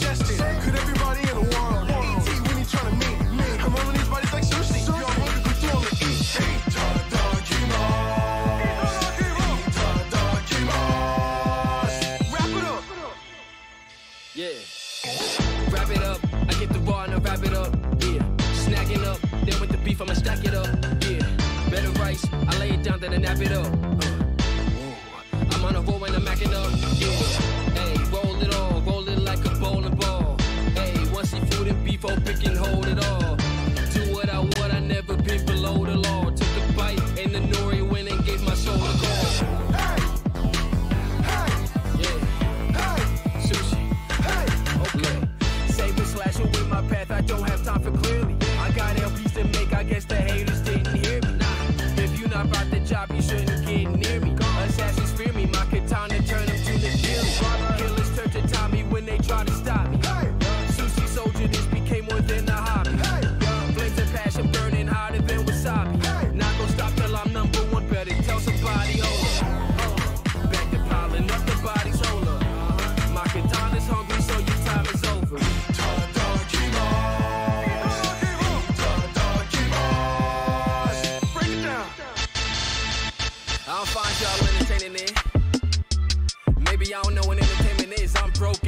congested. Could everybody in the world ET when you trying to meet me? I'm rolling these bodies like sushi. Yo. Yeah, wrap it up. I get the bar and I wrap it up. Yeah, snacking up. Then with the beef, I'ma stack it up. Yeah, better rice. I lay it down, then I nap it up. Uh. I'm on a roll I'm macking up. Yeah. Seafood and beef, oh, pick and hold it all.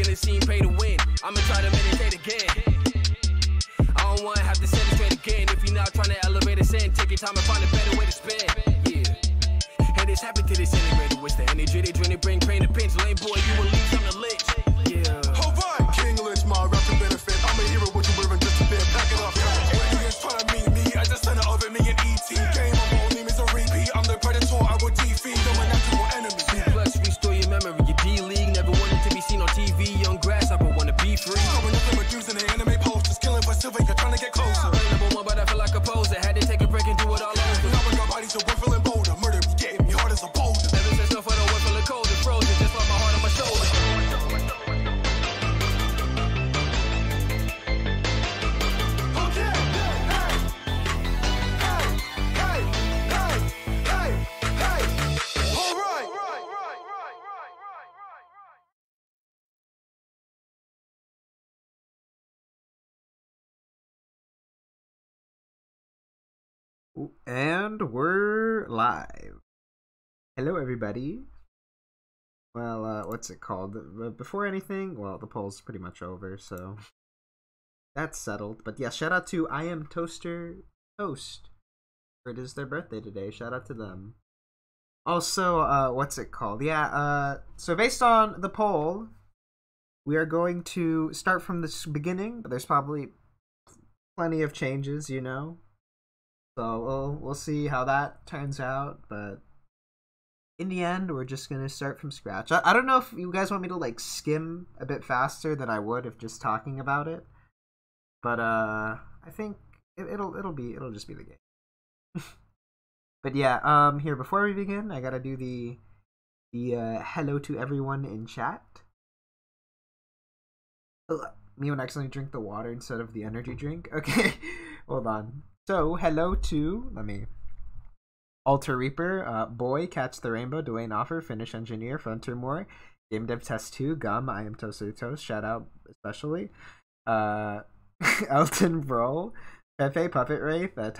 And it seem pay to win. I'ma try to meditate again. I don't wanna have to set it straight again. If you're not trying to elevate a in, take your time and find a better way to spend. Yeah. And this happened to this integrated. What's the energy they drain? They bring pain to pinch. Lame boy, you will leave And we're live. Hello, everybody. Well, uh, what's it called? Uh, Before anything, well, the poll's pretty much over, so that's settled. But yeah, shout out to I Am Toaster Toast. It is their birthday today. Shout out to them. Also, uh, what's it called? Yeah, uh, so based on the poll, we are going to start from the beginning, but there's probably plenty of changes, you know. So we'll we'll see how that turns out, but in the end, we're just gonna start from scratch. I, I don't know if you guys want me to like skim a bit faster than I would if just talking about it, but uh, I think it, it'll it'll be it'll just be the game. but yeah, um, here before we begin, I gotta do the the uh, hello to everyone in chat. Ugh, Me would accidentally drink the water instead of the energy drink. Okay, hold on. So, hello to let me Alter Reaper, uh, Boy, Catch the Rainbow, Dwayne Offer, Finish Engineer, Frontier Game Dev Test 2, Gum, I am Toaster Toast, shout out especially. Uh, Elton Brawl, Pepe, Puppet Wraith, uh,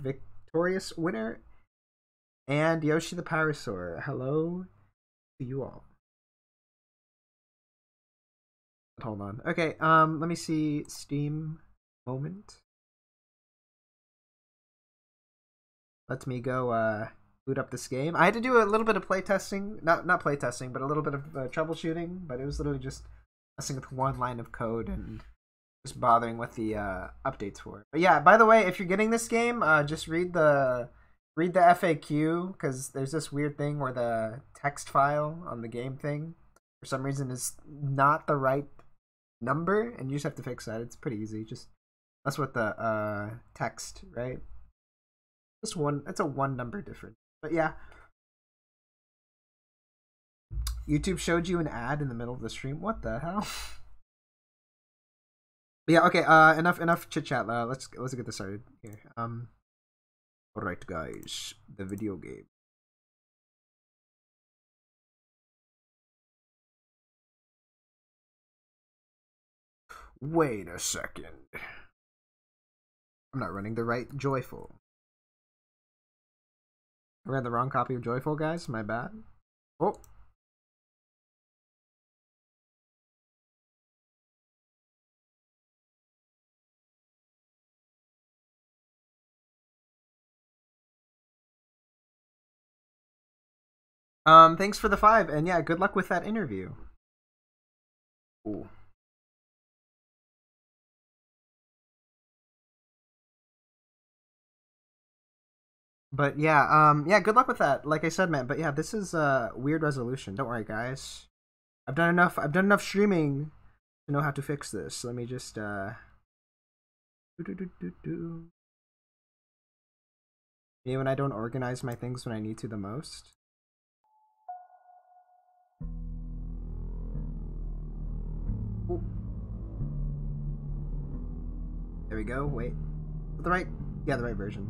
Victorious Winner, and Yoshi the Pyrosaur. Hello to you all. Hold on. Okay, um, let me see Steam moment. Lets me go uh boot up this game. I had to do a little bit of playtesting, not not playtesting, but a little bit of uh, troubleshooting. But it was literally just messing with one line of code and just bothering with the uh, updates for it. But yeah, by the way, if you're getting this game, uh, just read the read the FAQ because there's this weird thing where the text file on the game thing for some reason is not the right number, and you just have to fix that. It's pretty easy. Just that's what the uh, text right just one. It's a one number difference. But yeah. YouTube showed you an ad in the middle of the stream. What the hell? Yeah. Okay. Uh. Enough. Enough chit chat. Uh, let's let's get this started here. Um. All right, guys. The video game. Wait a second. I'm not running the right joyful. I read the wrong copy of Joyful, guys. My bad. Oh. Um, thanks for the five, and yeah, good luck with that interview. Ooh. But yeah, um, yeah, good luck with that. Like I said, man. But yeah, this is a weird resolution. Don't worry, guys. I've done enough. I've done enough streaming to know how to fix this. Let me just uh. Yeah, when I don't organize my things when I need to the most. Ooh. There we go. Wait, the right, yeah, the right version.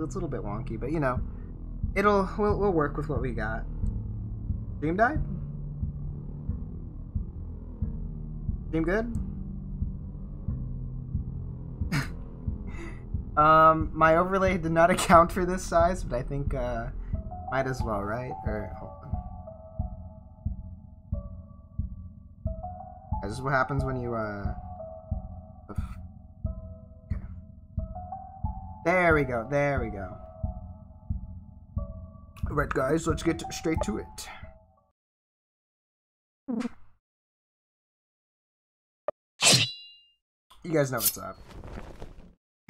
It's a little bit wonky, but you know, it'll we'll, we'll work with what we got. Dream died. Dream good. um, my overlay did not account for this size, but I think uh, might as well, right? Or hold on. This is what happens when you uh. There we go. There we go. Alright, guys, let's get straight to it. You guys know what's up.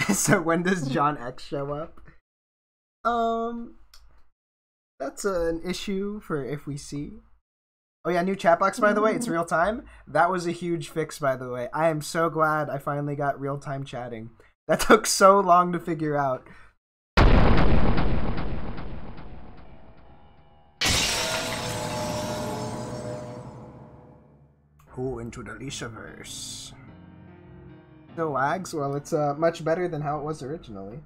so when does John X show up? Um, that's an issue for if we see. Oh yeah, new chat box by the way. It's real time. That was a huge fix by the way. I am so glad I finally got real time chatting. That took so long to figure out. Who into the Lisaverse? Still lags? Well, it's uh, much better than how it was originally.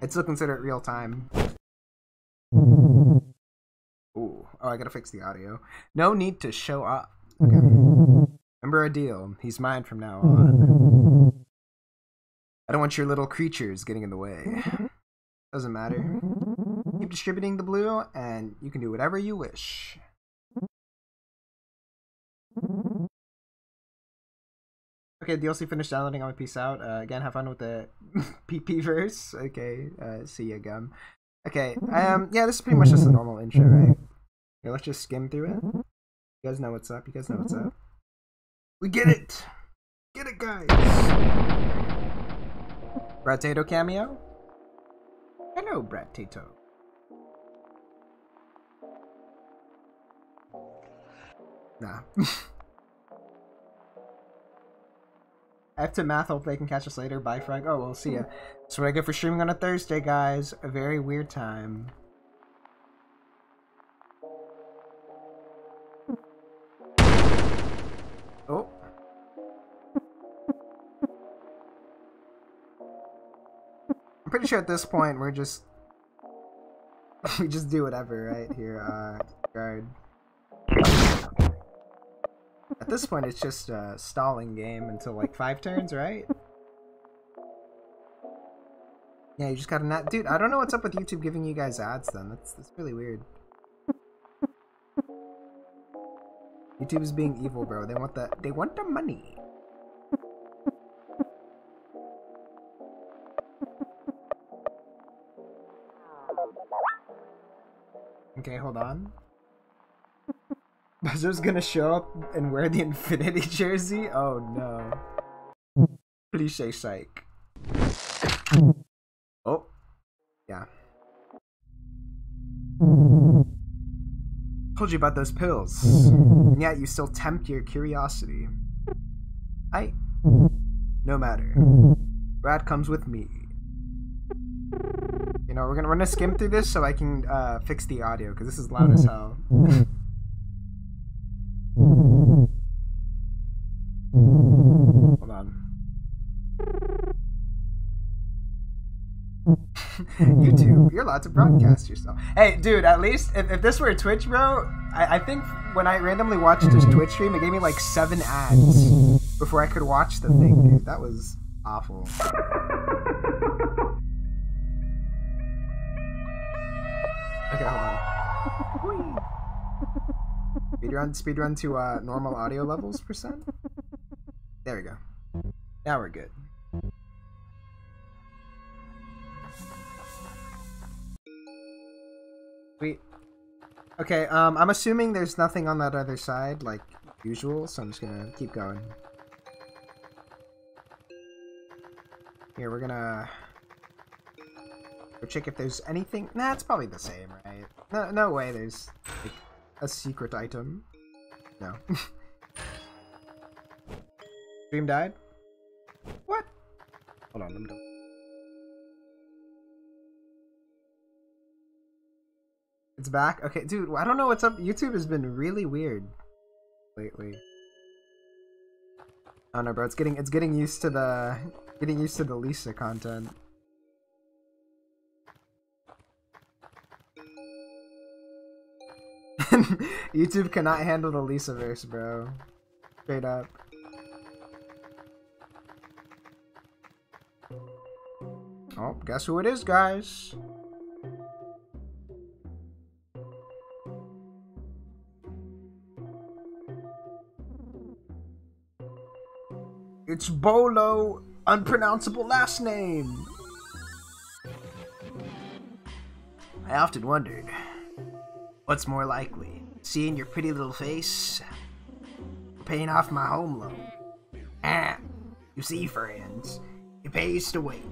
I'd still consider it real time. Ooh. Oh, I gotta fix the audio. No need to show up. Okay. Remember our deal. He's mine from now on. I don't want your little creatures getting in the way. Doesn't matter. Keep distributing the blue, and you can do whatever you wish. Okay, DLC finished downloading. I'm gonna peace out. Uh, again, have fun with the PP verse. Okay, uh, see ya, gum. Okay, um, yeah, this is pretty much just a normal intro, right? Let's just skim through it. You guys know what's up. You guys know what's up. We get it. Get it, guys. Brad Tato cameo. Hello, Brad Tato. Nah. Have to math. Hope they can catch us later. Bye, Frank. Oh, we'll see ya. That's what I get for streaming on a Thursday, guys. A very weird time. Pretty sure at this point we're just we just do whatever, right? Here, uh, guard. At this point, it's just a stalling game until like five turns, right? Yeah, you just gotta not, dude. I don't know what's up with YouTube giving you guys ads. Then that's that's really weird. YouTube is being evil, bro. They want the they want the money. Buzzer's gonna show up and wear the Infinity jersey? Oh no. Cliche psych. Oh. Yeah. Told you about those pills. And yet you still tempt your curiosity. I. No matter. Brad comes with me. You know, we're gonna we're gonna skim through this so I can uh, fix the audio because this is loud as hell. YouTube, mm-hmm. you're allowed to broadcast yourself. Hey, dude, at least if, if this were Twitch, bro, I, I think when I randomly watched his mm-hmm. Twitch stream, it gave me like seven ads mm-hmm. before I could watch the thing, dude. That was awful. Okay, hold on. Speedrun, speedrun to uh, normal audio levels percent. There we go. Now we're good. We. Okay. Um, I'm assuming there's nothing on that other side, like usual. So I'm just gonna keep going. Here, we're gonna go check if there's anything. Nah, it's probably the same, right? No, no way. There's like, a secret item. No. Dream died. What? Hold on, let me. It's back. Okay, dude. I don't know what's up. YouTube has been really weird lately. I don't know, bro. It's getting it's getting used to the getting used to the Lisa content. YouTube cannot handle the Lisa verse, bro. Straight up. Oh, guess who it is, guys? It's Bolo, unpronounceable last name. I often wondered, what's more likely, seeing your pretty little face, or paying off my home loan? Ah, you see, friends, it pays to wait.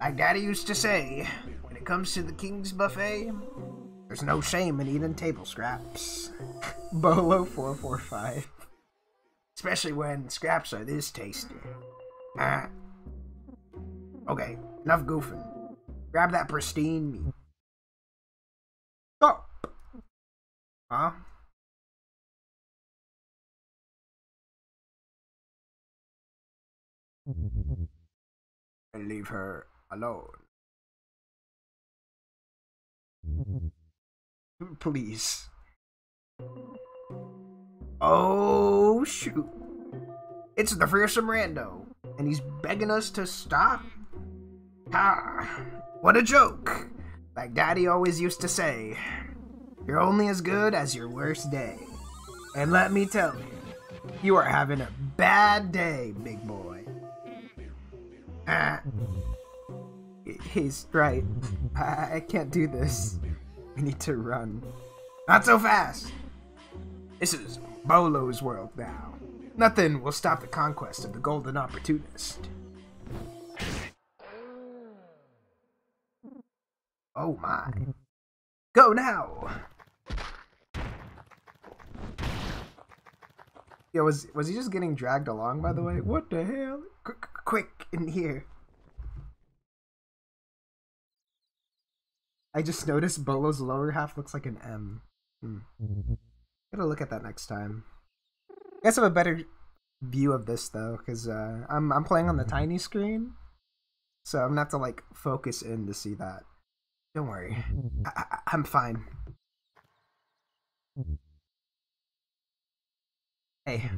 Like Daddy used to say, when it comes to the King's Buffet, there's no shame in eating table scraps. Bolo 445. Especially when scraps are this tasty. Ah. Okay, enough goofing. Grab that pristine meat. Stop! Huh? And leave her alone. Please. Oh shoot. It's the fearsome rando, and he's begging us to stop? Ah, what a joke. Like Daddy always used to say, you're only as good as your worst day. And let me tell you, you are having a bad day, big boy. Ah, he's right. I, I can't do this. We need to run. Not so fast. This is Bolo's world now. Nothing will stop the conquest of the golden opportunist. Oh my. Go now! Yo, was was he just getting dragged along by the way? What the hell? Qu- quick in here. I just noticed Bolo's lower half looks like an M. Hmm. Gotta look at that next time. I guess I have a better view of this though, because uh, I'm I'm playing on the tiny screen, so I'm gonna have to like focus in to see that. Don't worry, I, I, I'm fine. Hey,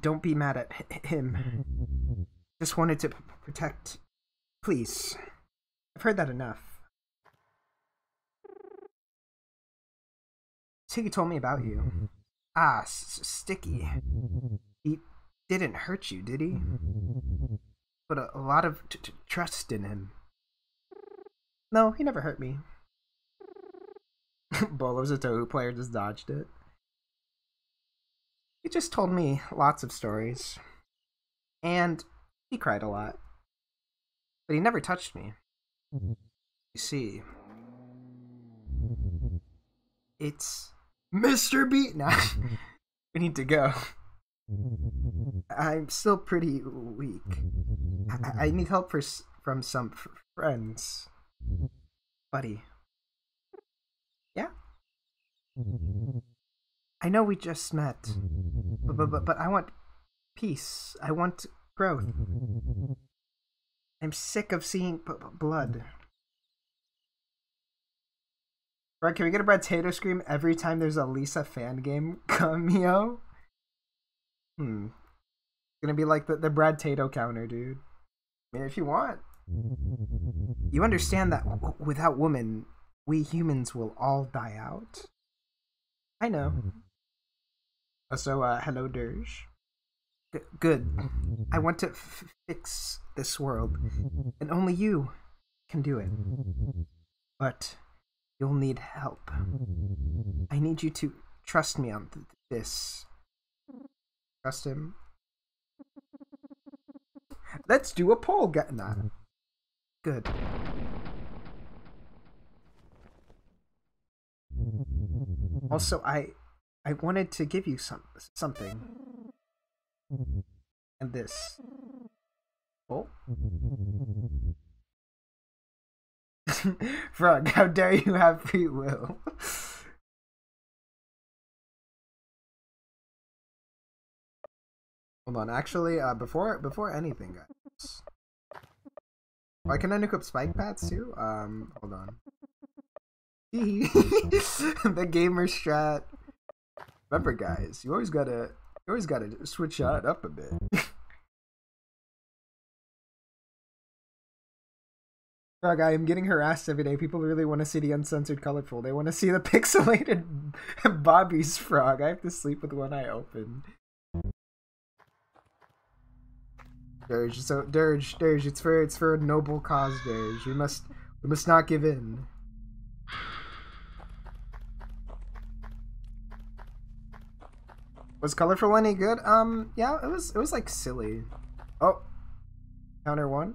don't be mad at him. Just wanted to p- protect. Please, I've heard that enough. Tiggy told me about you. Ah, S- Sticky. He didn't hurt you, did he? Put a, a lot of t- t- trust in him. No, he never hurt me. Bolo's a Tohu player just dodged it. He just told me lots of stories. And he cried a lot. But he never touched me. You see, it's Mr. Beat now. we need to go. I'm still pretty weak. I, I need help for, from some friends. Buddy. Yeah? I know we just met, but, but, but, but I want peace. I want growth. I'm sick of seeing blood. Can we get a Brad Tato scream every time there's a Lisa fan game cameo? Hmm. It's gonna be like the, the Brad Tato counter, dude. I mean, if you want. You understand that w- without women, we humans will all die out? I know. Also, uh, hello, Dirge. G- good. I want to f- fix this world, and only you can do it. But You'll need help. I need you to trust me on th- this. Trust him. Let's do a poll. Get nah. Good. Also, I I wanted to give you some something. And this. Oh. Frog, how dare you have free will? Hold on, actually, uh, before before anything, guys. Why can I equip spike pads too? Um, hold on. the gamer strat. Remember, guys, you always gotta, you always gotta switch it up a bit. Frog, I am getting harassed every day. People really want to see the uncensored colorful. They want to see the pixelated Bobby's frog. I have to sleep with one eye open. Dirge, so Dirge, Dirge, it's for it's for a noble cause, Dirge. We must we must not give in. Was colorful any good? Um, yeah, it was. It was like silly. Oh, counter one.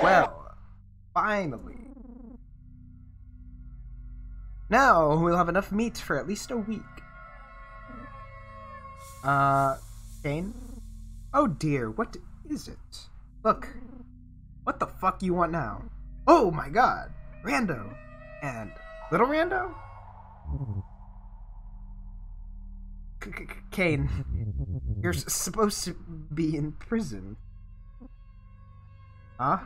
Well, finally. Now we'll have enough meat for at least a week. Uh, Cain? Oh dear, what is it? Look, what the fuck you want now? Oh my god, Rando! And Little Rando? K- K- Cain, you're s- supposed to be in prison. Huh?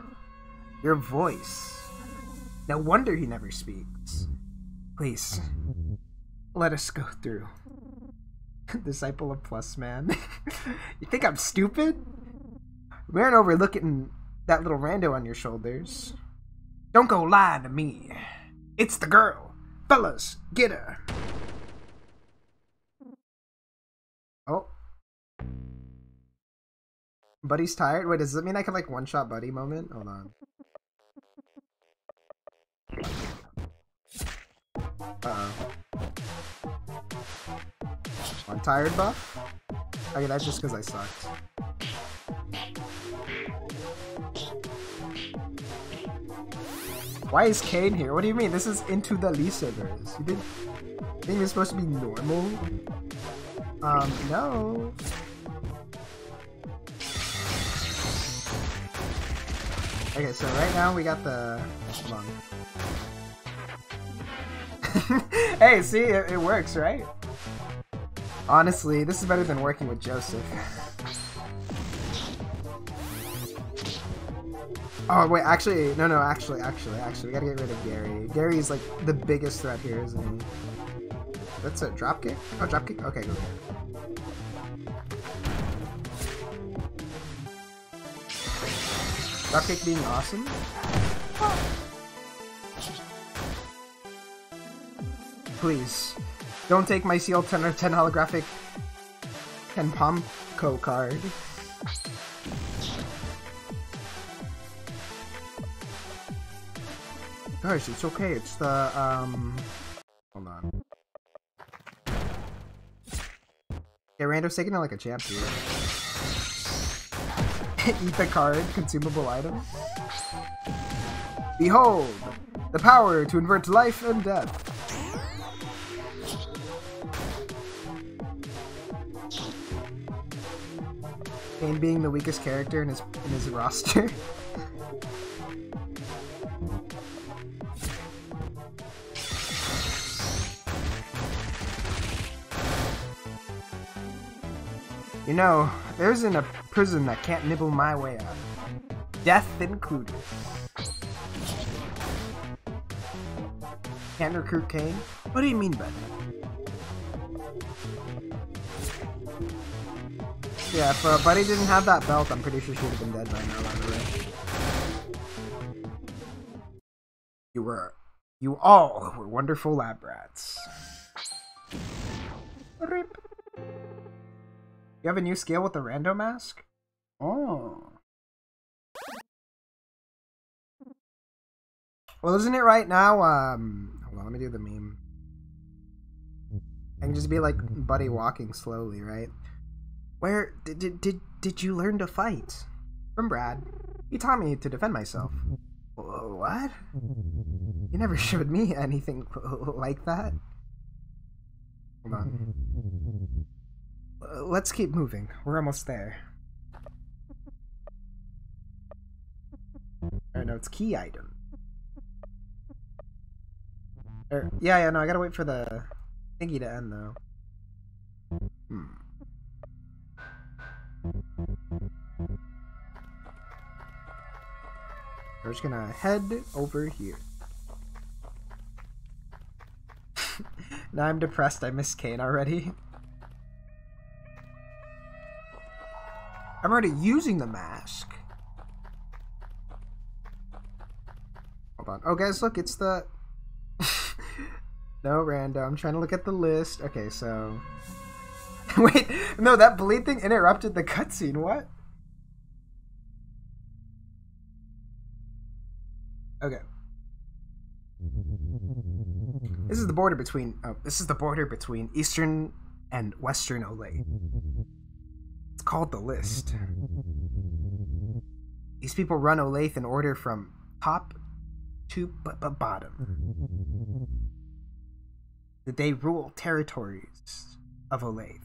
Your voice. No wonder he never speaks. Please, let us go through. Disciple of Plus Man. you think I'm stupid? We aren't overlooking that little rando on your shoulders. Don't go lying to me. It's the girl. Fellas, get her. Buddy's tired? Wait, does that mean I can like one shot Buddy moment? Hold on. Uh oh. I'm tired buff? Okay, that's just because I sucked. Why is Cain here? What do you mean? This is into the Lisaverse. You didn't think it's supposed to be normal? Um, no. Okay, so right now we got the. Hey, see, it, it works, right? Honestly, this is better than working with Joseph. Oh wait, actually, no, no, actually, actually, actually, we gotta get rid of Gary. Gary's like the biggest threat here, isn't he? That's a dropkick? Oh, dropkick? Okay, go here. Dropkick being awesome? Please, don't take my CL 10 or 10 holographic Ken Pomco card. Guys, it's okay. It's the um. Hold on. Yeah, Rando's taking it like a champ here. Eat the card, consumable item. Behold, the power to invert life and death. Cain being the weakest character in his in his roster. You know, there isn't a prison that can't nibble my way out. Death included. Can't recruit Cain? What do you mean by that? Yeah, if uh, Buddy didn't have that belt, I'm pretty sure she would have been dead by now, by the way. You were... You all were wonderful lab rats. Rip. You have a new skill with the rando mask? Oh. Well, isn't it right now? Um, hold on, let me do the meme. I can just be like Buddy walking slowly, right? Where did did did, did you learn to fight? From Brad. He taught me to defend myself. What? You never showed me anything like that. Hold on. Let's keep moving. We're almost there. Or no, it's key item. Or, yeah, yeah, no, I gotta wait for the thingy to end though. Hmm. We're just gonna head over here. now I'm depressed. I miss Cain already. I'm already using the mask. Hold on. Oh, guys, look, it's the. no, random. I'm trying to look at the list. Okay, so. Wait, no, that bleed thing interrupted the cutscene. What? Okay. This is the border between. Oh, this is the border between Eastern and Western Olathe. It's called the list. These people run Olathe in order from top to b- b- bottom. That they rule territories of Olathe.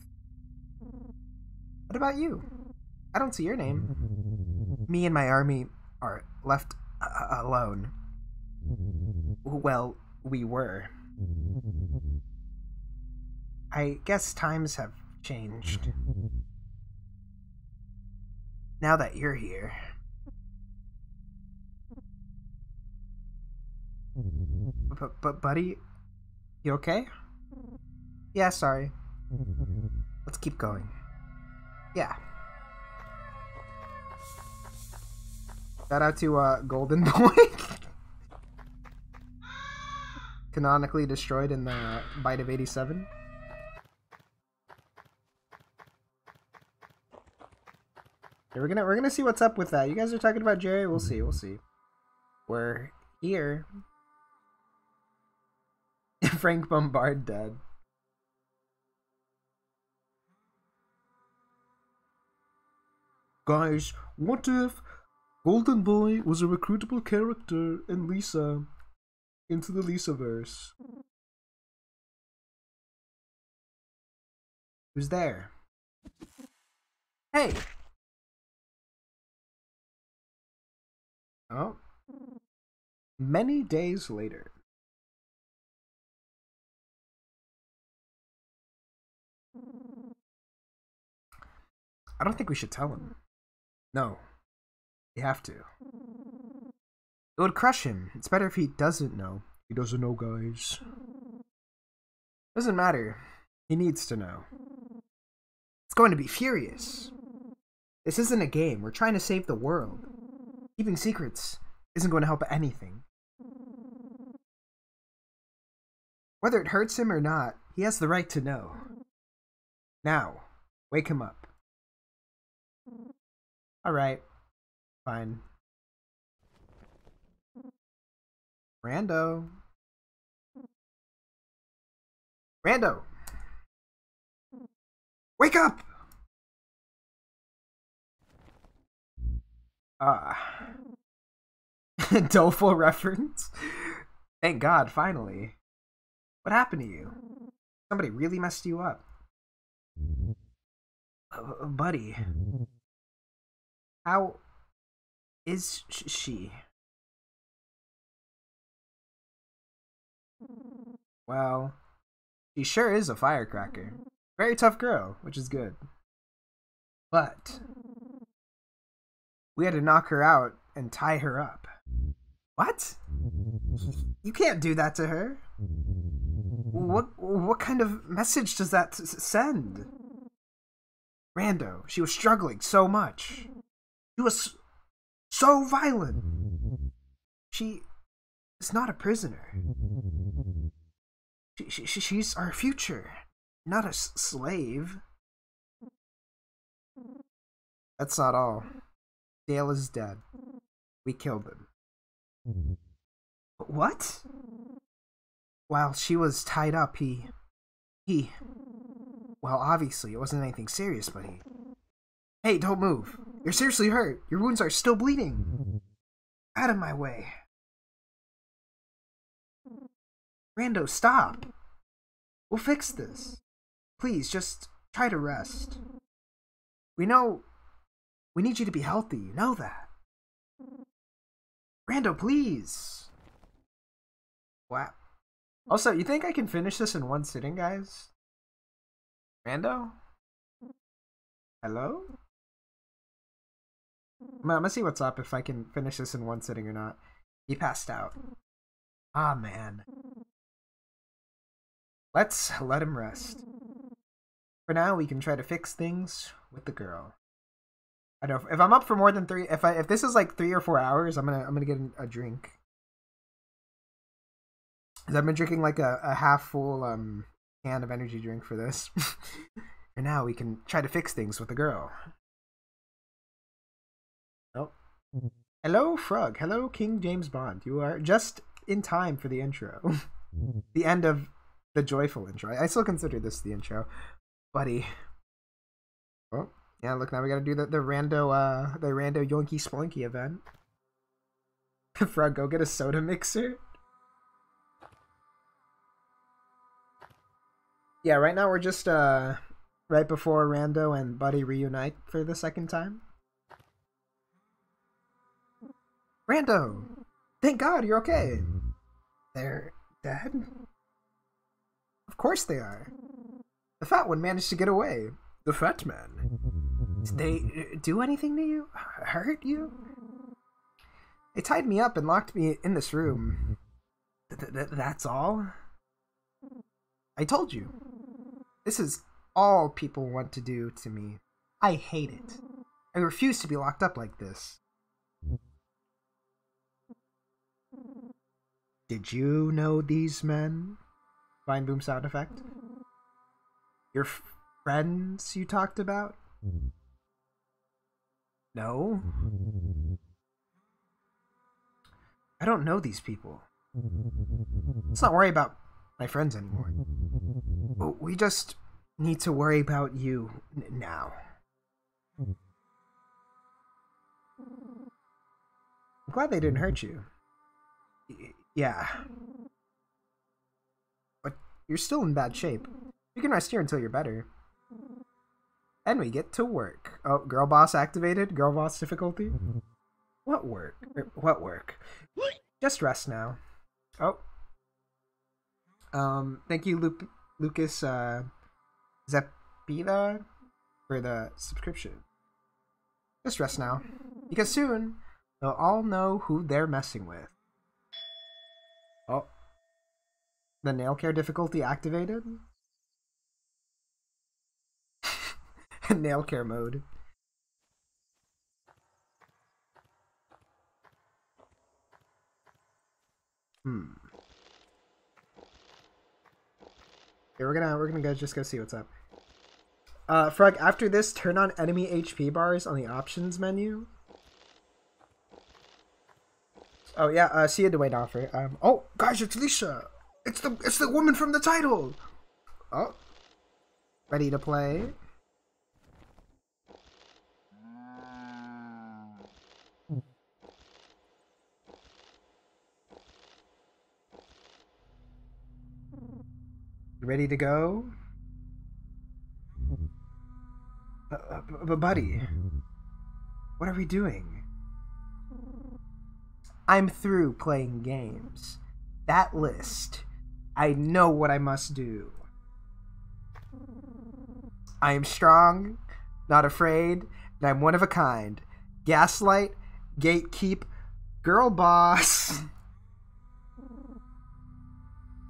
What about you? I don't see your name. Me and my army are left a- alone. Well, we were. I guess times have changed. Now that you're here. But, but, buddy, you okay? Yeah, sorry. Let's keep going. Yeah. Shout out to uh, Golden Boy. Canonically destroyed in the Bite of 87. We're gonna we're gonna see what's up with that. You guys are talking about Jerry. We'll see. We'll see. We're here. Frank Bombard dead. Guys, what if Golden Boy was a recruitable character in Lisa into the Lisa verse? Who's there? Hey! Oh. Many days later. I don't think we should tell him. No. We have to. It would crush him. It's better if he doesn't know. He doesn't know, guys. Doesn't matter. He needs to know. It's going to be furious. This isn't a game. We're trying to save the world. Keeping secrets isn't going to help anything. Whether it hurts him or not, he has the right to know. Now, wake him up. Alright. Fine. Rando. Rando! Wake up! Ah. Doleful reference? Thank God, finally. What happened to you? Somebody really messed you up. Uh, buddy. How is sh- she? Well, she sure is a firecracker. Very tough girl, which is good. But we had to knock her out and tie her up. What? You can't do that to her. What what kind of message does that send? Rando, she was struggling so much. She was so violent. She is not a prisoner. She, she, she's our future, not a slave. That's not all. Dale is dead. We killed him. What? While she was tied up, he. He. Well, obviously, it wasn't anything serious, but he. Hey, don't move. You're seriously hurt. Your wounds are still bleeding. Out of my way. Rando, stop. We'll fix this. Please, just try to rest. We know. We need you to be healthy. You know that. Rando, please. Wow. Also, you think I can finish this in one sitting, guys? Rando? Hello? I'm gonna see what's up if I can finish this in one sitting or not. He passed out. Ah, man. Let's let him rest. For now, we can try to fix things with the girl. I don't know if, if I'm up for more than three. If I if this is like three or four hours, I'm gonna I'm gonna get a drink. Cause I've been drinking like a, a half full um can of energy drink for this. and now we can try to fix things with the girl. Oh. Hello, Frog. Hello, King James Bond. You are just in time for the intro. the end of the joyful intro. I still consider this the intro. Buddy. Oh, yeah, look, now we gotta do the, the rando, uh, the rando Yoinky Spelunky event. Frog, go get a soda mixer. Yeah, right now we're just, uh, right before Rando and Buddy reunite for the second time. Rando! Thank God you're okay! They're dead? Of course they are. The fat one managed to get away. The fat man. Did they uh, do anything to you? Hurt you? They tied me up and locked me in this room. Th- th- that's all? I told you. This is all people want to do to me. I hate it. I refuse to be locked up like this. Did you know these men? Fine boom sound effect. Your friends you talked about? No. I don't know these people. Let's not worry about my friends anymore. We just need to worry about you n- now. I'm glad they didn't hurt you. Y- yeah. But you're still in bad shape. You can rest here until you're better. And we get to work. Oh, girl boss activated? Girl boss difficulty? What work? What work? Just rest now. Oh. Um, thank you, Lup- Lucas uh, Zepida, for the subscription. Just rest now. Because soon, they'll all know who they're messing with. Oh. The nail care difficulty activated? nail care mode. Hmm. Okay, we're gonna we're gonna go just go see what's up. Uh, Frog. After this, turn on enemy HP bars on the options menu. Oh yeah. Uh, see you, Dwayne Offer. Um. Oh, guys, it's Lisa. It's the it's the woman from the title. Oh. Ready to play? Ready to go? But buddy, what are we doing? I'm through playing games. That list. I know what I must do. I am strong, not afraid, and I'm one of a kind. Gaslight, gatekeep, girl boss.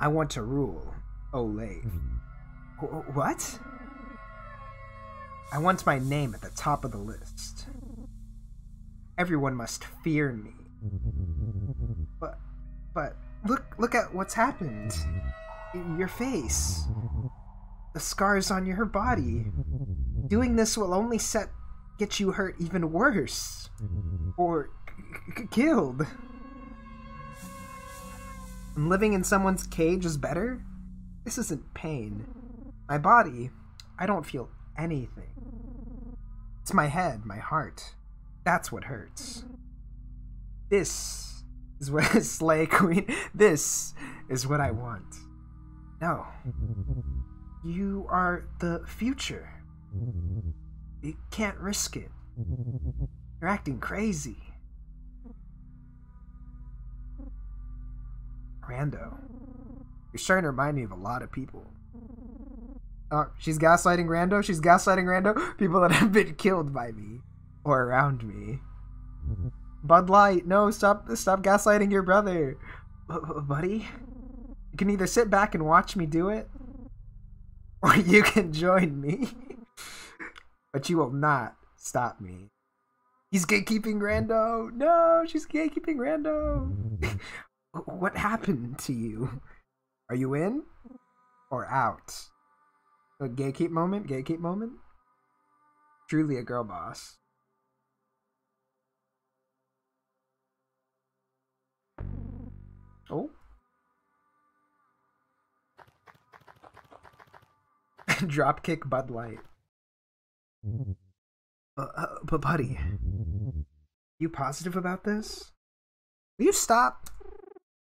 I want to rule. Olay. Mm-hmm. Wh- What? I want my name at the top of the list. Everyone must fear me. But, but look, look at what's happened. Your face, the scars on your body. Doing this will only set get you hurt even worse. Or k- killed. And living in someone's cage is better? This isn't pain. My body, I don't feel anything. It's my head, my heart. That's what hurts. This is what Slay Queen. This is what I want. No. You are the future. You can't risk it. You're acting crazy. Rando. You're starting to remind me of a lot of people. Oh, she's gaslighting Rando? She's gaslighting Rando? People that have been killed by me. Or around me. Bud Light, no, stop stop gaslighting your brother. B- buddy? You can either sit back and watch me do it, or you can join me. but you will not stop me. He's gatekeeping Rando. No, she's gatekeeping Rando. what happened to you? Are you in or out? A gatekeep moment? Gatekeep moment? Truly a girl boss. Oh. Dropkick Bud Light. Uh, uh, but buddy, you positive about this? Will you stop?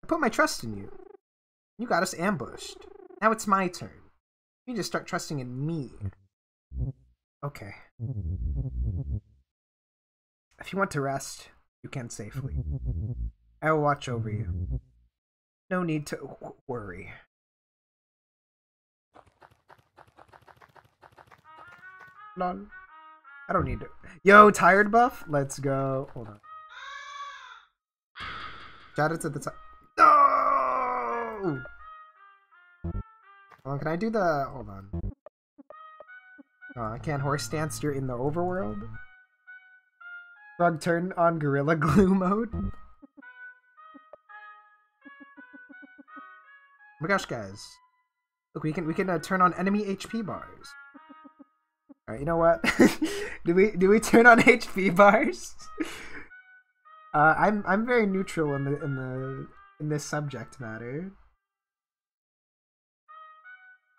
I put my trust in you. You got us ambushed. Now it's my turn. You just start trusting in me. Okay. If you want to rest, you can safely. I will watch over you. No need to worry. Lol. I don't need to. Yo, tired buff? Let's go. Hold on. Shout out to the top. No! Hold on, can I do the. Hold on. Oh, I can't horse dance. You're in the overworld? Frog turn on Gorilla Glue mode? Oh my gosh, guys! Look, we can we can uh, turn on enemy HP bars. All right, you know what? do we do we turn on HP bars? uh, I'm I'm very neutral in the in the in this subject matter.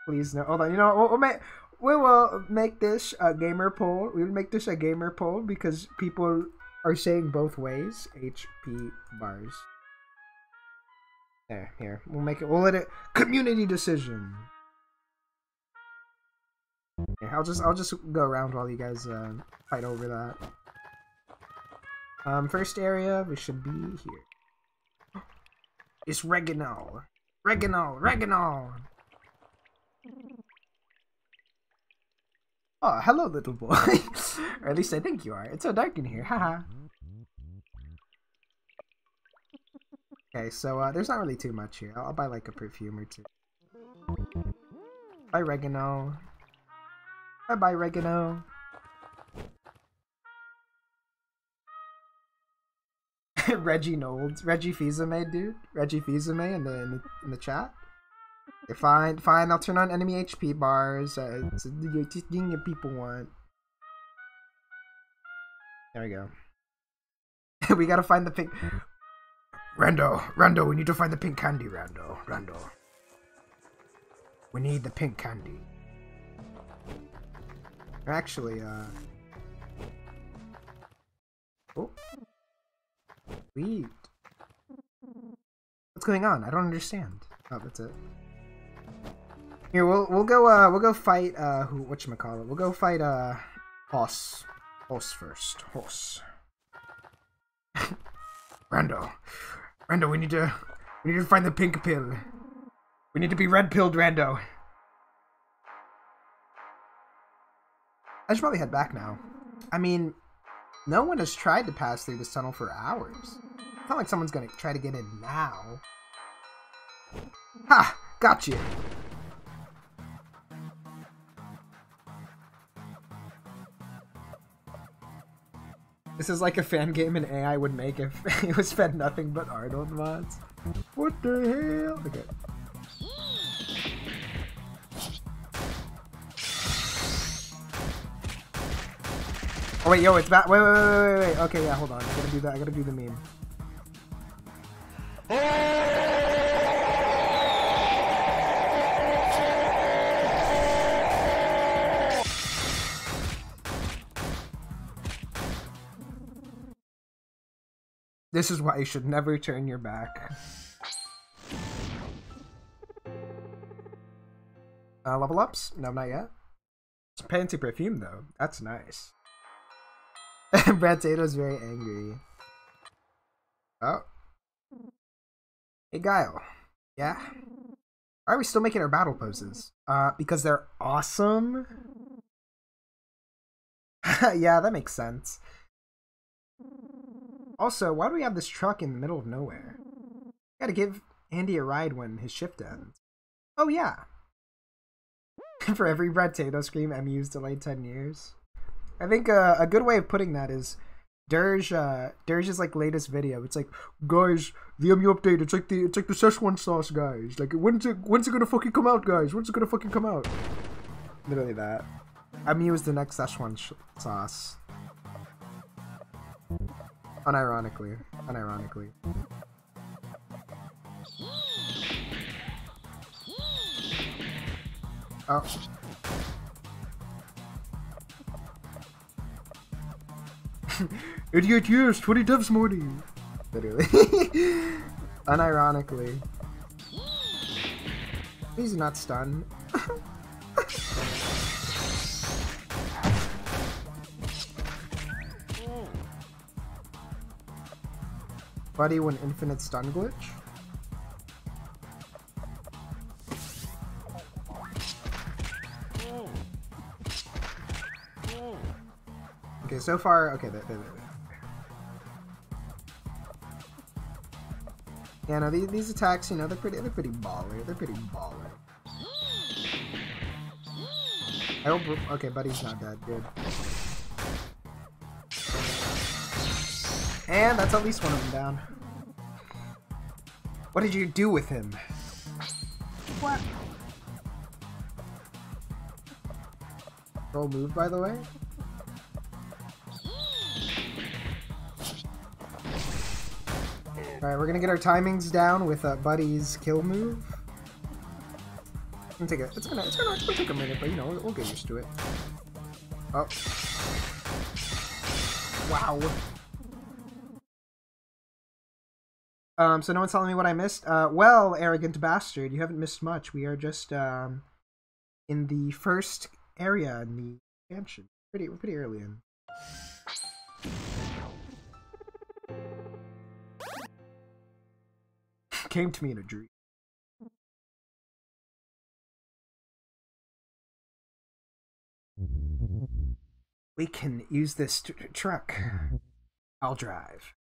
Please no. Hold on. You know? We'll, we'll make we will make this a gamer poll. We'll make this a gamer poll because people are saying both ways. HP bars. There, here. We'll make it. We'll let it. Community decision. I'll just I'll just go around while you guys uh, fight over that. Um, first area we should be here. It's Reginald. Reginald. Reginald. Oh, hello, little boy. or at least I think you are. It's so dark in here. Haha. okay, so uh, there's not really too much here. I'll, buy like a perfume or two. Bye, Regino. Bye, bye, Regino. Reggie Nolds, Reggie Fizame, dude. Reggie Fizame in the, in the in the chat. Fine, fine. I'll turn on enemy HP bars. Uh, it's just thing that people want. There we go. we gotta find the pink. Rando, Rando, we need to find the pink candy, Rando, Rando. We need the pink candy. Actually, uh. Oh. Sweet. What's going on? I don't understand. Oh, that's it. Here, we'll we'll go uh we'll go fight uh who whatchamacallit. We'll go fight uh HOS. HOS first. HOS. Rando. Rando, we need to we need to find the pink pill. We need to be red pilled Rando. I should probably head back now. I mean, no one has tried to pass through this tunnel for hours. It's not like someone's gonna try to get in now. Ha! Got you. This is like a fan game an AI would make if it was fed nothing but Arnold mods. What the hell? Okay. Oh wait, yo, it's back. Wait, wait, wait, wait, wait. Okay, yeah, hold on. I gotta do that. I gotta do the meme. This is why you should never turn your back. Uh, level ups? No, not yet. It's fancy perfume though. That's nice. Brad Tato's very angry. Oh. Hey Guile. Yeah? Why are we still making our battle poses? Uh, because they're awesome? yeah, that makes sense. Also, why do we have this truck in the middle of nowhere? Gotta give Andy a ride when his shift ends. Oh yeah. For every Brad Tato scream, MU's delayed 10 years. I think uh, a good way of putting that is Dirge, uh, Dirge's like latest video. It's like, guys, the MU update. It's like the it's like the Szechuan sauce, guys. Like, when's it when's it gonna fucking come out, guys? When's it gonna fucking come out? Literally that. MU is the next Szechuan sauce. Unironically, unironically. Oh. Idiot years, 20 devs morning. Literally. Unironically. He's not stunned. Buddy, when infinite stun glitch? Okay, so far, okay, there, there, there. Yeah, no, these, these attacks, you know, they're pretty, they're pretty baller. They're pretty baller. I hope, okay, buddy's not dead. Good. And that's at least one of them down. What did you do with him? What? Roll move, by the way. Alright, we're gonna get our timings down with uh, Buddy's kill move. It's gonna take a, it's gonna, it's gonna, it's gonna take a minute, but you know, we'll, we'll get used to it. Oh. Wow. Um, so no one's telling me what I missed. Uh, well, arrogant bastard, you haven't missed much. We are just um, in the first area in the expansion. Pretty, we're pretty early in. Came to me in a dream. We can use this tr- truck. I'll drive.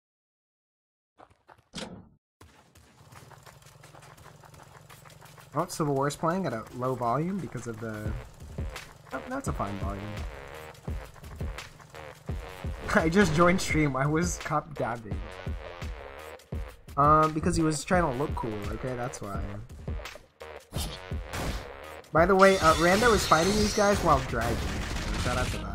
Oh, Civil War's playing at a low volume because of the... Oh, that's a fine volume. I just joined stream. I was cop dabbing. Um, because he was trying to look cool, okay? That's why. By the way, uh, Rando is fighting these guys while dragging. Shout out to that.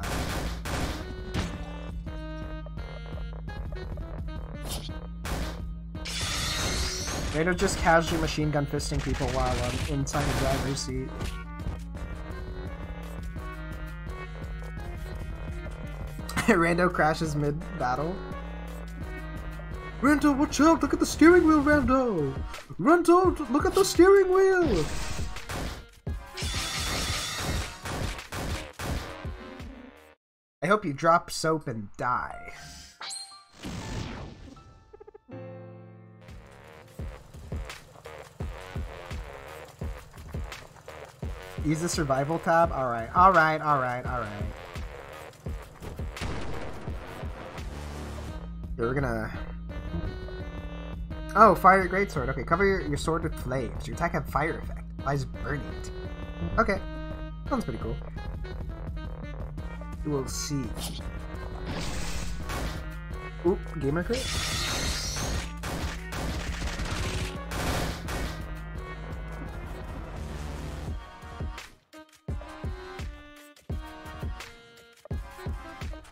Rando just casually machine gun fisting people while I'm inside the driver's seat. Rando crashes mid-battle. Rando, watch out! Look at the steering wheel, Rando! Rando, look at the steering wheel! I hope you drop soap and die. Use the survival tab? Alright, alright, alright, alright. We're gonna... Oh, fire greatsword. Okay, cover your, your sword with flames. Your attack have fire effect. Applies burning it. Okay. Sounds pretty cool. We'll see. Oop, gamer crit?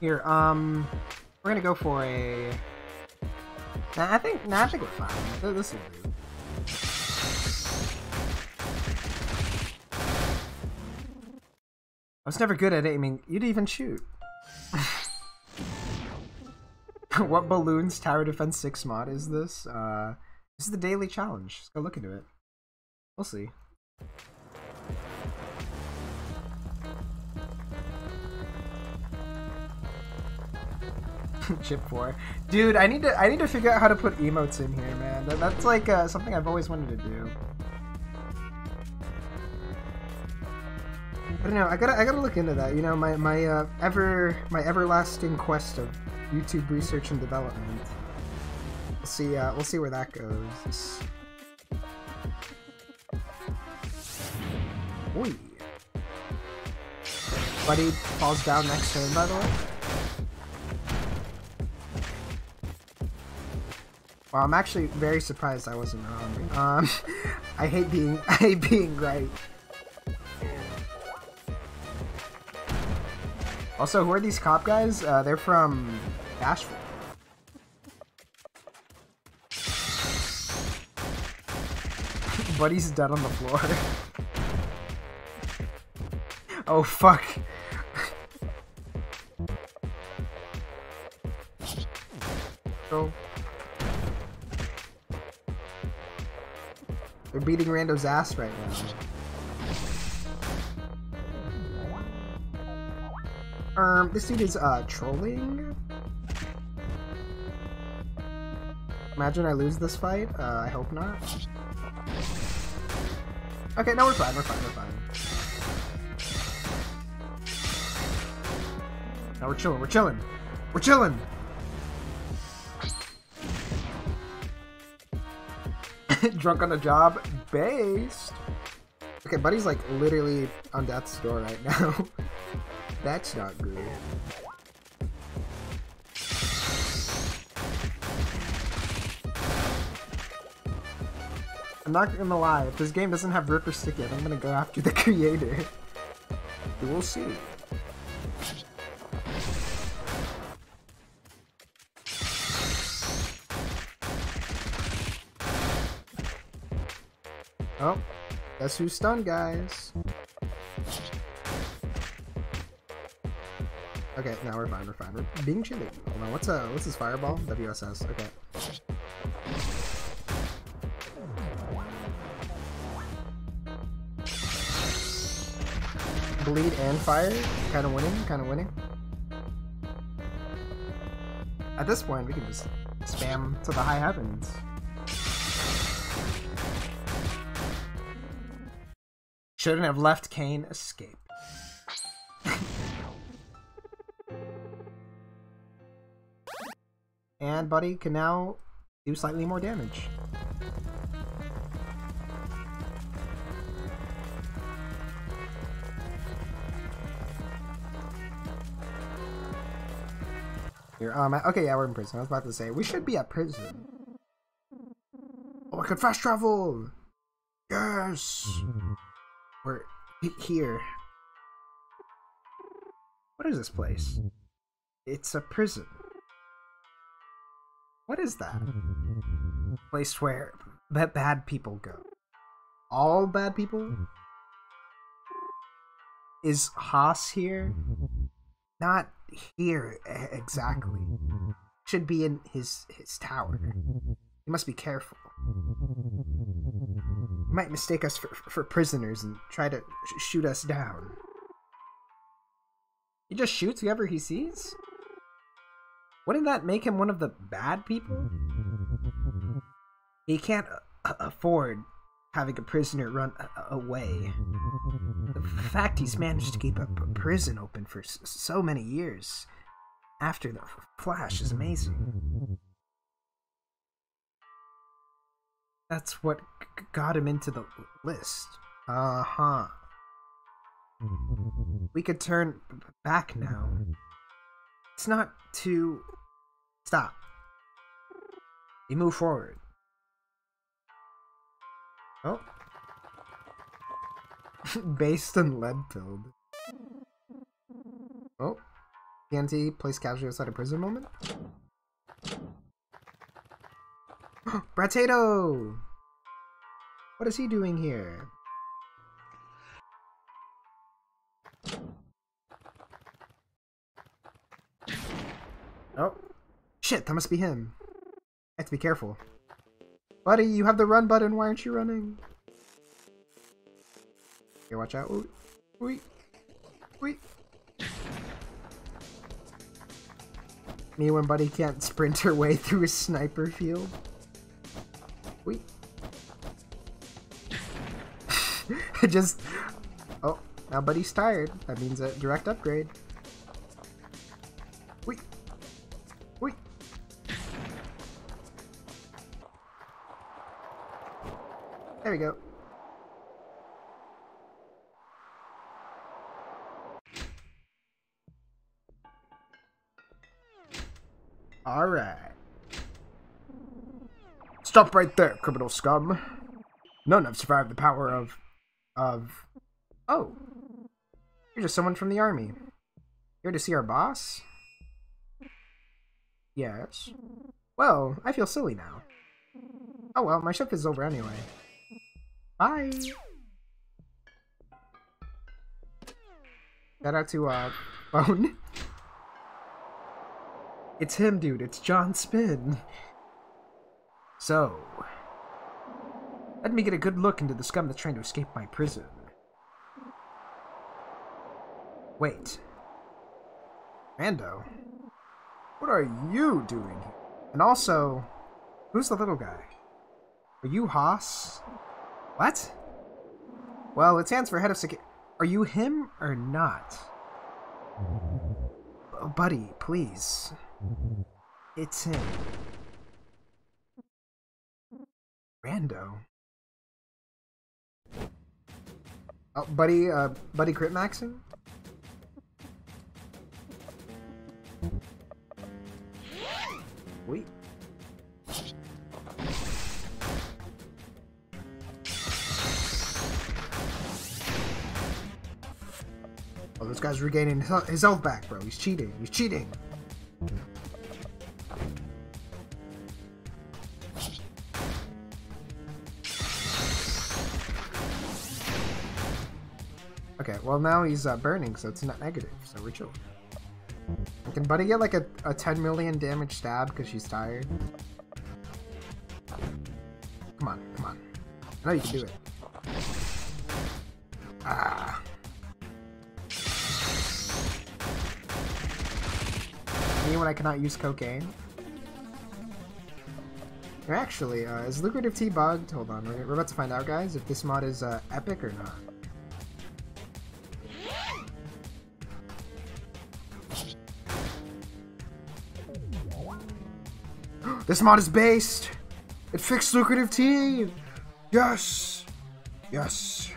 Here, um, we're gonna go for a. I think, nah, I think we're fine. This will do. I was never good at aiming. You'd even shoot. what Bloons tower defense six mod is this? Uh, this is the daily challenge. Let's go look into it. We'll see. Chip four, dude. I need to. I need to figure out how to put emotes in here, man. That, that's like uh, something I've always wanted to do. I don't know. I gotta. I gotta look into that. You know, my my uh, ever my everlasting quest of YouTube research and development. We'll see. Uh, we'll see where that goes. Oi. Buddy falls down next turn, by the way. Well, I'm actually very surprised I wasn't wrong. Um, I hate being I hate being right. Also, who are these cop guys? Uh, they're from Asheville. Buddy's dead on the floor. oh fuck. Oh. They're beating Rando's ass right now. Um, this dude is uh trolling. Imagine I lose this fight. Uh, I hope not. Okay, no, we're fine. We're fine. We're fine. No, we're chilling. We're chilling. We're chilling. Drunk on the job, based. Okay, buddy's like literally on death's door right now. That's not good. I'm not gonna lie, if this game doesn't have Ripper Stick yet, I'm gonna go after the creator. We will see. Guess who's stunned, guys? Okay, now we're fine, we're fine. We're being chilly. Hold on, what's uh what's this fireball? WSS, okay. Bleed and fire, kinda winning, kinda winning. At this point we can just spam to the high heavens. Shouldn't have left Cain escape. and Buddy can now do slightly more damage. Here, um, okay, yeah, we're in prison. I was about to say we should be at prison. Oh, I could fast travel. Yes. We're here. What is this place? It's a prison. What is that? Place where bad people go. All bad people? Is HOS here? Not here exactly. Should be in his his tower. You must be careful. Might mistake us for, for prisoners and try to sh- shoot us down. He just shoots whoever he sees? Wouldn't that make him one of the bad people? He can't uh, uh afford having a prisoner run a- away. The fact he's managed to keep a prison open for so many years after the Flash is amazing. That's what got him into the list. Uh huh. We could turn back now. It's not to stop. You move forward. Oh. Based on lead pilled. Oh. TNT place casually outside a prison moment. Bratato! What is he doing here? Oh. Shit, that must be him. I have to be careful. Buddy, you have the run button, why aren't you running? Okay, watch out. Ooh. Wait. Wait. Me when Buddy can't sprint her way through a sniper field. Wait. Just. Oh, now Buddy's tired. That means a direct upgrade. Wait. Wait. There we go. Alright. Stop right there, criminal scum. None have survived the power of. of. Oh. You're just someone from the army. Here to see our boss? Yes. Well, I feel silly now. Oh well, my shift is over anyway. Bye! Shout out to, uh, Bone. It's him, dude. It's John Spin. So, let me get a good look into the scum that's trying to escape my prison. Wait. Rando? What are you doing here? And also, who's the little guy? Are you HOS? What? Well, it stands for head of security. Are you him or not? Oh, buddy, please. It's him. Rando. Oh, buddy, uh, buddy crit maxing? Wait. Oh, this guy's regaining his his health back, bro. He's cheating. He's cheating. Well now he's uh, burning, so it's not negative, so we're chill. Can Buddy get like a, a 10 million damage stab because she's tired? Come on, come on. I know you can do it. Ah. Me when I cannot use cocaine? Actually, uh, is Lucrative Tea bugged? Hold on, we're, we're about to find out, guys, if this mod is uh, epic or not. This mod is based. It fixed lucrative tea. Yes. Yes.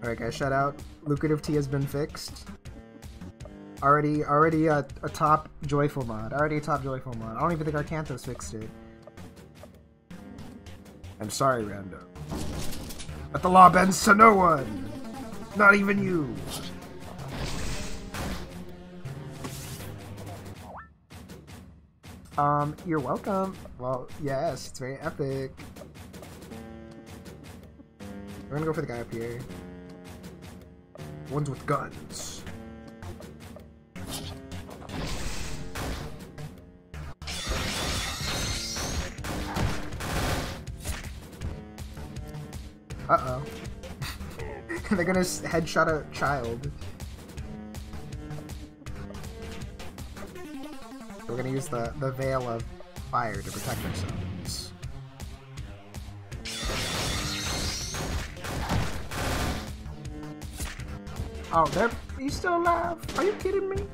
Alright guys, shout out. Lucrative tea has been fixed. Already, already a, a top joyful mod. Already a top joyful mod. I don't even think Arcanthos fixed it. I'm sorry, Rando. But the law bends to no one. Not even you. Um, you're welcome. Well, yes, it's very epic. We're gonna go for the guy up here. Ones with guns. Uh-oh. They're gonna headshot a child. Gonna use the, the veil of fire to protect ourselves. Oh, they're he's still alive? Are you kidding me?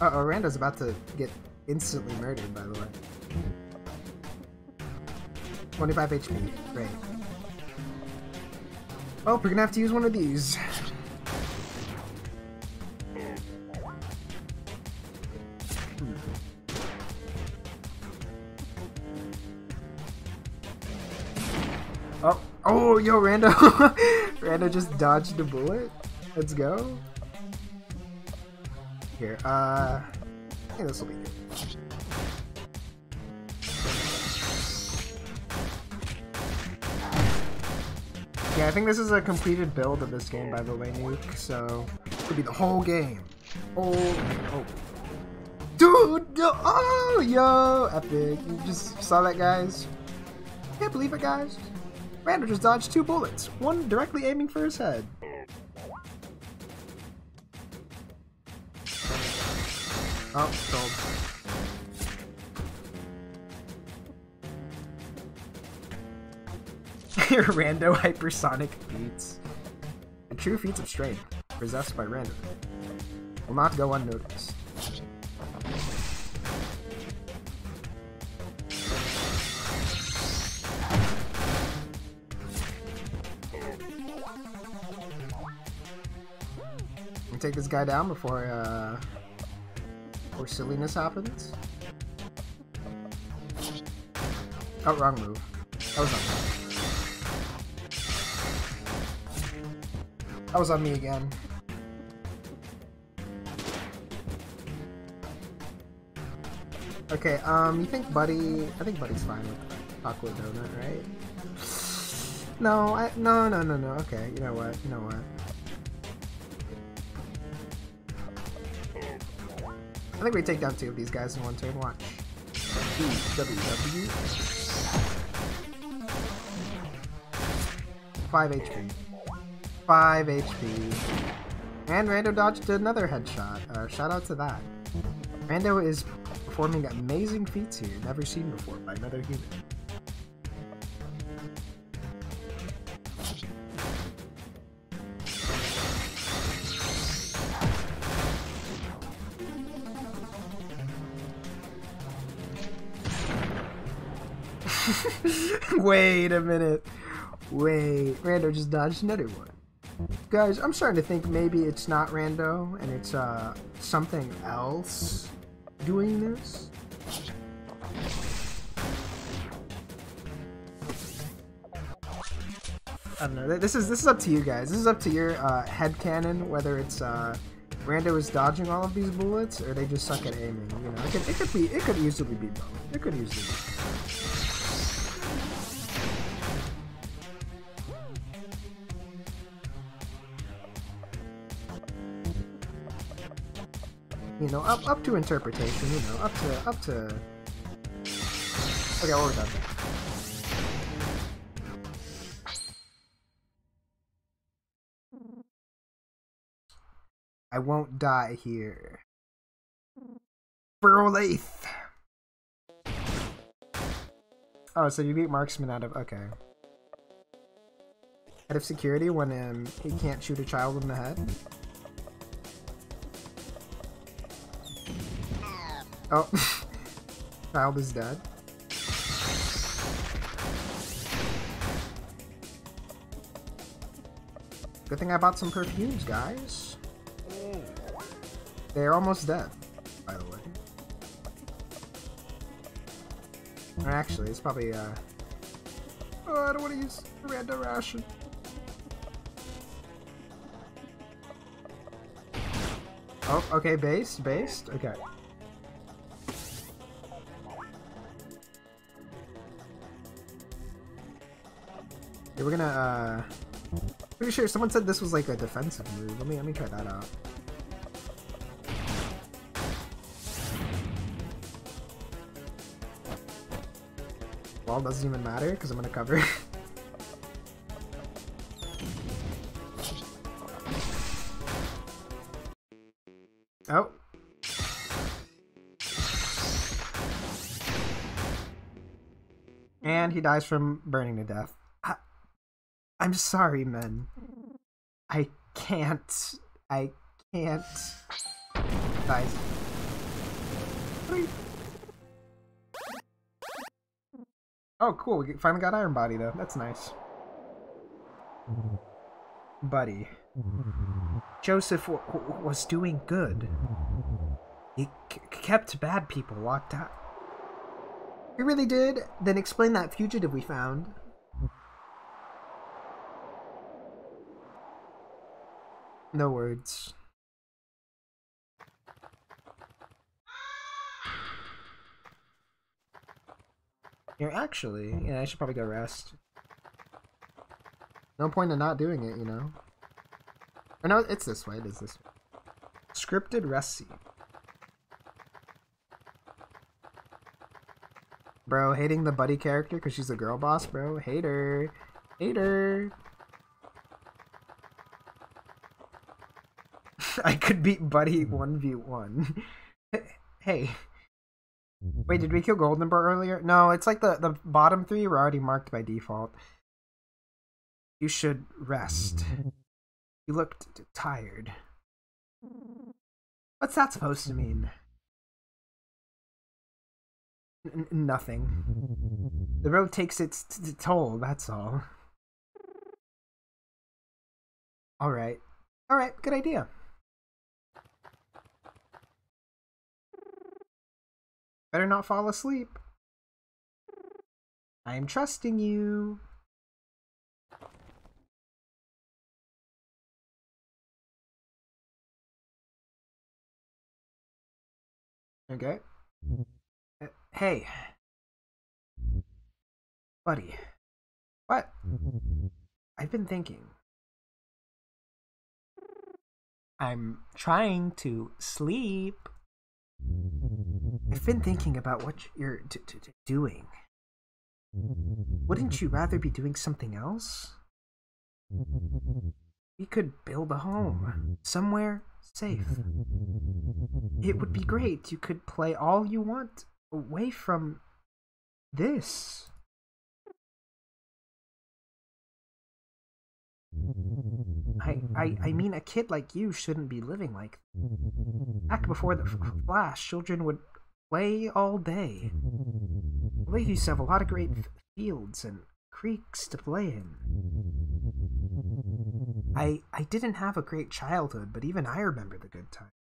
Uh oh, Randa's about to get instantly murdered, by the way. 25 HP. Great. Oh, we're gonna have to use one of these. Yo, Rando. Rando just dodged a bullet. Let's go. Here, uh... I think this will be good. Yeah, I think this is a completed build of this game, by the way, Nuke, so... Could be the whole game. Oh, oh. Dude! Oh, yo! Epic. You just saw that, guys? Can't believe it, guys. Randall just dodged two bullets, one directly aiming for his head. Oh, sold. Rando hypersonic beats. A true feats of strength, possessed by Rando, will not go unnoticed. Take this guy down before uh before silliness happens. Oh, wrong move. That was on me. That was on me again. Okay, um, you think Buddy? I think Buddy's fine with chocolate donut, right? No, I no no no no. Okay, you know what? You know what? I think we take down two of these guys in one turn. Watch. WW. Five HP. Five HP. And Rando dodged another headshot. Uh, shout out to that. Rando is performing amazing feats here, never seen before by another human. Wait a minute. Wait. Rando just dodged another one. Guys, I'm starting to think maybe it's not Rando and it's uh something else doing this. I don't know. This is this is up to you guys. This is up to your uh, head cannon whether it's uh, Rando is dodging all of these bullets or they just suck at aiming. You know, it could, it could be it could easily be both. It could easily. Be know, up up to interpretation, you know, up to up to. Okay, we're done. I won't die here. Burlath. Oh, so you beat marksman out of okay. Head of security when um, he can't shoot a child in the head. Oh, child is dead. Good thing I bought some perfumes, guys. They're almost dead, by the way. Or actually, it's probably, uh... Oh, I don't want to use random ration. Oh, okay, based, based, okay. Yeah, we're gonna, uh... Pretty sure someone said this was like a defensive move. Let me, let me try that out. Well, doesn't even matter because I'm gonna cover. oh. And he dies from burning to death. I'm sorry, men. I can't. I can't. Guys. Oh, cool. We finally got Iron Body, though. That's nice. Buddy. Joseph was doing good. He kept bad people locked up. He really did? Then explain that fugitive we found. No words. Here, actually, yeah, I should probably go rest. No point in not doing it, you know? Or no, it's this way, it is this way. Scripted rest scene. Bro, hating the buddy character because she's a girl boss, bro. Hater. Hater. I could beat Buddy mm-hmm. 1v1. hey. Mm-hmm. Wait, did we kill Goldenboy earlier? No, it's like the, the bottom three were already marked by default. You should rest. Mm-hmm. You looked tired. What's that supposed to mean? N- nothing. The road takes its toll, that's all. Alright. Alright, good idea. Better not fall asleep. I am trusting you. Okay. Uh, hey. Buddy. What? I've been thinking. I'm trying to sleep. I've been thinking about what you're doing. Wouldn't you rather be doing something else? We could build a home somewhere safe. It would be great. You could play all you want away from this. I, I, I mean, a kid like you shouldn't be living like. Back before the flash, children would play all day. The lake used to have a lot of great fields and creeks to play in. I I didn't have a great childhood, but even I remember the good times.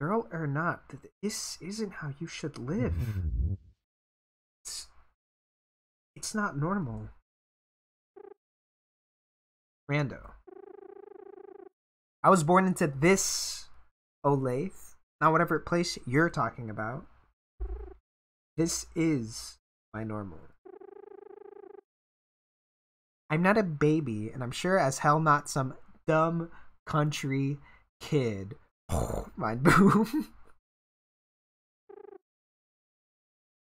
Girl or not, this isn't how you should live. It's, it's not normal. Rando. I was born into this Olathe, not whatever place you're talking about. This is my normal. I'm not a baby, and I'm sure as hell not some dumb country kid. Mind boom.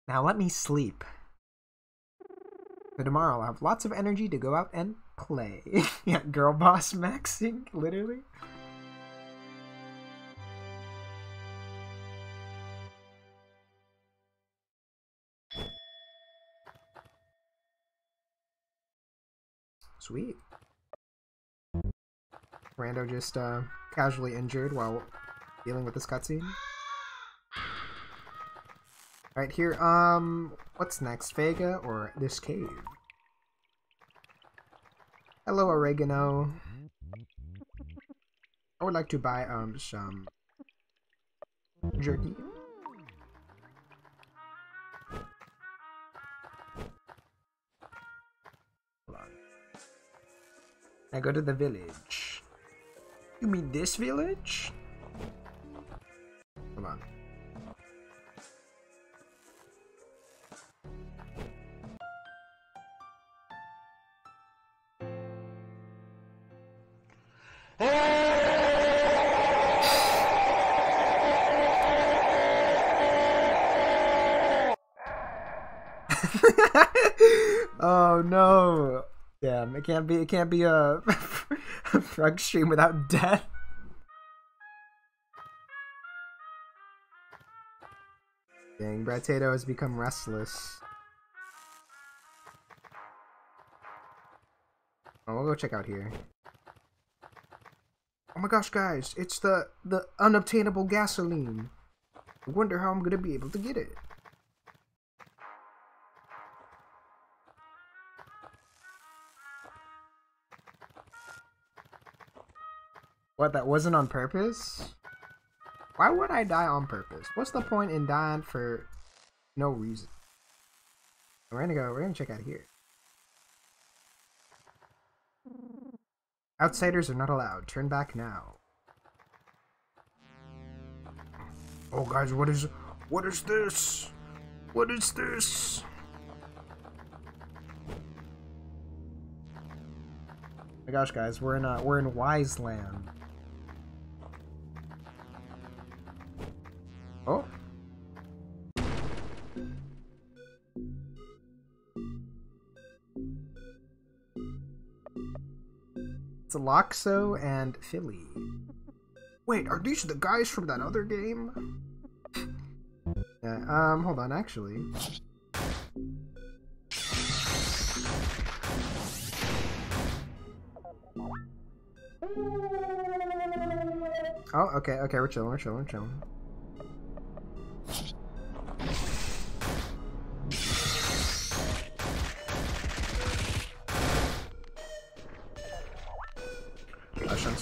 now let me sleep. For tomorrow, I'll have lots of energy to go out and play. yeah, girl boss maxing, literally. Sweet. Rando just uh, casually injured while dealing with this cutscene. Right here, um, what's next? Vega or this cave? Hello, oregano. I would like to buy um some jerky. I go to the village. You mean this village? Come on. oh no! Damn, it can't be. It can't be a, a Frug stream without death. Dang, Brad Tato has become restless. Oh, we'll go check out here. Oh my gosh, guys! It's the the unobtainable gasoline. I wonder how I'm gonna be able to get it. What, that wasn't on purpose? Why would I die on purpose? What's the point in dying for no reason? We're gonna go, we're gonna check out here. Outsiders are not allowed. Turn back now. Oh, guys, what is what is this? What is this? my gosh, guys, we're in uh, we're in Wise Land. Oh. It's Loxo and Philly. Wait, are these the guys from that other game? Yeah, um, hold on, actually. Oh, okay, okay, we're chilling, we're chilling, we're chilling.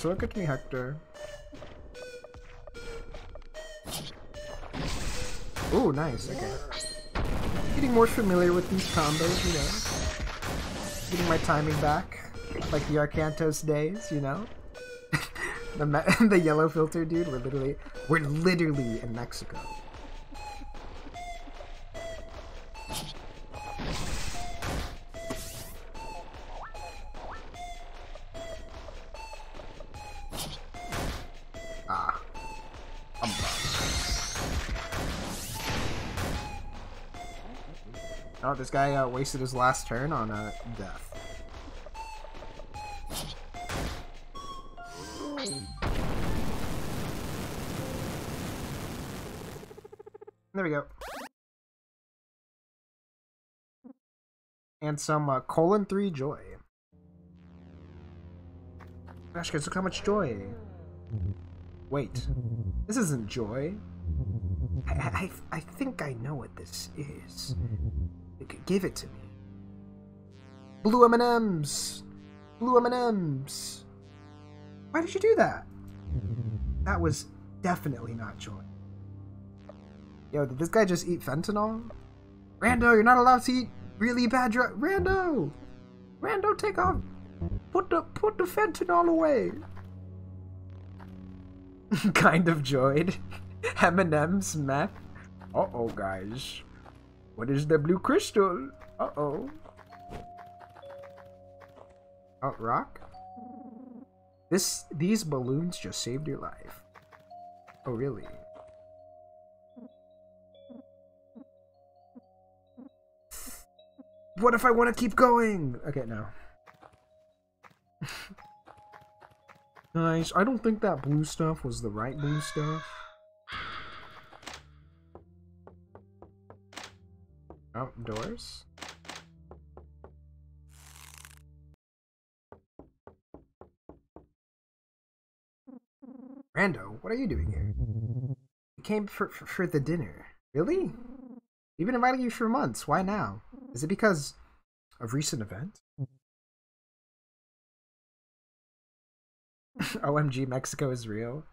Ashan, look at me, Hector. Ooh, nice, okay. Getting more familiar with these combos, you know. Getting my timing back, like the Arcantos days, you know. the the yellow filter dude, we're literally we're literally in Mexico. This guy uh, wasted his last turn on a death. There we go. And some uh, colon 3 joy. Gosh, guys, look how much joy. Wait, this isn't joy. I, I, I think I know what this is. Give it to me. Blue M&Ms! Blue M&Ms! Why did you do that? That was definitely not joy. Yo, did this guy just eat fentanyl? Rando, you're not allowed to eat really bad drug. Rando, Rando, take off. Put the put the fentanyl away. kind of joyed. M&M's meth. Uh oh, guys. What is the blue crystal? Uh oh. Oh, rock. This these balloons just saved your life. Oh, really? What if I want to keep going? Okay, no. nice. I don't think that blue stuff was the right blue stuff. Oh, doors? Rando, what are you doing here? You came for, for, for the dinner. Really? We've been inviting you for months. Why now? Is it because of recent event? OMG, Mexico is real.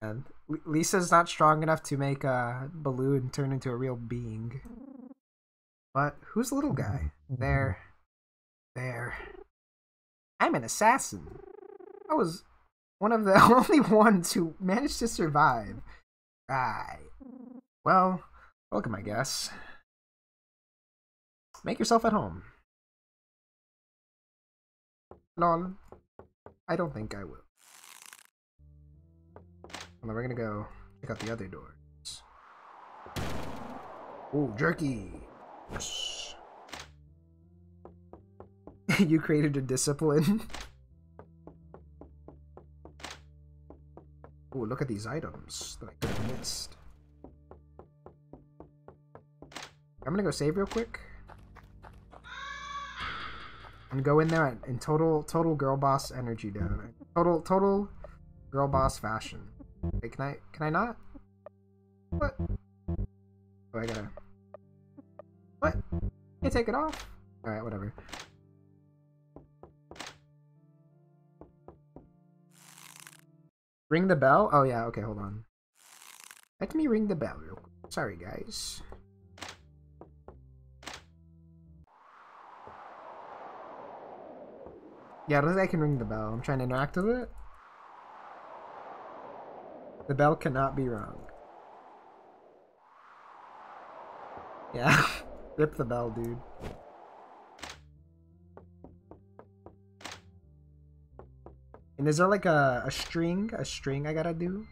And Lisa's not strong enough to make a balloon turn into a real being. But who's the little guy? There. There. I'm an assassin. I was one of the only ones who managed to survive. Right. Well, welcome, I guess. Make yourself at home. Lol. I don't think I will. Well, we're gonna go check out the other doors. Ooh, jerky! You created a discipline? Ooh, look at these items that I could have missed. I'm gonna go save real quick. And go in there in total total girl boss energy down. Total total girl boss fashion. Wait, can I can I not? What? Oh I gotta What? Can't take it off? Alright, whatever. Ring the bell? Oh yeah, okay, hold on. Let me ring the bell real quick. Sorry guys. Yeah, I don't think I can ring the bell. I'm trying to interact with it. The bell cannot be rung. Yeah. Rip the bell, dude. And is there like a, a string? A string I gotta do?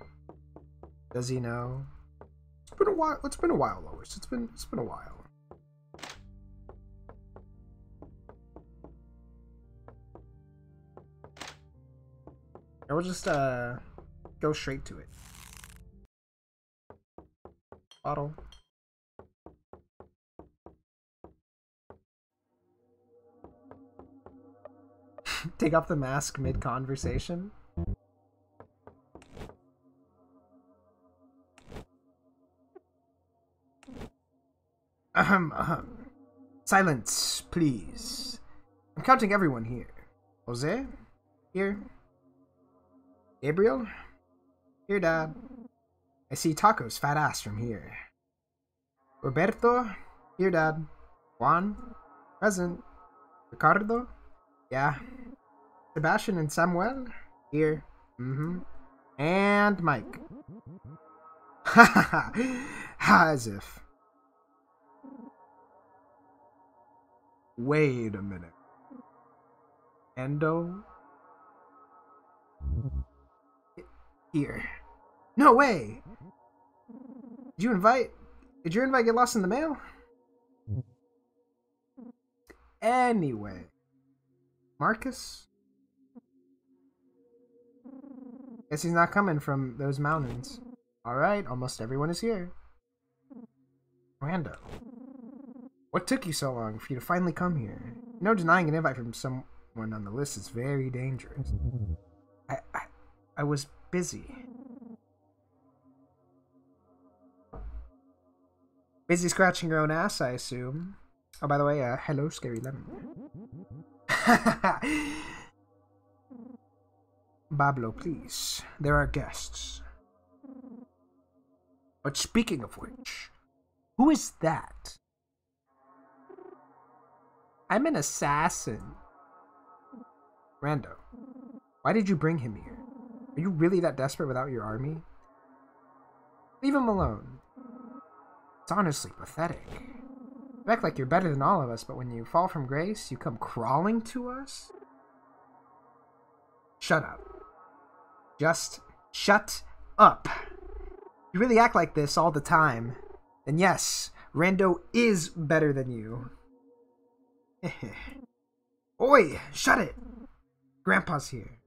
Does he know? It's been a while. It's been a while, Lois. It's been it's been a while. I will just uh go straight to it. Bottle. Take off the mask mid conversation. Ahem, ahem. Silence, please. I'm counting everyone here. Jose? Here. Gabriel? Here, Dad. I see Taco's fat ass from here. Roberto? Here, Dad. Juan? Present. Ricardo? Yeah. Sebastian and Samuel? Here. Mm-hmm. And Mike. Ha ha ha. As if. Wait a minute. Endo? Here. No way! Did you invite? Did your invite get lost in the mail? Anyway. Marcus? Guess he's not coming from those mountains. Alright, almost everyone is here. Rando. What took you so long for you to finally come here? No denying an invite from someone on the list is very dangerous. I, I, I was busy. Busy scratching your own ass, I assume. Oh, by the way, uh, hello, Scary Lemon. Bablo, please. There are guests. But speaking of which, who is that? I'm an assassin. Rando, why did you bring him here? Are you really that desperate without your army? Leave him alone. It's honestly pathetic. You act like you're better than all of us, but when you fall from grace, you come crawling to us? Shut up. Just shut up. You really act like this all the time. And yes, Rando is better than you. Oi, shut it. Grandpa's here.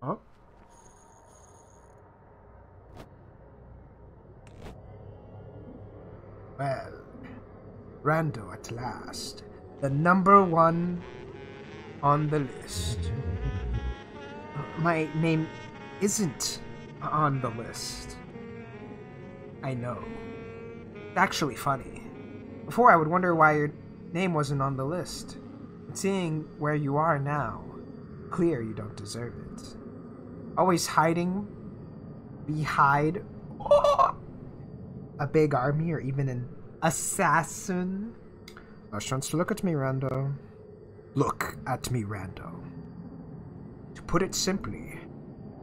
Oh. Well, Rando at last. The number one on the list. My name isn't on the list. I know. It's actually funny. Before I would wonder why your name wasn't on the list. But seeing where you are now, clear you don't deserve it. Always hiding behind a big army or even an assassin. Uh, Last chance to look at me, Rando. Look at me, Rando. To put it simply,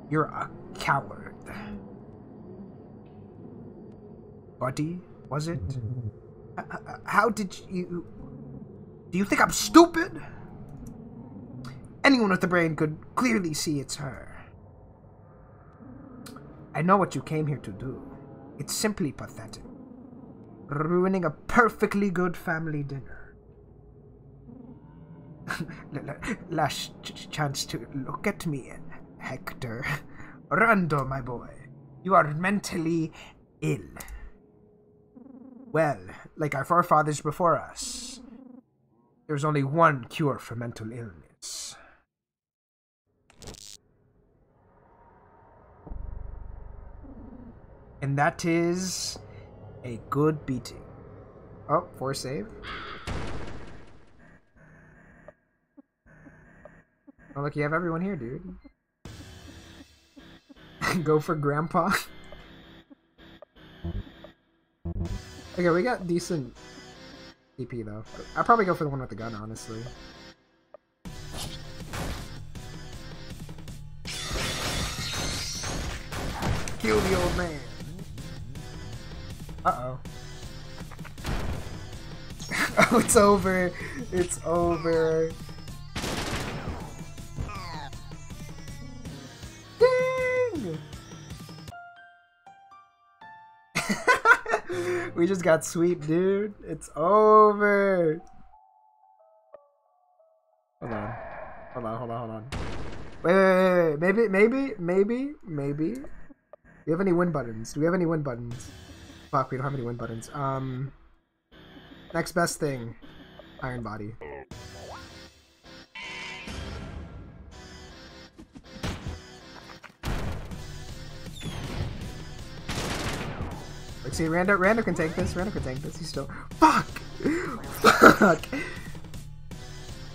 you're a coward. Buddy, was it? H- h- How did you. Do you think I'm stupid? Anyone with a brain could clearly see it's her. I know what you came here to do. It's simply pathetic. Ruining a perfectly good family dinner. Last ch- chance to look at me, Hector. Rando, my boy. You are mentally ill. Well, like our forefathers before us, there's only one cure for mental illness. And that is a good beating. Oh, for save. Oh, look, you have everyone here, dude. Go for Grandpa. okay, we got decent DP, though. I'll probably go for the one with the gun, honestly. Kill the old man. Uh oh. it's over. It's over. Ding! we just got sweet, dude. It's over. Hold on. Hold on, hold on, hold on. Wait, wait, wait, wait. Maybe, maybe, maybe, maybe. Do we have any win buttons? Do we have any win buttons? Fuck, we don't have any win buttons. Um, next best thing, Iron Body. Like, see, Rando, Rando can take this. Rando can take this. He's still. Fuck! Fuck!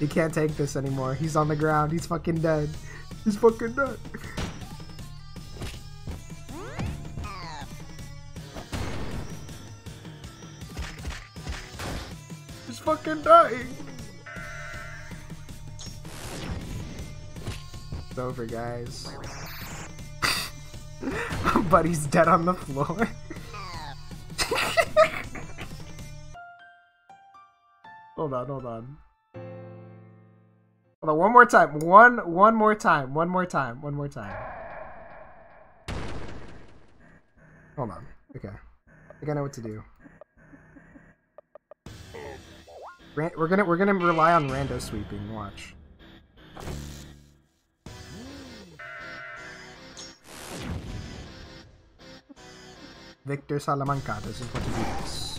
He can't take this anymore. He's on the ground. He's fucking dead. He's fucking dead. Fucking dying. It's over, guys. Buddy's dead on the floor. hold on, hold on. Hold on, one more time. One one more time. One more time. One more time. Hold on. Okay. I think I know what to do. Ran- we're gonna we're gonna rely on rando sweeping. Watch. Victor Salamanca doesn't want to do this.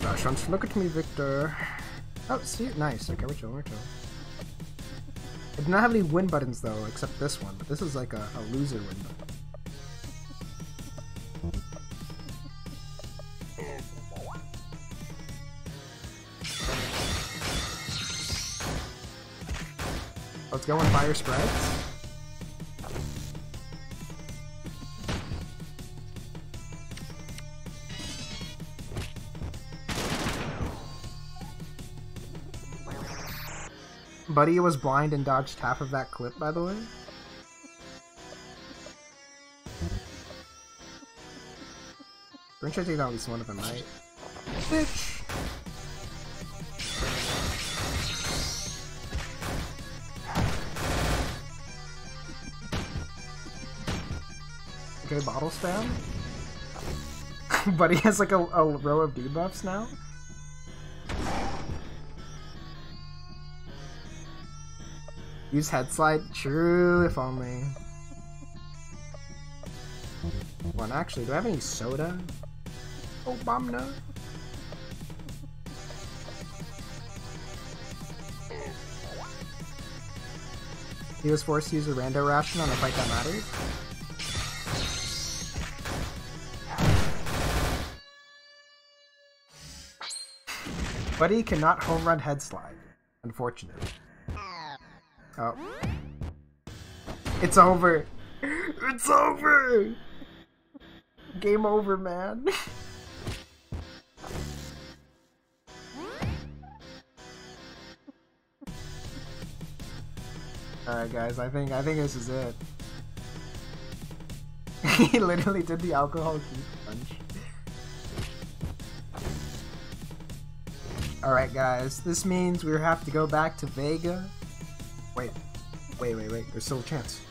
Gosh, don't look at me, Victor. Oh, see, nice. Okay, we're chill, we're chill. I do not have any win buttons though, except this one. But this is like a, a loser win button. Let's go and fire spreads. Buddy was blind and dodged half of that clip, by the way. We're gonna take down at least one of them, right? Bitch! Okay, bottle spam. Buddy has like a, a row of debuffs now. Use head slide? True, if only. One, actually, do I have any soda? Oh. He was forced to use a rando ration on a fight that mattered. Buddy cannot home run head slide. Unfortunately. Oh. It's over. It's over. Game over, man. Alright guys, I think I think this is it. he literally did the alcohol punch. Alright guys, this means we have to go back to Vega. Wait, wait, wait, wait, there's still a chance.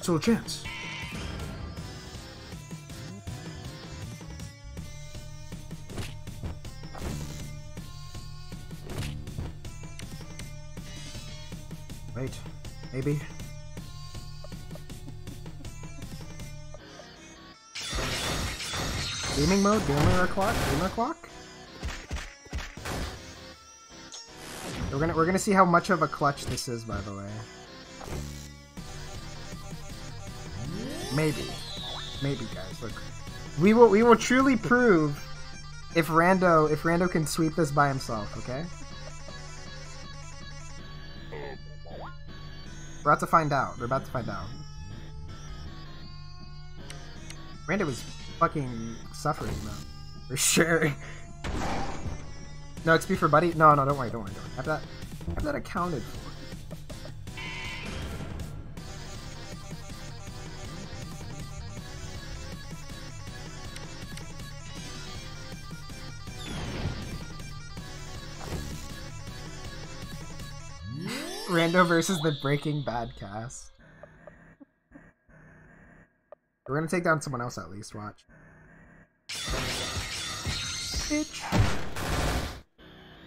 Still a chance. Wait, maybe. Gaming mode, gamer clock, gamer clock. We're gonna we're gonna see how much of a clutch this is, by the way. Maybe, maybe, guys. Look, we will we will truly prove if Rando if Rando can sweep this by himself. Okay. We're about to find out. We're about to find out. Rando was fucking suffering though, for sure. No XP for Buddy? No, no, don't worry, don't worry, don't worry. Have that, have that accounted for. Rando versus the Breaking Bad cast. We're gonna take down someone else at least, watch. Bitch.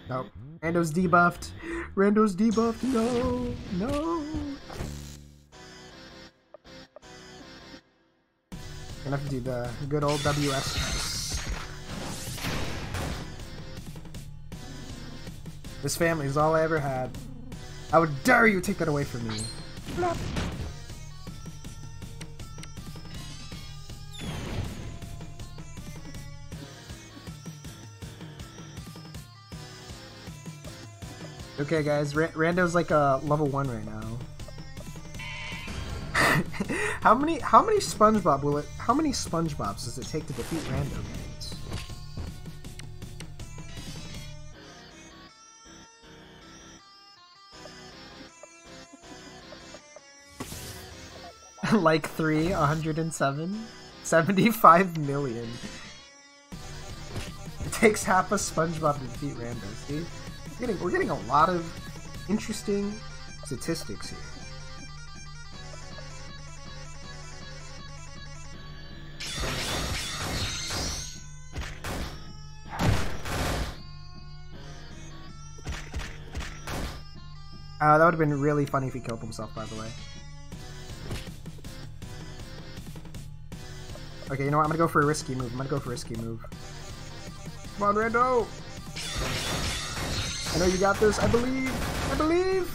Nope. Rando's debuffed. Rando's debuffed. No. No. Gonna have to do the good old WS. This family is all I ever had. I would dare you take that away from me. Okay, guys, Ra- Rando's like a level one right now. how many how many SpongeBob will it? How many SpongeBobs does it take to defeat Rando, like three, 107, 75 million. It takes half a SpongeBob to defeat Rando. See, we're getting we're getting a lot of interesting statistics here. Uh, that would have been really funny if he killed himself, by the way. Okay, you know what? I'm gonna go for a risky move. I'm gonna go for a risky move. Come on, Rando! I know you got this. I believe. I believe.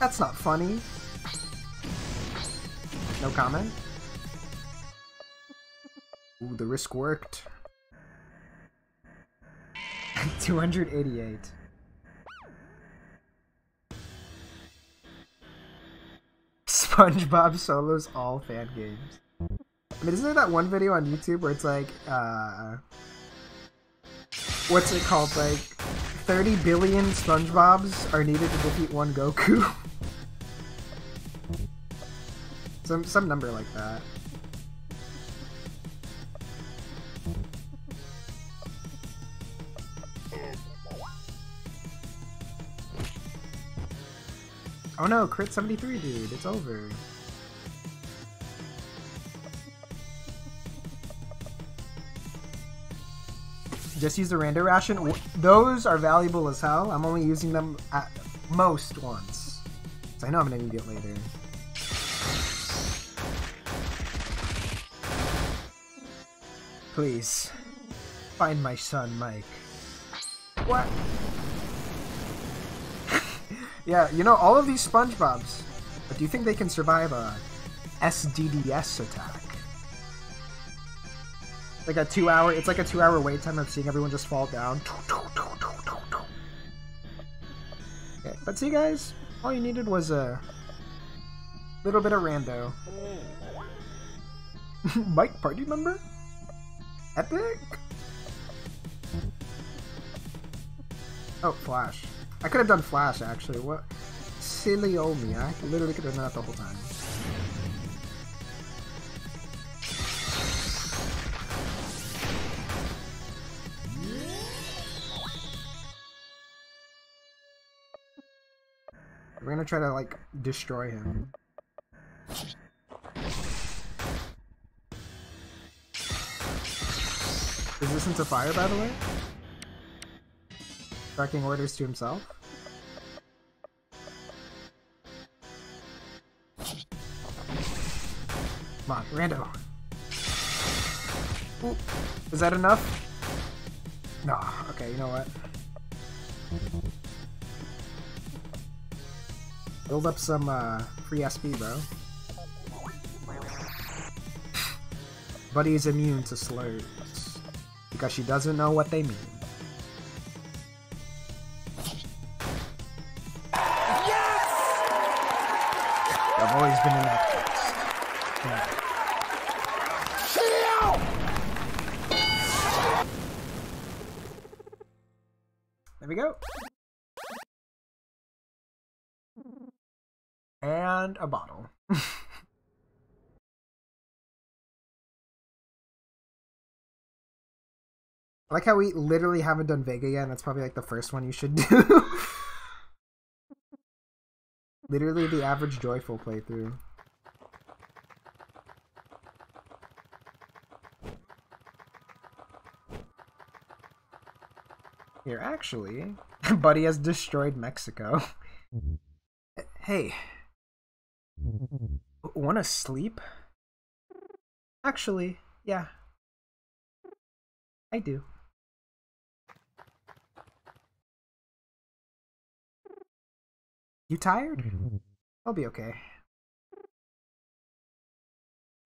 That's not funny. No comment. Ooh, the risk worked. 288. SpongeBob solos all fan games. I mean, isn't there that one video on YouTube where it's like, uh, what's it called? Like, 30 billion SpongeBobs are needed to defeat one Goku. some some number like that. Oh no, crit 73, dude. It's over. Just use the rando ration. Those are valuable as hell. I'm only using them at most once. I know I'm gonna need it later. Please. Find my son, Mike. What? yeah, you know, all of these SpongeBobs. But do you think they can survive a SDDS attack? Like a two hour, it's like a two hour wait time of seeing everyone just fall down. Okay, but see guys, all you needed was a little bit of rando. Mike, party member? Epic? Oh, Flash. I could have done Flash actually. What? Silly old me. I literally could have done that the whole time. We're gonna try to like destroy him. Resistance to fire, by the way? Barking orders to himself? Come on, Rando. Ooh, is that enough? No. Okay, you know what? Build up some uh, free SP, bro. Buddy is immune to slurs because she doesn't know what they mean. Yes! I've always been in that And a bottle. I like how we literally haven't done Vega yet, and that's probably like the first one you should do. Literally the average joyful playthrough. Here, actually, Buddy has destroyed Mexico. Mm-hmm. hey, wanna sleep? Actually, yeah. I do. You tired? I'll be okay.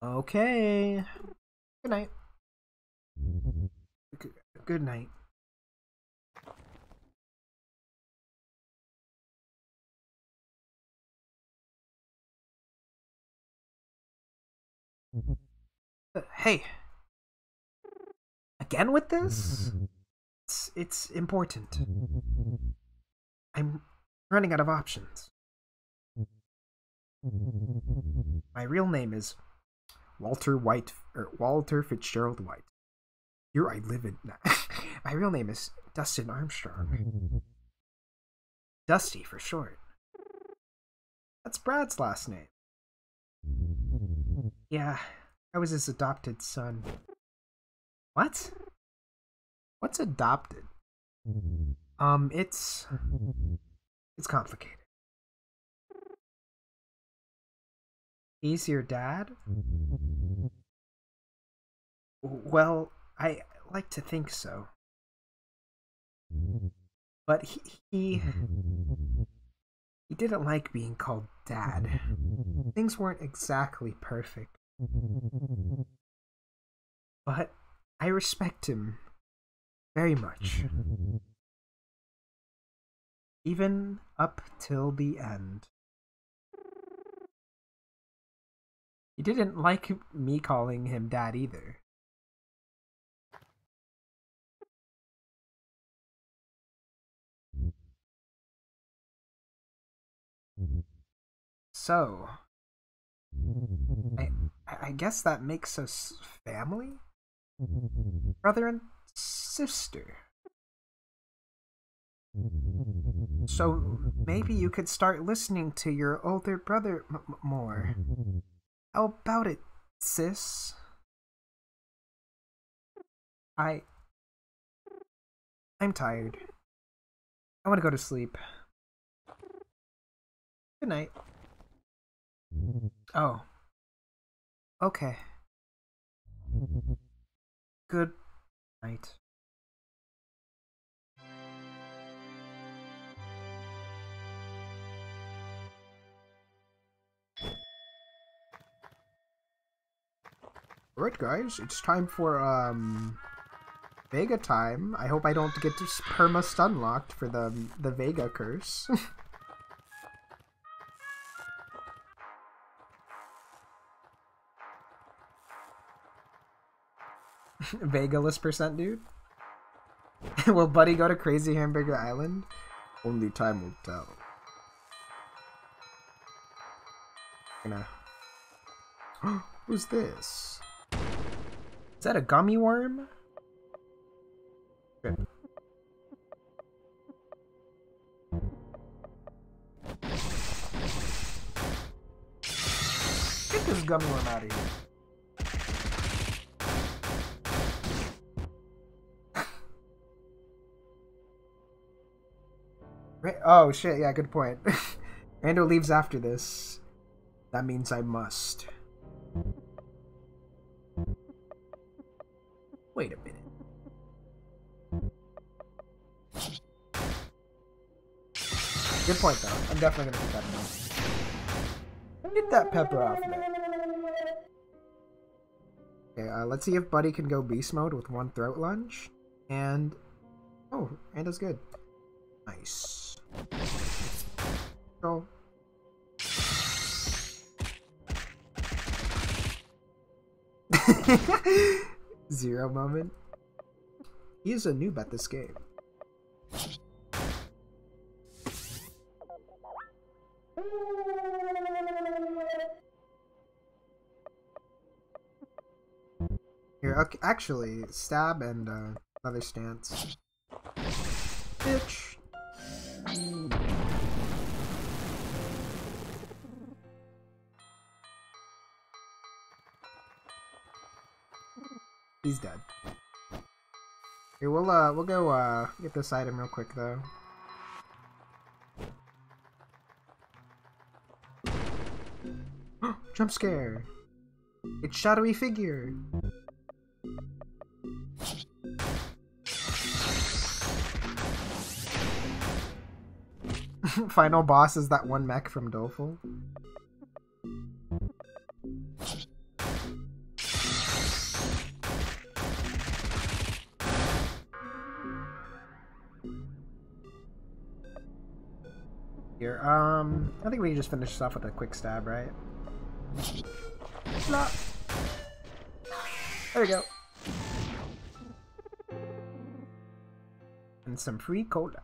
Okay. Good night. Good night. Uh, hey. Again with this? It's it's important. I'm running out of options. My real name is Walter White or Walter Fitzgerald White. Here I live in. My real name is Dustin Armstrong. Dusty for short. That's Brad's last name. Yeah, I was his adopted son. What? What's adopted? Um, it's it's complicated. He's your dad? Well, I like to think so. But he he, he didn't like being called dad. Things weren't exactly perfect. But I respect him very much. Even up till the end. He didn't like me calling him dad either. So, I, I guess that makes us family? Brother and sister. So maybe you could start listening to your older brother more. How about it, sis? I. I'm tired. I want to go to sleep. Good night. Oh. Okay. Good night. Alright guys, it's time for um Vega time. I hope I don't get perma stun locked for the the Vega curse. Vegaless percent, dude. will Buddy go to Crazy Hamburger Island? Only time will tell. Gonna. Who's this? Is that a gummy worm? Okay. Get this gummy worm out of here. Oh shit, yeah, good point. Rando leaves after this. That means I must. Wait a minute. Good point though. I'm definitely gonna keep that in. Get that pepper off. Okay, uh, let's see if Buddy can go beast mode with one throat lunge. And oh, Rando's good. Nice. Go. Zero moment. He is a noob at this game. Here, okay, actually, stab and uh, another stance. Bitch. He's dead. Here, we'll uh, we'll go uh, get this item real quick though. Jump scare! It's shadowy figure. Final boss is that one mech from Doleful. Um, I think we can just finish this off with a quick stab, right? There we go. And some free cola.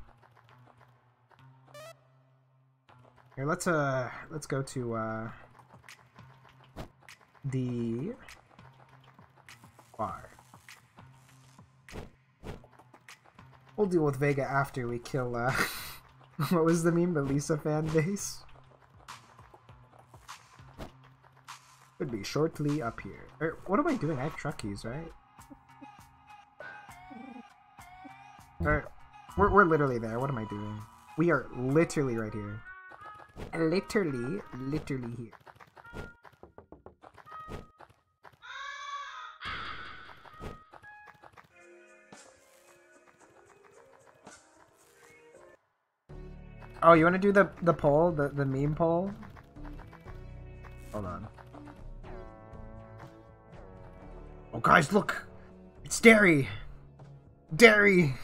Here, let's uh, let's go to uh, the bar. We'll deal with Vega after we kill. Uh, what was the meme? The Lisa fan base. Could be shortly up here. Or, what am I doing? I have truck keys, right? Or, we're, we're literally there. What am I doing? We are literally right here. Literally, literally here. Oh, you want to do the the poll, the the meme poll? Hold on. Oh, guys, look! It's Derry! Derry!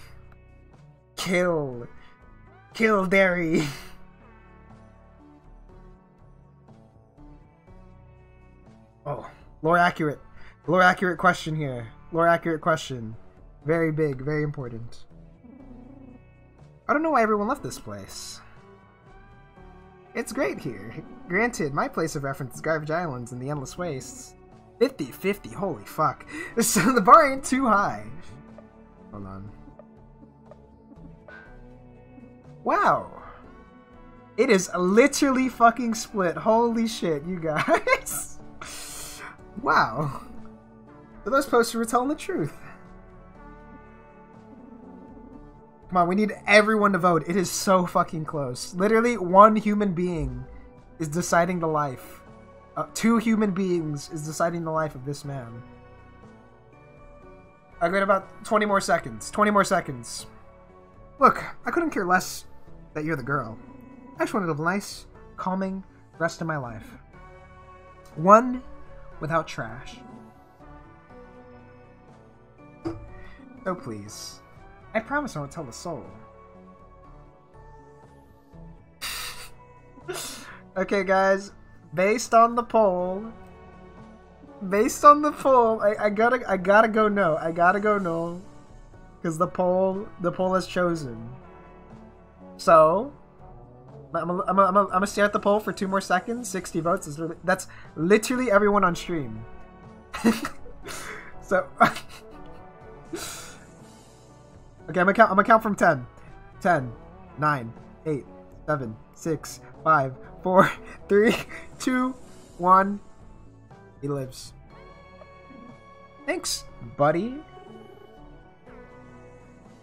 Kill! Kill Derry! Oh, lore accurate. Lore accurate question here. Lore accurate question. Very big, very important. I don't know why everyone left this place. It's great here. Granted, my place of reference is Garbage Islands and the Endless Wastes. 50-50, holy fuck. So the bar ain't too high. Hold on. Wow. It is literally fucking split. Holy shit, you guys. wow. So those posters were telling the truth. Come on, we need everyone to vote. It is so fucking close. Literally, one human being is deciding the life. Uh, two human beings is deciding the life of this man. I got about 20 more seconds. 20 more seconds. Look, I couldn't care less that you're the girl. I just wanted a nice, calming rest of my life. One without trash. Oh, please. I promise I won't tell the soul. okay, guys. Based on the poll, based on the poll, I, I gotta I gotta go no. I gotta go no, because the poll the poll has chosen. So, I'm gonna I'm I'm I'm I'm stare at the poll for two more seconds. Sixty votes is really, that's literally everyone on stream. so. Okay, I'm gonna count. I'm gonna count from 10. 10, 9, 8, 7, 6, 5, 4, 3, 2, 1. He lives. Thanks, buddy.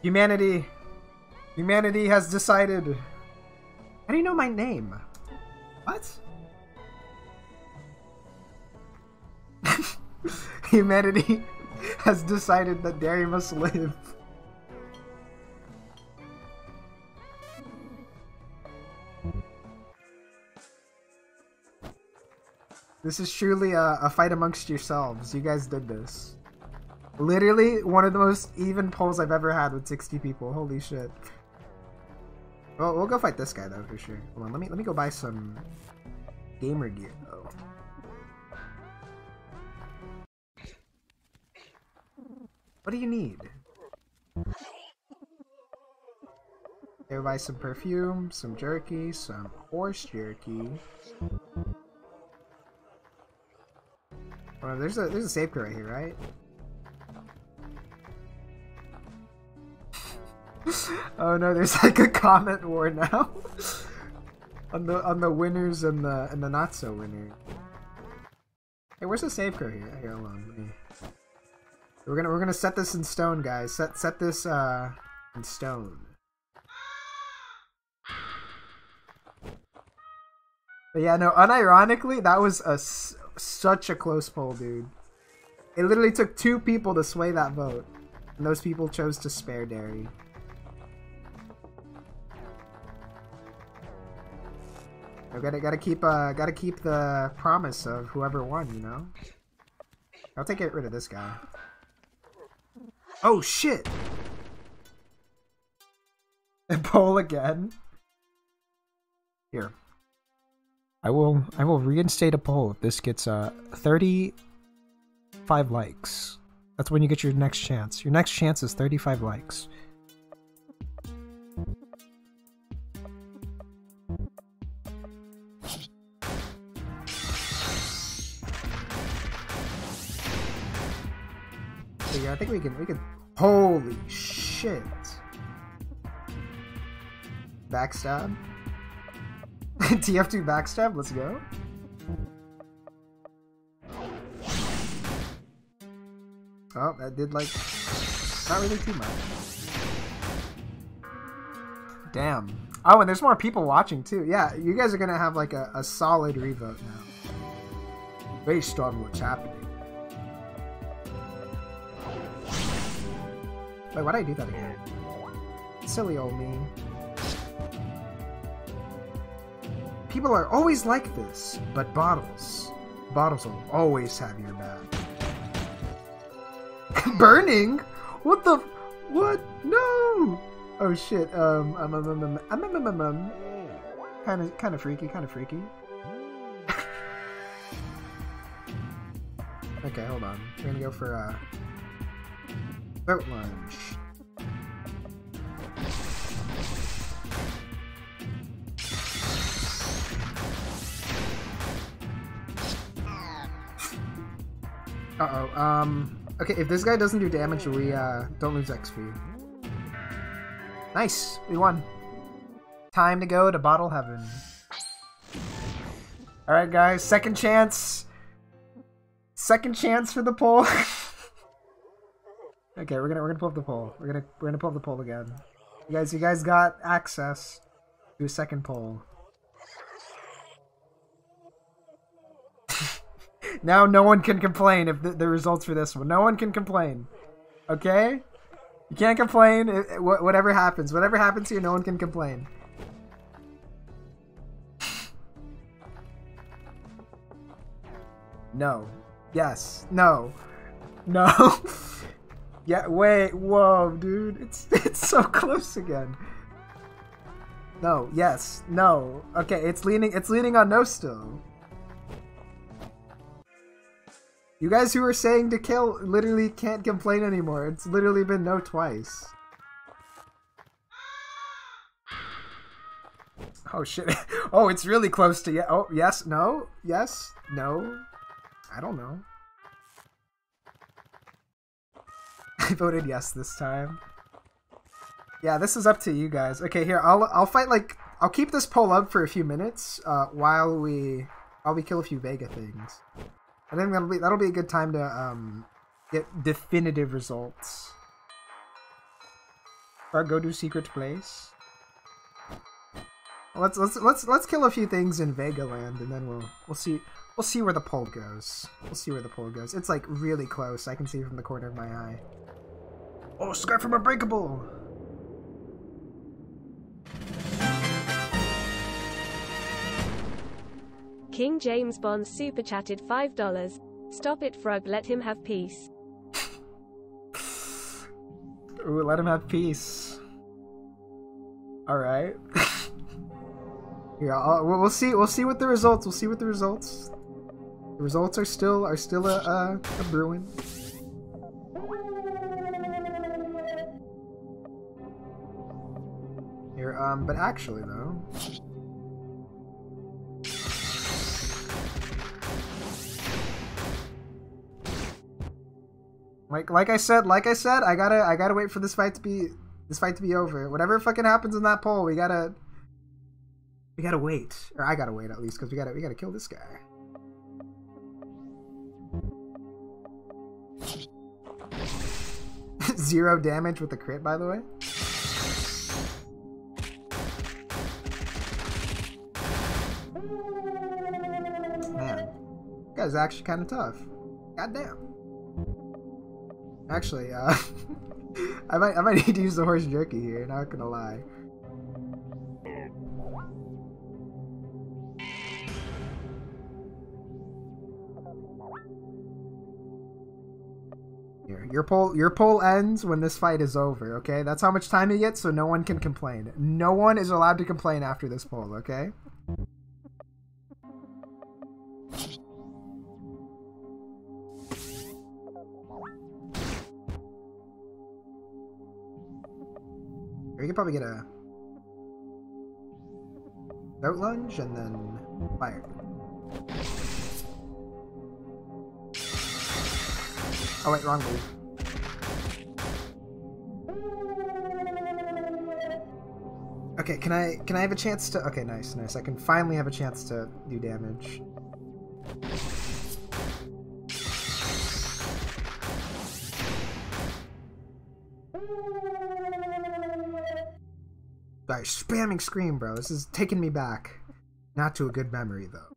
Humanity. Humanity has decided. How do you know my name? What? Humanity has decided that Derry must live. This is truly a, a, fight amongst yourselves. You guys did this. Literally one of the most even polls I've ever had with 60 people. Holy shit. Well, we'll go fight this guy though for sure. Hold on, let me let me go buy some gamer gear though. What do you need? Here, buy some perfume, some jerky, some horse jerky. There's a there's a code right here, right? oh no, there's like a comment war now on the on the winners and the and the not so winner. Hey, where's the save code here? Here, hold on. We're gonna we're gonna set this in stone, guys. Set set this uh in stone. But yeah, no. Unironically, that was a such a close poll, dude. It literally took two people to sway that vote, and those people chose to spare dairy. I gotta gotta keep uh gotta keep the promise of whoever won, you know. I'll take get rid of this guy. Oh shit! And poll again. Here. I will I will reinstate a poll if this gets uh 35 likes. That's when you get your next chance. Your next chance is 35 likes. So yeah, I think we can we can Holy shit. Backstab. TF2 backstab, let's go. Oh, that did like not really too much. Damn. Oh, and there's more people watching too. Yeah, you guys are gonna have like a, a solid revote now. Based on what's happening. Wait, why'd I do that again? Silly old me. People are always like this, but bottles. Bottles will always have your back. Burning? What the? What? No! Oh shit. Um. Um. Um. Um. Um. Um. Um. um, um. Kind of. Kind of freaky. Kind of freaky. okay, hold on. We're gonna go for a uh, boat lunge. Uh oh. Um. Okay, if this guy doesn't do damage, we uh don't lose XP. Nice, we won. Time to go to bottle heaven. All right, guys. Second chance. Second chance for the poll. okay, we're gonna we're gonna pull up the poll. We're gonna we're gonna pull up the poll again. You guys, you guys got access to a second poll. Now no one can complain if the, the results for this one. No one can complain. Okay? You can't complain. It, it- wha- whatever happens, whatever happens here, no one can complain. No. Yes. No. No. yeah. Wait. Whoa, dude. It's it's so close again. No. Yes. No. Okay. It's leaning. It's leaning on no still. You guys who are saying to kill literally can't complain anymore. It's literally been no twice. Oh shit. Oh, it's really close to yeah. Oh, yes, no, yes, no. I don't know. I voted yes this time. Yeah, this is up to you guys. Okay, here I'll I'll fight like I'll keep this poll up for a few minutes uh, while we while we kill a few Vega things. I think that'll be that'll be a good time to um get definitive results. Or go to secret place. Let's let's let's let's kill a few things in Vega Land and then we'll we'll see we'll see where the poll goes. We'll see where the poll goes. It's like really close. I can see from the corner of my eye. Oh, Scar from Unbreakable. King James Bond super chatted $5. Stop it, Frug, let him have peace. Ooh, let him have peace. All right. yeah, I'll, we'll we'll see. We'll see what the results. We'll see what the results. The results are still are still a a, a brewing. Here, um, but actually though. Like like I said, like I said, I gotta I gotta wait for this fight to be this fight to be over. Whatever fucking happens in that poll, we gotta we gotta wait, or I gotta wait at least because we gotta we gotta kill this guy. Zero damage with the crit, by the way. Man, that guy's actually kind of tough. Goddamn. Actually, uh, I might I might need to use the horse jerky here. Not gonna lie. Here, your poll your poll ends when this fight is over. Okay, that's how much time you get, so no one can complain. No one is allowed to complain after this poll. Okay. Could probably get a throat lunge and then fire. Oh wait, wrong move. Okay, can I can I have a chance to? Okay, nice, nice. I can finally have a chance to do damage. Guys, spamming scream, bro. This is taking me back. Not to a good memory, though.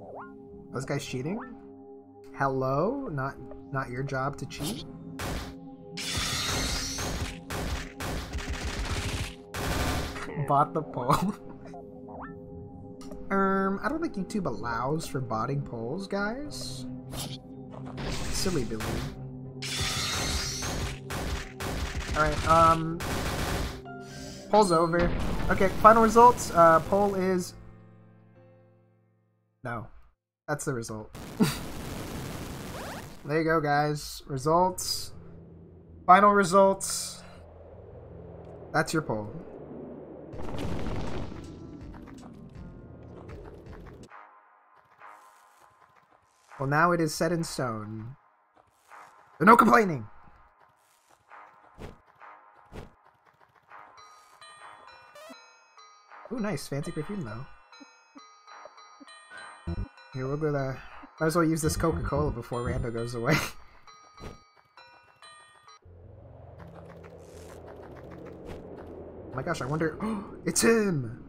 Oh, this guy's cheating? Hello? Not not your job to cheat? Bought the poll. um, I don't think YouTube allows for botting polls, guys. Silly Billy. Alright, um... Poll's over. Okay, final results. Uh, poll is... No. That's the result. there you go, guys. Results. Final results. That's your poll. Well, now it is set in stone. So no complaining. Ooh, nice. Fancy perfume, though. Here, we'll go to... Might as well use this Coca-Cola before Rando goes away. oh my gosh, I wonder... it's him!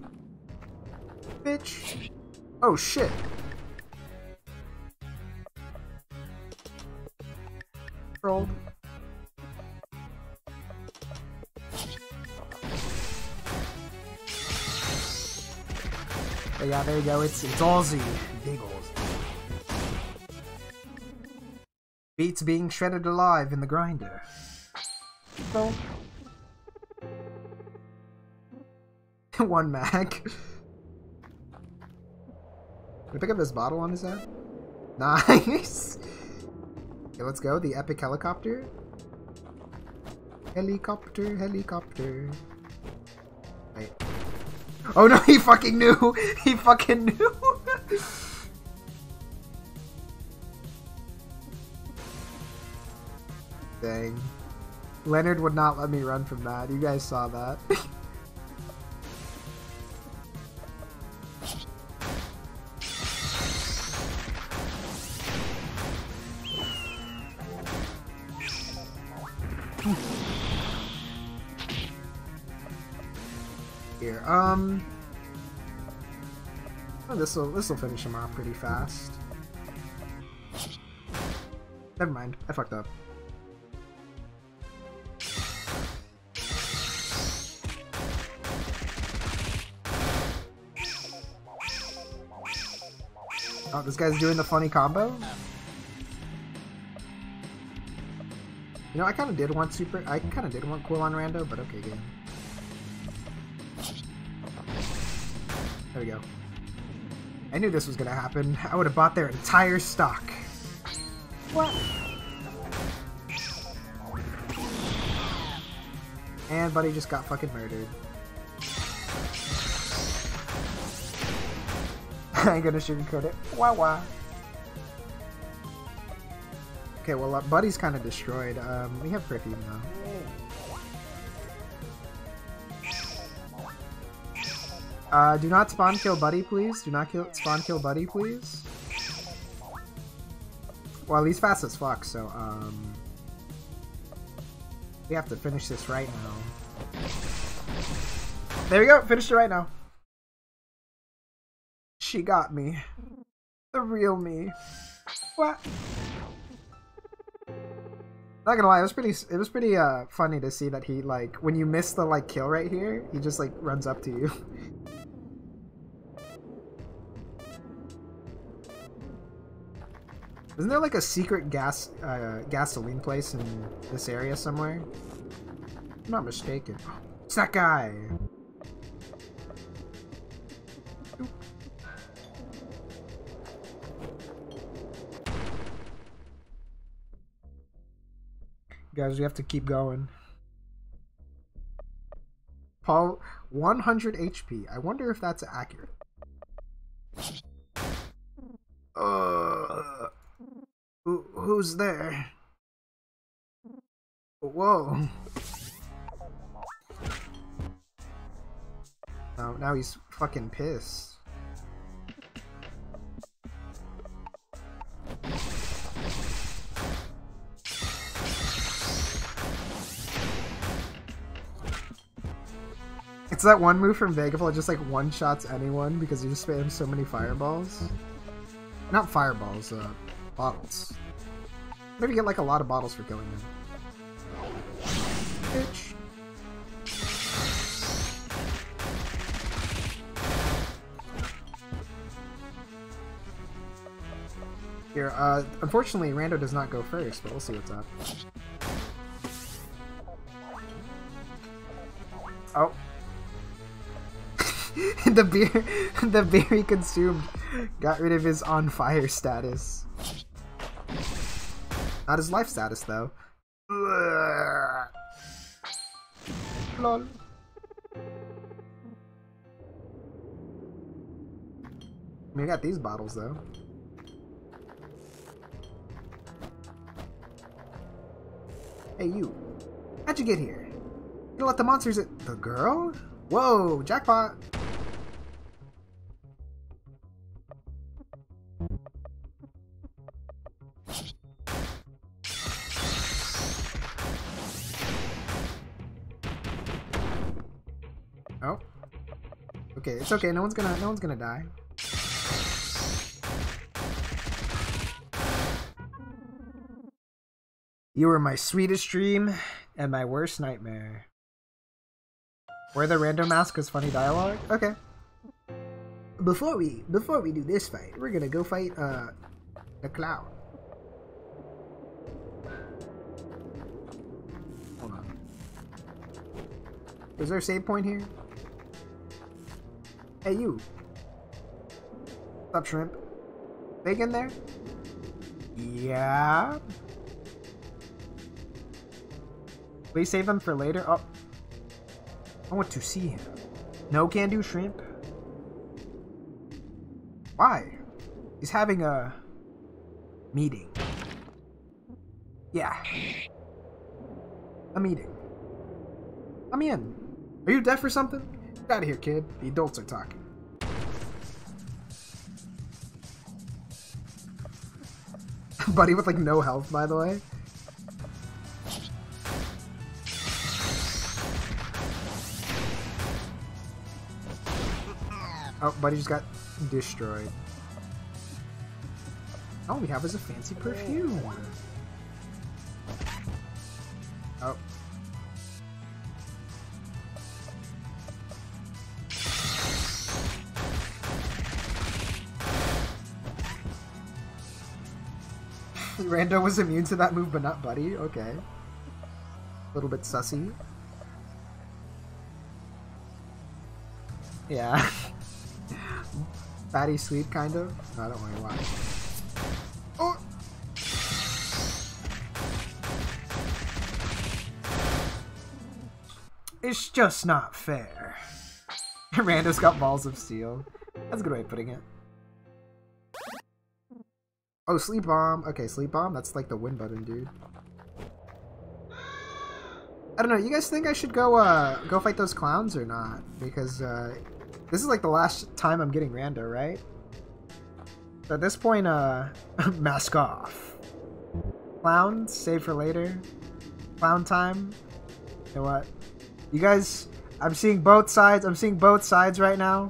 Bitch! Oh, shit! Trolled. But yeah, there you go. It's it's Aussie. Big Aussie. Beats being shredded alive in the grinder. So. One mag. Can I pick up this bottle on his head? Nice! Okay, let's go. The epic helicopter. Helicopter, helicopter. Wait. Oh no, he fucking knew! He fucking knew! Dang. Leonard would not let me run from that. You guys saw that. Oh, this'll, this'll finish him off pretty fast. Never mind, I fucked up. Oh, this guy's doing the funny combo? You know, I kind of did want super... I kind of did want cool on rando, but okay, game. There we go. I knew this was gonna happen. I would have bought their entire stock. What? And Buddy just got fucking murdered. I ain't gonna sugarcoat it. Wah wah. Okay, well, uh, Buddy's kind of destroyed. Um, we have perfume though. Uh, do not spawn kill buddy, please. Do not kill spawn kill buddy, please. Well, he's fast as fuck, so um, we have to finish this right now. There we go. Finished it right now. She got me. The real me. What? Not gonna lie, it was pretty. It was pretty uh, funny to see that he like when you miss the like kill right here, he just like runs up to you. Isn't there like a secret gas uh, gasoline place in this area somewhere? I'm not mistaken. It's that guy. Guys, we have to keep going. Paul, 100 HP. I wonder if that's accurate. Uh, who, who's there? Whoa. Now, now he's fucking pissed. It's that one move from Vegaful, just like one shots anyone because you just spam so many fireballs. Not fireballs, uh, bottles. Maybe get like a lot of bottles for killing him. Bitch. Here, uh, unfortunately, Rando does not go first, but we'll see what's up. Oh. the beer, the beer he consumed got rid of his on fire status. Not his life status, though. Lol. I mean, I got these bottles, though. Hey, you. How'd you get here? You let the monsters at the girl? Whoa, jackpot! It's okay. No one's gonna no one's gonna die. You were my sweetest dream and my worst nightmare. Where the random mask is funny dialogue? Okay. Before we before we do this fight, we're gonna go fight uh the clown. Hold on. Is there a save point here? Hey you. What's up shrimp? Bacon there? Yeah. You save him for later? Oh. I want to see him. No can do shrimp? Why? He's having a meeting. Yeah. A meeting. Me in. Are you deaf or something? Get out of here, kid. The adults are talking. Buddy with like no health, by the way. Oh, Buddy just got destroyed. All we have is a fancy perfume. Rando was immune to that move, but not Buddy. Okay. A little bit sussy. Yeah. Fatty sweet, kind of. No, don't worry why. Oh! It's just not fair. Rando's got balls of steel. That's a good way of putting it. Oh, sleep bomb. Okay, sleep bomb. That's like the win button, dude. I don't know. You guys think I should go uh go fight those clowns or not? Because uh This is like the last time I'm getting rando, right? So at this point, uh, mask off. Clown, save for later. Clown time. You know what? You guys, I'm seeing both sides. I'm seeing both sides right now.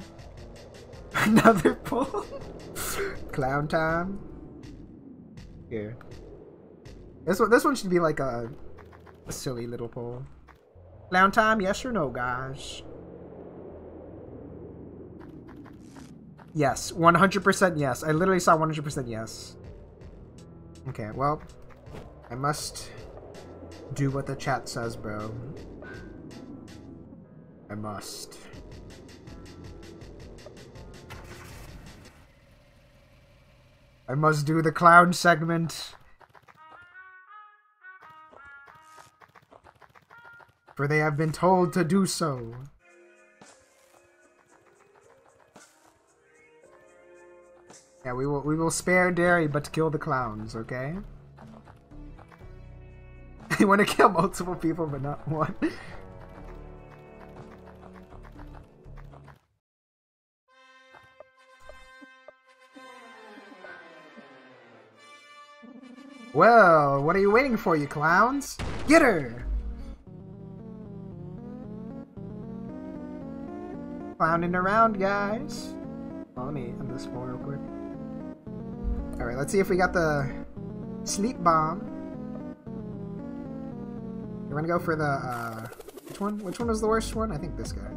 Another pull. Clown time. Here. This one, this one should be like a, a silly little poll. Clown time, yes or no, guys? Yes, 100% yes. I literally saw 100% yes. Okay, well, I must do what the chat says, bro. I must. I must do the clown segment. For they have been told to do so. Yeah, we will we will spare dairy but kill the clowns, okay? you want to kill multiple people but not one. Well, what are you waiting for, you clowns? Get her! Clowning around, guys. Well, let me end this poll real quick. Alright, let's see if we got the sleep bomb. You wanna go for the, uh, which one? Which one was the worst one? I think this guy.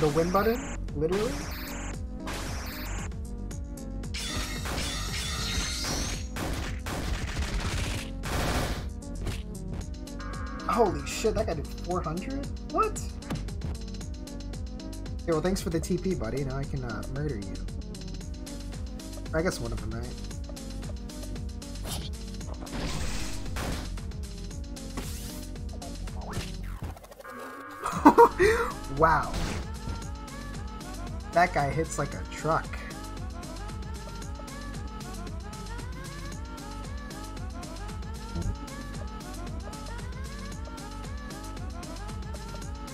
The win button? Literally? Holy shit, that guy did 400? What? Okay, well thanks for the TP, buddy. Now I can uh, murder you. I guess one of them, right? wow. That guy hits like a truck.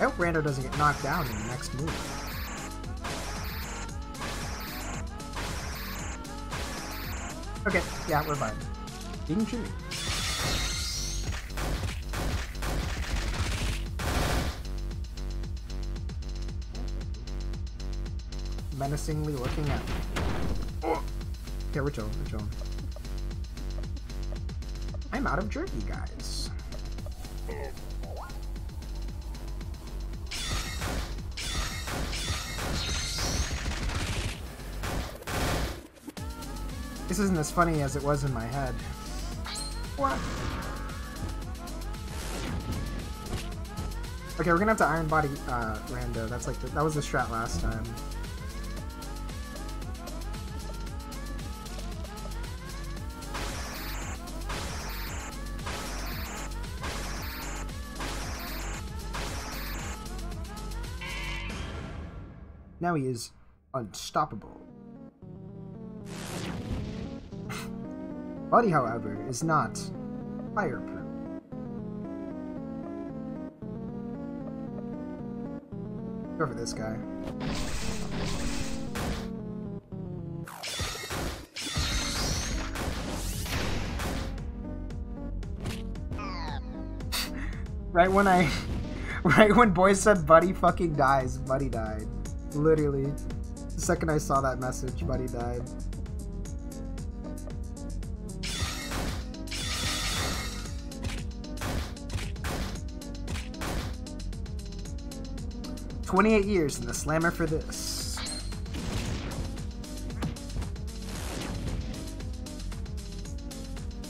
I hope Rando doesn't get knocked down in the next move. Okay, yeah, we're fine. Being Jimmy. Menacingly looking at me. Okay, we're chilling, we're chilling. I'm out of jerky, guys. This isn't as funny as it was in my head. What? Okay, we're gonna have to Iron Body uh, Rando. That's like the, that was the strat last time. Now he is unstoppable. Buddy, however, is not fireproof. Go for this guy. right when I, right when boy said Buddy fucking dies, Buddy died. Literally. The second I saw that message, Buddy died. Twenty-eight years in the slammer for this.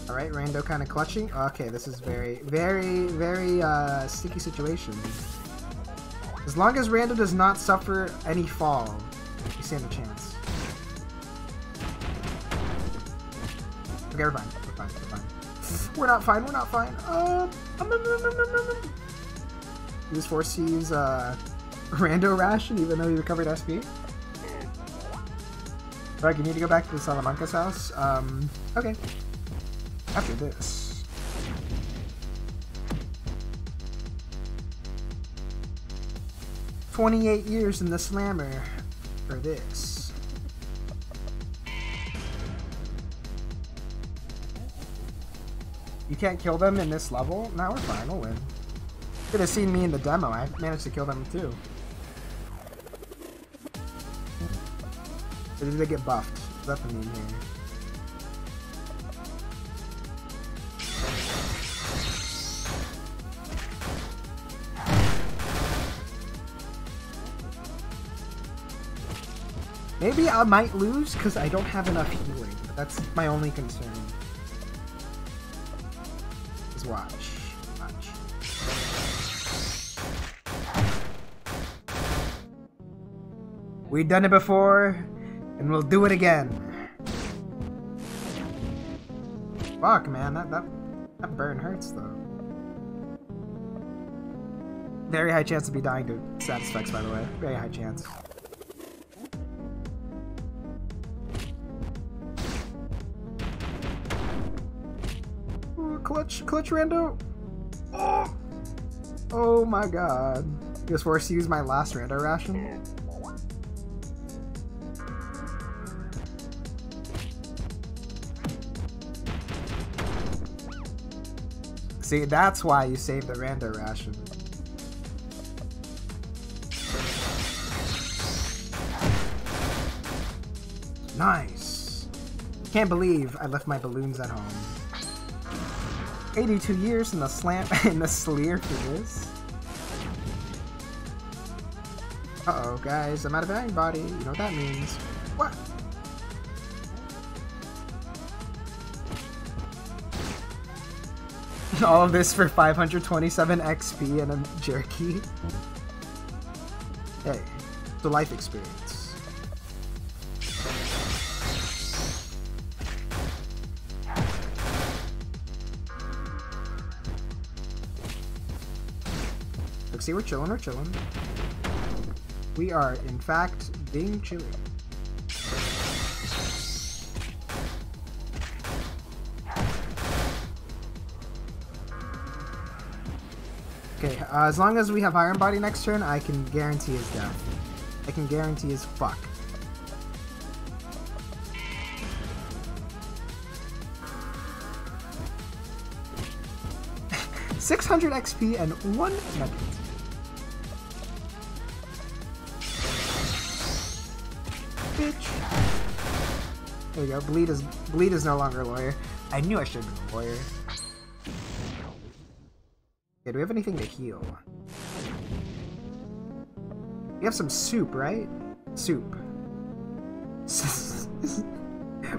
All right, Rando kind of clutching. Okay, this is very, very, very uh, sticky situation. As long as Rando does not suffer any fall, we stand a chance. Okay, we're fine. We're fine. We're fine. We're not fine. We're not fine. Um, um, um, um, um, um, um. Use uh, Rando Ration even though he recovered SP. Right, you need to go back to the Salamanca's house. Um, okay. After this. 28 years in the slammer for this. You can't kill them in this level? Now we're fine, we'll win. Could have seen me in the demo. I managed to kill them too. Or did they get buffed? The meme here? Maybe I might lose because I don't have enough healing. That's my only concern. Is watch. Watch. We've done it before, and we'll do it again. Fuck, man, that that that burn hurts though. Very high chance to be dying to Satisfex, by the way. Very high chance. Clutch, clutch rando. Oh, oh my god. Was forced to use my last rando ration. See, that's why you save the rando ration. Nice. Can't believe I left my balloons at home. 82 years in the slam in the sleer for this. Uh oh, guys, I'm out of iron body. You know what that means. All of this for 527 XP and a jerky. Hey, the life experience. Look, see, we're chilling, we're chilling. We are, in fact, being chilly. Uh, as long as we have Iron Body next turn, I can guarantee his death. I can guarantee his fuck. Six hundred XP and one nugget. Bitch. There you go. Bleed is bleed is no longer a lawyer. I knew I should been a lawyer. Okay, do we have anything to heal? We have some soup, right? Soup.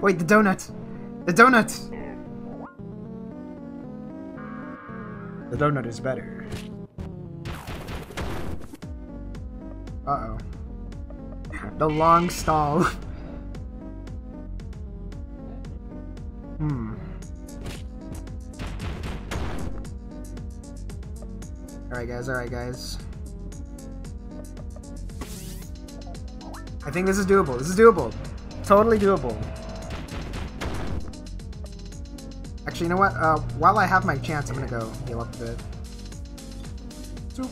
Wait, the donut! The donut! The donut is better. Uh-oh. The long stall. hmm. Alright guys, alright guys. I think this is doable. This is doable. Totally doable. Actually, you know what? Uh, while I have my chance, I'm gonna go heal up a bit. Zoop.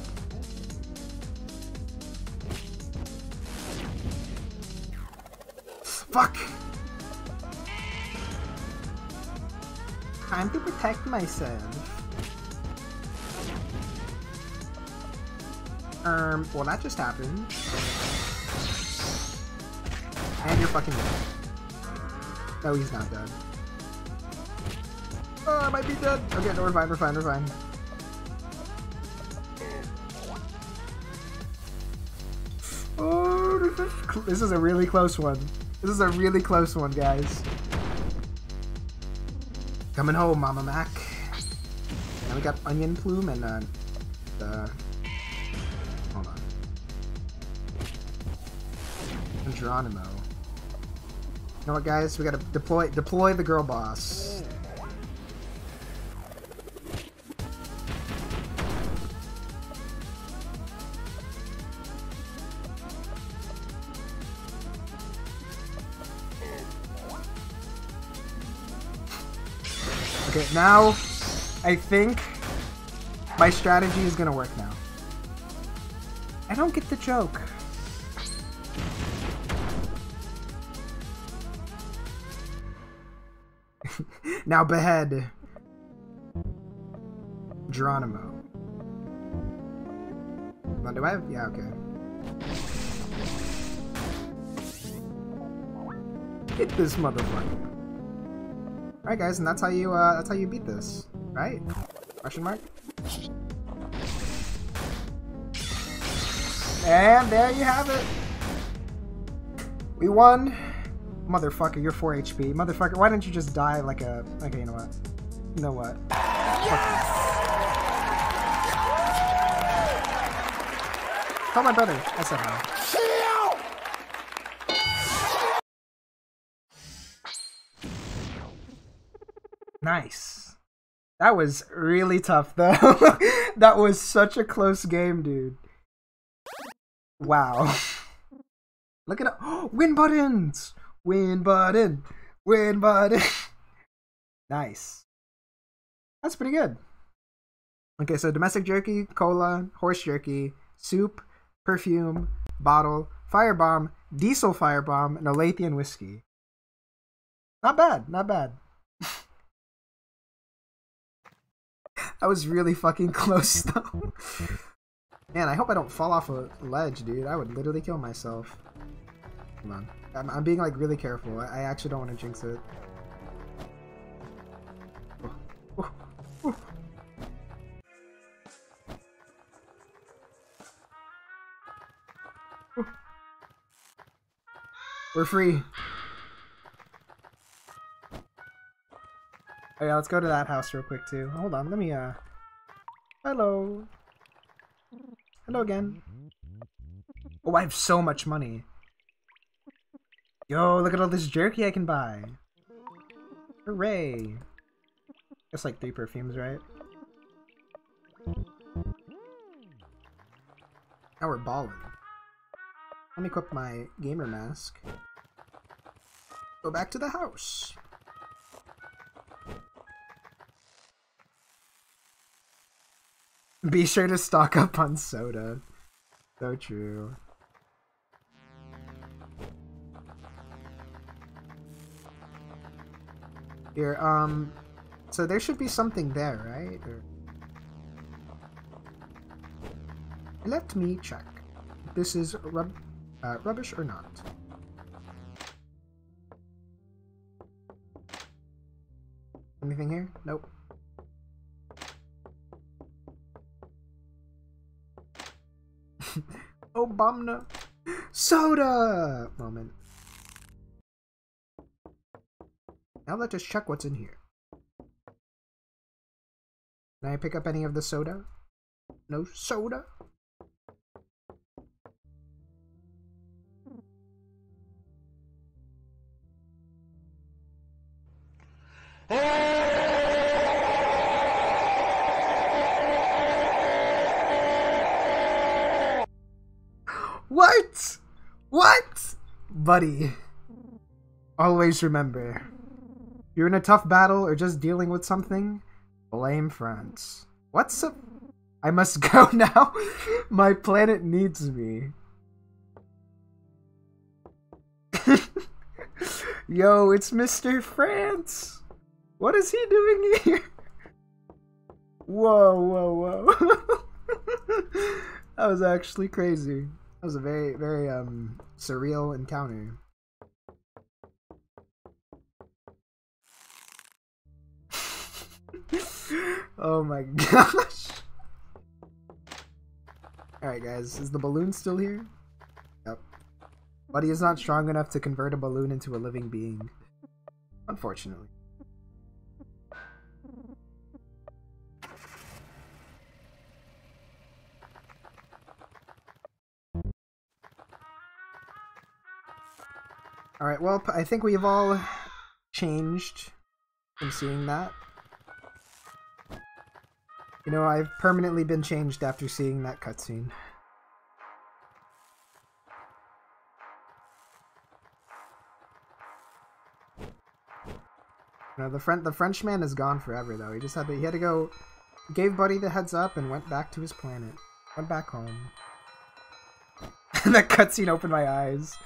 Fuck! Time to protect myself. Um, well that just happened. And you're fucking dead. No, he's not dead. Oh, I might be dead. Okay, no, we're fine, we're fine, we're fine. Oh, this is, this is a really close one. This is a really close one, guys. Coming home, Mama Mac. Now we got Onion Plume and uh, Geronimo. You know what, guys? We gotta deploy deploy the girl boss. Okay, now I think my strategy is gonna work now. I don't get the joke. Now behead Geronimo. Do I have? Yeah, okay. Hit this motherfucker. Alright guys, and that's how you uh that's how you beat this. Right? Question mark? And there you have it. We won. Motherfucker, you're 4 HP. Motherfucker, why didn't you just die like a... Okay, you know what? You know what? You. Call my brother. I said hi. Nice. That was really tough, though. that was such a close game, dude. Wow. Look at win buttons! Win button! Win button! nice. That's pretty good. Okay, so domestic jerky, cola, horse jerky, soup, perfume, bottle, firebomb, diesel firebomb, and Olathian whiskey. Not bad, not bad. that was really fucking close, though. Man, I hope I don't fall off a ledge, dude. I would literally kill myself. Come on. I'm, I'm being, like, really careful. I, I actually don't want to jinx it. We're free. Oh yeah, let's go to that house real quick too. Hold on, let me uh Hello. Hello again. Oh, I have so much money. Yo, look at all this jerky I can buy. Hooray. That's like three perfumes, right? Now we're balling. Let me equip my gamer mask. Go back to the house. Be sure to stock up on soda. So true. Here, um, so there should be something there, right? Or... Let me check. This is rub uh, rubbish or not. Anything here? Nope. Obama soda moment. Now let us just check what's in here. Can I pick up any of the soda? No soda? What? What? Buddy. Always remember. You're in a tough battle or just dealing with something, blame friends. What's up? I must go now. My planet needs me. Yo, it's Mr. France. What is he doing here? Whoa, whoa, whoa. that was actually crazy. That was a very, very um surreal encounter. oh my gosh. Alright guys, is the balloon still here? Yep. Buddy is not strong enough to convert a balloon into a living being. Unfortunately. Alright, well, I think we've all changed from seeing that. You know, I've permanently been changed after seeing that cutscene. No, the French the Frenchman is gone forever though. He just had to he had to go gave Buddy the heads up and went back to his planet. Went back home. And that cutscene opened my eyes.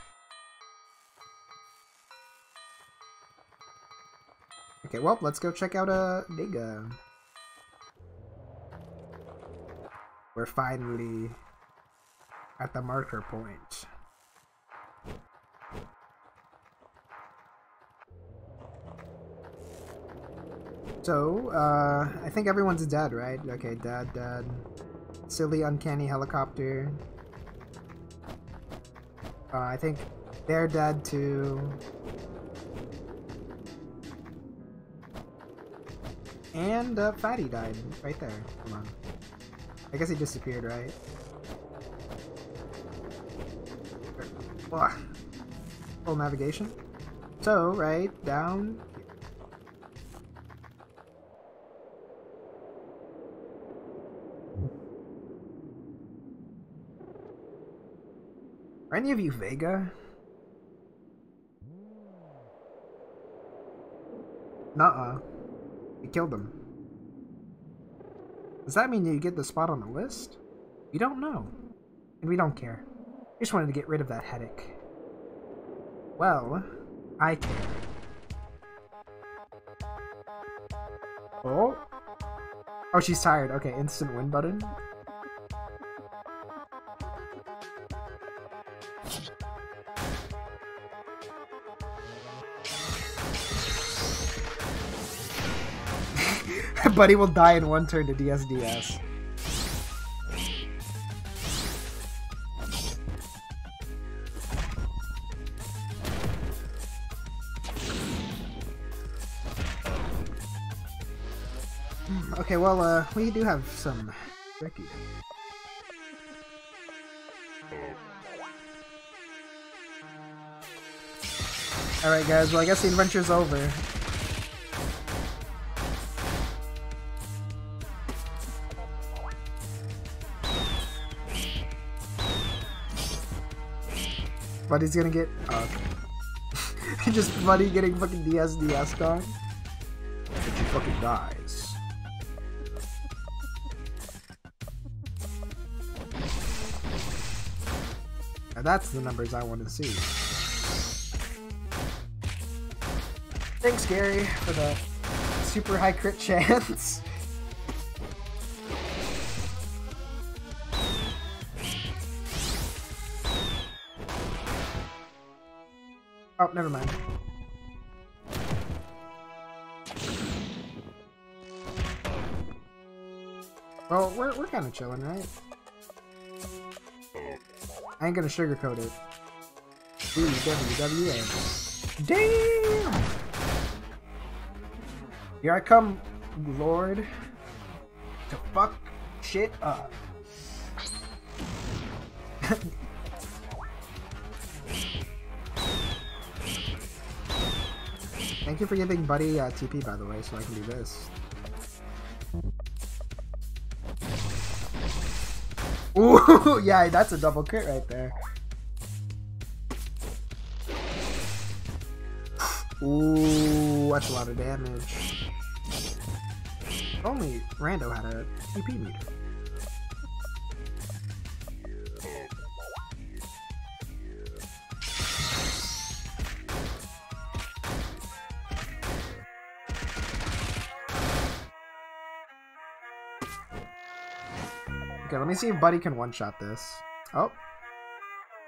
Okay, well, let's go check out uh Niga. We're finally at the marker point. So, uh, I think everyone's dead, right? Okay, dead, dead. Silly, uncanny helicopter. Uh, I think they're dead too. And uh, Fatty died right there. Come on. I guess he disappeared, right? Full oh, navigation. So, right down. Are any of you Vega? Nuh-uh. You killed him. Does that mean you get the spot on the list? We don't know. And we don't care. We just wanted to get rid of that headache. Well, I care. Oh? Oh, she's tired. Okay, instant win button. Buddy will die in one turn to DSDS. Hmm, Okay, well, uh, we do have some Ricky. Alright guys, well I guess the adventure's over. Buddy's gonna get. Uh, oh, okay. Just Buddy getting fucking gone. But she fucking dies. Now that's the numbers I want to see. Thanks, Gary, for the super high crit chance. Oh, never mind. Well, we're, we're kind of chilling, right? I ain't gonna sugarcoat it. WWE. Damn! Here I come, Lord, to fuck shit up. Thank you for giving Buddy uh, TP, by the way, so I can do this. Ooh, yeah, that's a double crit right there. Ooh, that's a lot of damage. Only Rando had a TP meter. Let me see if Buddy can one-shot this. Oh.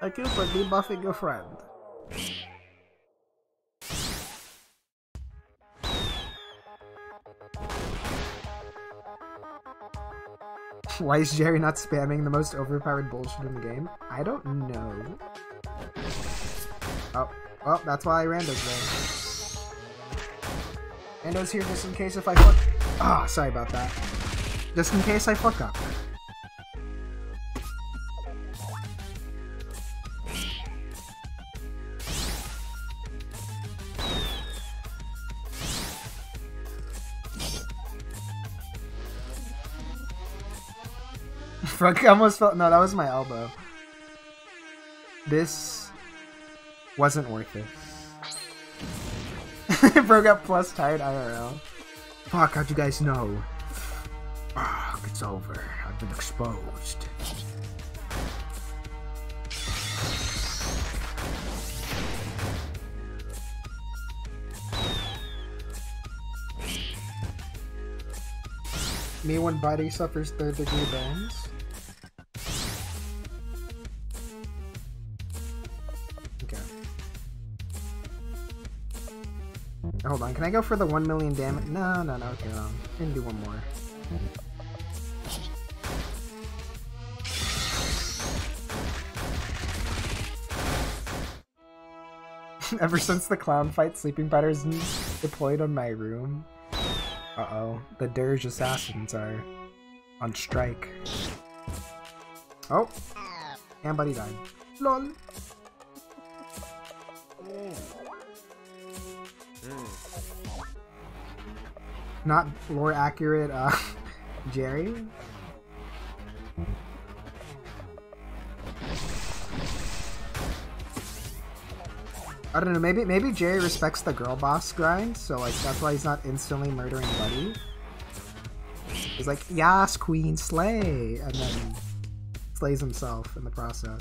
Thank you for debuffing your friend. Why is Jerry not spamming the most overpowered bullshit in the game? I don't know. Oh, well, that's why I Rando's there. Rando's here just in case if I fuck. Ah, sorry about that. Just in case I fuck up. fuck, I almost felt. No, that was my elbow. This wasn't worth it. Broke up plus tight IRL. Fuck, how'd you guys know? It's over. I've been exposed. Me when body suffers third degree burns. Hold on, can I go for the 1 million damage? No, no, no, okay, no. I can do one more. Ever since the clown fight, sleeping patterns deployed on my room. Uh oh, the Dirge assassins are on strike. Oh, and buddy died. Lol. Not lore accurate, uh, Jerry. I don't know. Maybe maybe Jerry respects the girl boss grind, so like that's why he's not instantly murdering Buddy. He's like, "Yas, Queen, slay," and then slays himself in the process.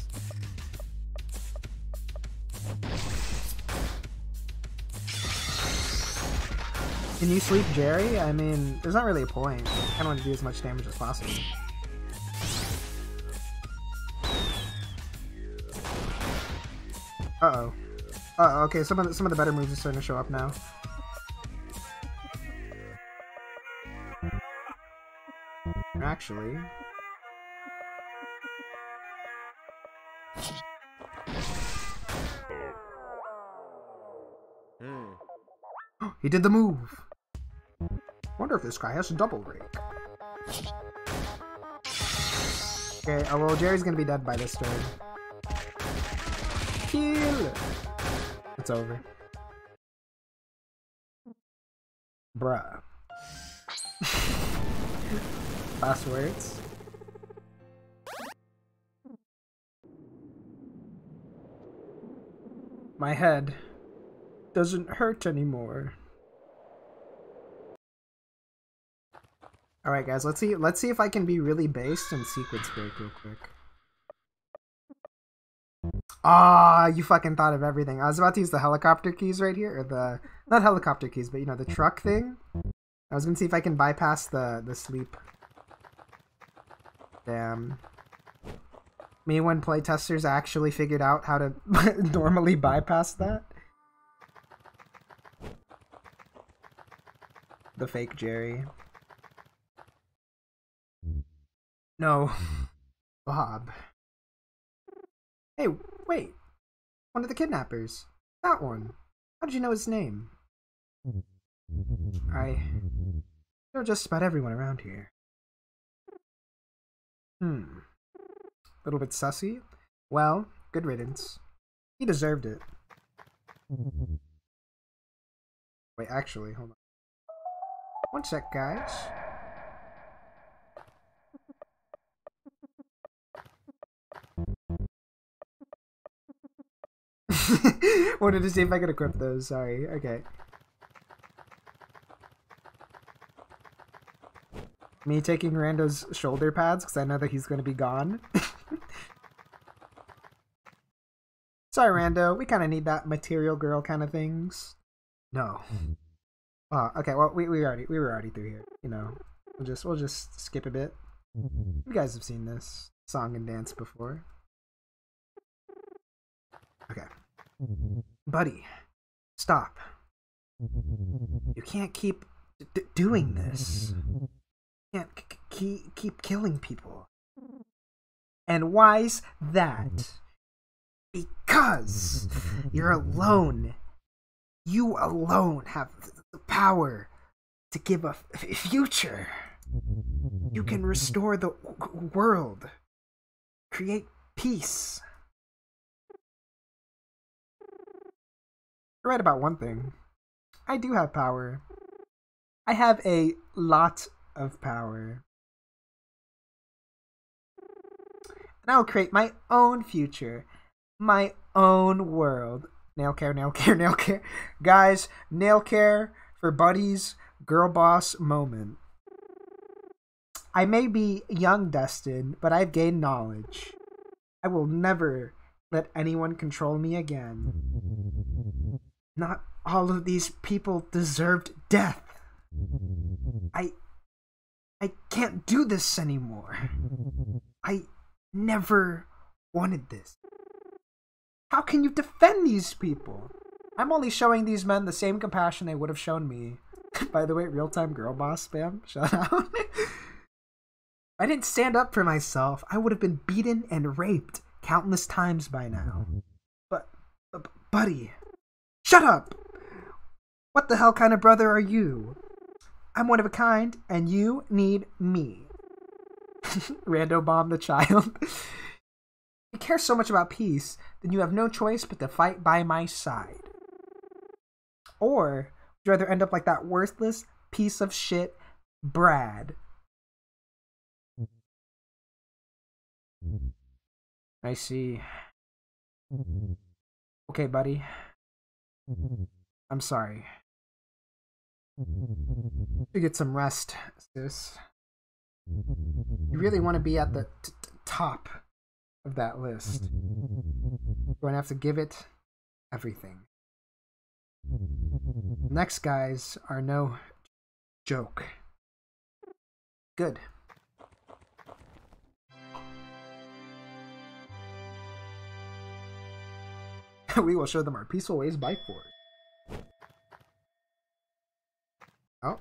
Can you sleep Jerry? I mean, there's not really a point. I kind of want to do as much damage as possible. Uh oh. Uh oh. Okay, some of the, some of the better moves are starting to show up now. Actually, he did the move. Wonder if this guy has a double rake. Okay, oh well, Jerry's gonna be dead by this turn. It's over. Bruh. Last words. My head doesn't hurt anymore. All right, guys. Let's see. Let's see if I can be really based and sequence break real quick. Ah, you fucking thought of everything. I was about to use the helicopter keys right here, or the not helicopter keys, but you know the truck thing. I was gonna see if I can bypass the the sleep. Damn. Me when playtesters actually figured out how to normally bypass that. The fake Jerry. No. Bob. Hey, wait. One of the kidnappers. That one. How did you know his name? I know just about everyone around here. Hmm. A little bit sussy? Well, good riddance. He deserved it. Wait, actually, hold on. One sec, guys. Wanted to see if I could equip those. Sorry. Okay. Me taking Rando's shoulder pads because I know that he's going to be gone. Sorry, Rando. We kind of need that material girl kind of things. No. Oh, okay. Well, we, we already we were already through here. You know, we'll just we'll just skip a bit. You guys have seen this song and dance before. Okay. Buddy, stop. You can't keep doing this. You can't keep, keep killing people. And why's that? Because you're alone. You alone have the power to give a future. You can restore the world, create peace. You're right about one thing. I do have power. I have a lot of power. And I'll create my own future, my own world. Nail care, nail care, nail care. Guys, nail care for Buddy's girl boss moment. I may be young, Dustin, but I've gained knowledge. I will never let anyone control me again. Not all of these people deserved death. I I can't do this anymore. I never wanted this. How can you defend these people? I'm only showing these men the same compassion they would have shown me. By the way, real time girl boss spam. shut out. I didn't stand up for myself. I would have been beaten and raped countless times by now. But, but buddy, shut up! What the hell kind of brother are you? I'm one of a kind, and you need me. Rando bomb the child. you care so much about peace, then you have no choice but to fight by my side. Or would you rather end up like that worthless piece of shit, Brad? I see. Okay, buddy. I'm sorry. You get some rest, sis. You really want to be at the top of that list. You're going to have to give it everything. Next guys are no joke. Good. we will show them our peaceful ways by force. Oh.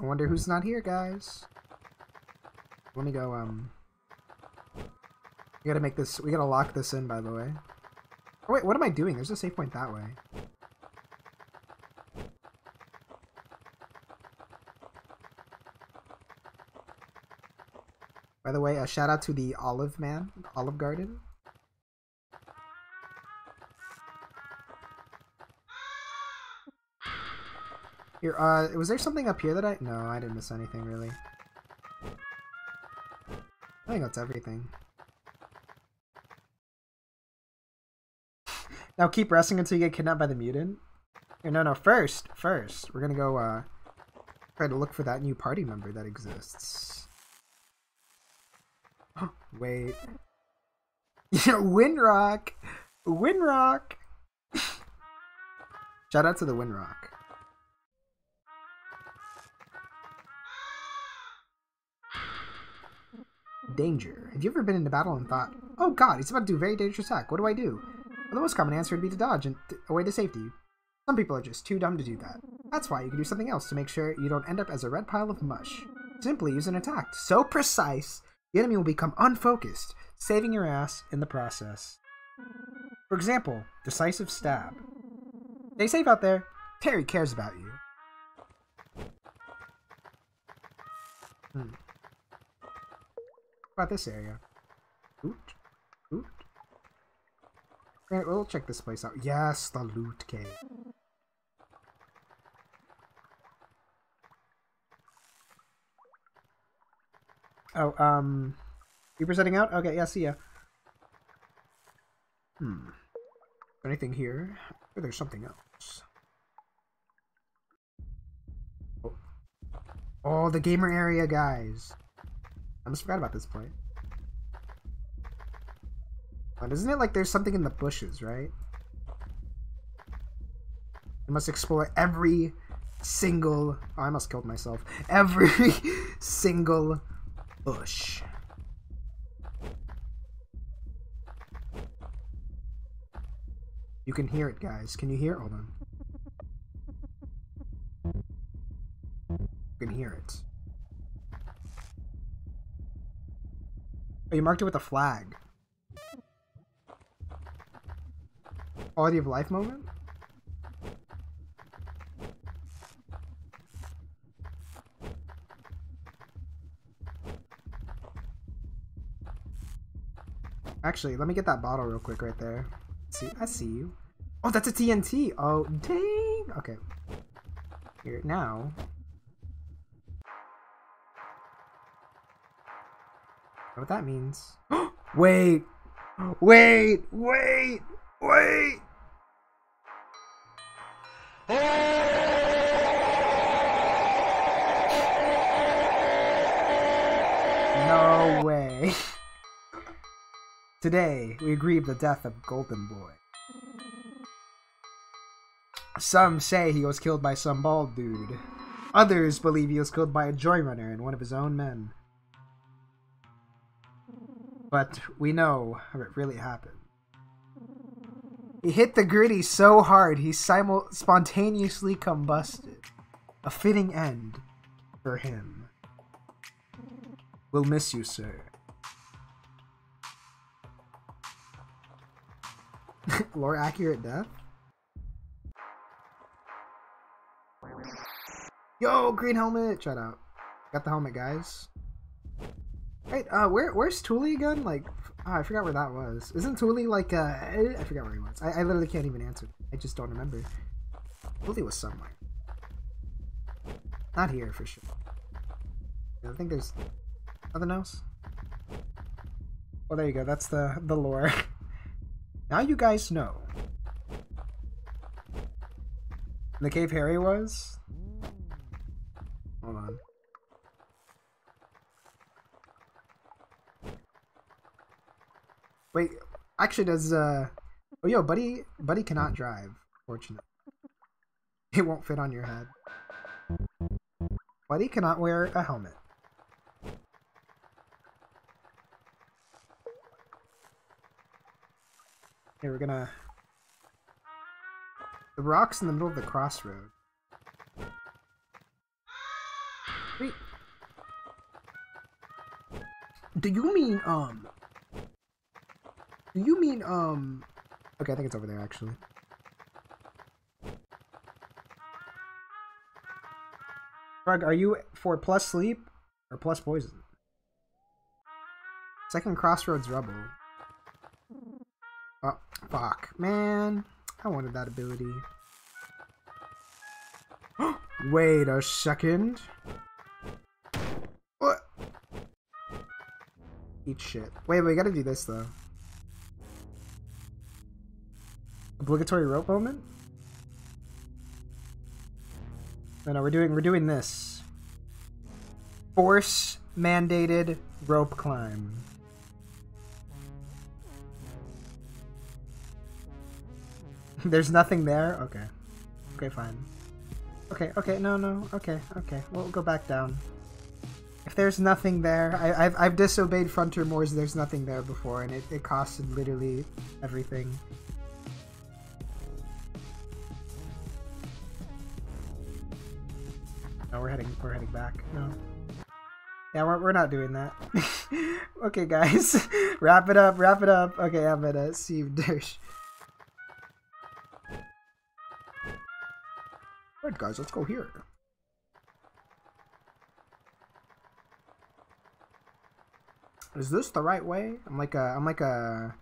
I wonder who's not here, guys. Let me go, um... We gotta make this... We gotta lock this in, by the way. Oh, wait, what am I doing? There's a save point that way. By the way, a shout out to the Olive Man, Olive Garden. Here, uh, was there something up here that I... No, I didn't miss anything, really. I think that's everything. now keep resting until you get kidnapped by the mutant? Here, no, no, first, first, we're gonna go, uh, try to look for that new party member that exists. Wait. Windrock! Windrock! Shout out to the Windrock. Danger. Have you ever been in a battle and thought, oh god, he's about to do a very dangerous attack, what do I do? Well, the most common answer would be to dodge and th- away to safety. Some people are just too dumb to do that. That's why you can do something else to make sure you don't end up as a red pile of mush. Simply use an attack so precise, the enemy will become unfocused, saving your ass in the process. For example, decisive stab. Stay safe out there. Terry cares about you. Hmm. This area? Loot? Loot? Alright, we'll check this place out. Yes, the loot cave. Oh, um... You presenting out? Okay, yeah, see ya. Hmm. Anything here? Oh, there's something else. Oh. oh, the gamer area, guys. I almost forgot about this point. But isn't it like there's something in the bushes, right? I must explore every single... Oh, I almost killed myself. Every single bush. You can hear it, guys. Can you hear? Hold on. You can hear it. Oh, you marked it with a flag. Quality of life moment? Actually, let me get that bottle real quick right there. See, I see you. Oh, that's a TNT. Oh, dang. Okay. Here now. What that means? wait, wait, wait, wait. No way. Today, we grieve the death of Goldenboy. Some say he was killed by some bald dude. Others believe he was killed by a joy runner and one of his own men. But we know how it really happened. He hit the gritty so hard he simul- spontaneously combusted. A fitting end for him. We'll miss you, sir. Lore accurate death? Yo, green helmet! Shut out. Got the helmet, guys. Wait, uh, where where's Tooley again? Like, oh, I forgot where that was. Isn't Tooley like, uh, I forgot where he was. I, I literally can't even answer. I just don't remember. Tooley was somewhere. Not here for sure. I think there's nothing else. Well, there you go. That's the the lore. now you guys know. The cave Harry was. Hold on. Wait, actually, does uh? Oh, yo, buddy, buddy cannot drive. Fortunate. It won't fit on your head. Buddy cannot wear a helmet. Okay, we're gonna. The rock's in the middle of the crossroad. Wait. Do you mean um? Do you mean um? Okay, I think it's over there actually. Frug, are you for plus sleep or plus poison? Second crossroads rubble. Oh, fuck, man. I wanted that ability. Wait a second. What? Eat shit. Wait, we gotta do this though. Obligatory rope moment? No, no, we're doing we're doing this. Force mandated rope climb. There's nothing there? Okay. Okay, fine. Okay, okay, no, no, okay, okay. We'll go back down. If there's nothing there, I, I've, I've disobeyed Frontier Moors, there's nothing there before, and it, it costed literally everything. We're heading, we're heading back. No. Yeah, we're, we're not doing that. okay, guys. wrap it up, wrap it up. Okay, I'm gonna see you, Dish. Alright guys, let's go here. Is this the right way? I'm like a I'm like a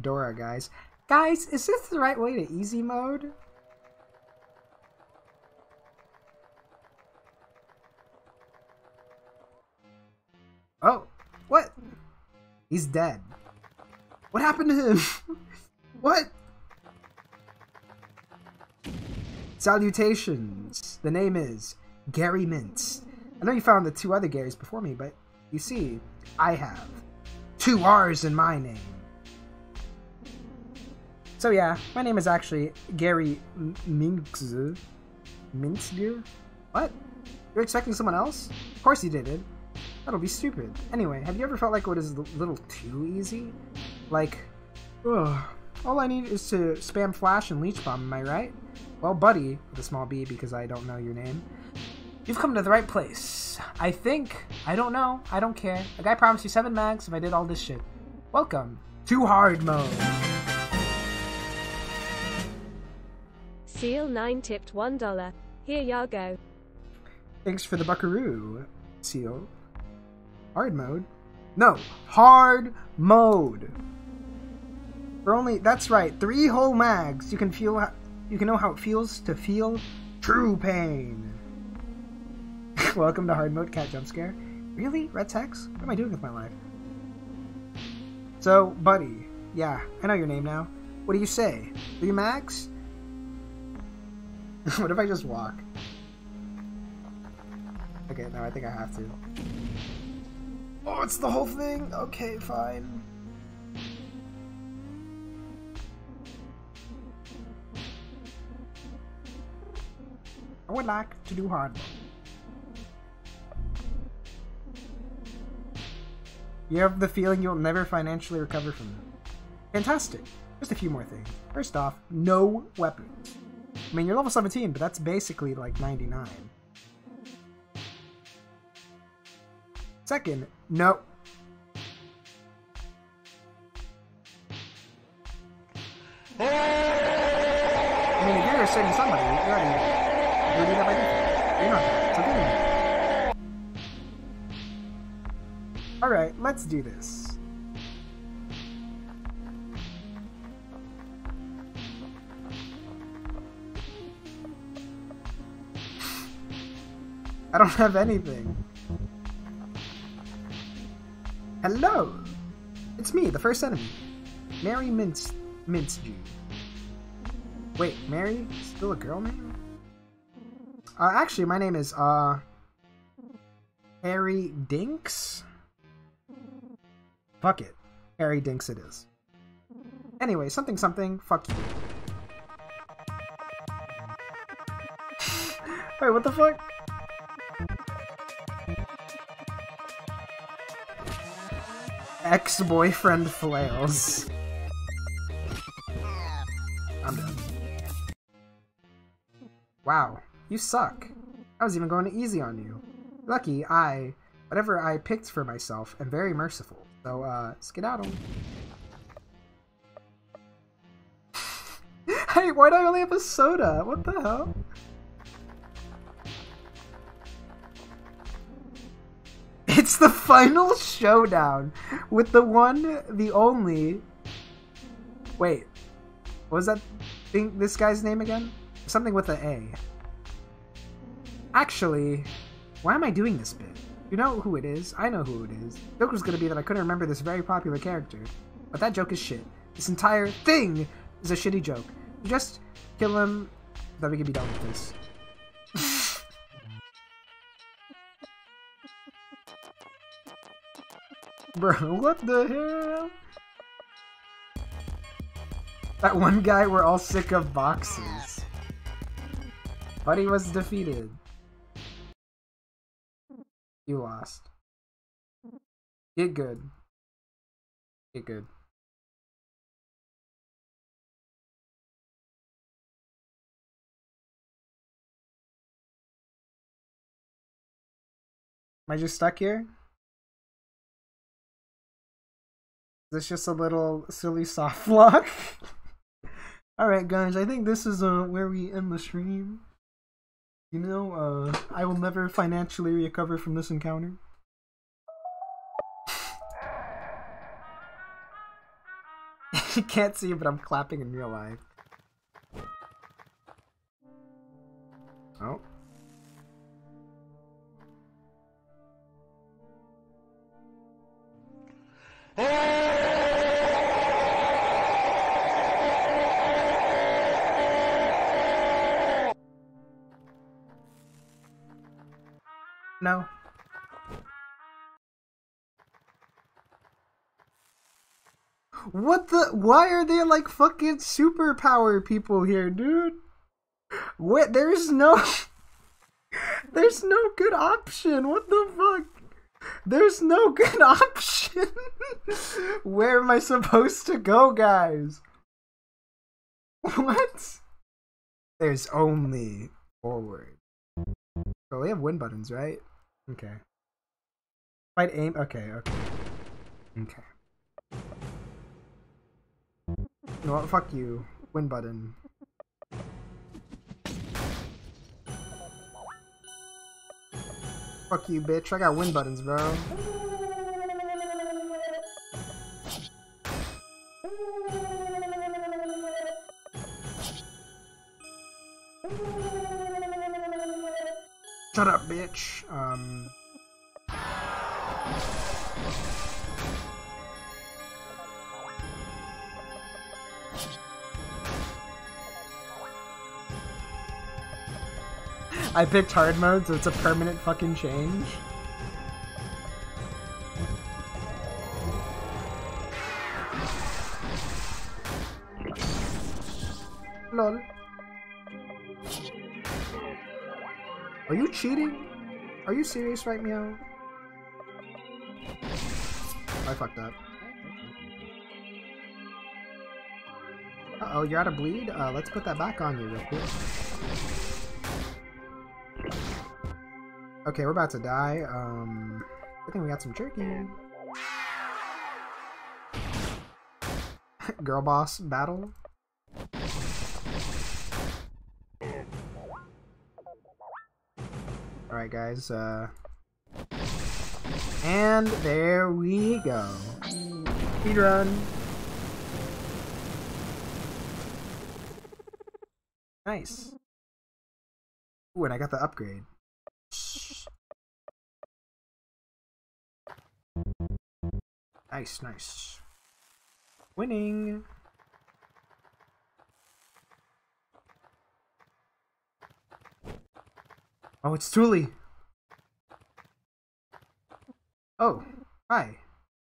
Dora guys. Guys, is this the right way to easy mode? Oh, what? He's dead. What happened to him? what? Salutations. The name is Gary Mintz. I know you found the two other Garys before me, but you see, I have two R's in my name. So yeah, my name is actually Gary Minx. Mintzger? What? You're expecting someone else? Of course you did. That'll be stupid. Anyway, have you ever felt like it was a little too easy? Like, ugh, all I need is to spam flash and leech bomb, am I right? Well, buddy, with a small b because I don't know your name, you've come to the right place. I think, I don't know, I don't care. A guy promised you seven mags if I did all this shit. Welcome to hard mode. Seal 9 tipped $1. Here ya go. Thanks for the buckaroo, Seal. Hard mode? No, hard mode. For only that's right, three whole mags. You can feel, you can know how it feels to feel true pain. Welcome to hard mode, cat jump scare. Really, red text? What am I doing with my life? So, buddy, yeah, I know your name now. What do you say? Three mags? what if I just walk? Okay, no, I think I have to. Oh, it's the whole thing? Okay, fine. I would like to do hard. You have the feeling you'll never financially recover from them. Fantastic. Just a few more things. First off, no weapons. I mean, you're level 17, but that's basically like 99. Second, no. I mean, if you're asserting somebody, you already do that by default. You know that. So give me. Alright, let's do this. I don't have anything. Hello! It's me, the first enemy. Mary Mince Mince. Wait, Mary? Still a girl name? Uh, actually, my name is, uh... Harry Dinks? Fuck it. Harry Dinks it is. Anyway, something something, fuck you. Wait, what the fuck? Ex-boyfriend flails. I'm done. Wow, you suck. I was even going easy on you. Lucky, I, whatever I picked for myself, am very merciful. So, uh, skedaddle. hey, why do I only have a soda? What the hell? It's the final showdown with the one, the only. Wait, what was that thing? This guy's name again? Something with an A. Actually, why am I doing this bit? You know who it is. I know who it is. Joke was gonna be that I couldn't remember this very popular character, but that joke is shit. This entire thing is a shitty joke. Just kill him, then we can be done with this. Bro, what the hell? That one guy, we're all sick of boxes. But he was defeated. You lost. Get good. Get good. Am I just stuck here? This just a little silly soft lock? Alright guys, I think this is uh, where we end the stream. You know, uh, I will never financially recover from this encounter. you can't see, but I'm clapping in real life. Oh. No. What the? Why are there like fucking superpower people here, dude? What? There's no. There's no good option. What the fuck? There's no good option. Where am I supposed to go, guys? What? There's only forward. Oh, we have win buttons, right? Okay. Fight aim. Okay, okay. Okay. You know what? Fuck you. Win button. Fuck you, bitch. I got win buttons, bro. Shut up, bitch. Um. I picked hard mode, so it's a permanent fucking change. Lol. Are you cheating? Are you serious right now? I fucked up. Uh oh, you're out of bleed? Uh, let's put that back on you real quick. Okay, we're about to die. Um, I think we got some jerky. Girl boss battle. Alright, guys. Uh, and there we go. Speed run. Nice. Ooh, and I got the upgrade. Nice, nice. Winning. Oh, it's Tooley. Oh, hi.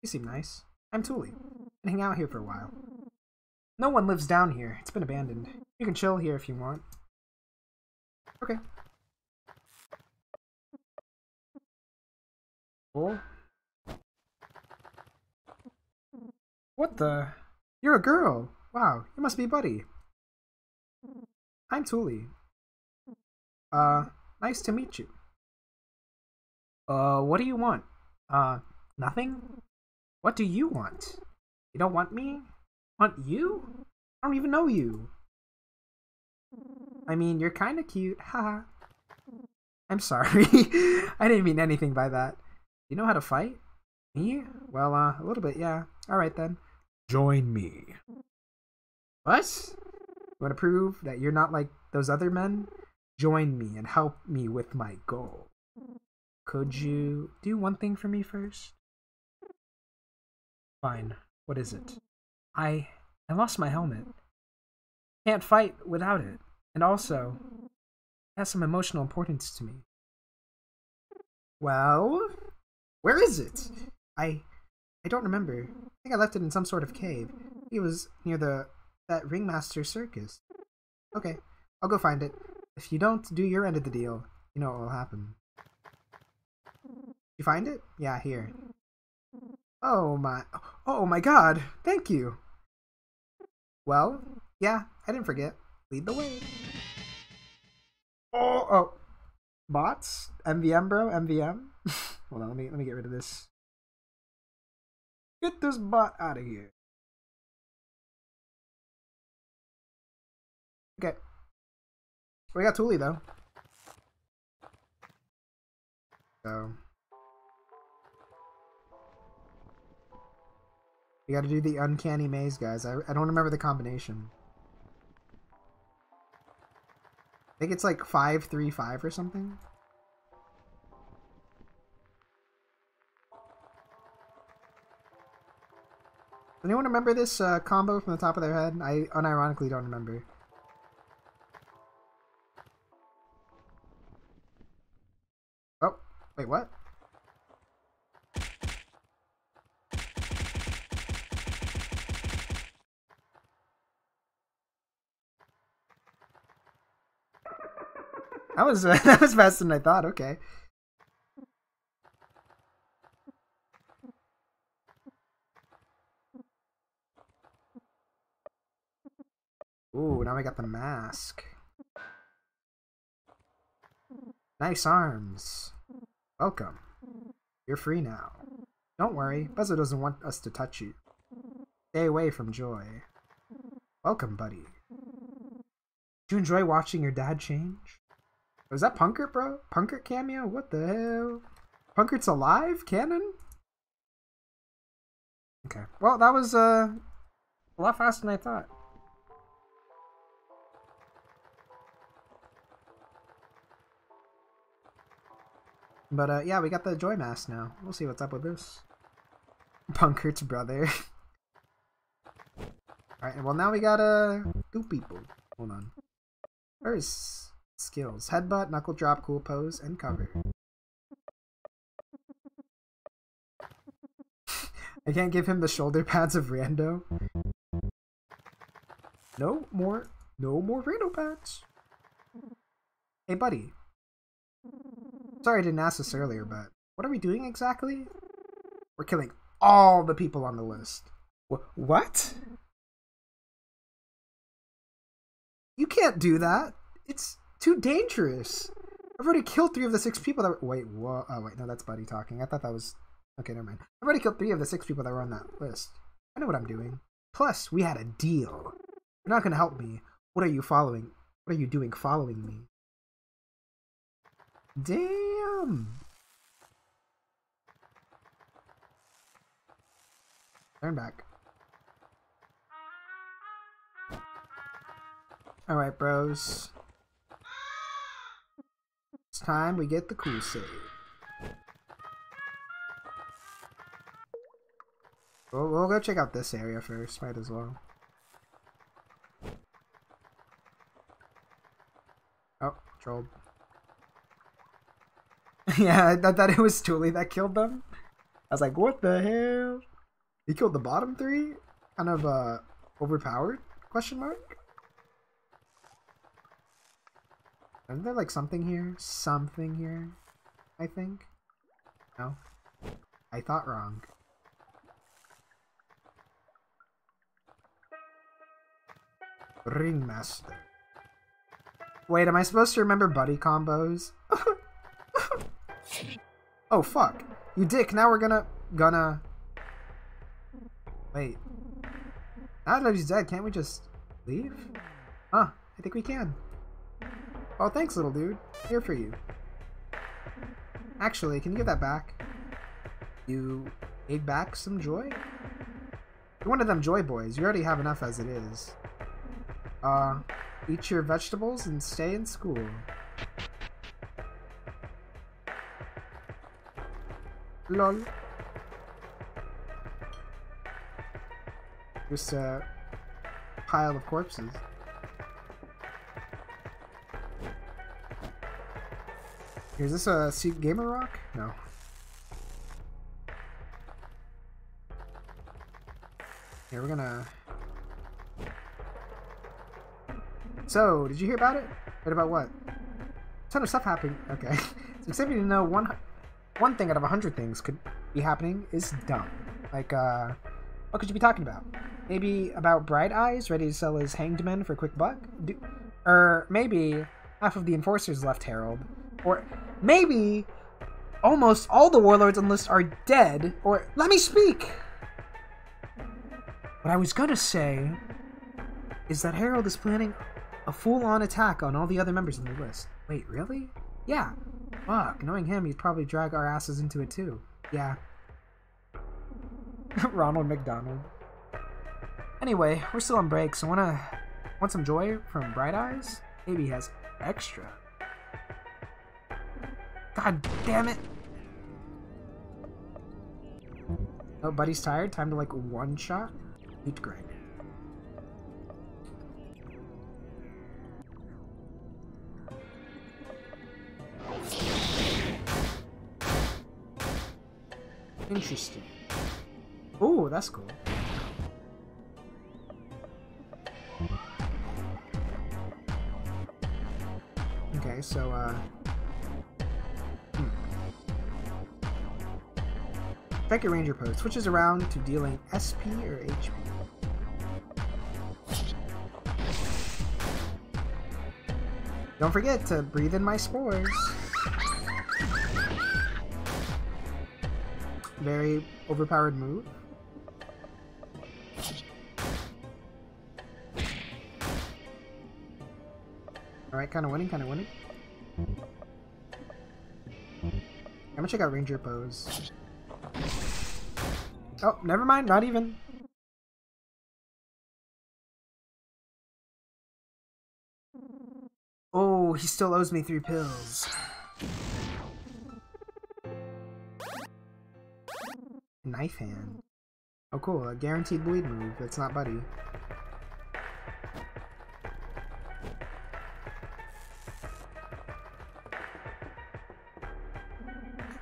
You seem nice. I'm Tooley. Been hang out here for a while. No one lives down here. It's been abandoned. You can chill here if you want. Okay. Cool. What the? You're a girl. Wow, you must be Buddy. I'm Tooley. Uh, nice to meet you. Uh, what do you want? Uh, nothing? What do you want? You don't want me? Want you? I don't even know you. I mean, you're kind of cute. Haha. I'm sorry. I didn't mean anything by that. You know how to fight? Me? Well, uh, a little bit, yeah. Alright then. Join me. What? You want to prove that you're not like those other men? Join me and help me with my goal. Could you do one thing for me first? Fine. What is it? I I lost my helmet. Can't fight without it. And also, it has some emotional importance to me. Well, where is it? I I don't remember. I think I left it in some sort of cave. It was near the that ringmaster circus. Okay, I'll go find it. If you don't do your end of the deal, you know what will happen. You find it? Yeah, here. Oh my Oh my god. Thank you. Well, yeah, I didn't forget. Lead the way. Oh, oh. Bots? MVM, bro? MVM? Hold on, let me let me get rid of this. Get this bot out of here. Okay. We got Tooley though. So we got to do the uncanny maze, guys. I I don't remember the combination. I think it's like five three five or something. Anyone remember this uh, combo from the top of their head? I unironically don't remember. Oh, wait, what? That was uh, that was faster than I thought. Okay. Ooh, now we got the mask. Nice arms. Welcome. You're free now. Don't worry, Buzzer doesn't want us to touch you. Stay away from Joy. Welcome, buddy. Do you enjoy watching your dad change? Was that Punkert, bro? Punkert cameo? What the hell? Punkert's alive? Canon? Okay. Well, that was uh, a lot faster than I thought. But uh, yeah, we got the Joy Mask now. We'll see what's up with this. Punkert's brother. Alright, well now we got uh, two people. Hold on. Where's skills? Headbutt, knuckle drop, cool pose, and cover. I can't give him the shoulder pads of Rando. No more, no more Rando pads. Hey buddy, Sorry I didn't ask this earlier, but what are we doing exactly? We're killing all the people on the list. Wh- what? You can't do that. It's too dangerous. I've already killed three of the six people that were. Wait, what? Oh, wait, no, that's Buddy talking. I thought that was. Okay, never mind. I've already killed three of the six people that were on that list. I know what I'm doing. Plus, we had a deal. You're not going to help me. What are you following? What are you doing following me? Damn! Turn back. Alright, bros. It's time we get the cool save. We'll, we'll go check out this area first, might as well. Oh, trolled. yeah, I thought it was Tooley that killed them. I was like, what the hell? He killed the bottom three? Kind of, uh, overpowered? Question mark? Isn't there, like, something here? Something here? I think? No? I thought wrong. Ringmaster. Wait, am I supposed to remember buddy combos? oh, fuck. You dick, now we're gonna... Gonna... Wait. Now that he's dead, can't we just leave? Huh, I think we can. Oh, thanks, little dude. Here for you. Actually, can you give that back? You gave back some joy? You're one of them joy boys. You already have enough as it is. Uh, eat your vegetables and stay in school. Lol. Just uh, a pile of corpses. Is this a Seek Gamer Rock? No. Yeah, we're gonna. So, did you hear about it? Heard about what? A ton of stuff happening. Okay. except you to know one one thing out of a hundred things could be happening is dumb. Like, uh, what could you be talking about? Maybe about Bright Eyes ready to sell his hanged men for a quick buck? Do, or maybe half of the enforcers left Harold. Or maybe almost all the warlords on list are dead. Or let me speak! What I was gonna say is that Harold is planning a full-on attack on all the other members in the list. Wait, really? Yeah. Fuck, knowing him, he'd probably drag our asses into it too. Yeah. Ronald McDonald. Anyway, we're still on break, so wanna want some joy from Bright Eyes? Maybe has extra. God damn it! Oh, buddy's tired. Time to like one shot. Meat grinder. Interesting. Oh, that's cool. Okay, so, uh... Hmm. Your ranger post. Switches around to dealing SP or HP. Don't forget to breathe in my spores. Very overpowered move. Alright, kind of winning, kind of winning. I'm gonna check out Ranger Pose. Oh, never mind, not even. Oh, he still owes me three pills. Knife hand. Oh cool, a guaranteed bleed move. That's not Buddy.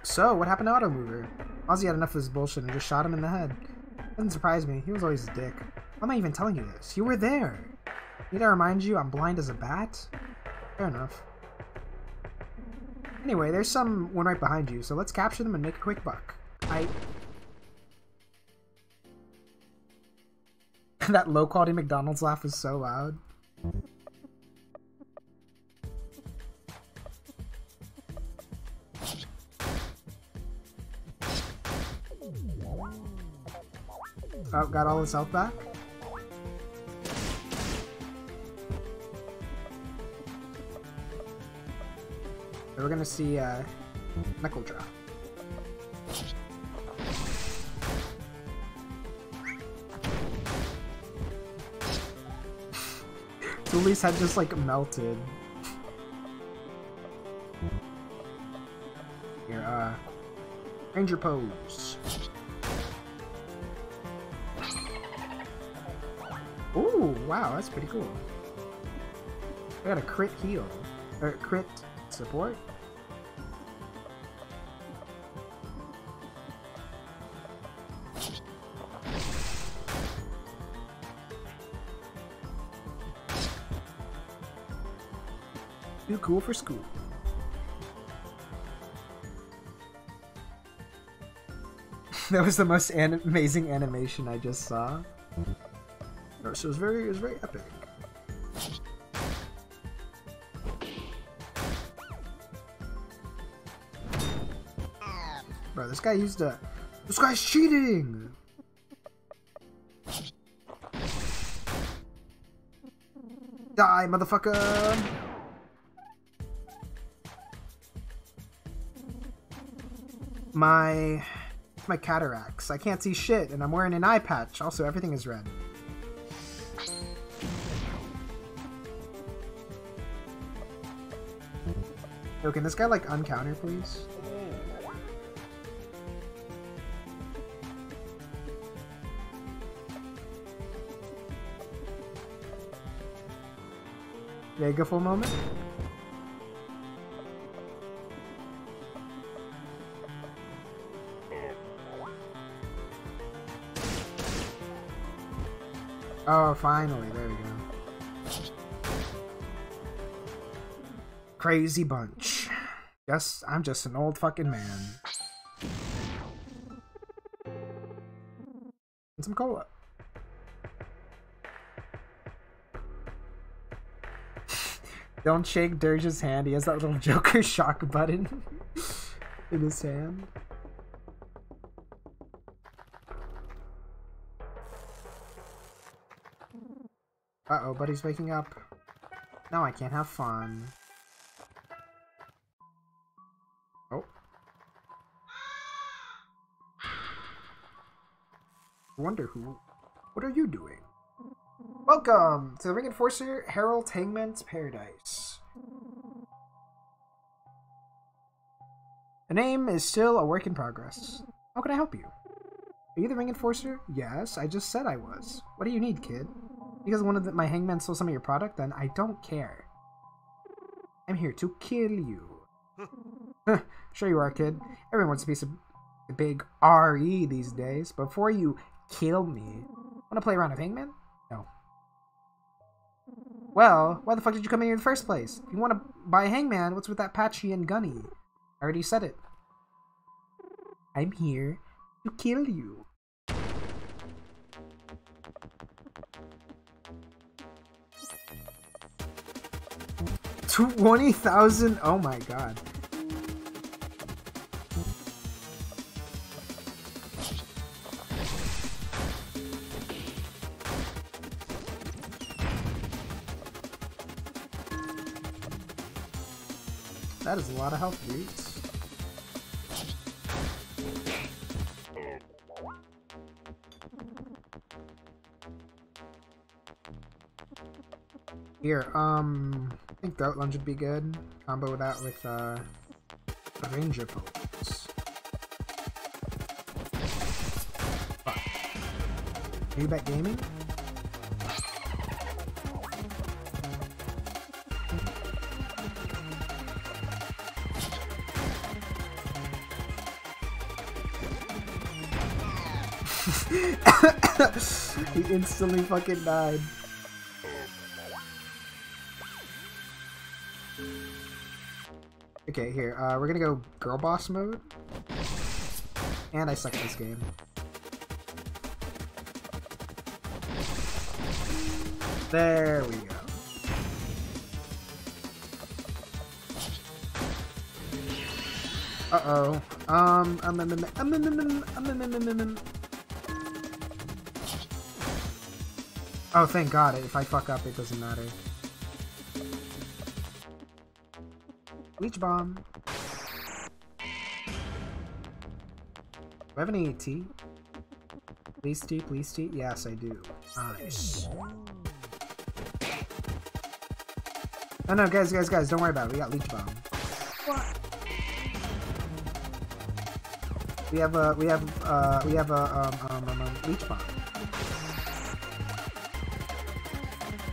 So, what happened to Auto Mover? Ozzy had enough of his bullshit and just shot him in the head. Doesn't surprise me. He was always a dick. Why am I even telling you this? You were there! Need I remind you I'm blind as a bat? Fair enough. Anyway, there's some one right behind you, so let's capture them and make a quick buck. I... that low quality McDonald's laugh was so loud. Oh, got all his health back? We're gonna see uh, Knuckle Drop. Dooley's head just like melted. Here, uh, Ranger pose. Ooh, wow, that's pretty cool. I got a crit heal. Or crit support? Cool for school. that was the most an- amazing animation I just saw. No, so it was very, it was very epic. Bro, this guy used a. This guy's cheating. Die, motherfucker! My my cataracts. I can't see shit, and I'm wearing an eye patch. Also, everything is red. Yo, can this guy like uncounter, please? Vegaful moment? Oh, finally, there we go. Crazy bunch. Guess I'm just an old fucking man. And some cola. Don't shake Dirge's hand. He has that little Joker shock button in his hand. Uh oh, buddy's waking up. No, I can't have fun. Oh. Wonder who. What are you doing? Welcome to the Ring Enforcer Harold Hangman's Paradise. The name is still a work in progress. How can I help you? Are you the Ring Enforcer? Yes, I just said I was. What do you need, kid? Because one of the, my hangman stole some of your product, then I don't care. I'm here to kill you. sure you are, kid. Everyone wants a piece of the big RE these days. Before you kill me, wanna play around with hangman? No. Well, why the fuck did you come in here in the first place? If you want to buy Hangman, what's with that Patchy and Gunny? I already said it. I'm here to kill you. Twenty thousand! Oh my god. That is a lot of health, dudes. Here, um, I think Throat Lunge would be good. Combo that with, uh, Ranger Pose. Fuck. New Bet Gaming? he instantly fucking died. Okay, here, uh, we're gonna go girl boss mode. And I suck at this game. There we go. Uh oh. Um. Um. Um. Um. Um. Um. Um. Um. Um. Um. Um. Oh, thank God! If I fuck up, it doesn't matter. Leech bomb. Do I have any AT? Please T, please T? Yes, I do. Nice. Oh no, guys, guys, guys, don't worry about it. We got Leech Bomb. What? We have a, we have, uh, we have a, um, um, um, um Leech Bomb.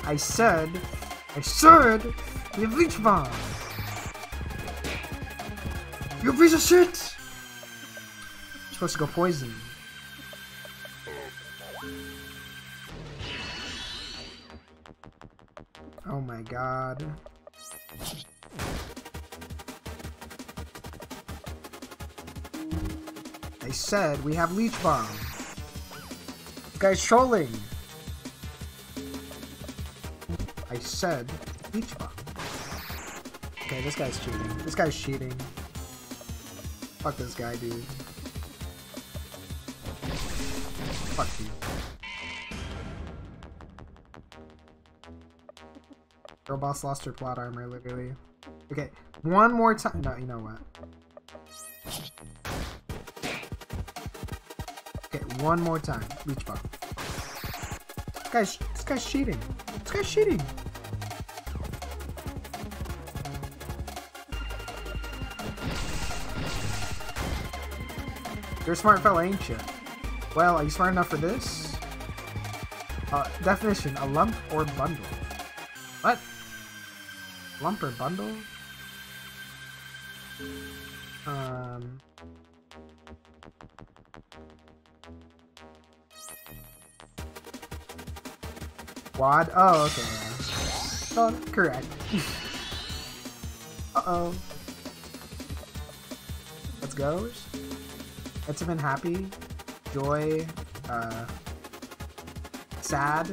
I said, I said, we have Leech Bomb. You piece of shit! Supposed to go poison. Oh my god. I said we have Leech Bomb. This guy's trolling. I said Leech Bomb. Okay, this guy's cheating. This guy's cheating. Fuck this guy, dude. Fuck you. Girl boss lost her plot armor, literally. Okay, one more time. No, you know what? Okay, one more time. Reach bomb. This guy's, this guy's cheating. This guy's cheating. You're a smart fella, ain't you? Well, are you smart enough for this? Uh, definition, a lump or bundle. What? Lump or bundle? Um... Quad? Oh, okay. Oh, correct. Uh-oh. Let's go. It's been happy, joy, uh, sad,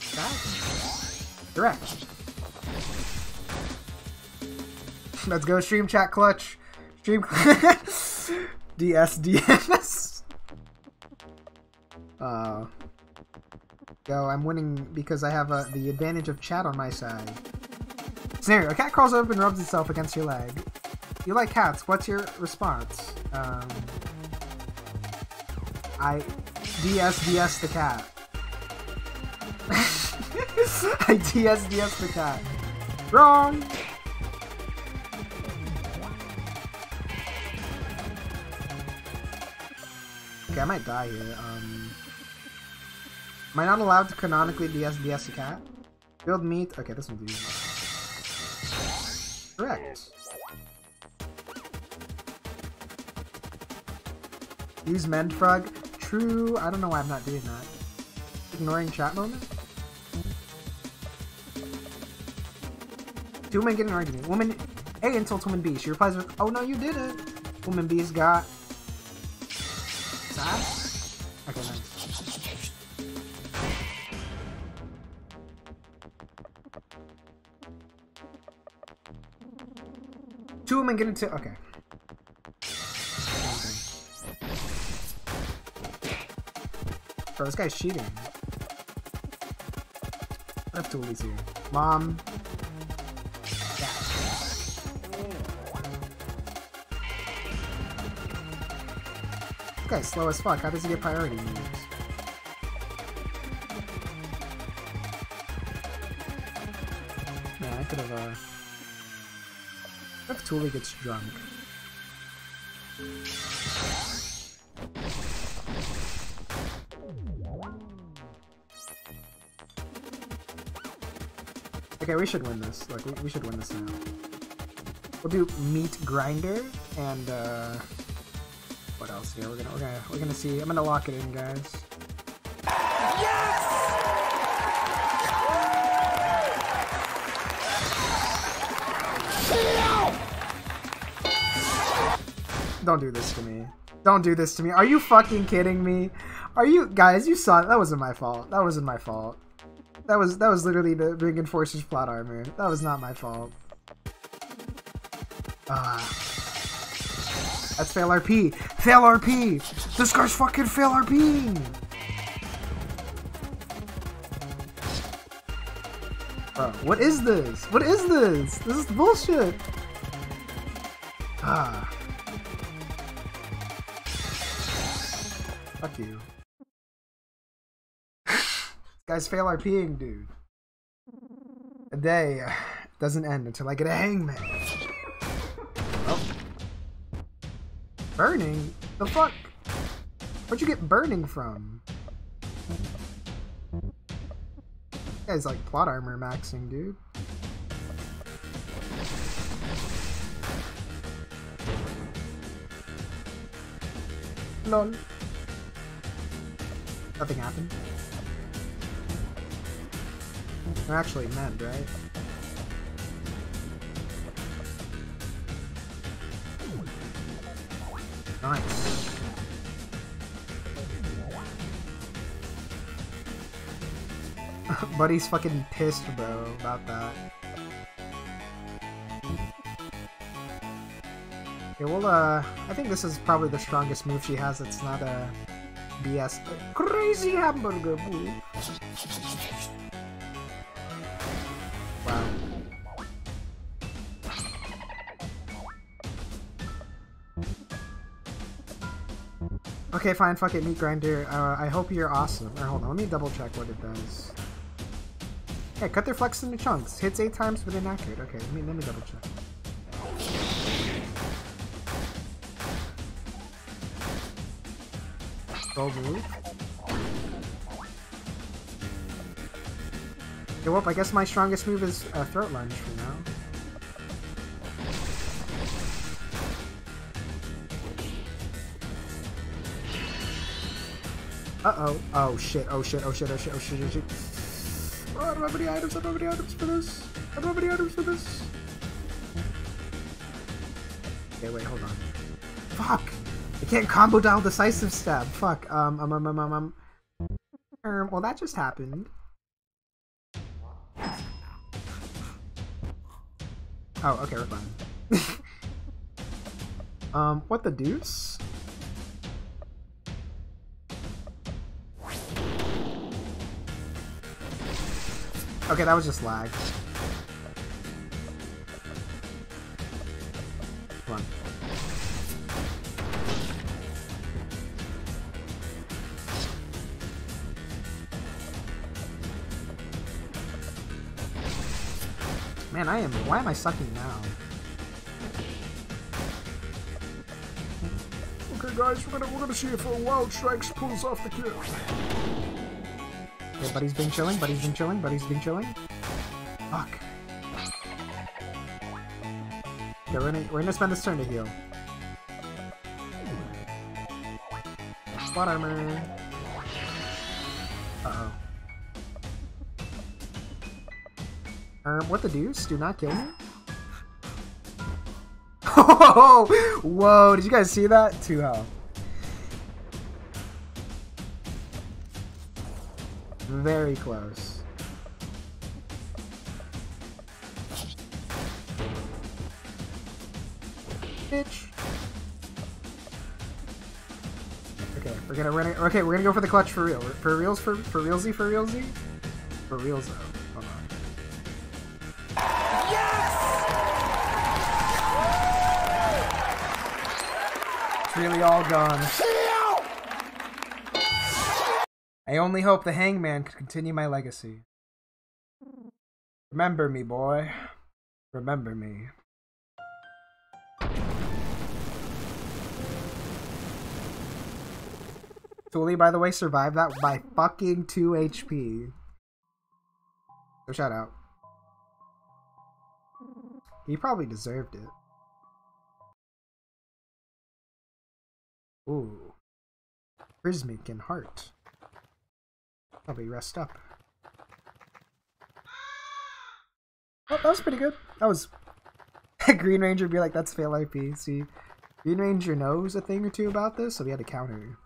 sad, direct. Let's go stream chat clutch. Stream DS DS. Uh, go. I'm winning because I have uh, the advantage of chat on my side. Scenario: A cat crawls up and rubs itself against your leg. You like cats? What's your response? Um, I DS DS the cat. I DS DS the cat. Wrong. Okay, I might die here. Um, am I not allowed to canonically DS DS cat? Build meat. Okay, this one's easy. Correct. Use Mendfrog. True. I don't know why I'm not doing that. Ignoring chat moment? Two women get an argument. Woman A insults woman B. She replies with, Oh no, you didn't. Woman B's got. Sad? Okay, nice. Two women get into. Okay. This guy's cheating. What if Dooley's here? Mom. Dad. This guy's slow as fuck. How does he get priority moves? Man, I could have, uh... What if gets drunk? Okay, we should win this. Like, we, should win this now. We'll do meat grinder and uh, what else here? We're gonna we're gonna we're gonna see. I'm gonna lock it in, guys. Yes! Don't do this to me. Don't do this to me. Are you fucking kidding me? Are you guys? You saw. That wasn't my fault. That wasn't my fault. That was that was literally the Ring Enforcer's plot armor. That was not my fault. Ah. That's fail RP. Fail RP. This guy's fucking fail RP. Bro, what is this? What is this? This is bullshit. Guy's fail RPing, dude. A day uh, doesn't end until I get a hangman. Oh. Burning? The fuck? Where'd you get burning from? Guy's like plot armor maxing, dude. Lol. Nothing happened. They're actually men, right? Nice. Buddy's fucking pissed, bro, about that. Okay, well, uh, I think this is probably the strongest move she has. It's not a BS. Crazy hamburger move. Okay, fine, fuck it, meat grinder. Uh, I hope you're awesome. Or hold on, let me double check what it does. Yeah, cut their flex into chunks. Hits eight times but inaccurate. Okay, let me let me double check. Roll move. Okay, well, I guess my strongest move is uh, throat lunge for now. Oh. Oh shit. Oh shit. Oh shit. Oh shit. Oh shit. Oh shit. Oh, I don't have any items. I don't have any items for this. I don't have any items for this. Okay, wait. Hold on. Fuck. I can't combo down decisive stab. Fuck. Um. Um. Um. Um. Um. um. Um, well, that just happened. Oh, okay, we're fine. um, what the deuce? Okay, that was just lag. Man, I am. Why am I sucking now? Okay, guys, we're gonna we're gonna see if a Wild Strikes pulls off the kill. Okay, buddy's been chilling. Buddy's been chilling. Buddy's been chilling. Fuck. Okay, we're gonna we're gonna spend this turn to heal. Spot armor. Uh oh. Um, what the deuce? Do not kill me? Whoa, did you guys see that? Two health. Very close. Bitch. Okay, we're gonna run it. Okay, we're gonna go for the clutch for real. For reals, for for realsy, for realsy, for reals though. On. It's really all gone. I only hope the hangman could continue my legacy. Remember me, boy. Remember me. Tooley, by the way, survived that by fucking 2 HP. So shout out. He probably deserved it. Ooh. Prizmik and Hart. Probably rest up. Oh, that was pretty good. That was Green Ranger be like, that's fail IP. See, Green Ranger knows a thing or two about this, so we had to counter.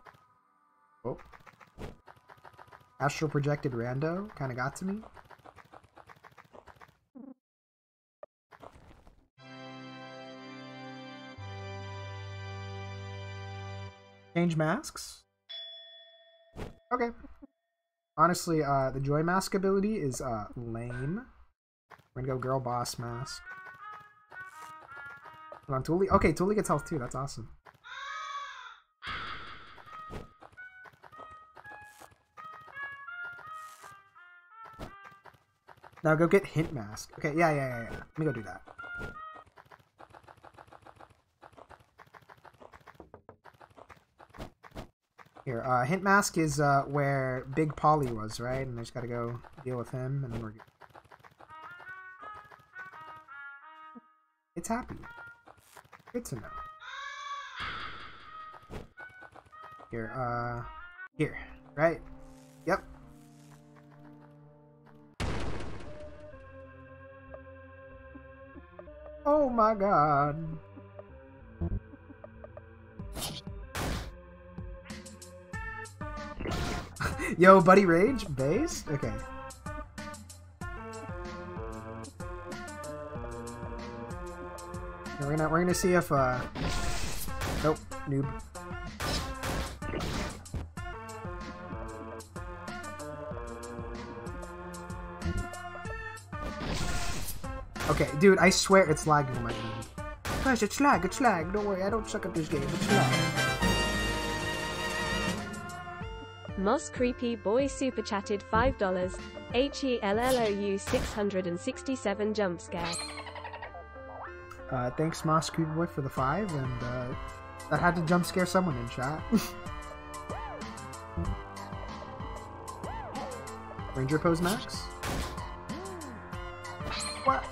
Oh. Astral projected rando kind of got to me. Change masks. Okay. Honestly, uh, the Joy Mask ability is uh, lame. We're gonna go Girl Boss Mask. Hold on, Tooley. Okay, Tooley gets health too. That's awesome. Now go get Hint Mask. Okay, yeah, yeah, yeah, yeah. Let me go do that. Here, uh, Hint Mask is uh, where Big Polly was, right? And I just gotta go deal with him, and then we're good. It's happy. Good to know. Here, uh, here, right? Yep. Oh my god. Yo, Buddy Rage, base? Okay. We're gonna we're gonna see if uh Nope, noob. Okay, dude, I swear it's lagging my game. Guys, it's lag, it's lag. Don't worry, I don't suck at this game. It's lag. Moss Creepy Boy super chatted $5. H E L L O U 667 jump scare. Uh, thanks, Moss Creepy Boy, for the five, and uh, that had to jump scare someone in chat. Ranger pose max. What?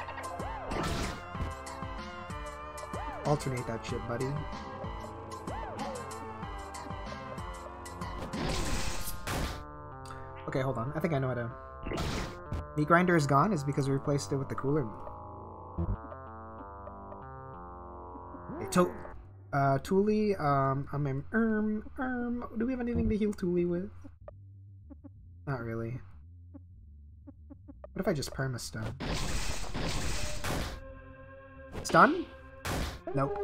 Alternate that shit, buddy. Okay, hold on. I think I know how to. Meat grinder is gone is because we replaced it with the cooler meat. To uh, Tooley, um, um, um, um, do we have anything to heal Tooley with? Not really. What if I just perma stun? Stun? Nope.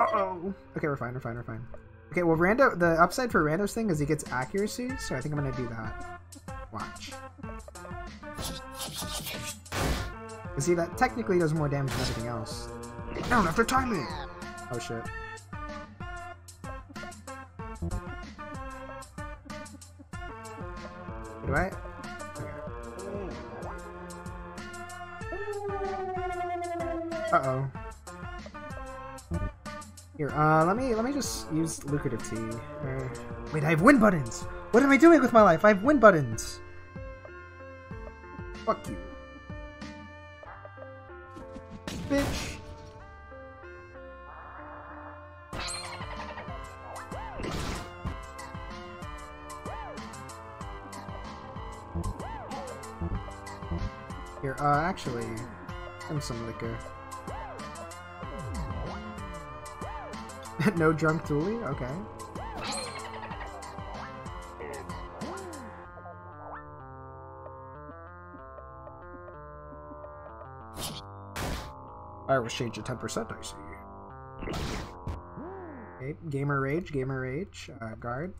Uh-oh. Okay, we're fine, we're fine, we're fine. Okay, well, Rando, the upside for Rando's thing is he gets accuracy, so I think I'm gonna do that. Watch. You see, that technically does more damage than everything else. Down after timing! Oh shit. Do I? Uh-oh. Here, uh, let me let me just use lucrative tea. Uh, wait, I have win buttons. What am I doing with my life? I have win buttons. Fuck you, bitch. Here, uh, actually, me some liquor. no drunk Tooley? Okay. I was changed to 10%, I see. Okay, Gamer Rage, Gamer Rage, uh, guard.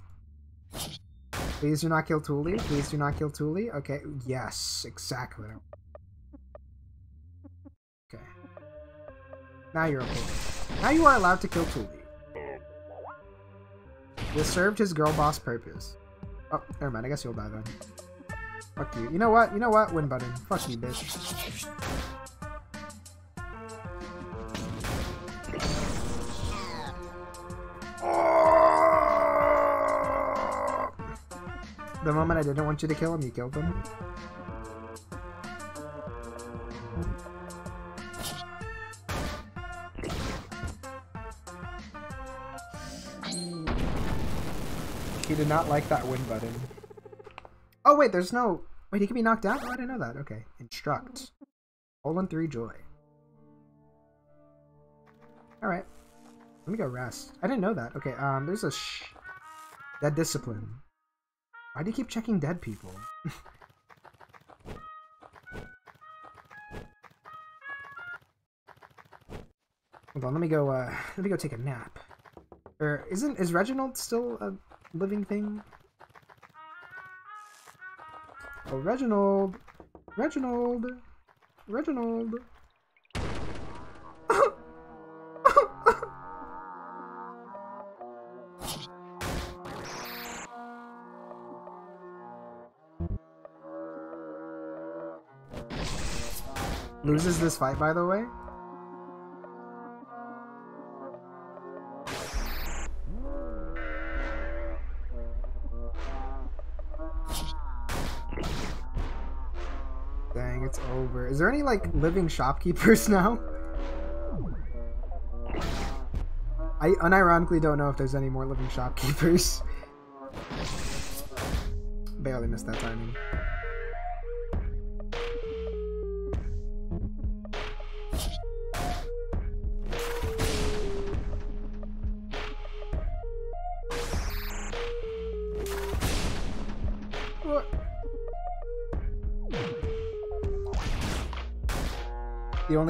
Please do not kill Tooley. Please do not kill Tooley. Okay, yes, exactly. Okay. Now you're okay. Now you are allowed to kill Tooley. This served his girl boss purpose. Oh, never mind. I guess you'll die then. Fuck you. You know what? You know what? Win button. Fuck you, bitch. The moment I didn't want you to kill him, you killed him. Not like that win button. Oh wait, there's no... Wait, he can be knocked out? Oh, I didn't know that. Okay. Instruct. Colon 3 joy. Alright. Let me go rest. I didn't know that. Okay, um, there's a sh... That discipline. Why do you keep checking dead people? Hold on, let me go. Uh, let me go take a nap. Or isn't is Reginald still a living thing? Oh, Reginald, Reginald, Reginald. Loses this fight, by the way. There any, like, living shopkeepers now? I unironically don't know if there's any more living shopkeepers. Barely missed that timing.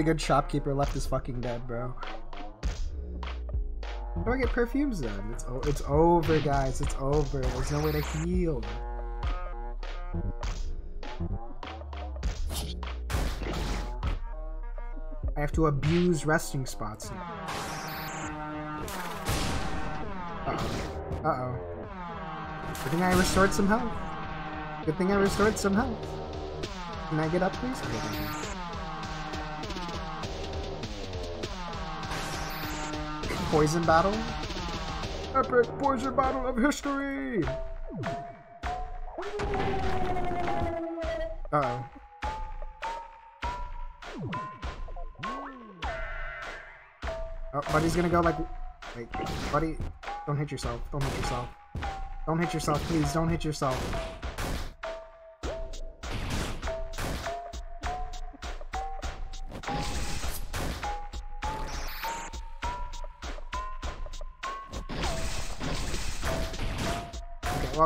Only good shopkeeper left is fucking dead, bro. How do I get perfumes then? It's it's over, guys. It's over. There's no way to heal. I have to abuse resting spots now. Uh-oh. Uh-oh. Good thing I restored some health. Good thing I restored some health. Can I get up, please? Poison battle? Epic poison battle of history! Uh oh. Oh, Buddy's gonna go like. Wait, Buddy, don't hit yourself. Don't hit yourself. Don't hit yourself, please. Don't hit yourself.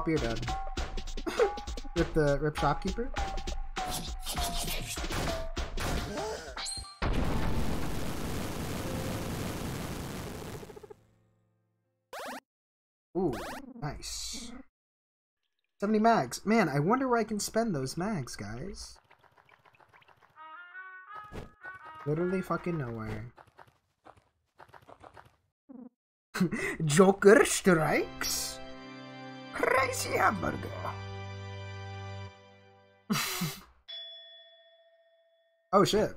Well, you're. Rip the rip shopkeeper. Ooh, nice. 70 mags. Man, I wonder where I can spend those mags, guys. Literally fucking nowhere. Joker strikes? Crazy hamburger. oh shit.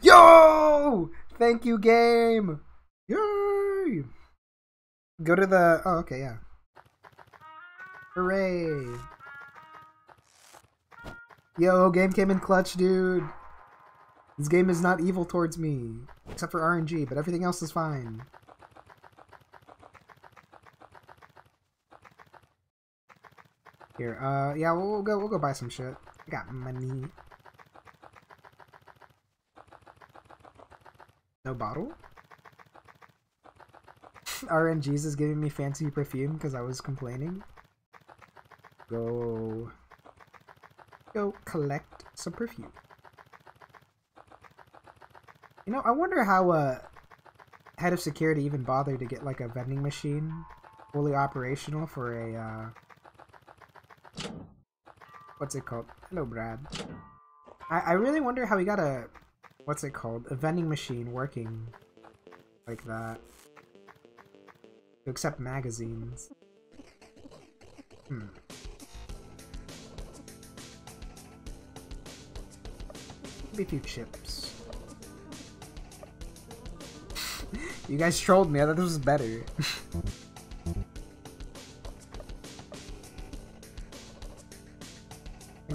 Yo! Thank you, game! Yay! Go to the. Oh, okay, yeah. Hooray! Yo, game came in clutch, dude. This game is not evil towards me, except for RNG, but everything else is fine. Here, uh, yeah, we'll, we'll go. We'll go buy some shit. I got money. No bottle. RNGs is giving me fancy perfume because I was complaining. Go. Go collect some perfume. You know, I wonder how uh, head of security even bothered to get like a vending machine fully operational for a uh, what's it called? Hello, Brad. I I really wonder how he got a what's it called? A vending machine working like that to accept magazines. Hmm. Maybe a few chips. you guys trolled me. I thought this was better.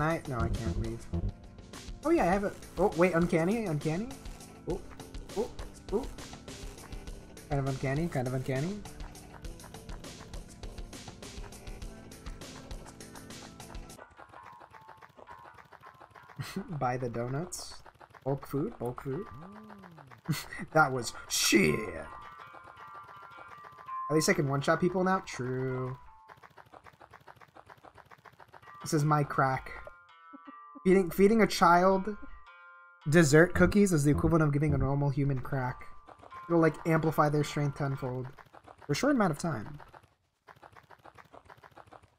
I? No, I can't leave. Oh yeah, I have it. Oh wait, uncanny, uncanny. Oh, oh, oh. Kind of uncanny, kind of uncanny. Buy the donuts. Bulk food, bulk food. that was shit. At least I can one-shot people now. True. This is my crack. Feeding feeding a child dessert cookies is the equivalent of giving a normal human crack. It'll like amplify their strength tenfold for a short amount of time.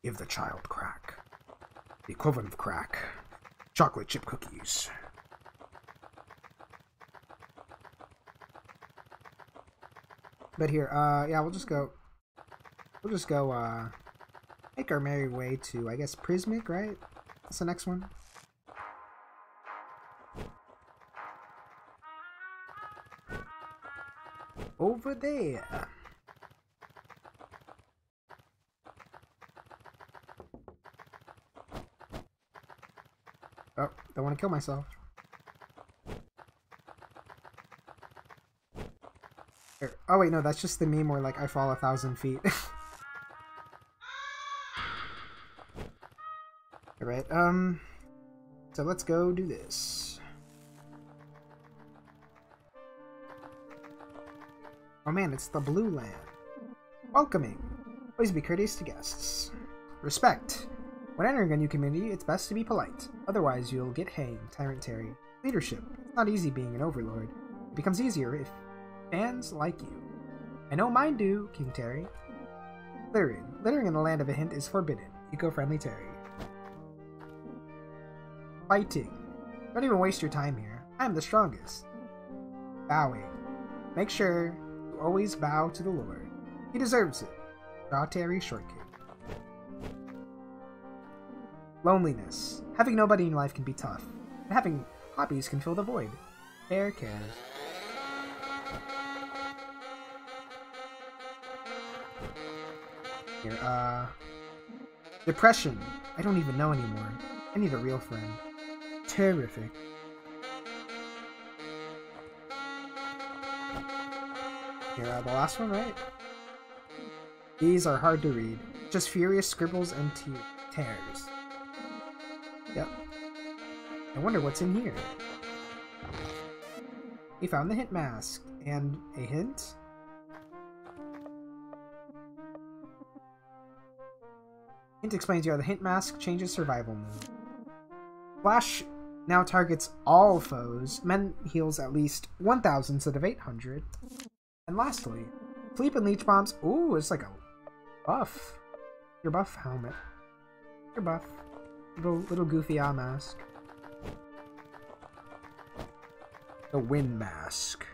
Give the child crack. The equivalent of crack. Chocolate chip cookies. But here, uh, yeah, we'll just go. We'll just go, uh, make our merry way to, I guess, Prizmik, right? That's the next one. Over there. Oh, don't want to kill myself. Oh wait, no, that's just the meme where like I fall a thousand feet. Alright, um so let's go do this. Man, it's the Blue Land. Welcoming. Always be courteous to guests. Respect. When entering a new community, it's best to be polite. Otherwise, you'll get hanged, Tyrant Terry. Leadership. It's not easy being an overlord. It becomes easier if fans like you. I know mine do, King Terry. Littering. Littering in the land of a hint is forbidden. Eco-friendly Terry. Fighting. Don't even waste your time here. I am the strongest. Bowing. Make sure always bow to the Lord. He deserves it. Draw Terry Shortcut. Loneliness. Having nobody in your life can be tough. But having hobbies can fill the void. Air cares. Here, uh... Depression. I don't even know anymore. I need a real friend. Terrific. Here, uh, the last one, right? These are hard to read. Just furious scribbles and te- tears. Yep. I wonder what's in here. He found the hint mask. And a hint? Hint explains you how the hint mask changes survival mode. Flash now targets all foes. Men heals at least 1,000 instead of 800. And lastly, sleep and leech bombs. Ooh, it's like a buff. Your buff helmet. Your buff. Little little goofy eye mask. The wind mask.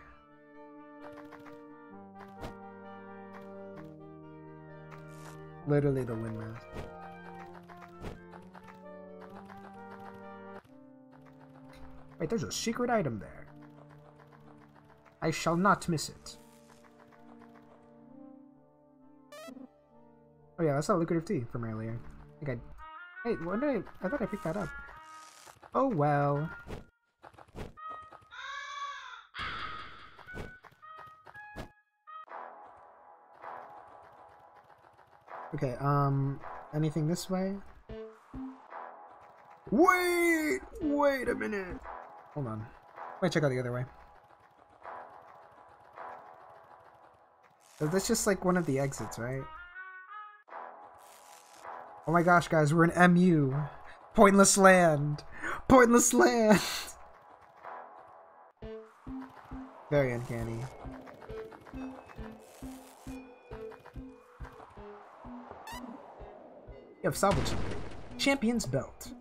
Literally the wind mask. Wait, there's a secret item there. I shall not miss it. Oh yeah, that's not lucrative tea from earlier. I think I... Wait, when did I... I thought I picked that up. Oh well. Okay, um... Anything this way? Wait! Wait a minute! Hold on. Wait, check out the other way. That's just like one of the exits, right? Oh my gosh, guys, we're in MU. Pointless land. Pointless land. Very uncanny. You have salvage. Champion's belt.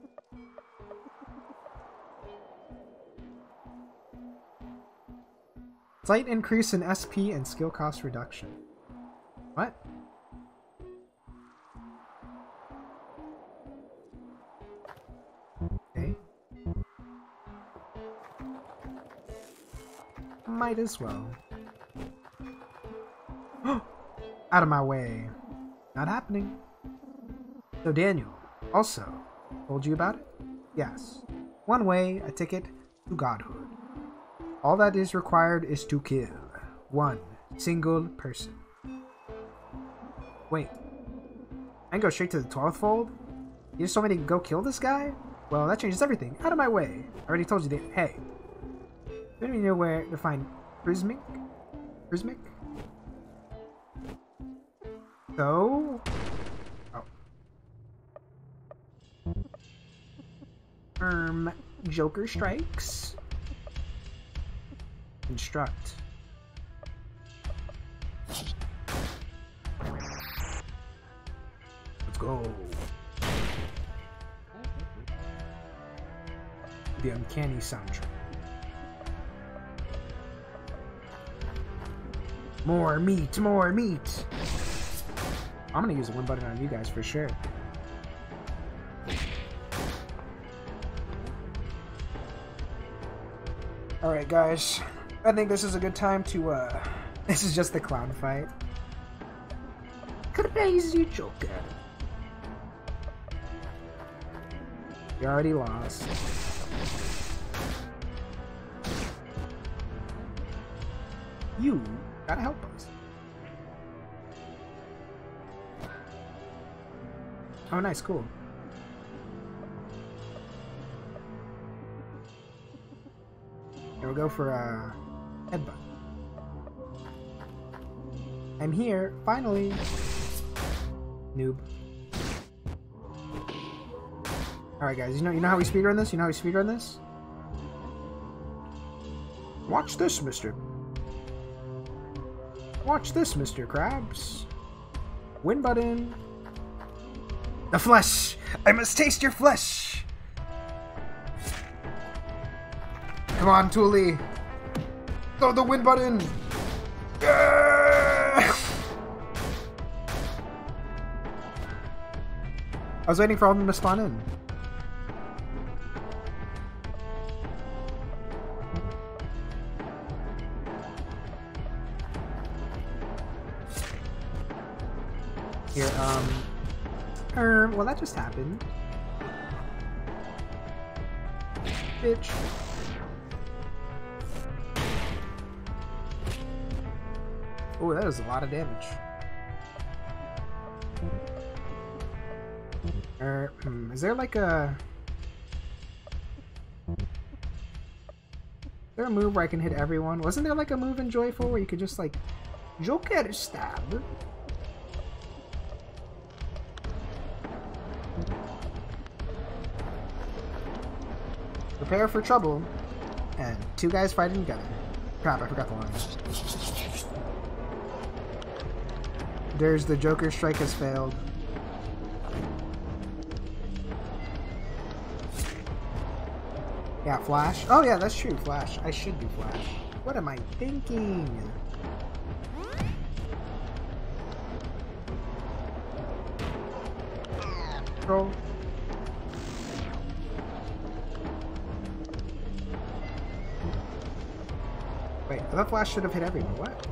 Slight increase in SP and skill cost reduction. What? Might as well. Out of my way. Not happening. So Daniel, also, told you about it? Yes. One way, a ticket to godhood. All that is required is to kill one single person. Wait. I can go straight to the 12th fold? You just told me to go kill this guy? Well, that changes everything. Out of my way. I already told you that. Hey. Let me know where to find Prizmik? Prizmik? So... Oh. Um, Joker strikes. Instruct. Let's go. The uncanny soundtrack. More meat, more meat. I'm gonna use a win button on you guys for sure. Alright guys, I think this is a good time to uh this is just the clown fight. Crazy Joker. You already lost. You gotta help us. Oh nice, cool. Here we'll go for a headbutt. I'm here, finally. Noob. Alright guys, you know you know how we speedrun this? You know how we speedrun this? Watch this, mister. Watch this, Mr. Krabs. Win button. The flesh! I must taste your flesh! Come on, Tooley. Throw the win button! Yeah! I was waiting for all of them to spawn in. Lot of damage. Er, hmm, is there like a... Is there a move where I can hit everyone? Wasn't there like a move in Joyful where you could just like... Joker stab? Prepare for trouble. And two guys fighting together. Crap, I forgot the line. There's the Joker strike has failed. Yeah, Flash. Oh yeah, that's true, Flash. I should do Flash. What am I thinking? Roll. Wait, I thought Flash should have hit everyone. What?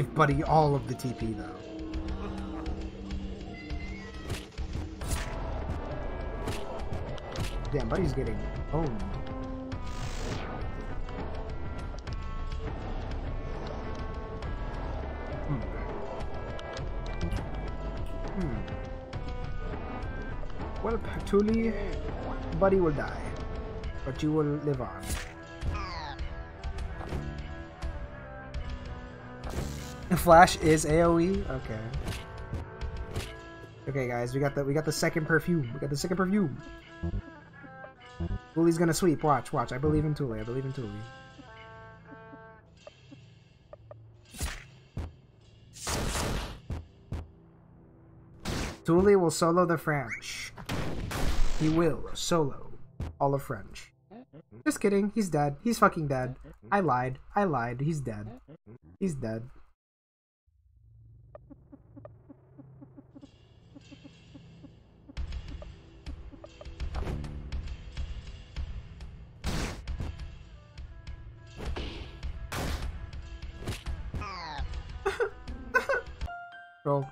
Give Buddy all of the TP, though. Damn, Buddy's getting owned. Hmm. Hmm. Well, Patuli, Buddy will die, but you will live on. Flash is AoE? Okay. Okay guys, we got the we got the second perfume. We got the second perfume. Tooley's gonna sweep. Watch, watch. I believe in Tooley. I believe in Tooley. Tooley will solo the French. He will solo all of French. Just kidding. He's dead. He's fucking dead. I lied. I lied. He's dead. He's dead. Roll.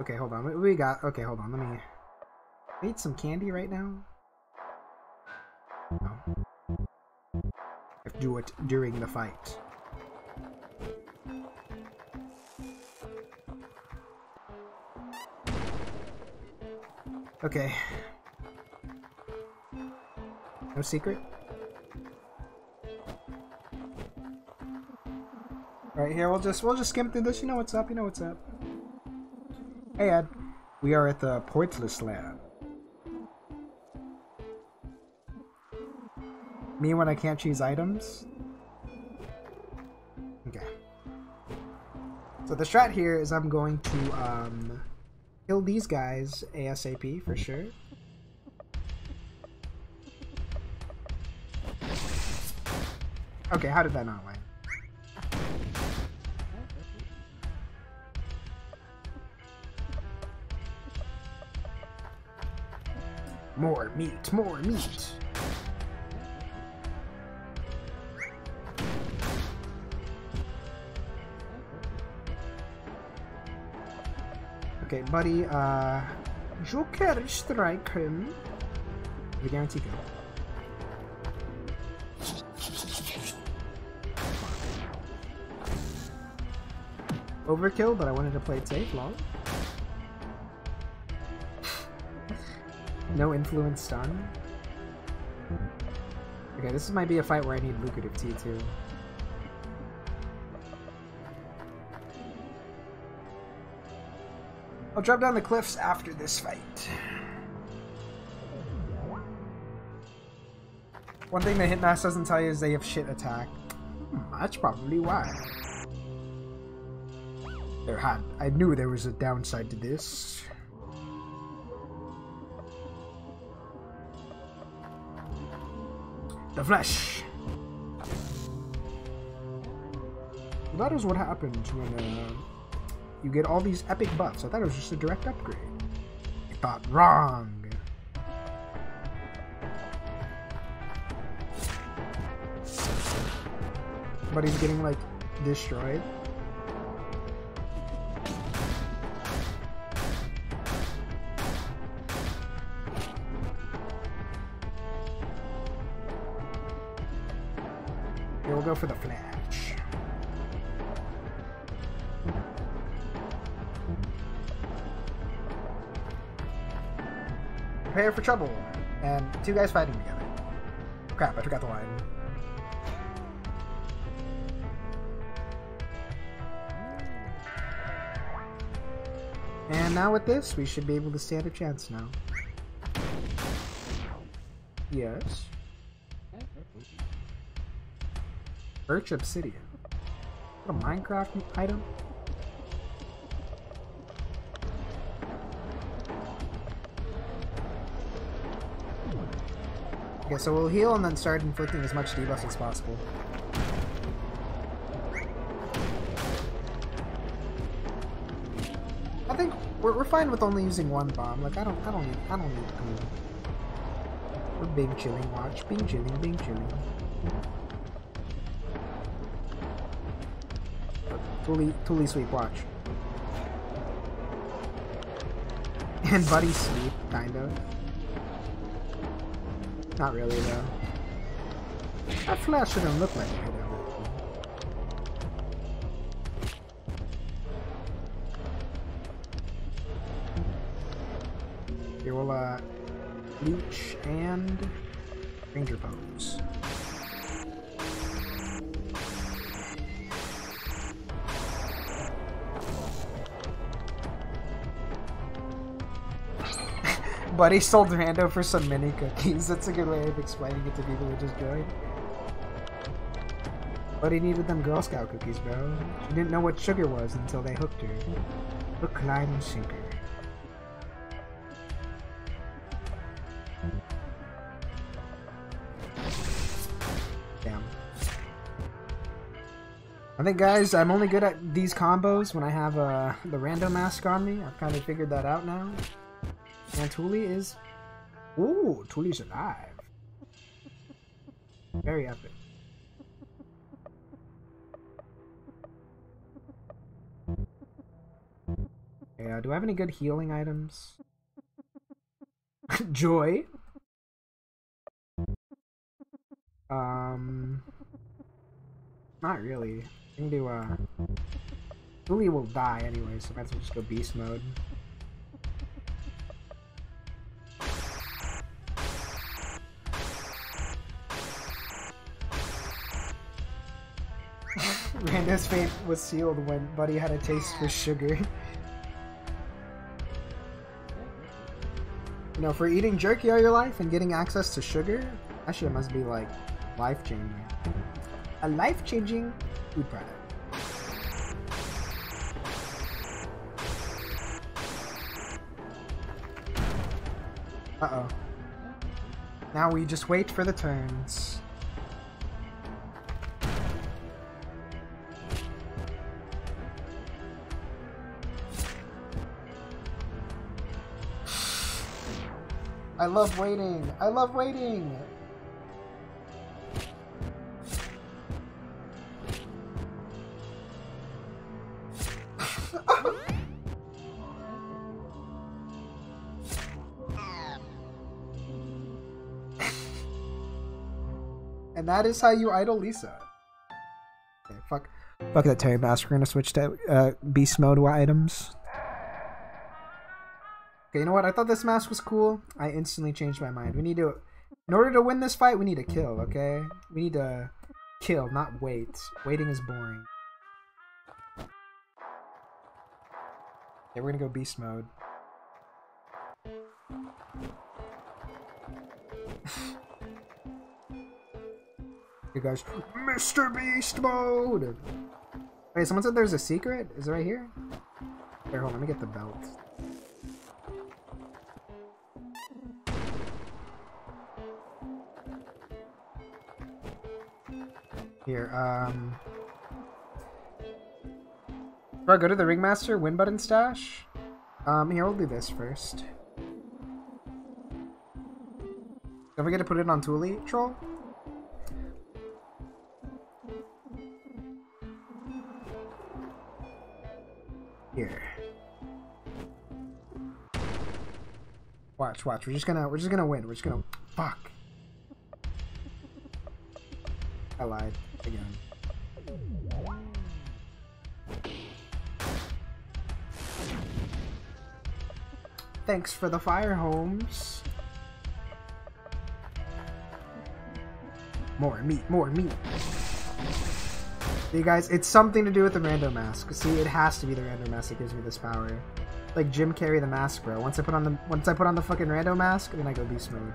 Okay, hold on. We- We got. Okay, hold on. Let me. Eat some candy right now. No. Do it during the fight. Okay. No secret? Right here, we'll just we'll just skim through this. You know what's up. You know what's up. Hey Ed, we are at the Pointless Land. Me when I can't choose items. Okay. So the strat here is I'm going to um, kill these guys ASAP for sure. Okay, how did that not land? More meat, more meat. Okay, buddy, uh... Joker strike him. The guarantee kill. Overkill, but I wanted to play it safe, lol. no influence stun. Okay, this might be a fight where I need lucrative T2. I'll drop down the cliffs after this fight. One thing the Hitmask doesn't tell you is they have shit attack. Hmm, that's probably why. There had. I knew there was a downside to this. The flesh. That is what happens when uh, you get all these epic buffs. I thought it was just a direct upgrade. I thought wrong. But he's getting like destroyed. For trouble. And two guys fighting together. Crap, I forgot the line. And now with this, we should be able to stand a chance now. Yes. Birch Obsidian. What a Minecraft item? Okay, so we'll heal and then start inflicting as much debuff as possible. I think we're, we're fine with only using one bomb. Like I don't I don't need I don't need two. We're being chilling, watch. Being chilling, being chilling. Tooley Tooley sweep, watch. And Buddy sleep, kind of. Not really though. That flash shouldn't look like it. Here Buddy sold Rando for some mini cookies. That's a good way of explaining it to people who just joined. Buddy needed them Girl Scout cookies, bro. She didn't know what sugar was until they hooked her. Hook, line, and sinker. Damn. I think, guys, I'm only good at these combos when I have uh, the random mask on me. I've kind of figured that out now. And Tooley is... Ooh, Tooley's alive. Very epic. Yeah, do I have any good healing items? Joy. Um... Not really. I can do, uh... Tooley will die anyway, so I might as well just go beast mode. His fate was sealed when Buddy had a taste for sugar. You know, for eating jerky all your life and getting access to sugar, that shit must be like life changing. A life changing food product. Uh oh. Now we just wait for the turns. I love waiting. I love waiting. and that is how you idle Lisa. Okay, fuck. Fuck that Terry Mask. We're gonna switch to uh, beast mode items. Okay, you know what? I thought this mask was cool. I instantly changed my mind. We need to, in order to win this fight, we need to kill. Okay, we need to kill, not wait. Waiting is boring. Okay, we're gonna go beast mode. you guys, Mr. Beast mode. Wait, someone said there's a secret. Is it right here? Here, hold on. Let me get the belt. Here, um... Do I go to the Ringmaster win button stash? Um, here, we'll do this first. Don't forget to put it on Tooley, troll. Here. Watch, watch. We're just gonna, we're just gonna win. We're just gonna, fuck. I lied Thanks for the fire, Holmes. More meat, more meat. You guys, it's something to do with the random mask. See, it has to be the random mask that gives me this power. Like Jim Carrey the mask, bro. Once I put on the once I put on the fucking random mask, then I go beast mode.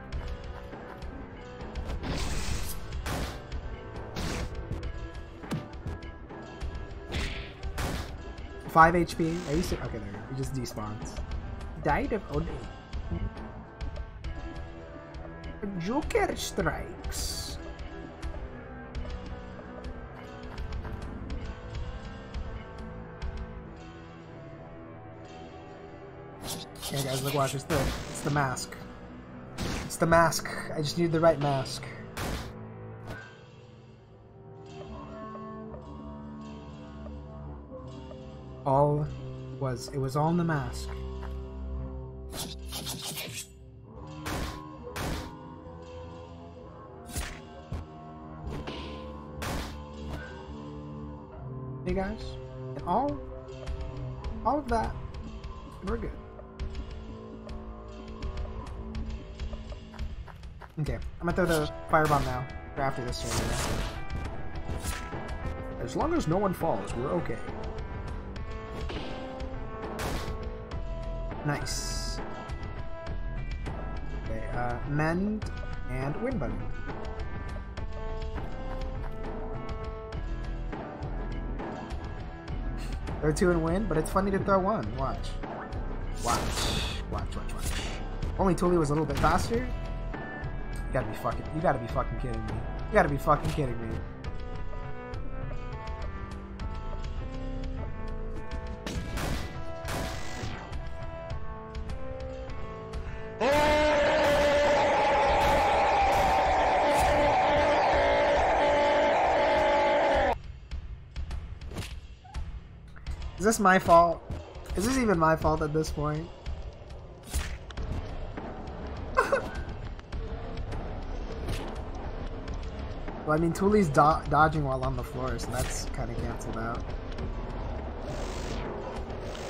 Five HP. Are you ser- okay? There, he just despawns. Died of old age. Joker strikes. Yeah, guys, look, watch. It's the, it's the mask. It's the mask. I just need the right mask. All was, it was all in the mask. Throw the firebomb now, or after this turn. As long as no one falls, we're okay. Nice. Okay, uh, mend and win button. Throw two and win, but it's funny to throw one. Watch. Watch. Watch, watch, watch. Only Tooley was a little bit faster. You gotta be fucking you gotta be fucking kidding me. You gotta be fucking kidding me. Is this my fault? Is this even my fault at this point? Well, I mean, Tooley's do dodging while on the floor, so that's kind of canceled out.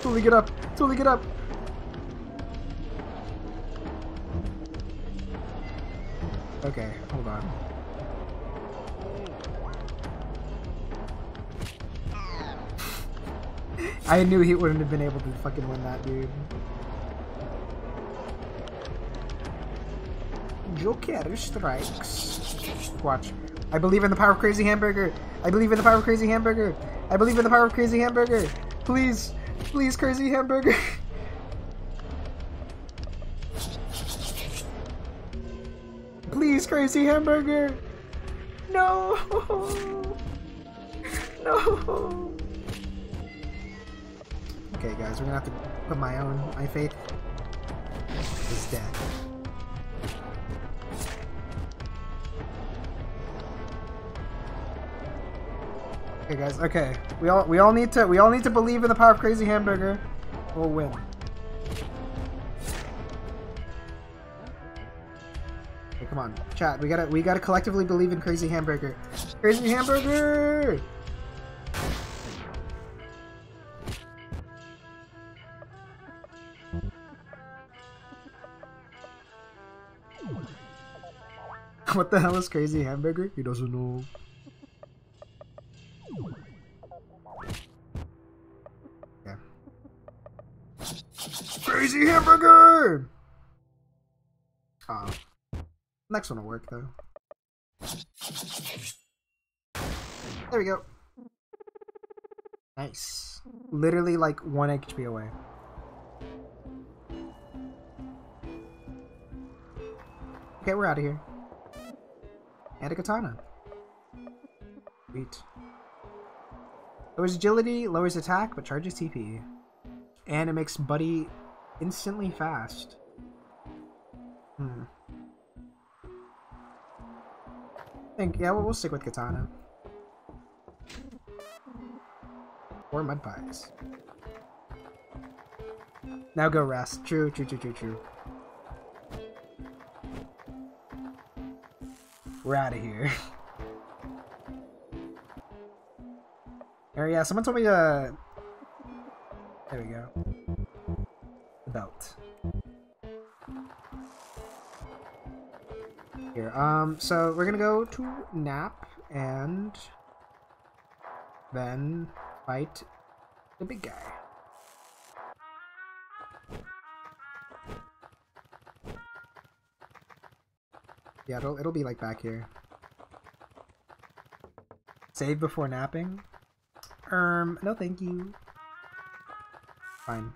Tooley, get up! Tooley, get up! Okay, hold on. I knew he wouldn't have been able to fucking win that, dude. Joker strikes. Watch. I believe in the power of Crazy Hamburger. I believe in the power of Crazy Hamburger. I believe in the power of Crazy Hamburger. Please, please, Crazy Hamburger. Please, Crazy Hamburger. No. No. Okay, guys, we're gonna have to put my own, my faith is dead. Okay, guys. Okay, we all we all need to we all need to believe in the power of Crazy Hamburger. We'll win. Okay, come on, chat. We gotta we gotta collectively believe in Crazy Hamburger. Crazy Hamburger. what the hell is Crazy Hamburger? He doesn't know. Crazy Hamburger! Ah. next one will work though. There we go. Nice. Literally like 1 HP away. Okay, we're out of here. And a katana. Sweet. Lowers agility, lowers attack, but charges TP. And it makes Buddy instantly fast. Hmm. I think, yeah, we'll, we'll stick with katana. Or mud pies. Now go rest. True, true, true, true, true. We're out of here. There, yeah, someone told me to... There we go. Belt. Here, um, so we're gonna go to nap and then fight the big guy. Yeah, it'll, it'll be like back here. Save before napping? Um, no thank you. Fine.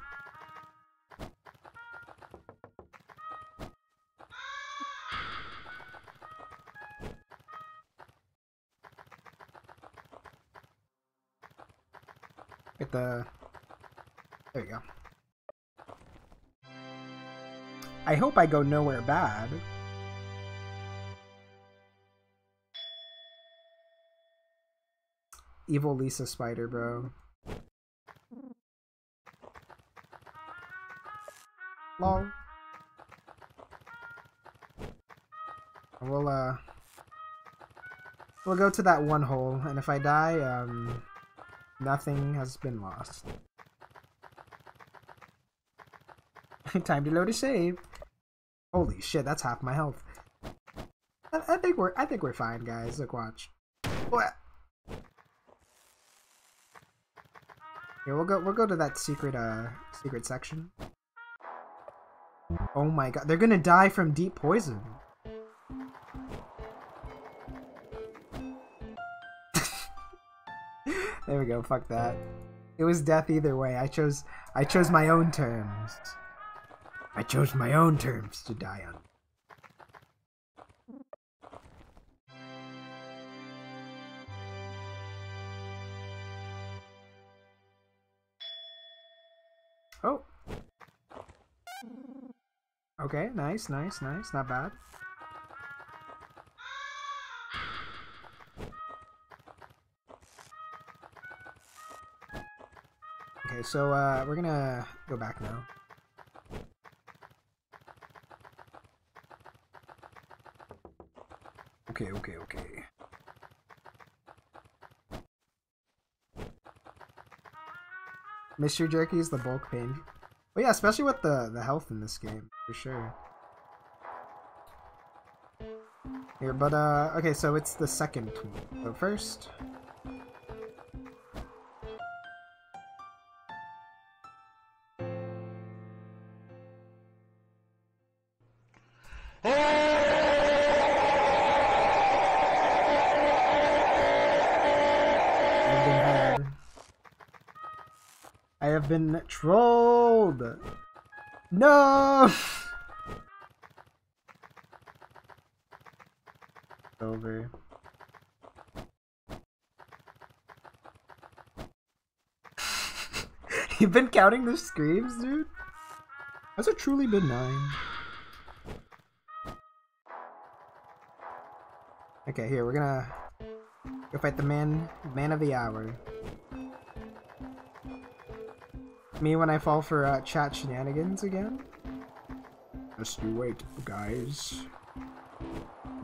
The... There you go. I hope I go nowhere bad. Evil Lisa Spider, bro. Lol. We'll, uh... We'll go to that one hole, and if I die, um... Nothing has been lost. Time to load a save. Holy shit, that's half my health. I, I think we're I think we're fine, guys. Look, watch. What? Here, we'll go. We'll go to that secret, uh, secret section. Oh my god, they're gonna die from deep poison. There we go. Fuck that. It was death either way. I chose. I chose my own terms. I chose my own terms to die on. Oh. Okay, nice, nice, nice. Not bad. Okay, so uh, we're gonna go back now. Okay, okay, okay. Mystery Jerky is the bulk pain. But yeah, especially with the, the health in this game, for sure. Here, but uh, okay, so it's the second tweet. So first... trolled. No. Over. You've been counting the screams, dude? Has it truly been nine? Okay, here, we're gonna go fight the man man of the hour. Me when I fall for uh, chat shenanigans again? Just you wait, guys.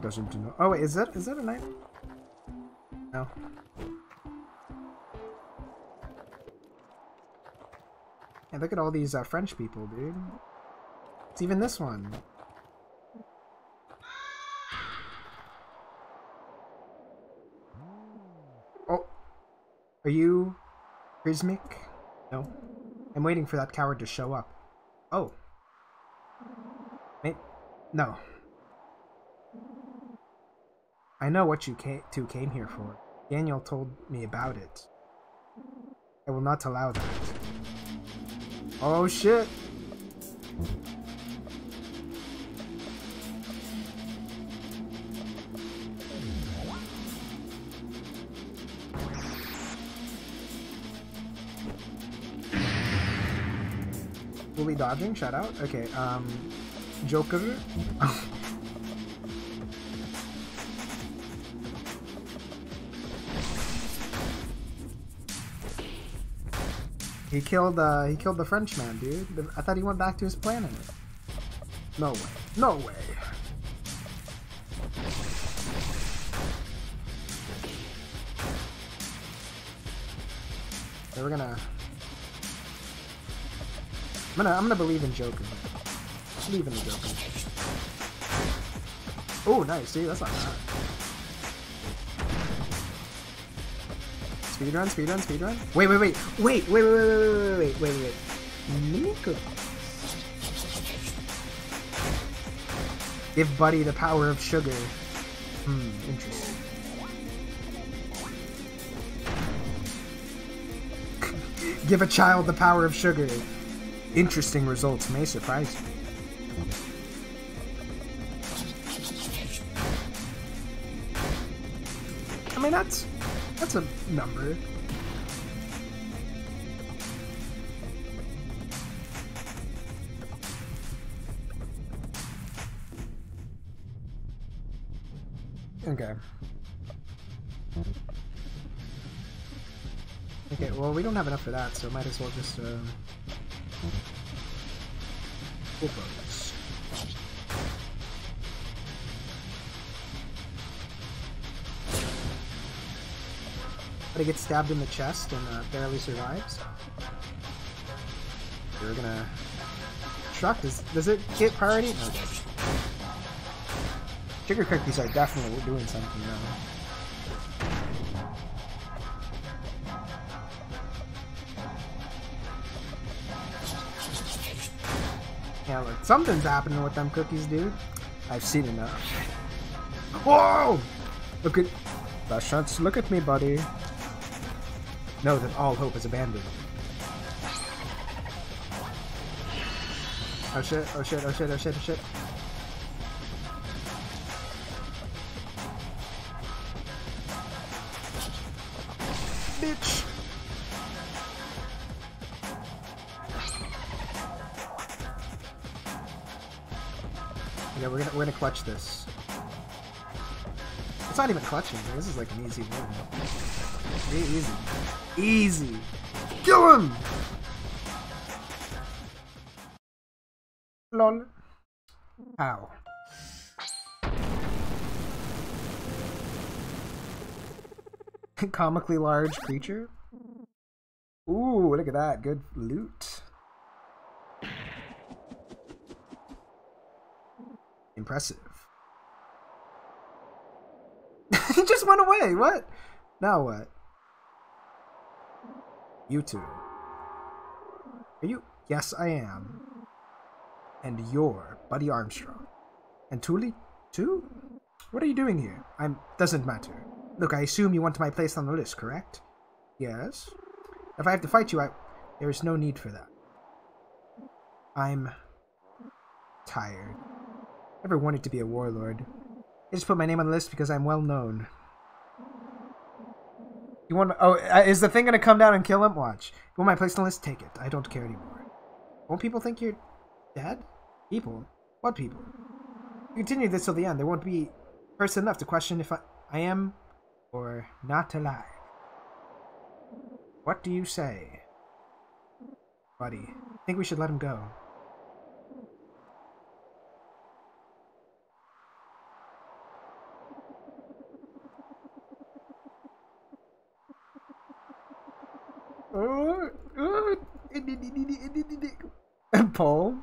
Doesn't know. Oh wait, is that is that a knife? No. Hey, look at all these uh, French people, dude. It's even this one. Oh, are you Prizmik? No. I'm waiting for that coward to show up. Oh. May no. I know what you ca two came here for. Daniel told me about it. I will not allow that. Oh shit! Dodging, shout out. Okay, um, Joker. he killed, uh, he killed the Frenchman, dude. I thought he went back to his planet. No way. No way. We're gonna. I'm gonna, I'm gonna believe in Joker. Believe in the Joker. Oh, nice. See, that's not bad. Speedrun, speedrun, speedrun. Wait, wait, wait, wait, wait, wait, wait, wait, wait, wait, wait, wait. Mini. Give Buddy the power of sugar. Hmm, interesting. Give a child the power of sugar. Interesting results may surprise you. I mean, that's that's a number. Okay. Okay, well, we don't have enough for that, so might as well just, uh... But he gets stabbed in the chest and uh, barely survives. We're gonna... Truck, does, does it get priority? No, cookies are definitely doing something now. Yeah, look, something's happening with them cookies, dude. I've seen enough. Whoa! Look at... Last chance, look at me, buddy. Know that all hope is abandoned. Oh shit, oh shit, oh shit, oh shit, oh shit. Bitch! Yeah, we're gonna we're gonna clutch this. It's not even clutching. This is like an easy win. Easy, easy. Kill him! Lol. Ow. Comically large creature. Ooh, look at that. Good loot. Impressive. he just went away. What? Now what? You two. Are you? Yes, I am. And you're Buddy Armstrong. And Tooley, too? What are you doing here? I'm. Doesn't matter. Look, I assume you want my place on the list, correct? Yes. If I have to fight you, I. There is no need for that. I'm tired. Never wanted to be a warlord. I just put my name on the list because I'm well known. You want? Oh, uh, is the thing gonna come down and kill him? Watch. You want my place on the list? Take it. I don't care anymore. Won't people think you're dead? People? What people? Continue this till the end. There won't be person enough to question if I, I am or not alive. What do you say? Buddy, I think we should let him go. Paul.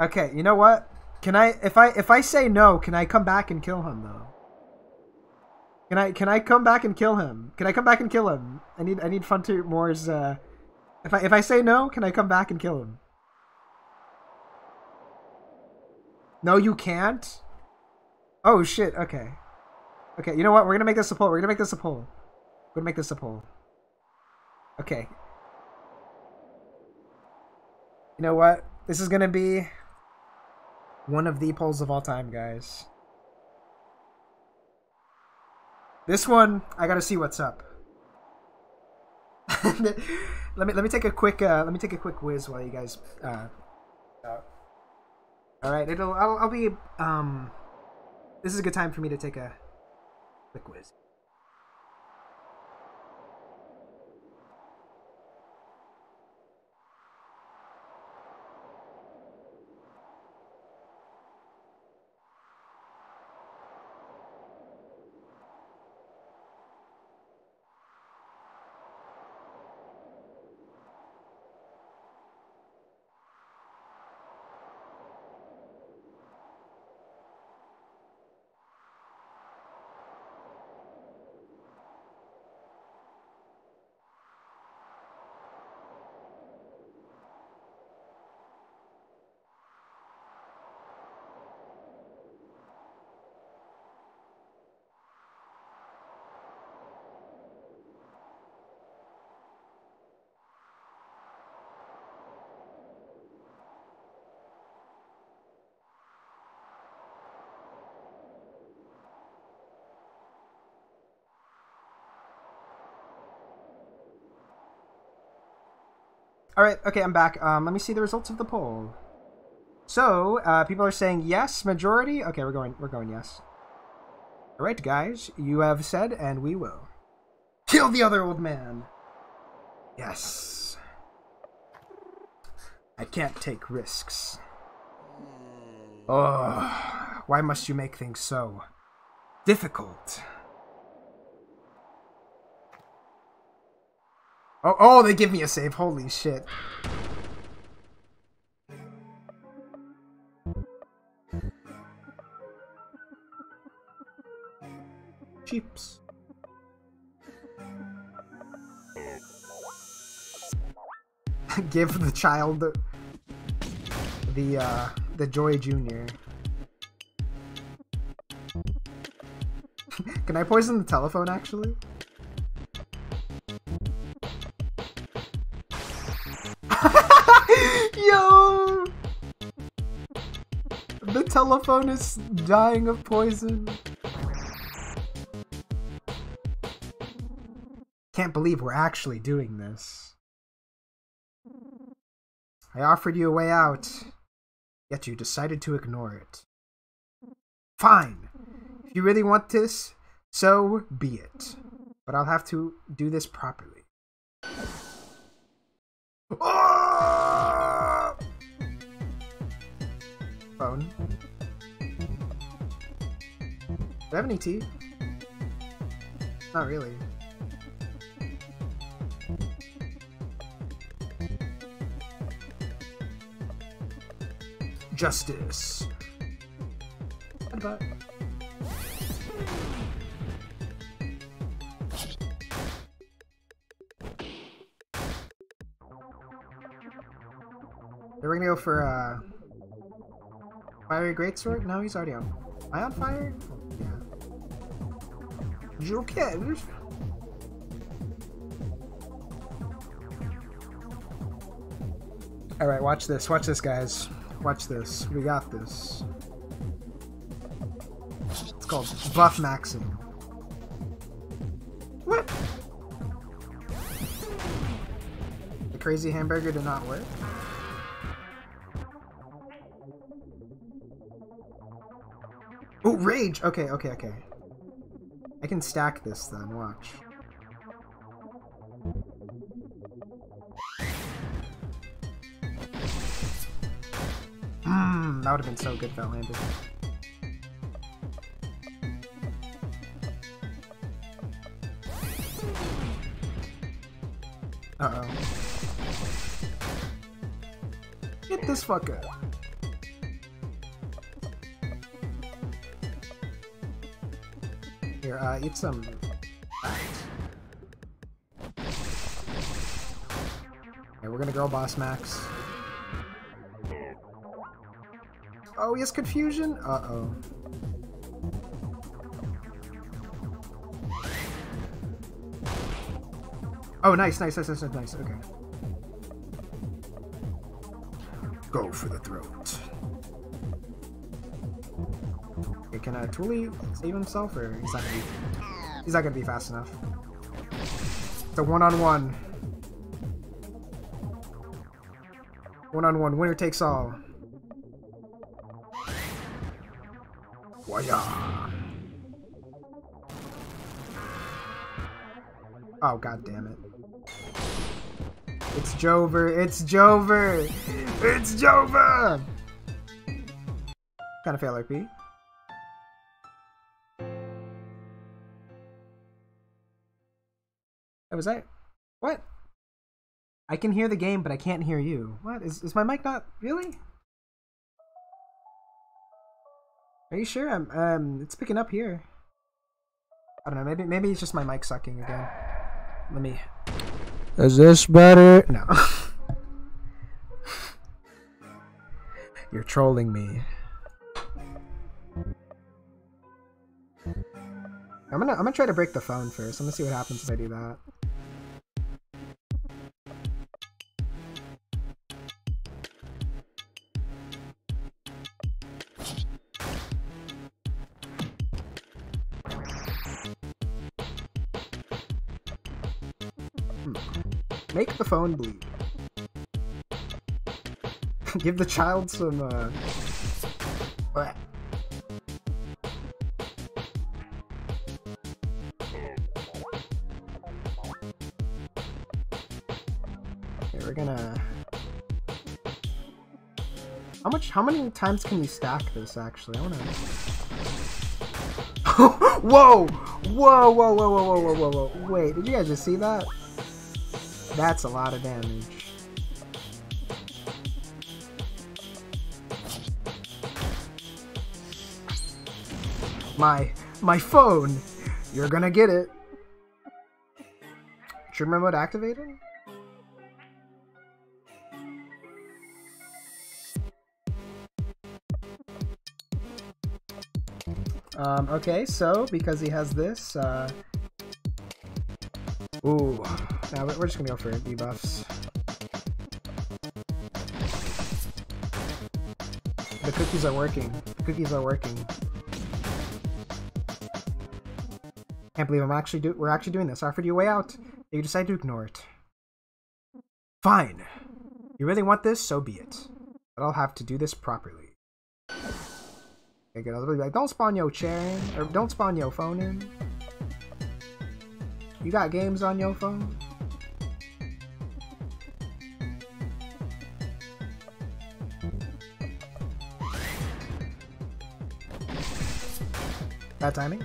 Okay, you know what? Can I if I if I say no, can I come back and kill him though? Can I can I come back and kill him? Can I come back and kill him? I need I need Funter Moore's uh if I if I say no, can I come back and kill him? No, you can't? Oh shit, okay. Okay, you know what? We're gonna make this a poll. We're gonna make this a poll. We're gonna make this a poll. Okay. You know what? This is gonna be one of the polls of all time, guys. This one, I gotta see what's up. let me let me take a quick uh, let me take a quick whiz while you guys. Uh, all right, it'll I'll, I'll be um. This is a good time for me to take a quick whiz. All right, okay, I'm back. Um, let me see the results of the poll. So, uh, people are saying yes, majority. Okay, we're going. We're going yes. All right, guys, you have said, and we will kill the other old man. Yes. I can't take risks. Oh, why must you make things so difficult? Oh, oh, they give me a save. Holy shit. Cheaps. Give the child the, the uh the Joy Junior. Can I poison the telephone actually? Telephone is dying of poison. Can't believe we're actually doing this. I offered you a way out, yet you decided to ignore it. Fine. If you really want this, so be it. But I'll have to do this properly. Ah! Phone. Do I have any tea? Not really. Justice. About? We're gonna go for uh Fiery Greatsword? No, he's already on. Am I on fire? Yeah. Okay. Alright, watch this. Watch this, guys. Watch this. We got this. It's called buff maxing. What? The crazy hamburger did not work? Rage. Okay, okay, okay. I can stack this then. Watch. Mmm, that would have been so good if that landed. Uh oh. Get this fucker. Uh, eat some. Okay, we're gonna go boss max. Oh, he has confusion? Uh-oh. Oh, nice, nice, nice, nice, nice, nice. Okay. Go for the throat. Can uh, Tooley save himself, or he's not gonna be? He's not gonna be fast enough. It's a one-on-one. One-on-one. Winner takes all. Waya. Oh god damn it. It's Jover, it's Jover! It's Jover! Kind of fail RP. Was that what? I can hear the game, but I can't hear you. What? Is is my mic not really? Are you sure? I'm um it's picking up here. I don't know, maybe maybe it's just my mic sucking again. Let me Is this better? No. You're trolling me. I'm gonna I'm gonna try to break the phone first. I'm gonna see what happens if I do that. phone bleed. Give the child some, uh... Bleh. Okay, we're gonna... How much, how many times can we stack this, actually? I wanna... whoa! Whoa, whoa, whoa, whoa, whoa, whoa, whoa, whoa. Wait, did you guys just see that? That's a lot of damage. My my phone. You're gonna get it. Trim remote activated? Um, okay, so because he has this, uh... Ooh. Now we're just gonna go for debuffs. The cookies are working. The cookies are working. Can't believe I'm actually do we're actually doing this. I offered you a way out. You decide to ignore it. Fine. You really want this, so be it. But I'll have to do this properly. Okay, good. I was really like, don't spawn your chair in, or don't spawn your phone in. You got games on your phone? Bad timing.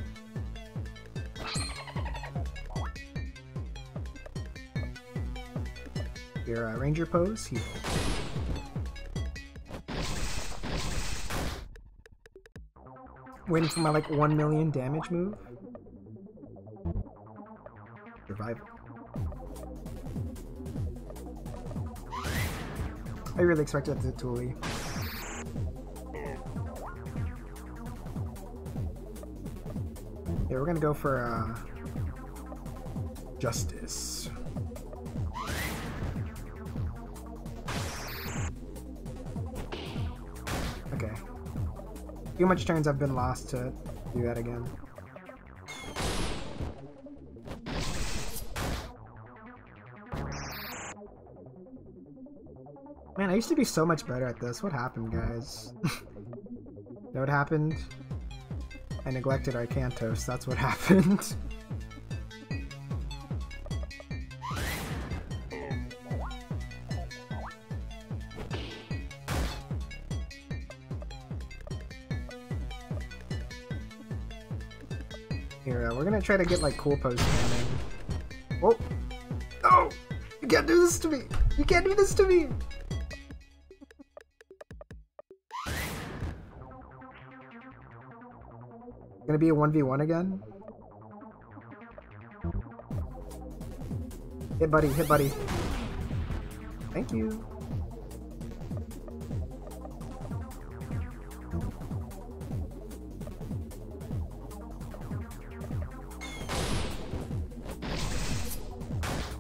Your uh, ranger pose, heal. Waiting for my like 1 million damage move. Survive. I really expected that to. Yeah, we're gonna go for uh, justice. okay. Too much turns I've been lost to do that again. I used to be so much better at this. What happened, guys? know what happened? I neglected Arcantos. That's what happened. Here, uh, we're gonna try to get like cool pose spamming. Oh! No! You can't do this to me! You can't do this to me! Gonna be a 1v1 again? Hit buddy, hit buddy. Thank you.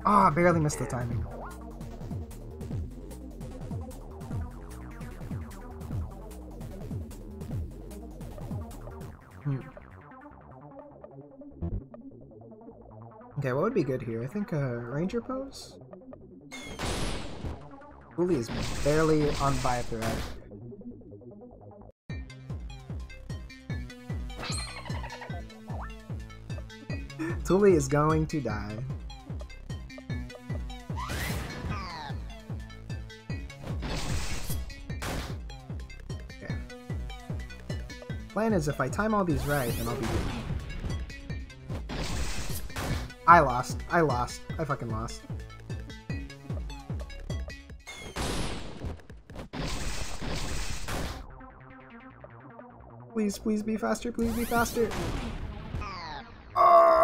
Ah, barely missed the timing. What would be good here? I think a uh, ranger pose? Uli is barely on by a thread. Tooley is going to die. Okay. Plan is if I time all these right, then I'll be good. I lost. I lost. I fucking lost. Please, please be faster. Please be faster. Oh!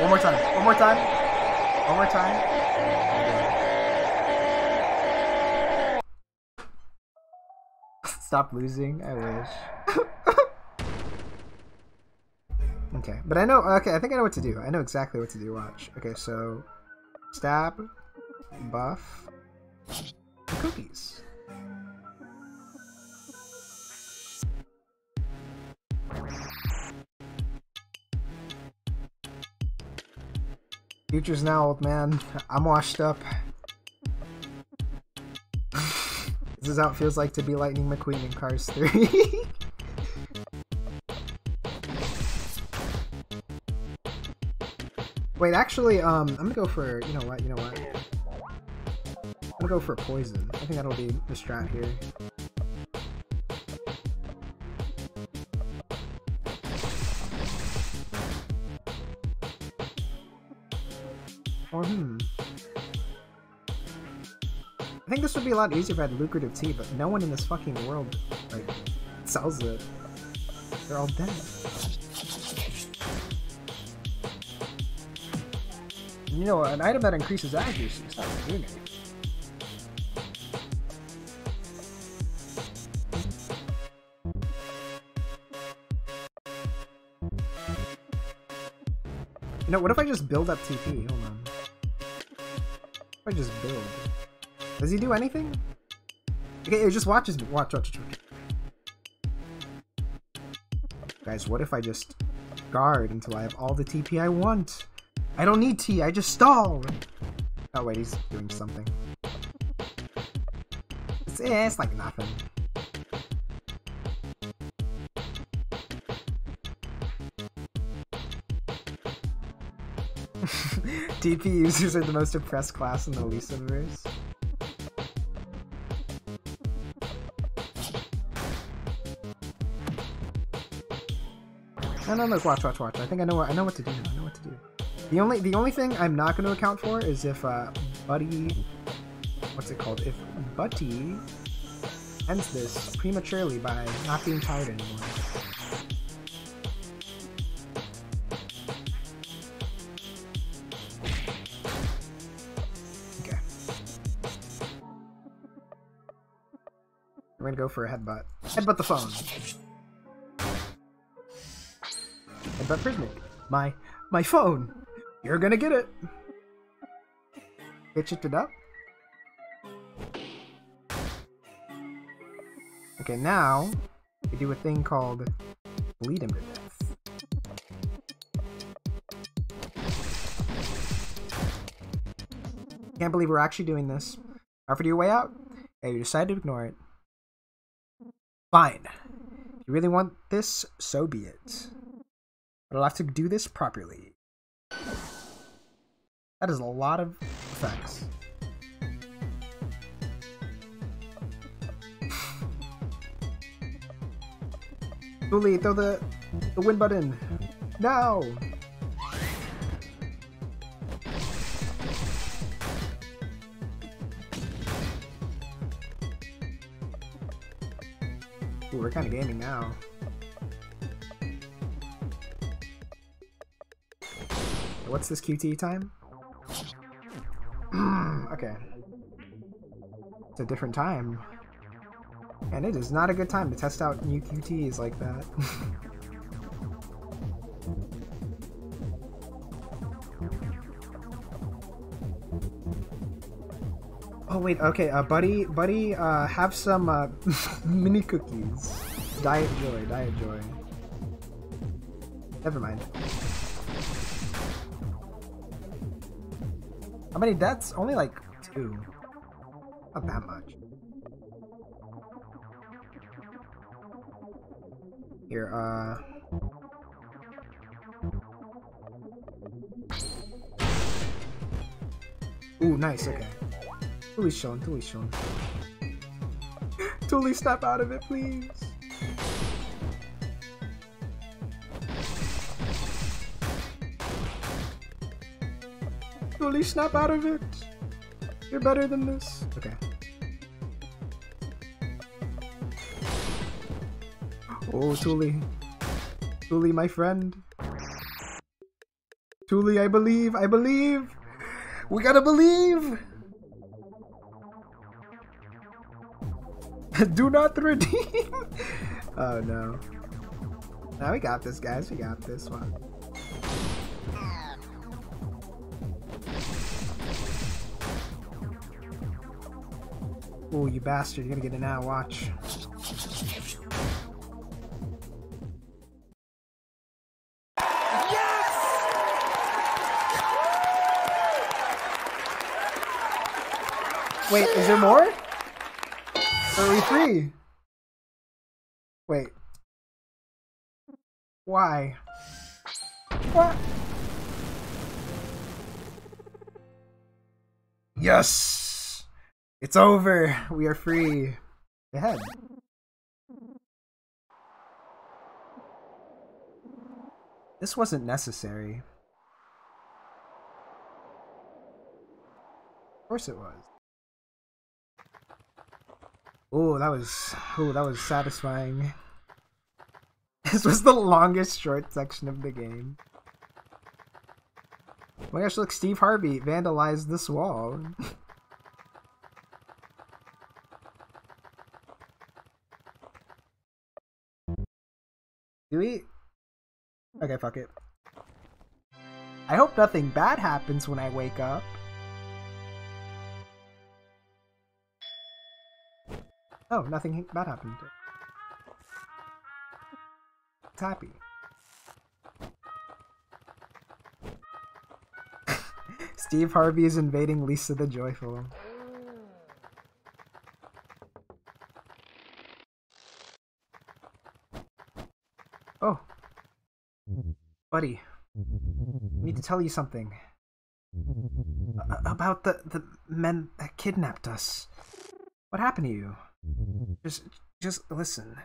One more time. One more time. One more time. Stop losing. I wish. But I know. Okay, I think I know what to do. I know exactly what to do. Watch. Okay, so stab, buff, cookies. Future's now, old man. I'm washed up. this is how it feels like to be Lightning McQueen in Cars 3. Wait, actually, um, I'm gonna go for, you know what, you know what? I'm gonna go for poison. I think that'll be the strat here. Or hmm. I think this would be a lot easier if I had lucrative tea, but no one in this fucking world like sells it. They're all dead. You know, an item that increases accuracy is not doing. You know, what if I just build up TP? Hold on. If I just build. Does he do anything? Okay, it just watches me. Watch, watch, watch. Guys, what if I just guard until I have all the TP I want? I don't need tea, I just stall! Oh wait, he's doing something. It's, it's like nothing. DP users are the most oppressed class in the Lisaverse. No, no, no, watch, watch, watch. I think I know what I know what to do. now. I know what to do. The only the only thing I'm not going to account for is if uh, Buddy, what's it called? If Buddy ends this prematurely by not being tired anymore. Okay. We're gonna go for a headbutt. Headbutt the phone. Headbutt Prizmik. My my phone. You're gonna get it. Pitch it to up. Okay, now we do a thing called bleed him to death. Can't believe we're actually doing this. Offered you a way out, and you decided to ignore it. Fine. If you really want this, so be it. But I'll have to do this properly. That is a lot of effects. Julie, throw the the win button now. Ooh, we're kind of gaming now. What's this QT time? Okay. It's a different time. And it is not a good time to test out new QTs like that. oh wait, okay, uh, buddy, buddy, uh, have some uh, mini cookies. Diet Joy, Diet Joy. Never mind. How many deaths? Only like two. Not that much. Here, uh... Ooh, nice, okay. Tooley's showing, Tooley's showing. Tooley, step out of it, please! Tooley, snap out of it! You're better than this. Okay. Oh, Tooley. Tooley, my friend. Tooley, I believe, I believe! We gotta believe! Do not redeem! oh no. Now we got this, guys. We got this one. Oh, you bastard. You're gonna get it now. Watch. Wait, is there more? Or are we free? Wait. Why? What? Yes! It's over! We are free. Ahead. This wasn't necessary. Of course it was. Oh, that was oh, that was satisfying. This was the longest short section of the game. Oh my gosh, look, Steve Harvey vandalized this wall. Do we? Hmm. Okay, fuck it. I hope nothing bad happens when I wake up. Oh, nothing bad happened. It's happy. Steve Harvey is invading Lisa the Joyful. Oh. Buddy. I need to tell you something. A- about the, the men that kidnapped us. What happened to you? Just, just listen.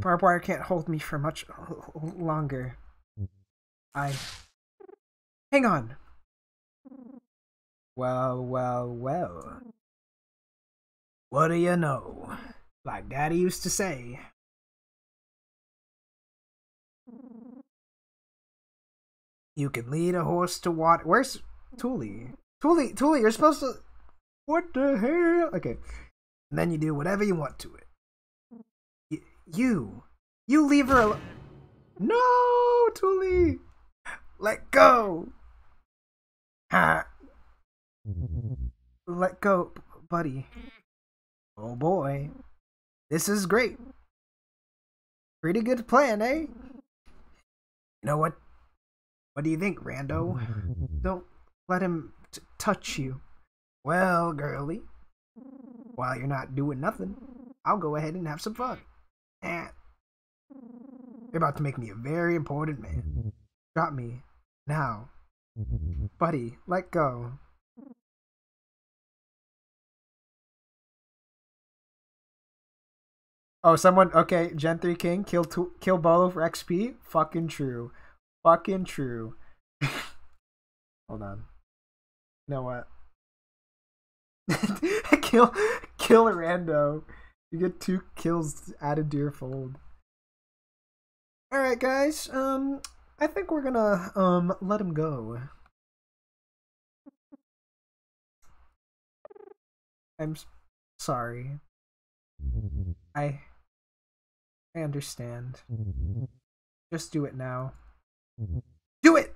Barbed wire can't hold me for much longer. I. Hang on. Well, well, well. What do you know? Like Daddy used to say. You can lead a horse to water. Where's Tooley? Tooley, Tooley, you're supposed to. What the hell? Okay. And then you do whatever you want to it. Y- you. You leave her alone. No, Tooley. Let go. Ha. Let go, buddy. Oh boy. This is great. Pretty good plan, eh? You know what? What do you think, Rando? Don't let him t- touch you. Well, girlie, while you're not doing nothing, I'll go ahead and have some fun. Eh. You're about to make me a very important man. Drop me. Now. Buddy, let go. Oh, someone. Okay, Gen 3 King, kill, two, kill Bolo for XP? Fucking true. Fucking true. Hold on. You know what? kill kill a Rando. You get two kills added to your fold. Alright guys, um I think we're gonna um let him go. I'm sorry. I I understand. Just do it now. Mm-hmm. Do it!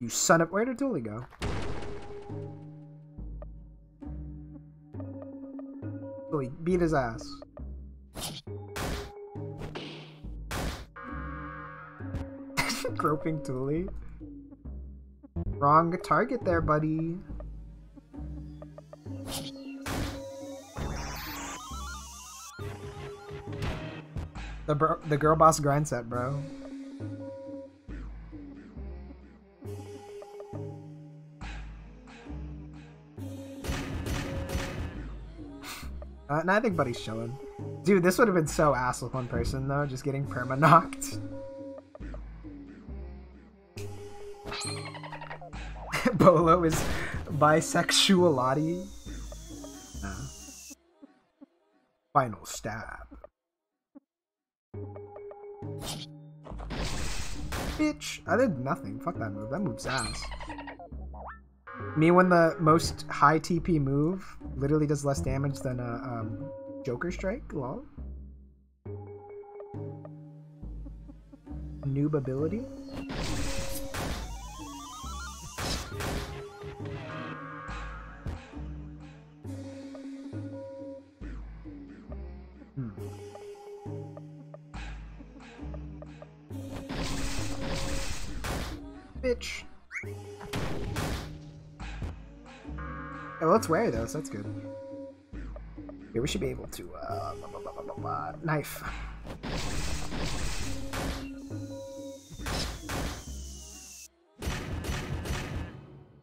You son of where did Tooley go? Tooley, beat his ass. Groping Tooley. Wrong target there, buddy. The bro- the girl boss grind set, bro. Uh, I think Buddy's chilling. Dude, this would have been so ass with one person though, just getting perma knocked. Bolo is bisexuality. Uh, final stab. Bitch, I did nothing. Fuck that move. That move's ass. Me when the most high TP move literally does less damage than a um, Joker Strike. Lol. Noob ability. Bitch. Oh, let's wear those. That's good. Here, we should be able to, uh, blah, blah, blah, knife.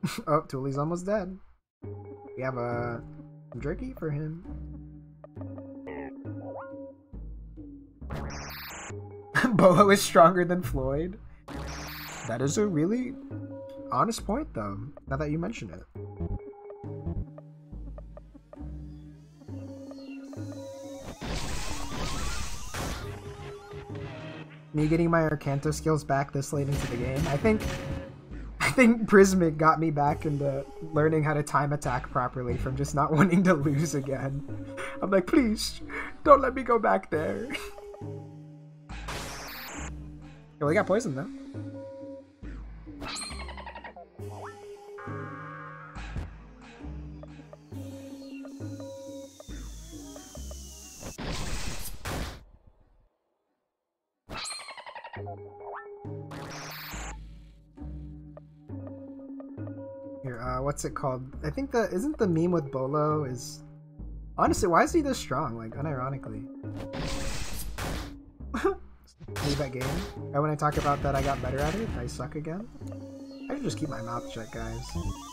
oh, Tooley's almost dead. We have a jerky for him. Bolo is stronger than Floyd. That is a really honest point, though, now that you mention it. me getting my Arcanto skills back this late into the game. I think I think Prizmik got me back into learning how to time attack properly from just not wanting to lose again. I'm like, please, don't let me go back there. oh, we got poisoned though. What's it called? I think the isn't the meme with Bolo is honestly why is he this strong? Like unironically. Leave that game. And when I talk about that, I got better at it. I suck again. I should just keep my mouth shut, guys.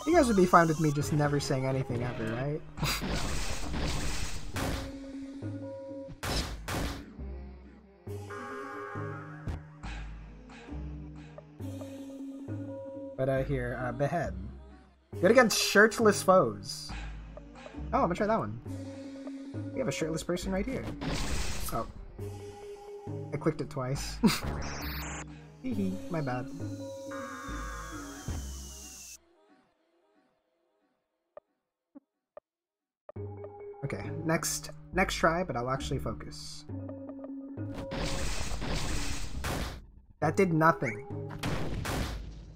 You guys would be fine with me just never saying anything ever, right? but uh, here, uh, behead. Good against shirtless foes. Oh, I'm gonna try that one. We have a shirtless person right here. Oh. I clicked it twice. Hee hee, my bad. Okay, next next try, but I'll actually focus. That did nothing.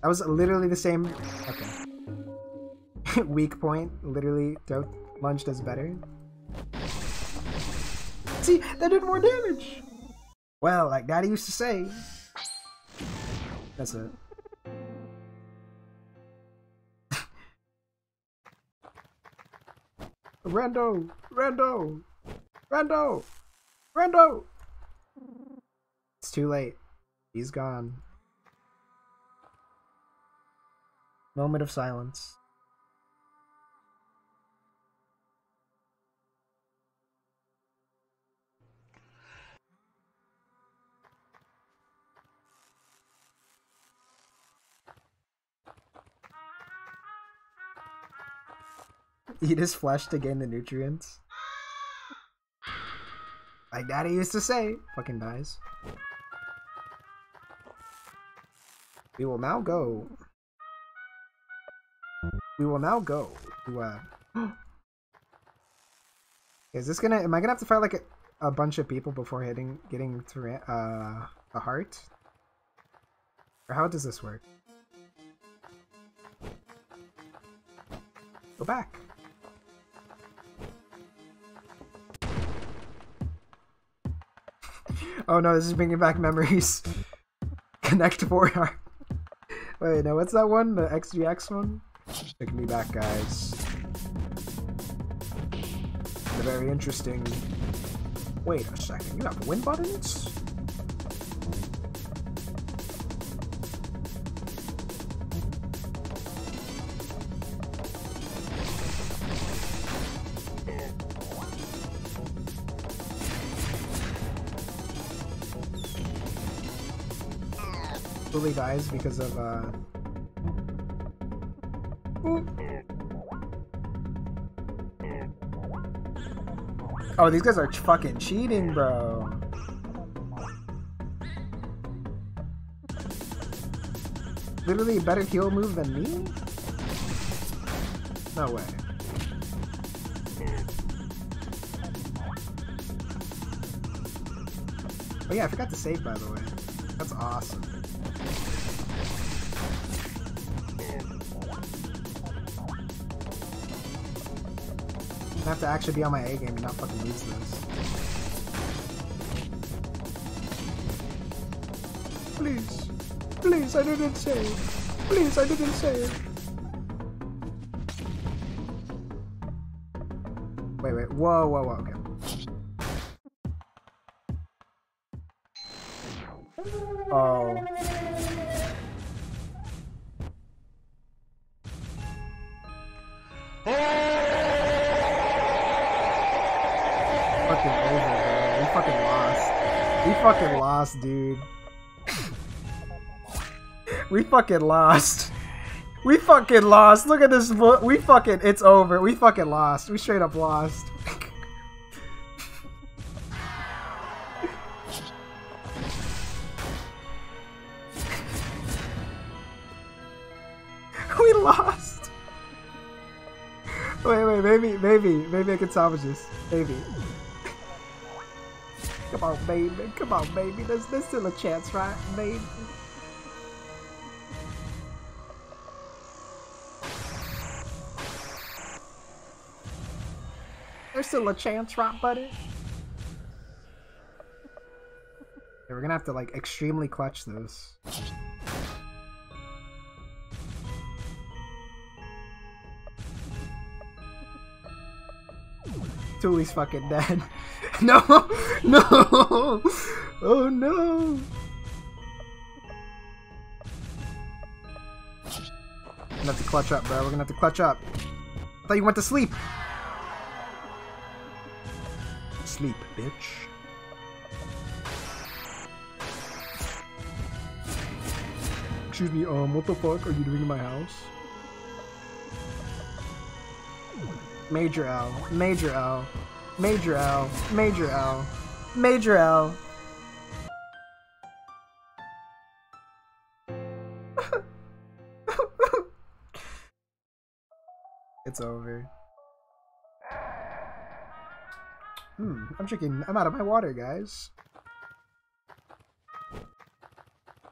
That was literally the same. Okay. Weak point. Literally, throat lunge does better. See, that did more damage. Well, like Daddy used to say. That's it. Rando! Rando! Rando! Rando! It's too late. He's gone. Moment of silence. Eat his flesh to gain the nutrients. Like Daddy used to say. Fucking dies. We will now go. We will now go to uh Is this gonna am I gonna have to fight like a, a bunch of people before hitting getting to uh the heart? Or how does this work? Go back. Oh no, this is bringing back memories. Connect heart. Wait, now what's that one? The XGX one? Take me back, guys. The very interesting. Wait a second, you have win buttons? Fully dies because of uh Oh, these guys are fucking cheating, bro. Literally better heal move than me? No way. Oh yeah, I forgot to save by the way. That's awesome. I have to actually be on my A game and not fucking lose this. Please. Please, I didn't save. Please, I didn't save. Wait, wait. Whoa, whoa, whoa. Okay. Dude. we fucking lost. We fucking lost. Look at this. We fucking. It's over. We fucking lost. We straight up lost. we lost. Wait, wait, maybe, maybe, maybe I can salvage this. Maybe. Come on, baby. Come on, baby. There's, there's still a chance, right, baby? There's still a chance, right, buddy? We're gonna have to, like, extremely clutch this. Tooley's fucking dead. no! No! Oh no! We're gonna have to clutch up, bro. We're gonna have to clutch up. I thought you went to sleep. Sleep, bitch. Excuse me, um, what the fuck are you doing in my house? Major L, Major L, Major L, Major L, Major L. it's over. Hmm, I'm drinking. I'm out of my water, guys.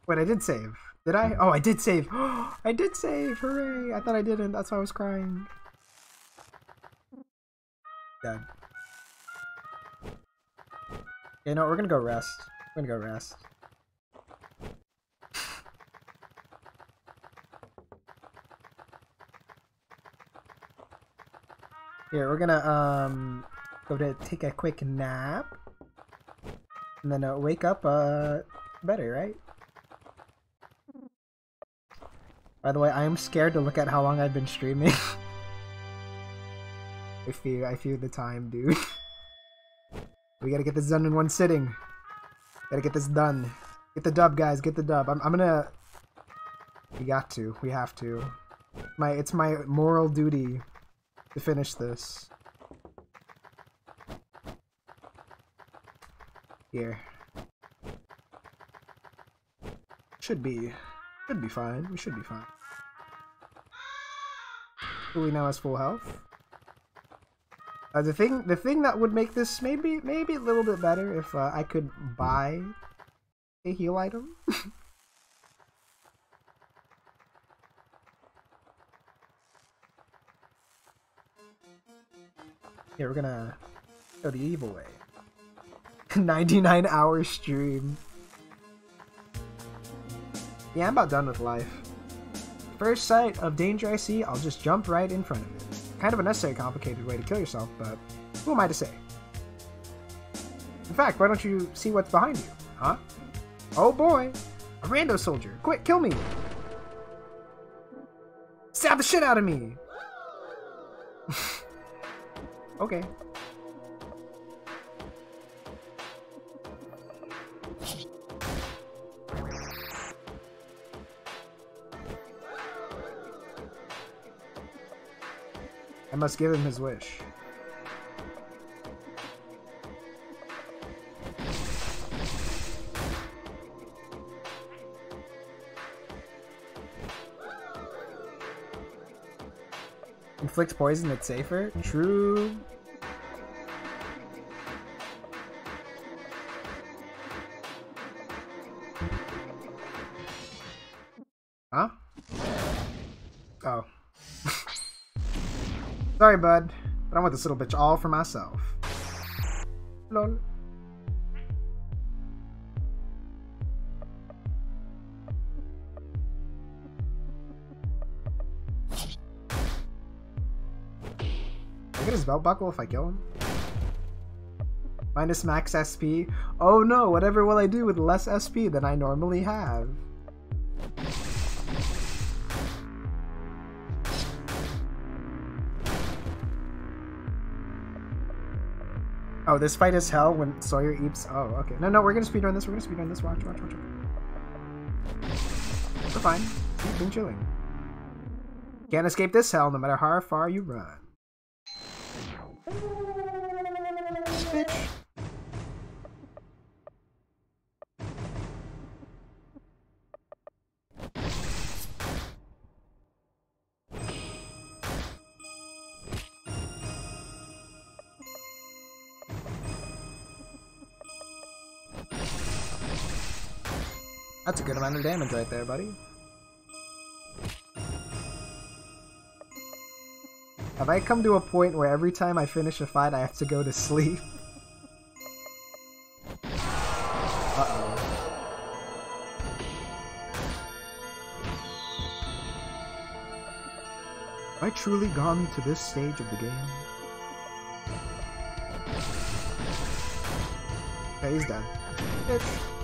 Wait, I did save. Did I? Oh, I did save. I did save. Hooray! I thought I didn't. That's why I was crying. Dead. You know, we're gonna go rest. We're gonna go rest. Here, we're gonna um go to take a quick nap, and then uh, wake up uh better, right? By the way, I am scared to look at how long I've been streaming. I fear, I fear the time, dude. we gotta get this done in one sitting. Gotta get this done. Get the dub, guys. Get the dub. I'm, I'm gonna. We got to. We have to. My, it's my moral duty to finish this. Here. Should be. Should be fine. We should be fine. Who we now has full health. Uh, the thing, the thing that would make this maybe, maybe a little bit better if uh, I could buy a heal item. yeah, we're gonna go the evil way. 99 hour stream. Yeah, I'm about done with life. First sight of danger I see, I'll just jump right in front of it. Kind of a necessary complicated way to kill yourself, but who am I to say? In fact, why don't you see what's behind you, huh? Oh boy! A rando soldier! Quick, kill me! Stab the shit out of me! okay. I must give him his wish. Inflicts poison that's safer? True. Sorry, bud, but I want this little bitch all for myself. Lol. I get his belt buckle if I kill him? Minus max SP. Oh no, whatever will I do with less SP than I normally have? Oh, this fight is hell when Sawyer eats. Oh, okay. No, no, we're gonna speedrun this. We're gonna speedrun this. Watch, watch, watch. We're fine. We've been chilling. Can't escape this hell no matter how far you run. Good amount of damage right there, buddy. Have I come to a point where every time I finish a fight I have to go to sleep? Have I truly gone to this stage of the game? Okay, he's dead. Bitch.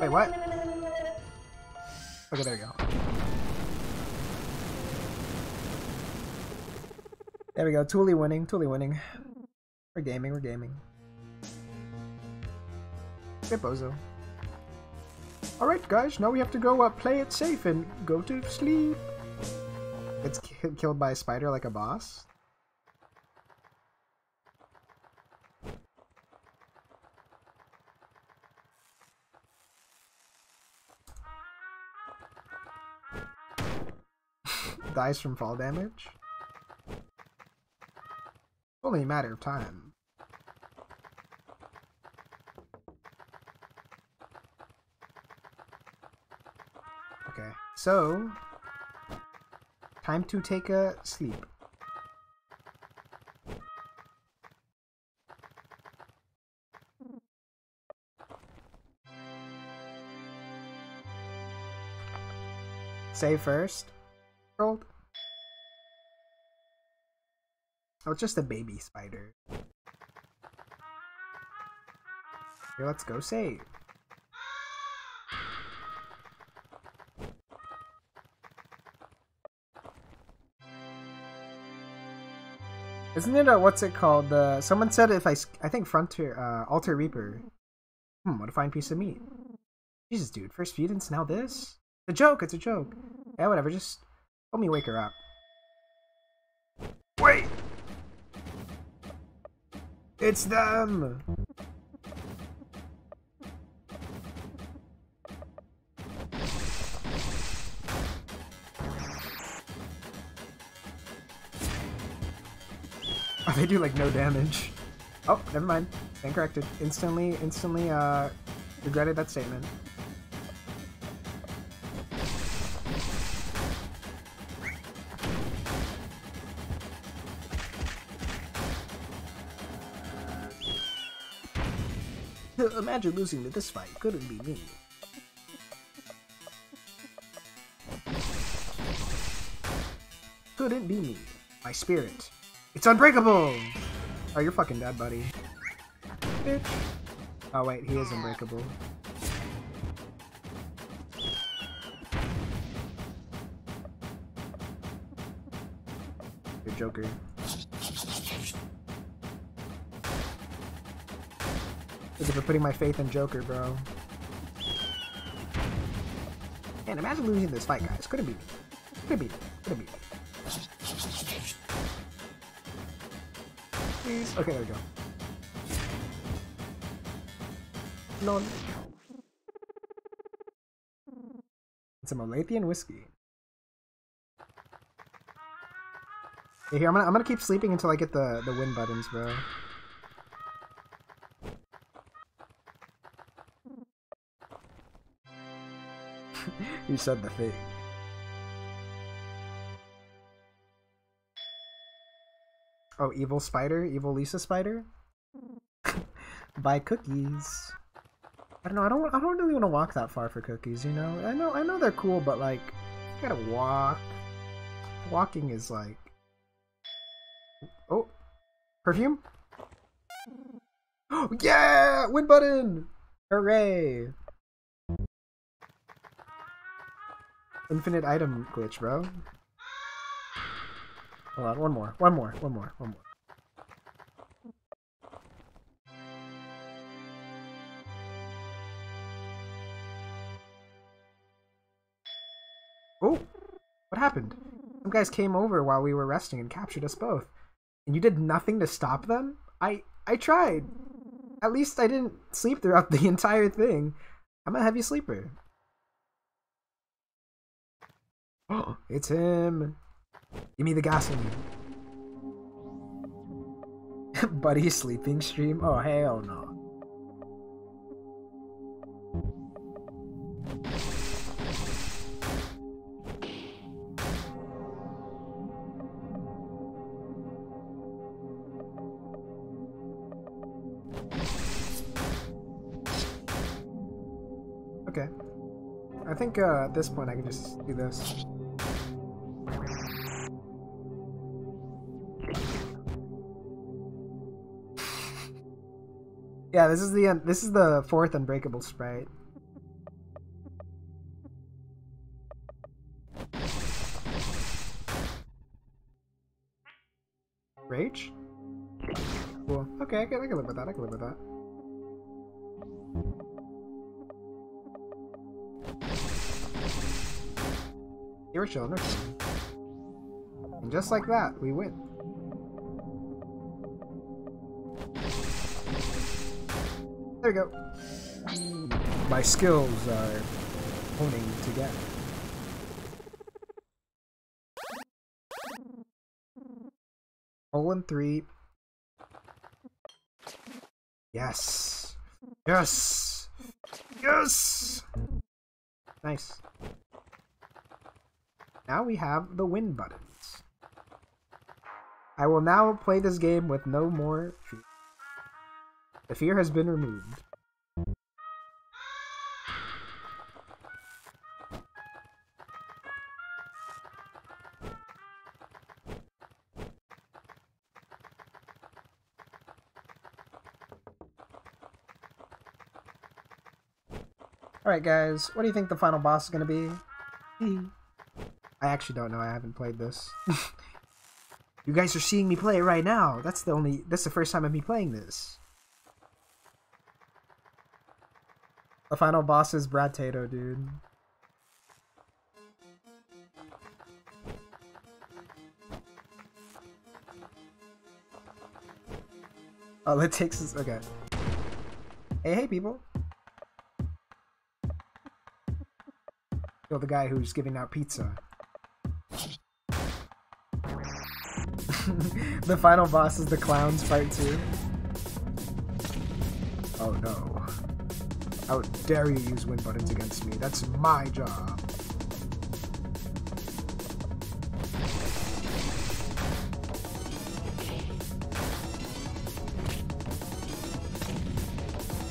Wait, what? Okay, there we go. There we go. Tooley winning. Tooley winning. We're gaming. We're gaming. Okay, Bozo. Alright, guys. Now we have to go uh, play it safe and go to sleep. It's killed by a spider like a boss. Dies from fall damage. Only a matter of time. Okay, so time to take a sleep. Save first. It's just a baby spider. Let's go save. Isn't it a what's it called? The someone said if I, I think Frontier uh, Alter Reaper. Hmm, what a fine piece of meat. Jesus, dude, first Fudence, now this. It's a joke. It's a joke. Yeah, whatever. Just help me wake her up. Wait. It's them. Oh, they do like no damage. Oh, never mind. Incorrected. Instantly, instantly, uh, regretted that statement. Imagine losing to this fight. Couldn't be me. Couldn't be me. My spirit. It's unbreakable! Oh, you're fucking dead, buddy. Bitch. Oh, wait, he is unbreakable. Good Joker. Thank you for putting my faith in Joker, bro. Man, imagine losing this fight, guys. Could it be. Could it be. Could it be. Please. Okay, there we go. Lol. It's a Malathian whiskey. Hey, here, I'm gonna I'm gonna keep sleeping until I get the the win buttons, bro. You said the thing. Oh, evil spider, evil Lisa spider. Buy cookies. I don't know. I don't. I don't really want to walk that far for cookies. You know. I know. I know they're cool, but like, you gotta walk. Walking is like. Oh, perfume. Oh yeah! Win button! Hooray! Infinite item glitch, bro. Hold on, one more, one more, one more, one more. Oh, what happened? Some guys came over while we were resting and captured us both. And you did nothing to stop them? I I tried. At least I didn't sleep throughout the entire thing. I'm a heavy sleeper. Oh, it's him. Give me the gasoline. Buddy sleeping stream? Oh, hell no. Okay. I think uh, at this point I can just do this. Yeah, this is the un- this is the fourth unbreakable sprite. Rage? Cool. Okay, I can, I can live with that. I can live with that. You we're chilling. And just like that, we win. There we go. My skills are honing together. Hole in three. Yes. Yes. Yes. Nice. Now we have the win buttons. I will now play this game with no more. The fear has been removed. Alright guys, what do you think the final boss is gonna be? I actually don't know, I haven't played this. you guys are seeing me play it right now. That's the only that's the first time of me playing this. The final boss is Brad Tato, dude. All it takes is okay. Hey, hey, people. Kill the guy who's giving out pizza. the final boss is the clowns part two. Oh no. How dare you use win buttons against me? That's my job.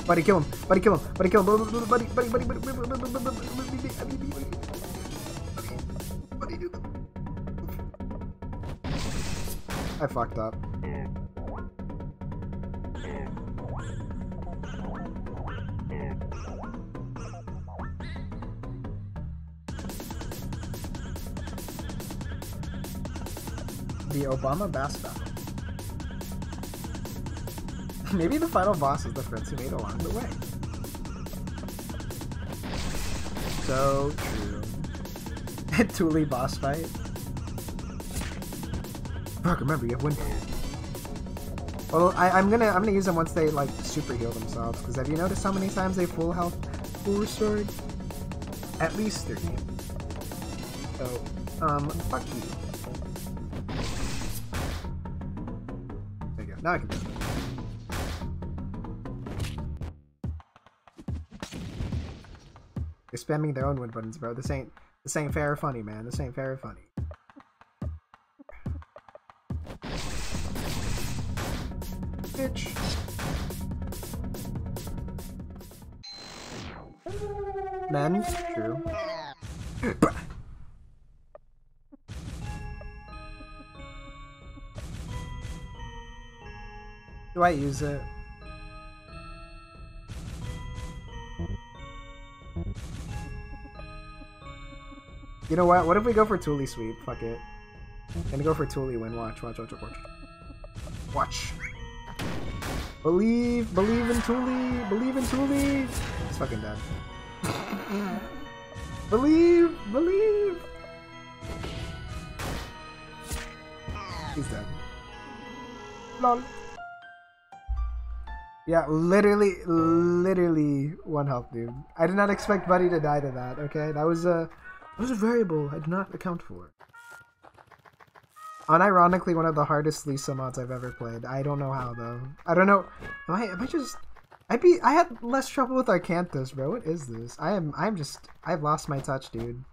Buddy, kill him. Buddy, kill him. Buddy, kill him. Buddy, buddy, buddy, buddy, buddy, buddy, buddy, buddy, buddy, buddy, buddy, do the- I fucked up. Obama Bass Battle. Maybe the final boss is the friends he made along the way. So true. Tooley boss fight. Fuck, remember you have win. Well, I, I'm gonna I'm gonna use them once they like super heal themselves. Because have you noticed how many times they full health, full restored? At least three. So, um, fuck you. Now I can. They're spamming their own win buttons, bro. This ain't this ain't fair or funny, man. This ain't fair or funny. Bitch. Men, true. Do I use it? You know what? What if we go for Tooley sweep? Fuck it. Gonna go for Tooley win. Watch, watch, watch, watch, watch. Believe, believe in Tooley. Believe in Tooley. He's fucking dead. believe, believe. He's dead. Lol. Yeah, literally, literally one health, dude. I did not expect Buddy to die to that. Okay, that was a, that was a variable I did not account for. Unironically, one of the hardest Lisa mods I've ever played. I don't know how though. I don't know. Am I? Am I just? I be. I had less trouble with Arcanthus, bro. What is this? I am. I'm just. I've lost my touch, dude.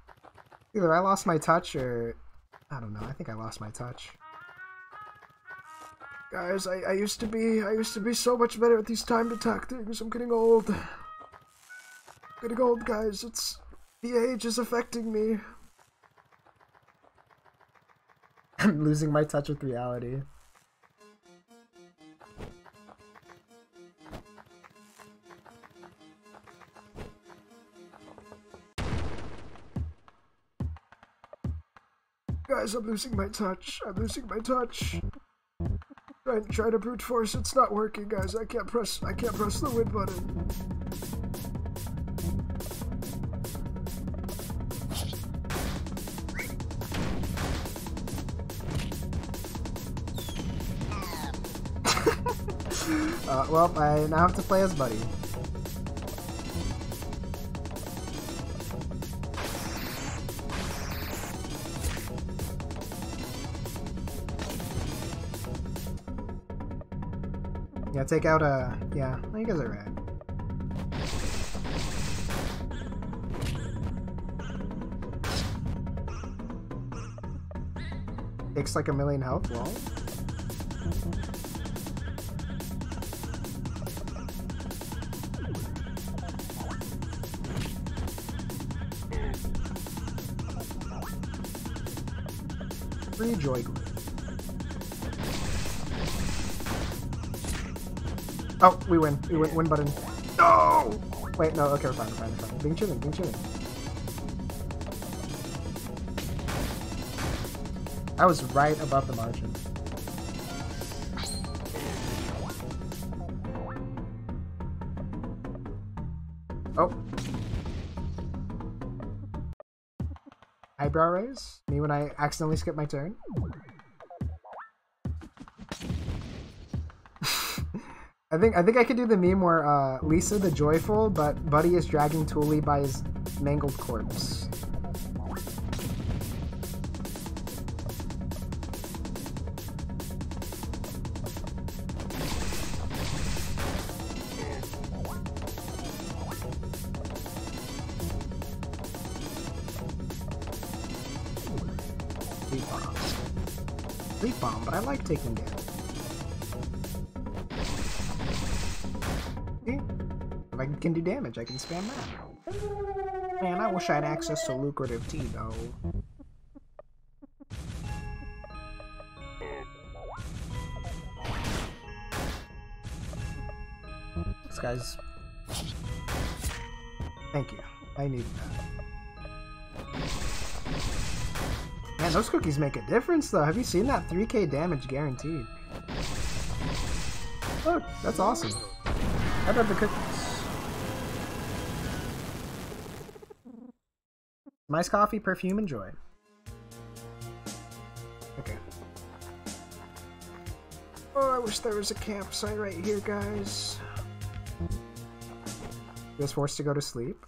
Either I lost my touch or, I don't know. I think I lost my touch. Guys, I, I used to be I used to be so much better at these timed attack things. I'm getting old. Getting old, guys. It's the age is affecting me. I'm losing my touch with reality. Guys, I'm losing my touch. I'm losing my touch. Try, try to brute force. It's not working, guys. I can't press. I can't press the win button. uh, well, I now have to play as Buddy. Yeah, take out a. Yeah, you guys are right. takes like a million health. Well, free joy Oh, we win. We win. Win button. No. Wait, no. Okay, we're fine. We're fine. We're fine. Being chilling. Chilling. I was right above the margin. Oh. Eyebrow raise? Me when I accidentally skip my turn? I think I think I could do the meme where uh, Lisa the joyful, but Buddy is dragging Tooley by his mangled corpse. Sleep bomb, but I like taking damage. Damage, I can spam that. Man, I wish I had access to lucrative tea, though. This guy's... Thank you. I need that. Man, those cookies make a difference, though. Have you seen that? 3k damage guaranteed. Look, that's awesome. I love the cookies. Nice coffee, perfume, and joy. Okay. Oh, I wish there was a campsite right here, guys. You was forced to go to sleep.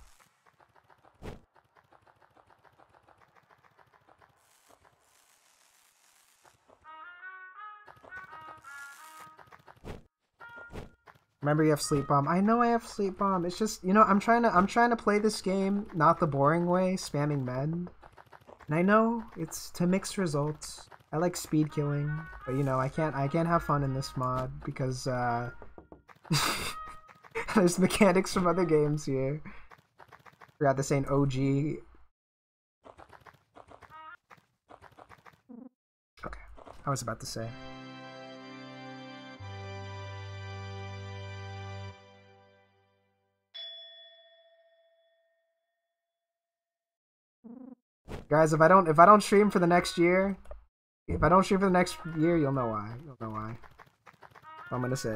Remember you have sleep bomb. I know I have sleep bomb. It's just you know I'm trying to I'm trying to play this game not the boring way, spamming men. And I know it's to mixed results. I like speed killing, but you know I can't I can't have fun in this mod because uh there's mechanics from other games here. Forgot this ain't OG. Okay, I was about to say. Guys, if I don't if I don't stream for the next year, if I don't stream for the next year, you'll know why. You'll know why. I'm gonna say.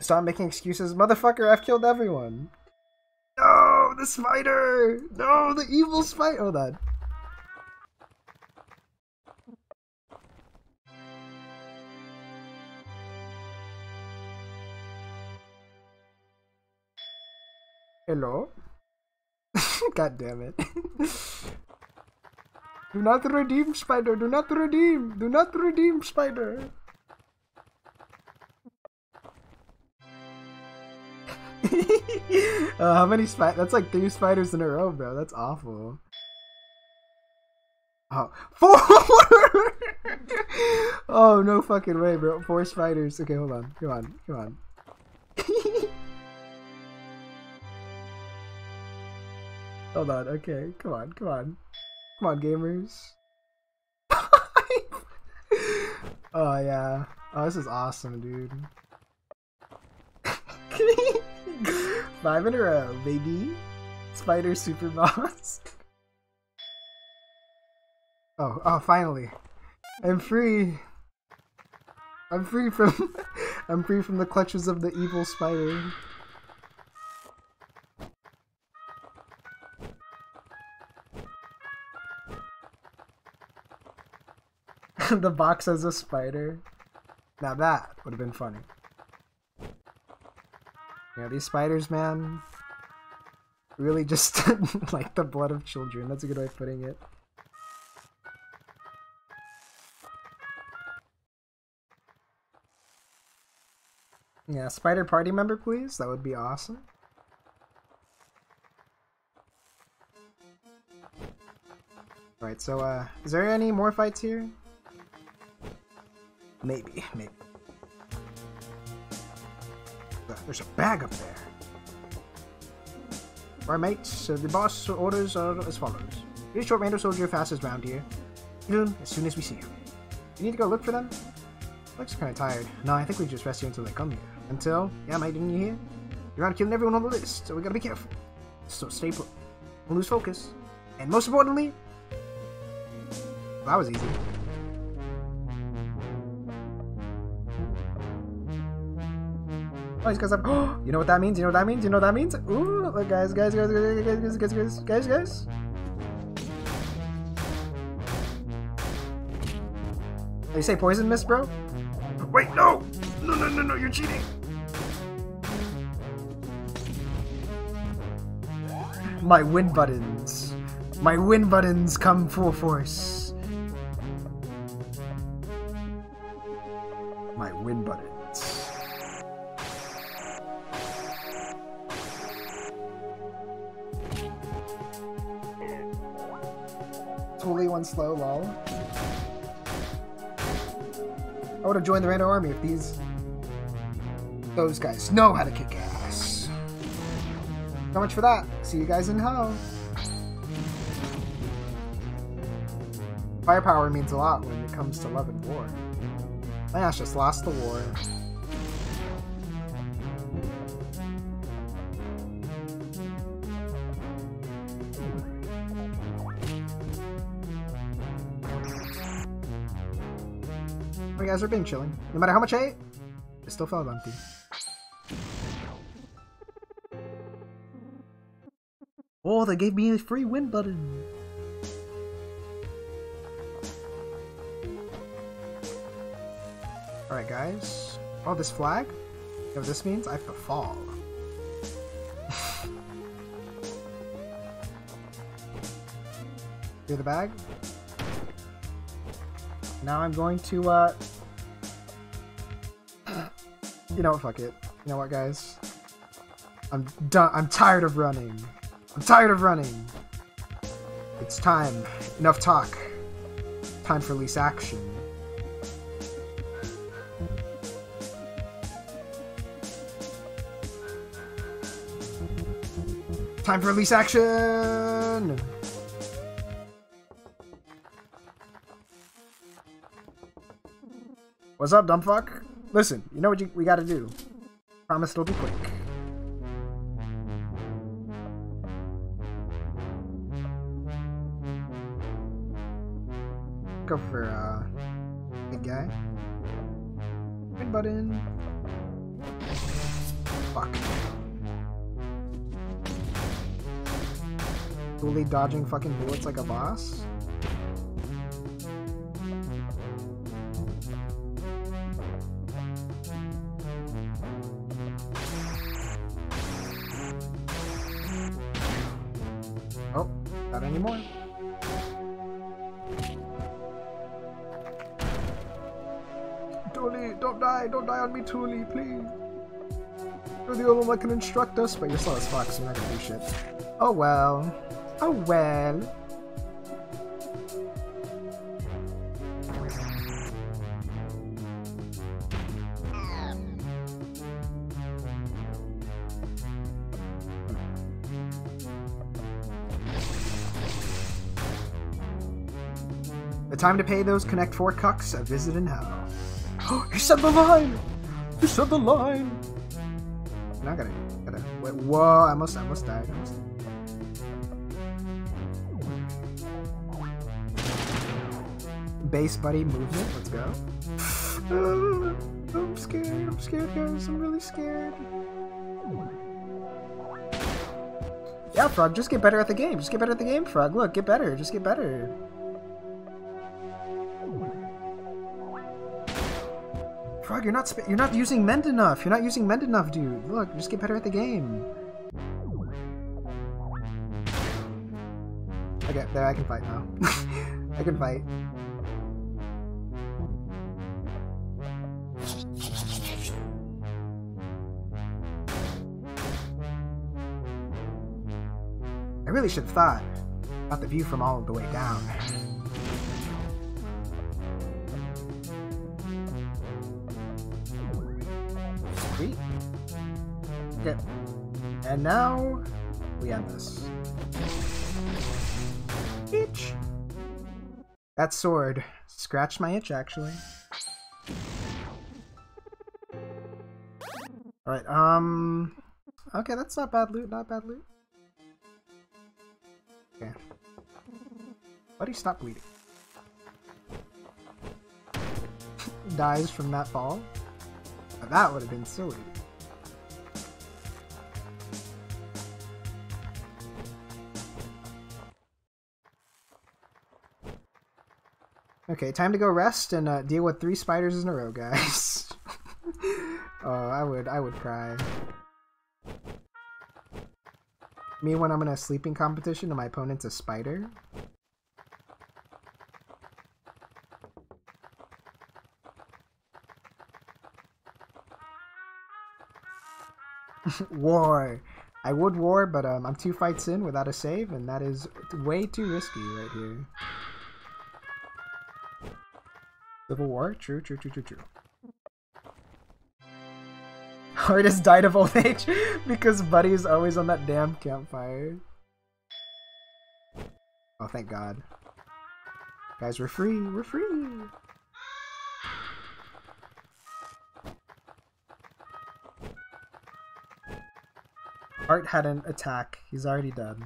Stop making excuses. Motherfucker, I've killed everyone. No, the spider! No, the evil spider! Hold on. Hello? God damn it. Do not redeem, Spider. Do not redeem. Do not redeem, Spider. uh, how many spiders? That's like three spiders in a row, bro. That's awful. Oh, four! oh, no fucking way, bro. Four spiders. Okay, hold on. Come on. Come on. Hold on. Okay, come on. Come on. Come on, gamers. oh, yeah. Oh, this is awesome, dude. Five in a row, baby. Spider Super Boss. Oh, oh, finally. I'm free. I'm free from I'm free from the clutches of the evil spider. the box has a spider. Now that would have been funny. Yeah, these spiders, man, really just like the blood of children. That's a good way of putting it. Yeah, spider party member, please. That would be awesome. Alright, so, uh, is there any more fights here? Maybe, maybe. Uh, There's a bag up there. Alright, mates, so the boss orders are as follows. A short rando soldier fastest round here. As soon as we see him. You need to go look for them? Looks kinda tired. No, I think we just rest here until they come here. Until? Yeah, mate, didn't you hear? You're around killing everyone on the list, so we gotta be careful. So stay put. Don't lose focus. And most importantly, that was easy. Oh, these guys have. you know what that means? You know what that means? You know what that means? Ooh, look, guys, guys, guys, guys, guys, guys, guys, guys, guys. Oh, you say poison mist, bro? Wait, no! No, no, no, no, you're cheating! My win buttons. My win buttons come full force. My win buttons. Slow lol. I would have joined the random army if these those guys know how to kick ass. So much for that. See you guys in hell. Firepower means a lot when it comes to love and war. Lance just lost the war. Guys are being chilling. No matter how much I ate, it still felt empty. Oh, they gave me a free win button. Alright, guys. Oh, this flag? You know what this means? I have to fall. Clear the bag. Now I'm going to, uh... You know what, fuck it. You know what, guys? I'm done. I'm tired of running. I'm tired of running. It's time. Enough talk. Time for release action. Time for release action! What's up, dumb fuck? Listen, you know what you, we gotta do. Promise it'll be quick. Go for, uh, big guy. Red button. Fuck. Fully dodging fucking bullets like a boss? Tooley, please. You're the only one that can instruct us, but you're slow as fuck, so you're not gonna do shit. Oh well. Oh well. The time to pay those Connect 4 cucks a visit in hell. Oh, he said the line! He said the line! Now I gotta, gotta, wait, whoa, I must, I must die. I almost Base buddy movement, let's go. I'm scared, I'm scared guys, I'm really scared. Yeah, Frug, just get better at the game. Just get better at the game, Frug. Look, get better. Just get better. Dog, you're not you're not using mend enough. You're not using mend enough, dude. Look, just get better at the game. Okay, there, I can fight now. I can fight. I really should have thought about the view from all the way down. And now we end this. Itch. That sword scratched my itch actually. Alright, um Okay, that's not bad loot, not bad loot. Okay. Buddy, stop bleeding. Dies from that fall. That would have been silly. Okay, time to go rest and uh, deal with three spiders in a row, guys. oh, I would, I would cry. Me when I'm in a sleeping competition and my opponent's a spider. war. I would war, but um, I'm two fights in without a save, and that is way too risky right here. Civil War? True, true, true, true, true. Artist died of old age because Buddy's always on that damn campfire. Oh, thank God. Guys, we're free! We're free! Art had an attack. He's already dead.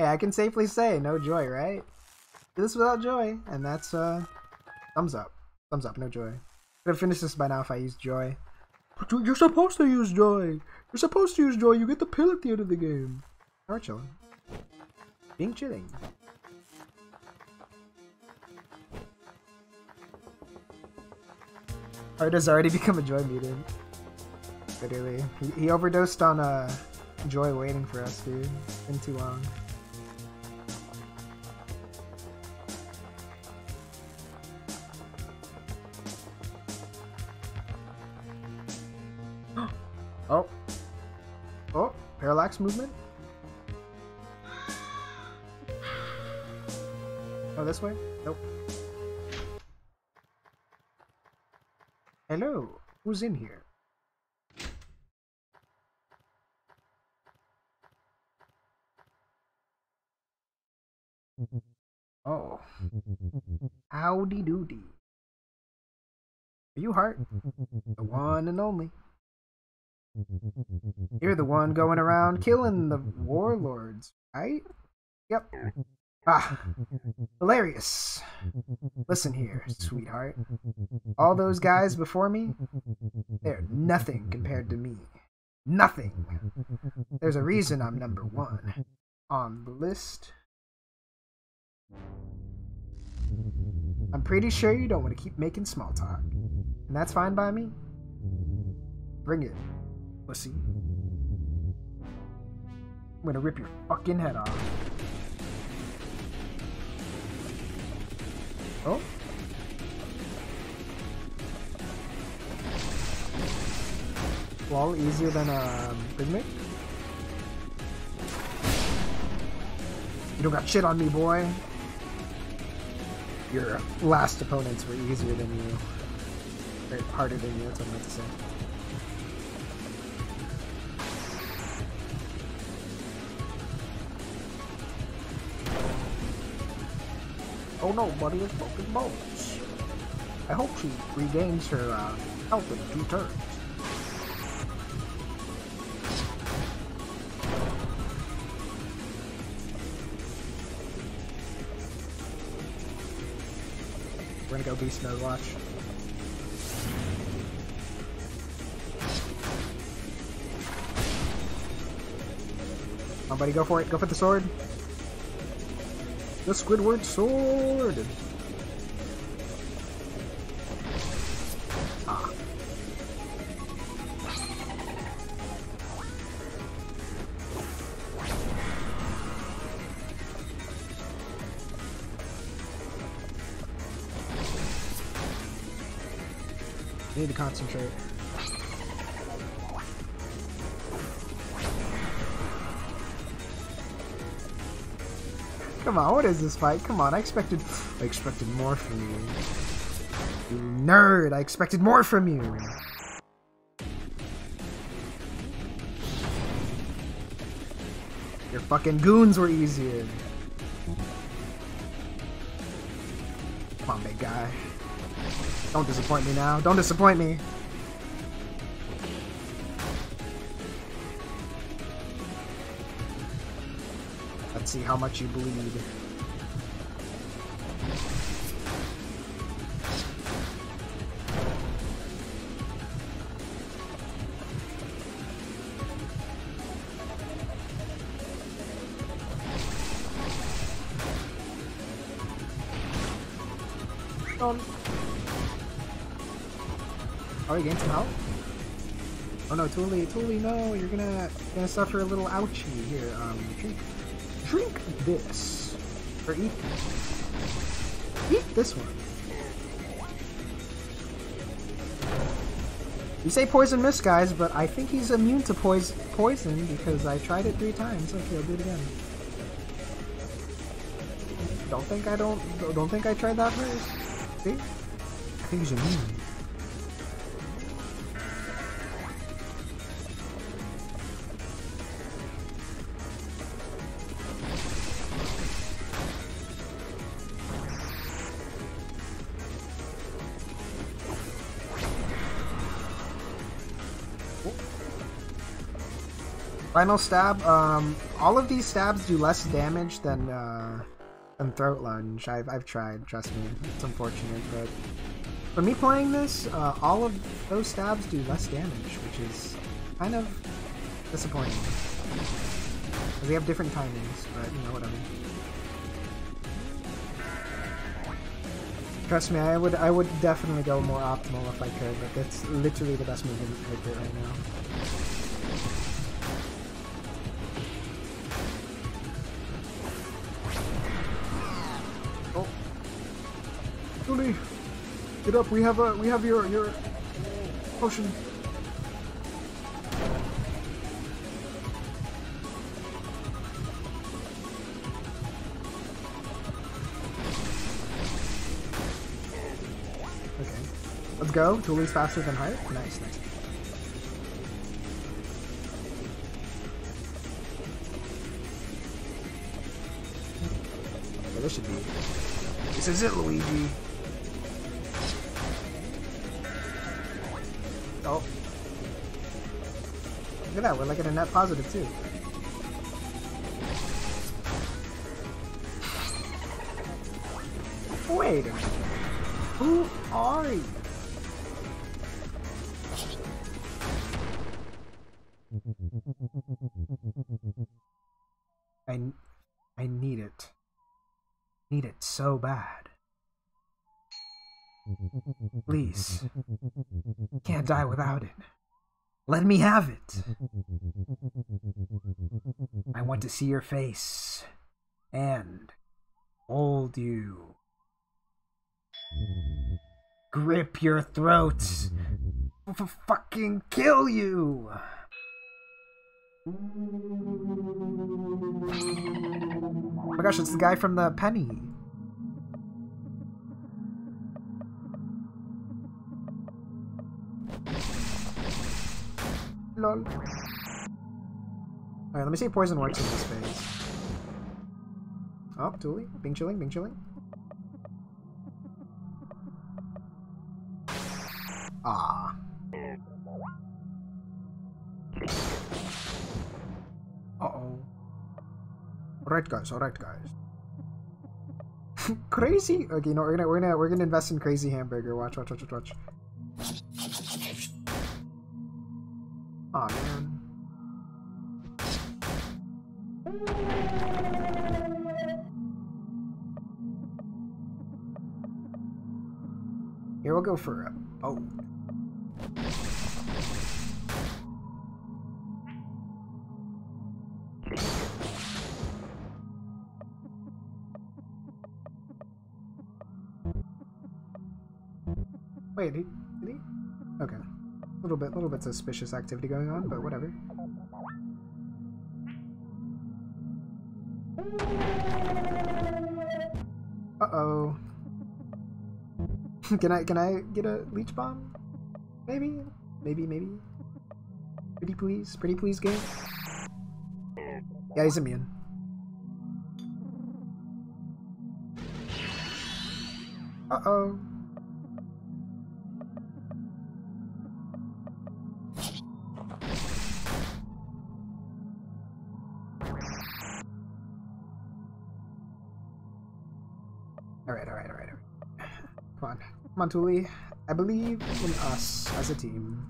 Hey, I can safely say no joy, right? Do this without joy, and that's uh, thumbs up. Thumbs up, no joy. Could have finished this by now if I used joy. But you- you're supposed to use joy. You're supposed to use joy. You get the pill at the end of the game. We're chilling. Being chilling. Art has already become a joy mutant. Literally, he, he overdosed on uh, joy waiting for us, dude. It's been too long. Movement? Oh, this way? Nope. Hello, who's in here? Oh. Howdy doody. Are you Hart? The one and only. You're the one going around killing the warlords, right? Yep. Ah, hilarious. Listen here, sweetheart. All those guys before me, they're nothing compared to me. Nothing. There's a reason I'm number one on the list. I'm pretty sure you don't want to keep making small talk. And that's fine by me. Bring it, I'm gonna rip your fucking head off. Oh. Wall easier than um, Pigment? You don't got shit on me, boy. Your last opponents were easier than you. Or harder than you, that's what I meant to say. Oh no, buddy is broken bones. I hope she regains her uh, health in two turns. We're gonna go beast mode watch. Come on, buddy, go for it. Go for the sword. The Squidward sword! Ah. Need to concentrate. Come on, what is this fight? Come on, I expected I expected more from you. You nerd, I expected more from you. Your fucking goons were easier. Come on, big guy. Don't disappoint me now. Don't disappoint me. See how much you bleed. Oh, you gained some health? Oh no, Tooley, Tooley, no, you're gonna gonna suffer a little ouchie here. Um, drink, this, or eat, eat this one. You say poison mist, guys, but I think he's immune to poison poison because I tried it three times. Okay, I'll do it again. Don't think I don't. Don't think I tried that first. See? I think he's immune. Final stab. Um, all of these stabs do less damage than uh, than throat lunge. I've I've tried. Trust me, it's unfortunate, but for me playing this, uh, all of those stabs do less damage, which is kind of disappointing. 'Cause They have different timings, but you know whatever. Trust me, I would I would definitely go more optimal if I could, but that's literally the best move in the character right now. Up. We have a we have your your potion. Okay. Let's go. Julie's faster than Hart. Nice, nice. This should be. This is it, Luigi. That, we're like at a net positive too. Wait a minute. Who are you? I, I need it. Need it so bad. Please. Can't die without it. Let me have it. I want to see your face and hold you. Grip your throat. F- fucking kill you. Oh my gosh, it's the guy from the penny. Lol. Alright, let me see if poison works in this phase. Oh, Tooley. Bing chilling, bing chilling. Ah. Uh-oh. Alright guys, alright guys. crazy? Okay, no, we're gonna we're gonna we're gonna invest in crazy hamburger. Watch, watch, watch, watch, watch. Aw man. Here we'll go for a boat. Wait, little bit, little bit suspicious activity going on, but whatever. Uh oh. can I can I get a leech bomb? Maybe, maybe, maybe. Pretty please, pretty please, game. Yeah, he's immune. Uh Come on. Come on, Tooley. I believe in us as a team.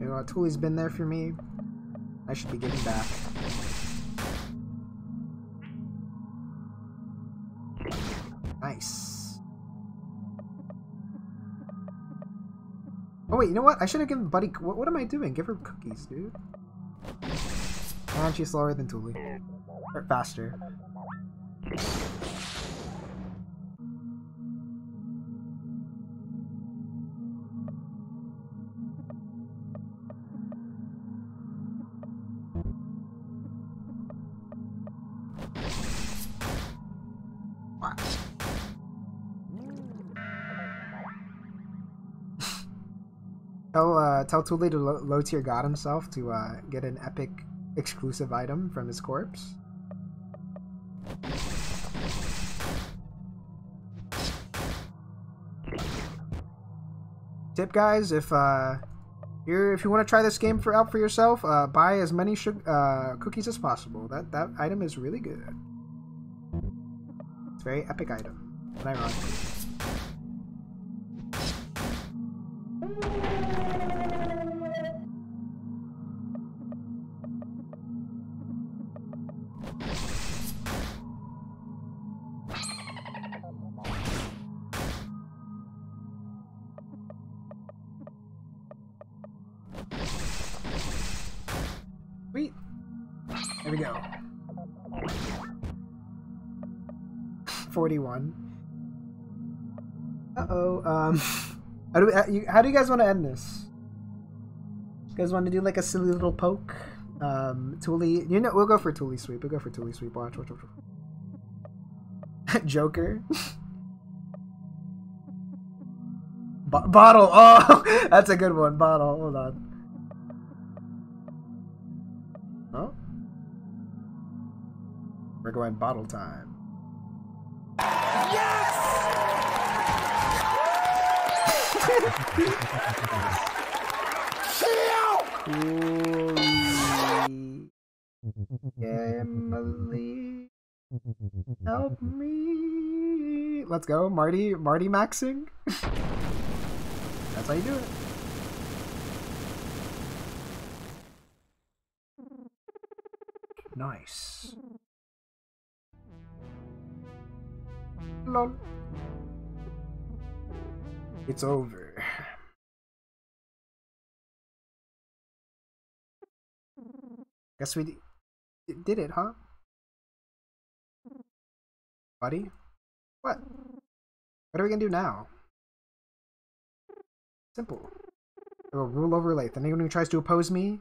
You know? Tooley's been there for me. I should be giving back. Nice. Oh wait, you know what? I should have given Buddy. What, what am I doing? Give her cookies, dude. And she's slower than Tooley. Or faster. Tell uh, tell Tooley to lo- low tier god himself to uh, get an epic exclusive item from his corpse. Tip guys, if uh, you're if you want to try this game for out for yourself, uh, buy as many uh, cookies as possible. That that item is really good. It's a very epic item. And ironic. 41. Uh-oh. Um, how do, we, uh, you, how do you guys want to end this? You guys want to do like a silly little poke? Um, Tooley, you know, we'll go for Tooley sweep. We'll go for Tooley sweep. Watch, watch, watch. Joker. Bo- bottle. Oh, that's a good one. Bottle. Hold on. Oh. We're going bottle time. Emily, help me! Let's go, Marty. Marty maxing. That's how you do it. Nice. Lol. It's over. Guess we did it, huh? Buddy? What? What are we gonna do now? Simple. I will rule over Olathe. Anyone who tries to oppose me,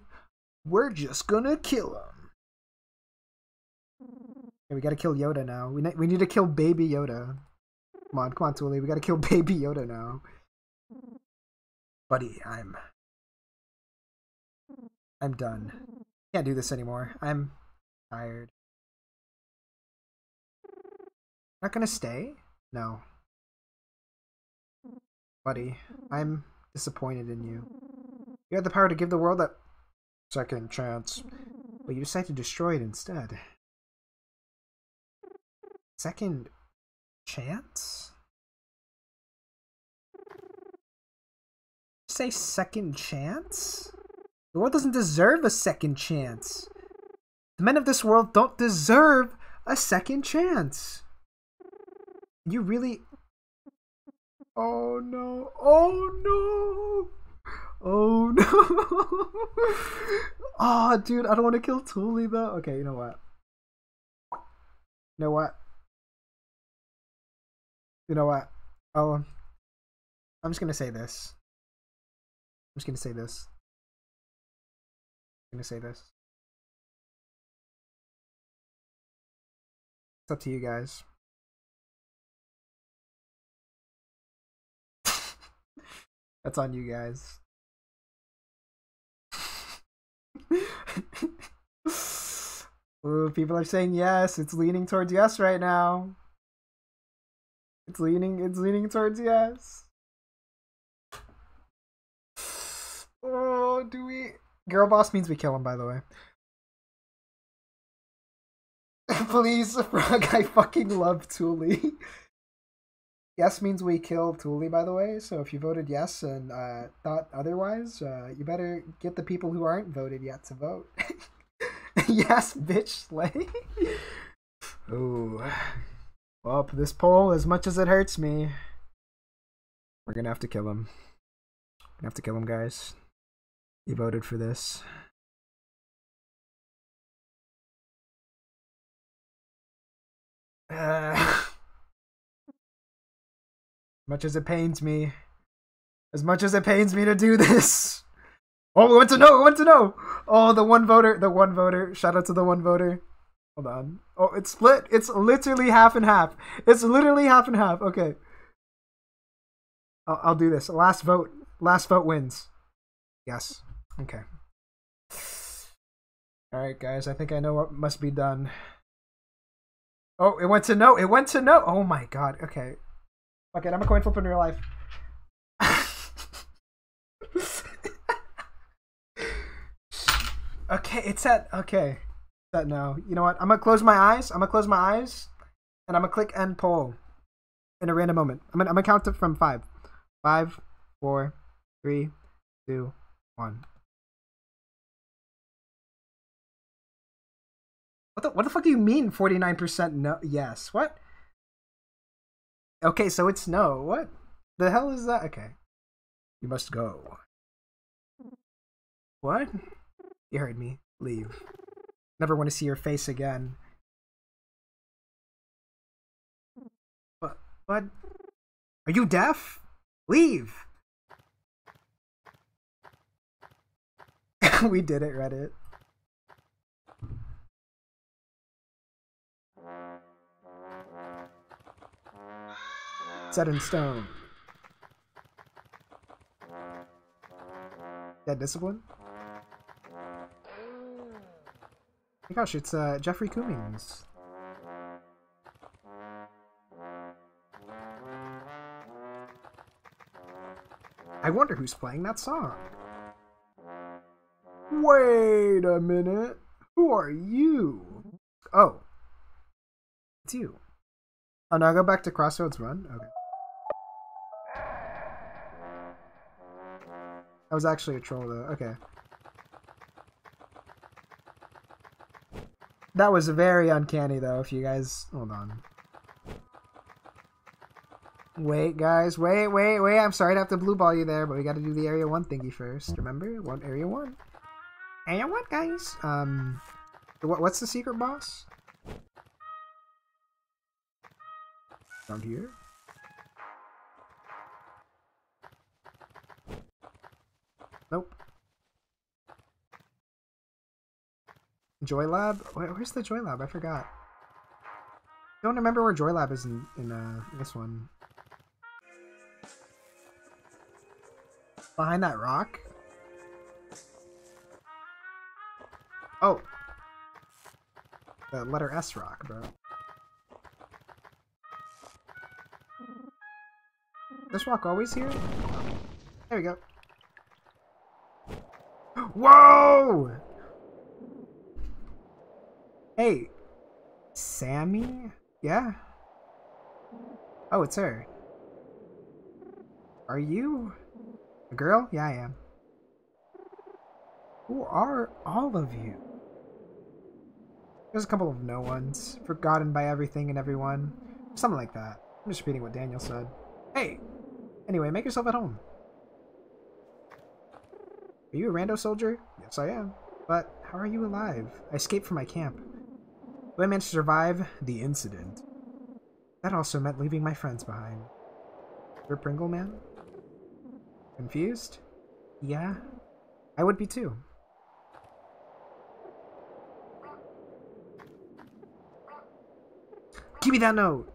we're just gonna kill him. Okay, we gotta kill Yoda now. We, ne- we need to kill Baby Yoda. Come on, come on, Tooley. We gotta kill Baby Yoda now. Buddy, I'm. I'm done. Can't do this anymore. I'm tired. Not gonna stay? No. Buddy, I'm disappointed in you. You had the power to give the world that second chance, but you decided to destroy it instead. Second chance? Say second chance? The world doesn't deserve a second chance. The men of this world don't deserve a second chance. You really. Oh no. Oh no. Oh no. oh, dude, I don't want to kill Tooley though. Okay, you know what? You know what? You know what? Oh, I'm just gonna say this. I'm just gonna say this. I'm gonna say this. It's up to you guys. That's on you guys. Ooh, people are saying yes. It's leaning towards yes right now. It's leaning. It's leaning towards yes. Oh, do we? Girl boss means we kill him. By the way. Please, Frug. I fucking love Tooley. yes means we kill Tooley. By the way, so if you voted yes and uh, thought otherwise, uh, you better get the people who aren't voted yet to vote. yes, bitch, slay. Ooh. Well, this poll, as much as it hurts me, we're gonna have to kill him. Gonna have to kill him, guys. You voted for this. Uh, much as it pains me, as much as it pains me to do this. Oh, we want to know. We want to know. Oh, the one voter. The one voter. Shout out to the one voter. Hold on. Oh, it's split. It's literally half and half. It's literally half and half. Okay. I'll, I'll do this. Last vote. Last vote wins. Yes. Okay. All right, guys. I think I know what must be done. Oh, it went to no. It went to no. Oh my god. Okay. Okay, I'm a coin flip in real life. okay, it's at okay. It's at no. You know what? I'm gonna close my eyes. I'm gonna close my eyes, and I'm gonna click end poll in a random moment. I'm gonna I'm gonna count it from five, five, four, three, two, one. What the what the fuck do you mean? Forty nine percent no? Yes. What? Okay, so it's no. What the hell is that? Okay, you must go. What? You heard me. Leave. Never want to see your face again. But, but, are you deaf? Leave. we did it, Reddit. Set in stone. Dead discipline? My gosh, it's uh, Jeffrey Cummings. I wonder who's playing that song. Wait a minute. Who are you? Oh. It's you. Oh, now go back to Crossroads Run? Okay. That was actually a troll, though. Okay. That was very uncanny, though, if you guys... Hold on. Wait, guys. Wait, wait, wait. I'm sorry to have to blue ball you there, but we gotta do the Area 1 thingy first. Remember? One Area 1. Area 1, guys. Um, what, what's the secret boss? Down here? Joy Lab? Where, where's the Joy Lab? I forgot. Don't remember where Joy Lab is in, in uh, this one. Behind that rock? Oh. The letter S rock, bro. This rock always here? There we go. Whoa! Hey, Sammy? Yeah? Oh, it's her. Are you a girl? Yeah, I am. Who are all of you? There's a couple of no ones, forgotten by everything and everyone. Something like that. I'm just repeating what Daniel said. Hey! Anyway, make yourself at home. Are you a rando soldier? Yes, I am. But how are you alive? I escaped from my camp. But I managed to survive the incident. That also meant leaving my friends behind. You're Pringle Man? Confused? Yeah, I would be too. Give me that note!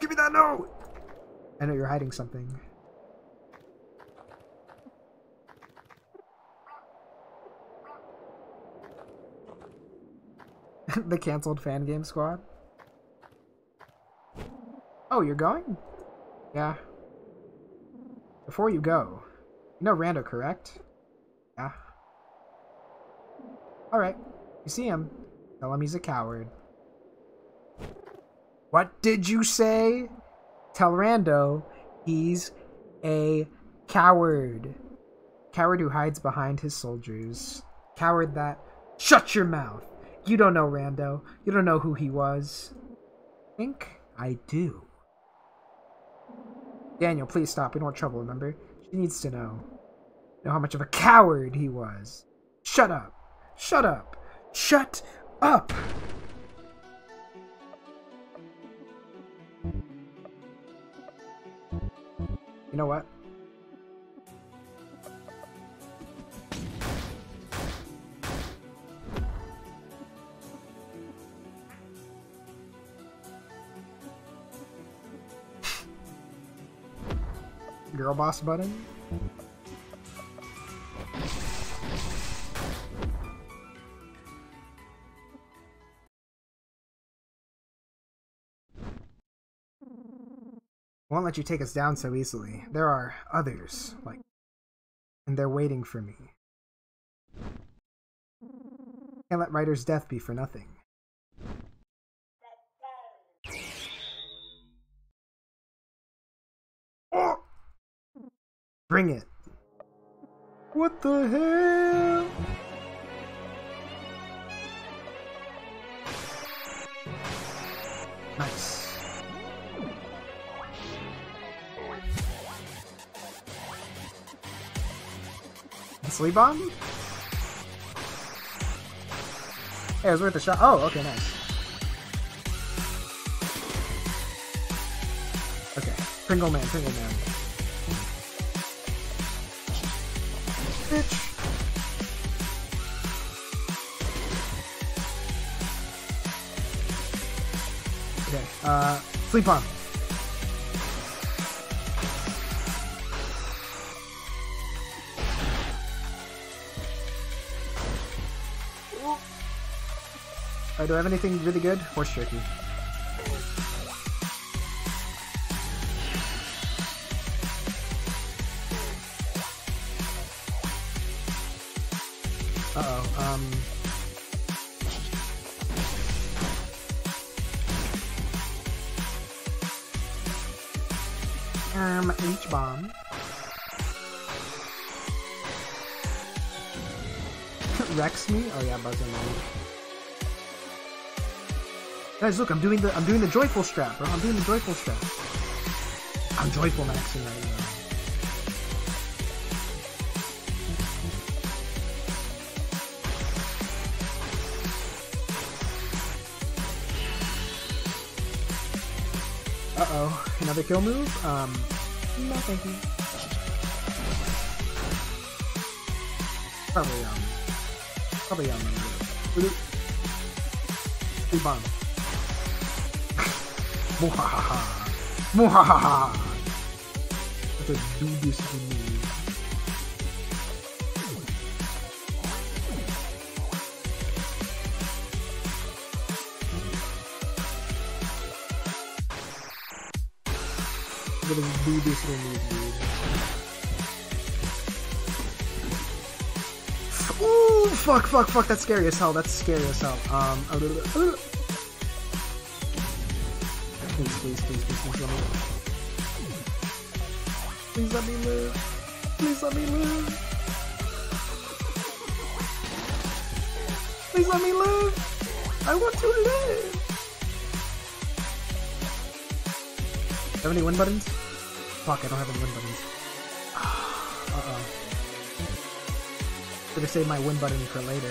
Give me that note! I know you're hiding something. the cancelled fan game squad? Oh, you're going? Yeah. Before you go, you know Rando, correct? Yeah. Alright. You see him. Tell him he's a coward. What did you say? Tell Rando he's a coward. Coward who hides behind his soldiers. Coward that. Shut your mouth! You don't know Rando. You don't know who he was. I Think I do. Daniel, please stop. We don't want trouble, remember? She needs to know. Know how much of a coward he was. Shut up. Shut up. Shut up! You know what? Girl boss button? Won't let you take us down so easily. There are others, like, and they're waiting for me. Can't let Ryder's death be for nothing. Bring it. What the hell? Nice. Sleep bomb? Hey, it was worth a shot. Oh, okay, nice. Okay, Pringle Man, Pringle Man. Bitch. Okay, uh, sleep bomb. Uh, do I have anything really good? Horse turkey. Me? Oh yeah, Buzz and Guys, look, I'm doing the I'm doing the joyful strap, bro. I'm doing the joyful strap. I'm joyful maxing right now. Uh oh, another kill move? Um, no thank you. Probably um, probably um, Blue bomb. Muhahaha. Muhahaha. What a do this to me. I'm gonna do this to me, fuck, fuck, fuck, that's scary as hell, that's scary as hell. Um, a little bit, a little Please, please, please, please, please let me Please let me live. Please let me live. Please let me live. I want to live. Have any win buttons? Fuck, I don't have any win buttons. gonna save my win button for later.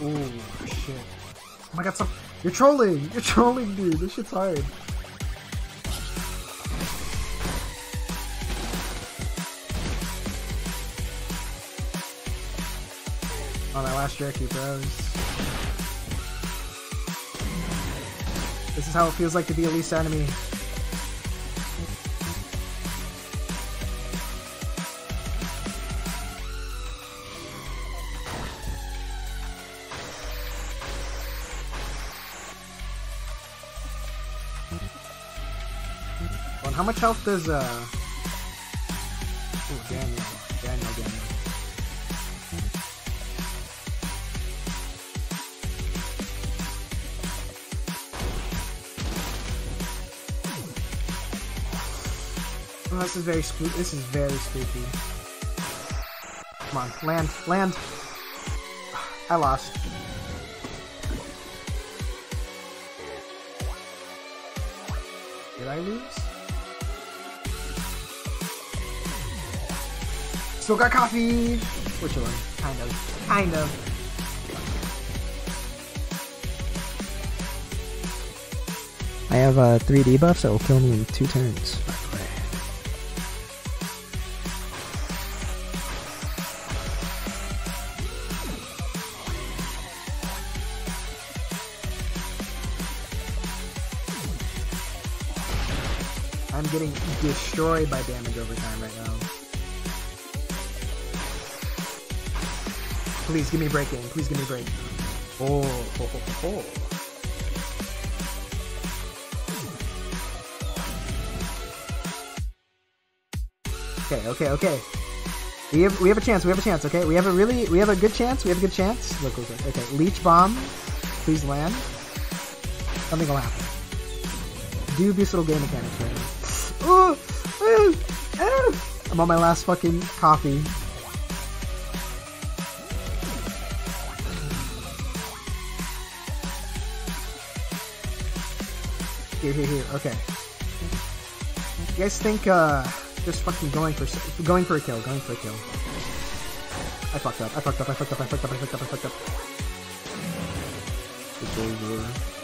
Ooh, shit. Oh my god, stop. You're trolling! You're trolling, dude. This shit's hard. Jerky, bros. This is how it feels like to be a least enemy. How much health does uh? This is very spooky. This is very spooky. Come on, land, land. I lost. Did I lose? Still got coffee. We're chilling, kind of, kind of. I have a 3 debuff, so it'll kill me in two turns. Destroyed by damage over time right now. Please give me a break in. Please give me a break. Oh, ho, ho, ho. Okay, okay, okay. We have we have a chance. We have a chance. Okay, we have a really we have a good chance. We have a good chance. Look, look, look. Okay, leech bomb. Please land. Something will happen. Dubious little game mechanics right I'm on my last fucking coffee. Here, here, here. Okay. You guys think uh just fucking going for going for a kill, going for a kill. I fucked up. I fucked up. I fucked up. I fucked up. I fucked up. I fucked up. It's over.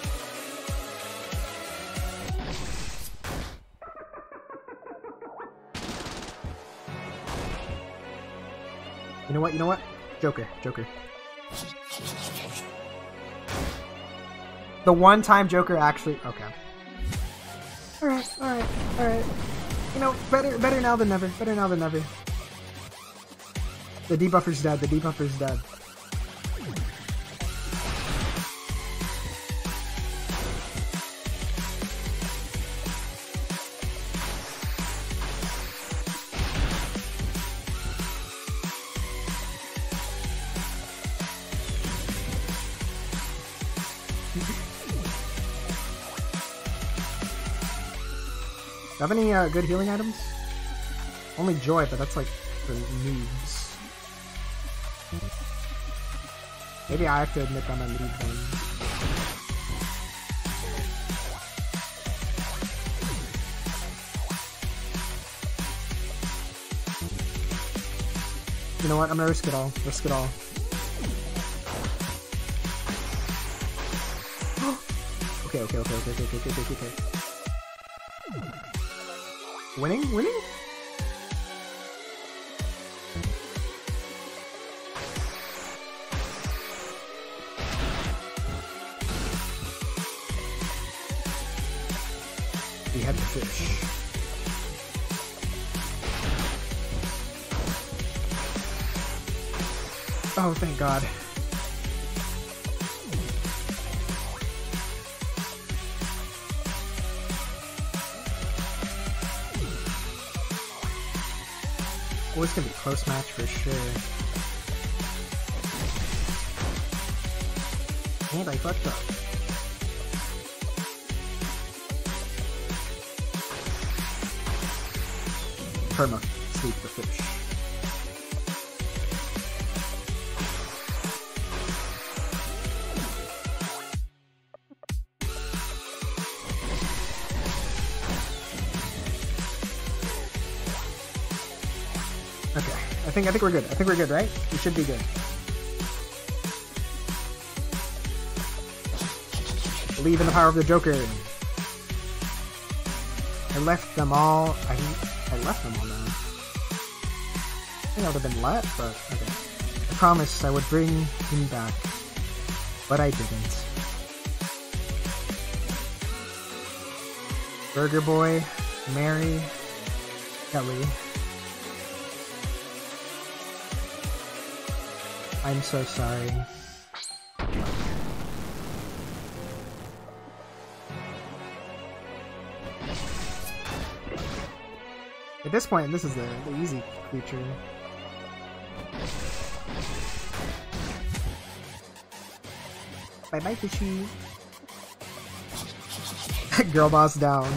You know what? You know what? Joker. Joker. The one time Joker actually. Okay. All right. All right. All right. You know, better better now than never. Better now than never. The debuffer's dead. The debuffer's dead. have any uh, good healing items? Only joy, but that's like for noobs. Maybe I have to admit I'm a noob. You know what? I'm gonna risk it all. Risk it all. okay, okay, okay, okay, okay, okay, okay, okay. okay. Winning? Winning? We had the fish. Oh, thank God. Close match for sure. And I fucked up. Perma, sleep the fish. Think I think we're good. I think we're good, right? We should be good. Believe in the power of the Joker. I left them all. I I left them all now. I think I would have been left, but okay. I promised I would bring him back, but I didn't. Burger Boy, Mary, Kelly. I'm so sorry. At this point, this is the, the easy creature. Bye bye, fishy. Girl boss down.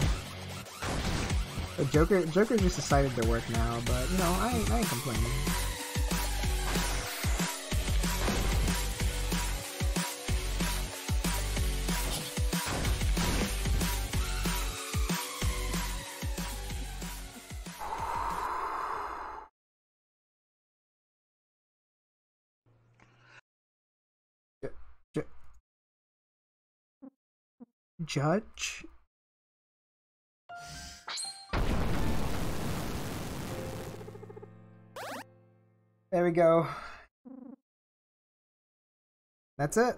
The Joker, Joker just decided to work now, but you know, I, I ain't complaining. Judge? There we go. That's it.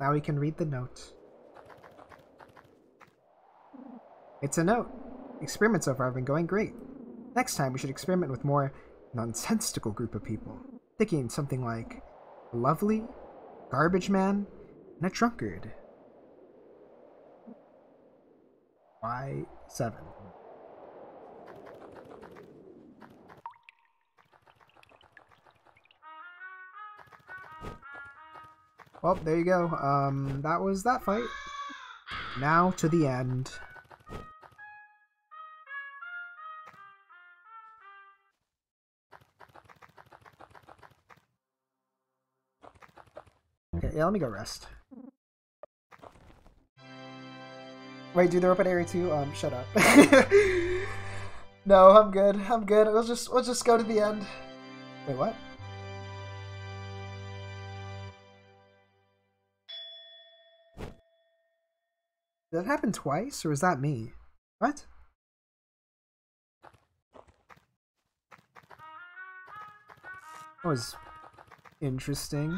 Now we can read the note. It's a note. Experiments so far have been going great. Next time we should experiment with more nonsensical group of people. Thinking something like a lovely, garbage man, and a drunkard. Y seven. Well, there you go. Um, that was that fight. Now to the end. Okay, yeah, let me go rest. Wait, do the rope at area too? Um, shut up. no, I'm good. I'm good. We'll just we'll just go to the end. Wait, what? Did that happen twice, or was that me? What? That was interesting.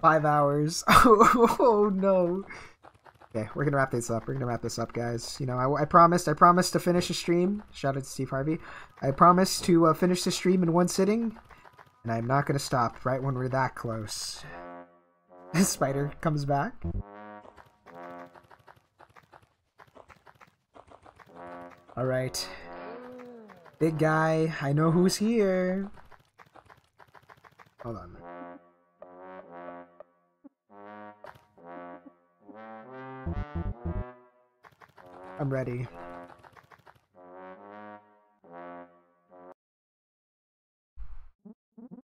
Five hours. Oh, no. Okay, we're gonna wrap this up. We're gonna wrap this up, guys. You know, I, I promised. I promised to finish the stream. Shout out to Steve Harvey. I promised to uh, finish the stream in one sitting, and I'm not gonna stop right when we're that close. Spider comes back. All right, big guy. I know who's here. Hold on. I'm ready.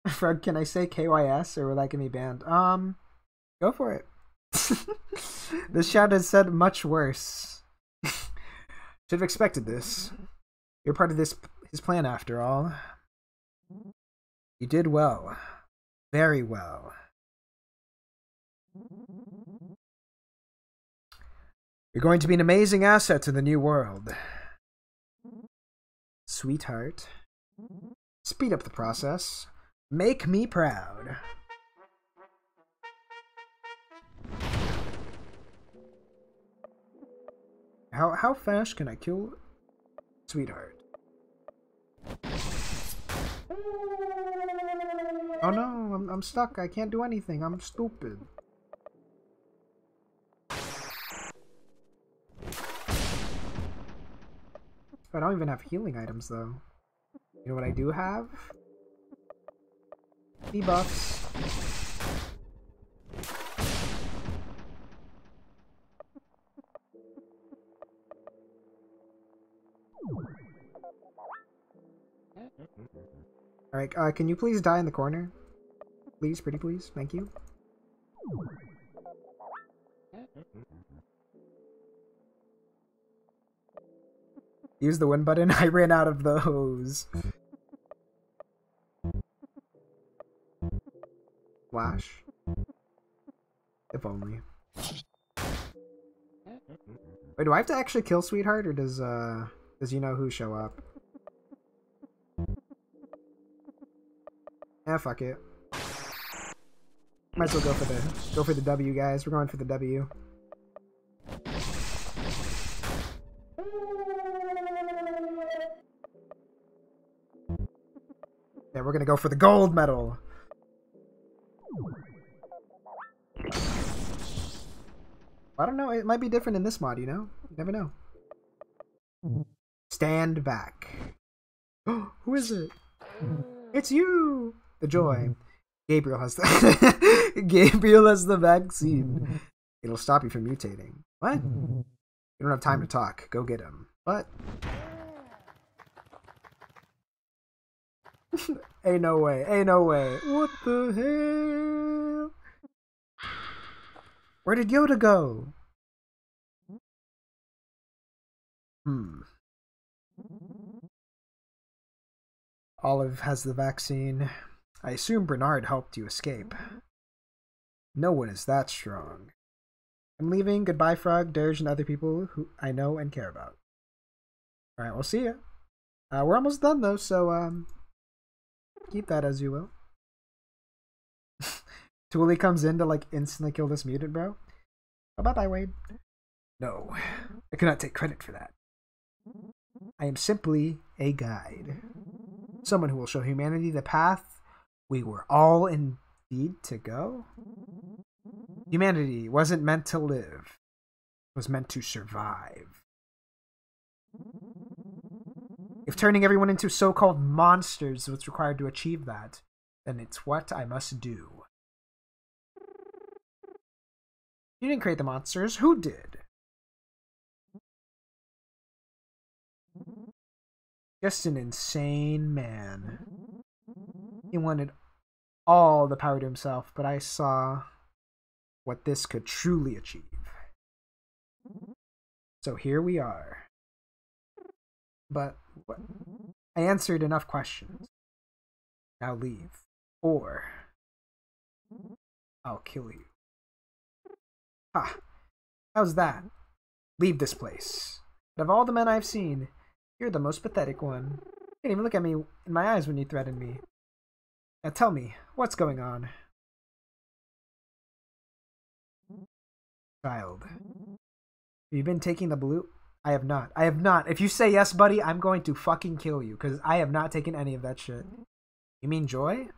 Fred, can I say KYS or will that get me banned? Um, go for it. this shout has said much worse. Should have expected this. You're part of this his plan after all. You did well. Very well. You're going to be an amazing asset to the new world. Sweetheart. Speed up the process. Make me proud. How how fast can I kill Sweetheart? Oh no, I'm I'm stuck. I can't do anything. I'm stupid. I don't even have healing items though. You know what I do have? Debuffs. Alright, uh, can you please die in the corner? Please, pretty please. Thank you. Use the win button. I ran out of those. Flash. If only. Wait, do I have to actually kill Sweetheart, or does, uh, does you know who show up? Yeah, fuck it. Might as well go for the, go for the W, guys. We're going for the W. we're gonna go for the gold medal. I don't know. It might be different in this mod. You know, you never know. Stand back. Who is it? It's you. The joy. Gabriel has the Gabriel has the vaccine. It'll stop you from mutating. What? You don't have time to talk. Go get him. What? Ain't no way. Ain't no way. What the hell? Where did Yoda go? Hmm. Olive has the vaccine. I assume Bernard helped you escape. No one is that strong. I'm leaving. Goodbye, Frug, Dirge, and other people who I know and care about. Alright, we'll see ya. Uh, we're almost done, though, so, um, keep that as you will. Tooley comes in to, like, instantly kill this mutant, bro. Oh, bye-bye, Wade. No, I cannot take credit for that. I am simply a guide. Someone who will show humanity the path we were all indeed to go. Humanity wasn't meant to live, was meant to survive. If turning everyone into so called monsters is what's required to achieve that, then it's what I must do. You didn't create the monsters, who did? Just an insane man. He wanted all the power to himself, but I saw what this could truly achieve. So here we are. But? I answered enough questions. Now leave. Or I'll kill you. Ha! How's that? Leave this place. But of all the men I've seen, you're the most pathetic one. You didn't even look at me in my eyes when you threatened me. Now tell me, what's going on? Child. Have you been taking the blue? I have not. I have not. If you say yes, buddy, I'm going to fucking kill you because I have not taken any of that shit. You mean joy?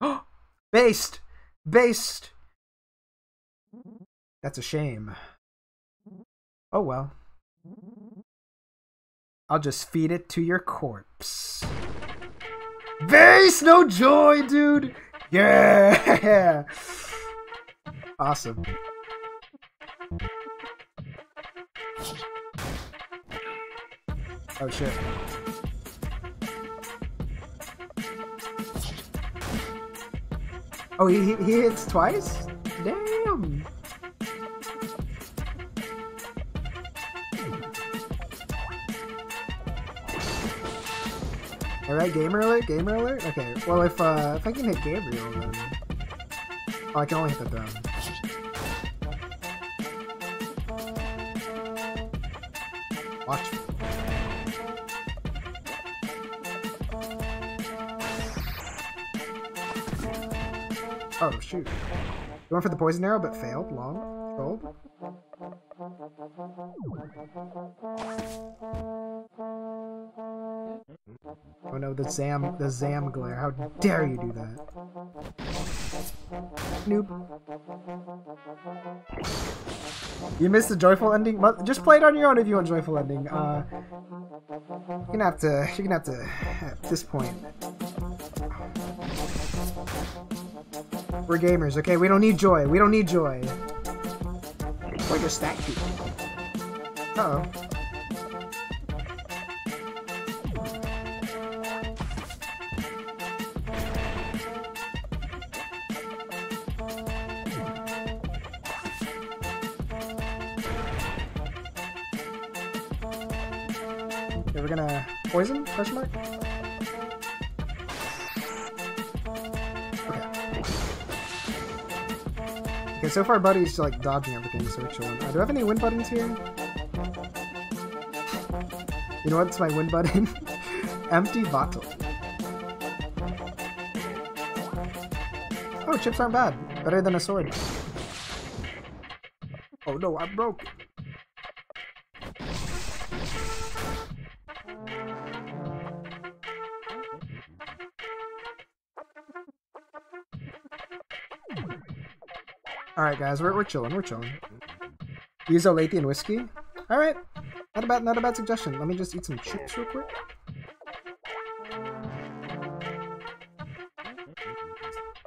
Based! Based! That's a shame. Oh well. I'll just feed it to your corpse. Base, no joy, dude! Yeah! Awesome. Oh shit. Oh, he, he, hits twice? Damn! Alright, gamer alert, gamer alert? Okay, well if uh if I can hit Gabriel then Oh I can only hit the throne. Watch Oh shoot. Went for the poison arrow but failed, long. Oh no, the Zam, the Zam glare. How dare you do that? Noob. You missed the joyful ending? Just play it on your own if you want joyful ending. Uh, you're gonna have to, you're gonna have to, at this point. We're gamers, okay? We don't need joy. We don't need joy. Or just stack people. Uh oh. Okay, we're gonna poison? Question mark? Okay. So far Buddy's like dodging everything, so we're. Uh, do I have any win buttons here? You know what's my win button? Empty bottle. Oh, chips aren't bad. Better than a sword. Oh no, I'm broke. Alright guys, we're, we're chilling, we're chilling. Use Olathian whiskey? Alright. Not a bad not a bad suggestion. Let me just eat some chips real quick.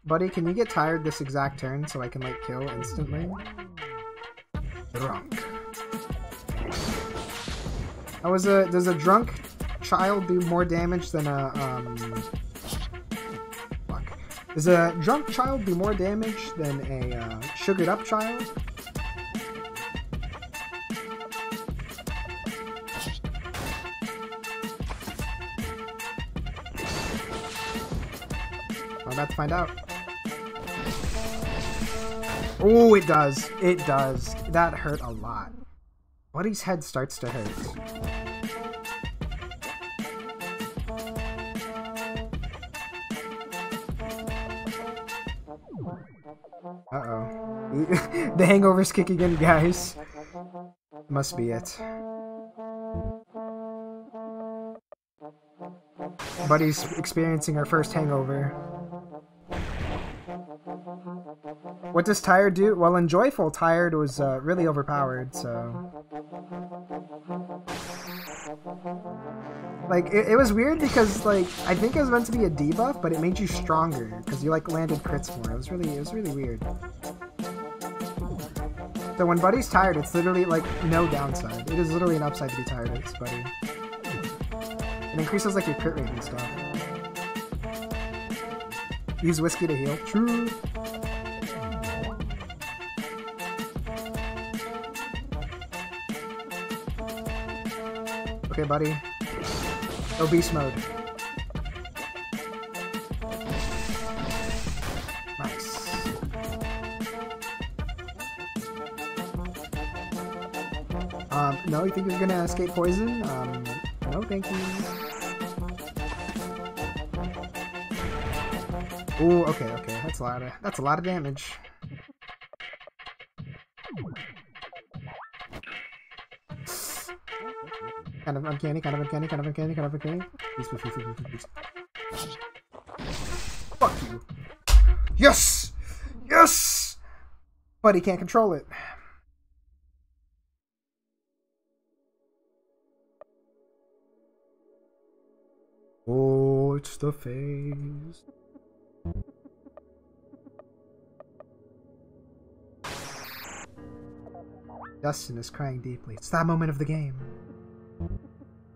Buddy, can you get tired this exact turn so I can like kill instantly? Drunk. I was a does a drunk child do more damage than a um. Does a drunk child do more damage than a uh, sugared up child? I'm about to find out. Oh, it does. It does. That hurt a lot. Buddy's head starts to hurt. The hangover's kicking in, guys. Must be it. Buddy's experiencing her first hangover. What does tired do? Well, in Joyful, tired was uh, really overpowered, so. Like, it, it was weird because, like, I think it was meant to be a debuff, but it made you stronger because you, like, landed crits more. It was really, it was really weird. So when Buddy's tired, it's literally, like, no downside. It is literally an upside to be tired, it's Buddy. It increases, like, your crit rate and stuff. Use whiskey to heal. True. Okay, buddy. Obese mode. No, you think you're gonna escape poison? Um, no, thank you. Ooh, okay, okay, that's a lot of that's a lot of damage. Kind of uncanny, kind of uncanny, kind of uncanny, kind of uncanny. Please, please, please, please, please. Fuck you. Yes! Yes! But he can't control it. The face. Dustin is crying deeply. It's that moment of the game.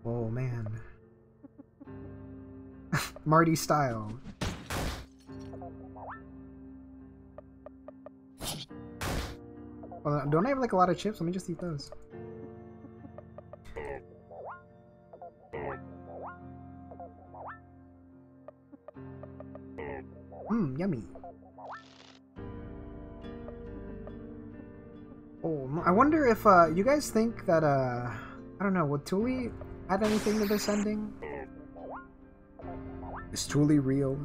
Oh man. Marty style. Well, don't I have like a lot of chips? Let me just eat those. Mmm, yummy. Oh, I wonder if uh, you guys think that uh, I don't know, would Tooley add anything to this ending? Is Tooley real?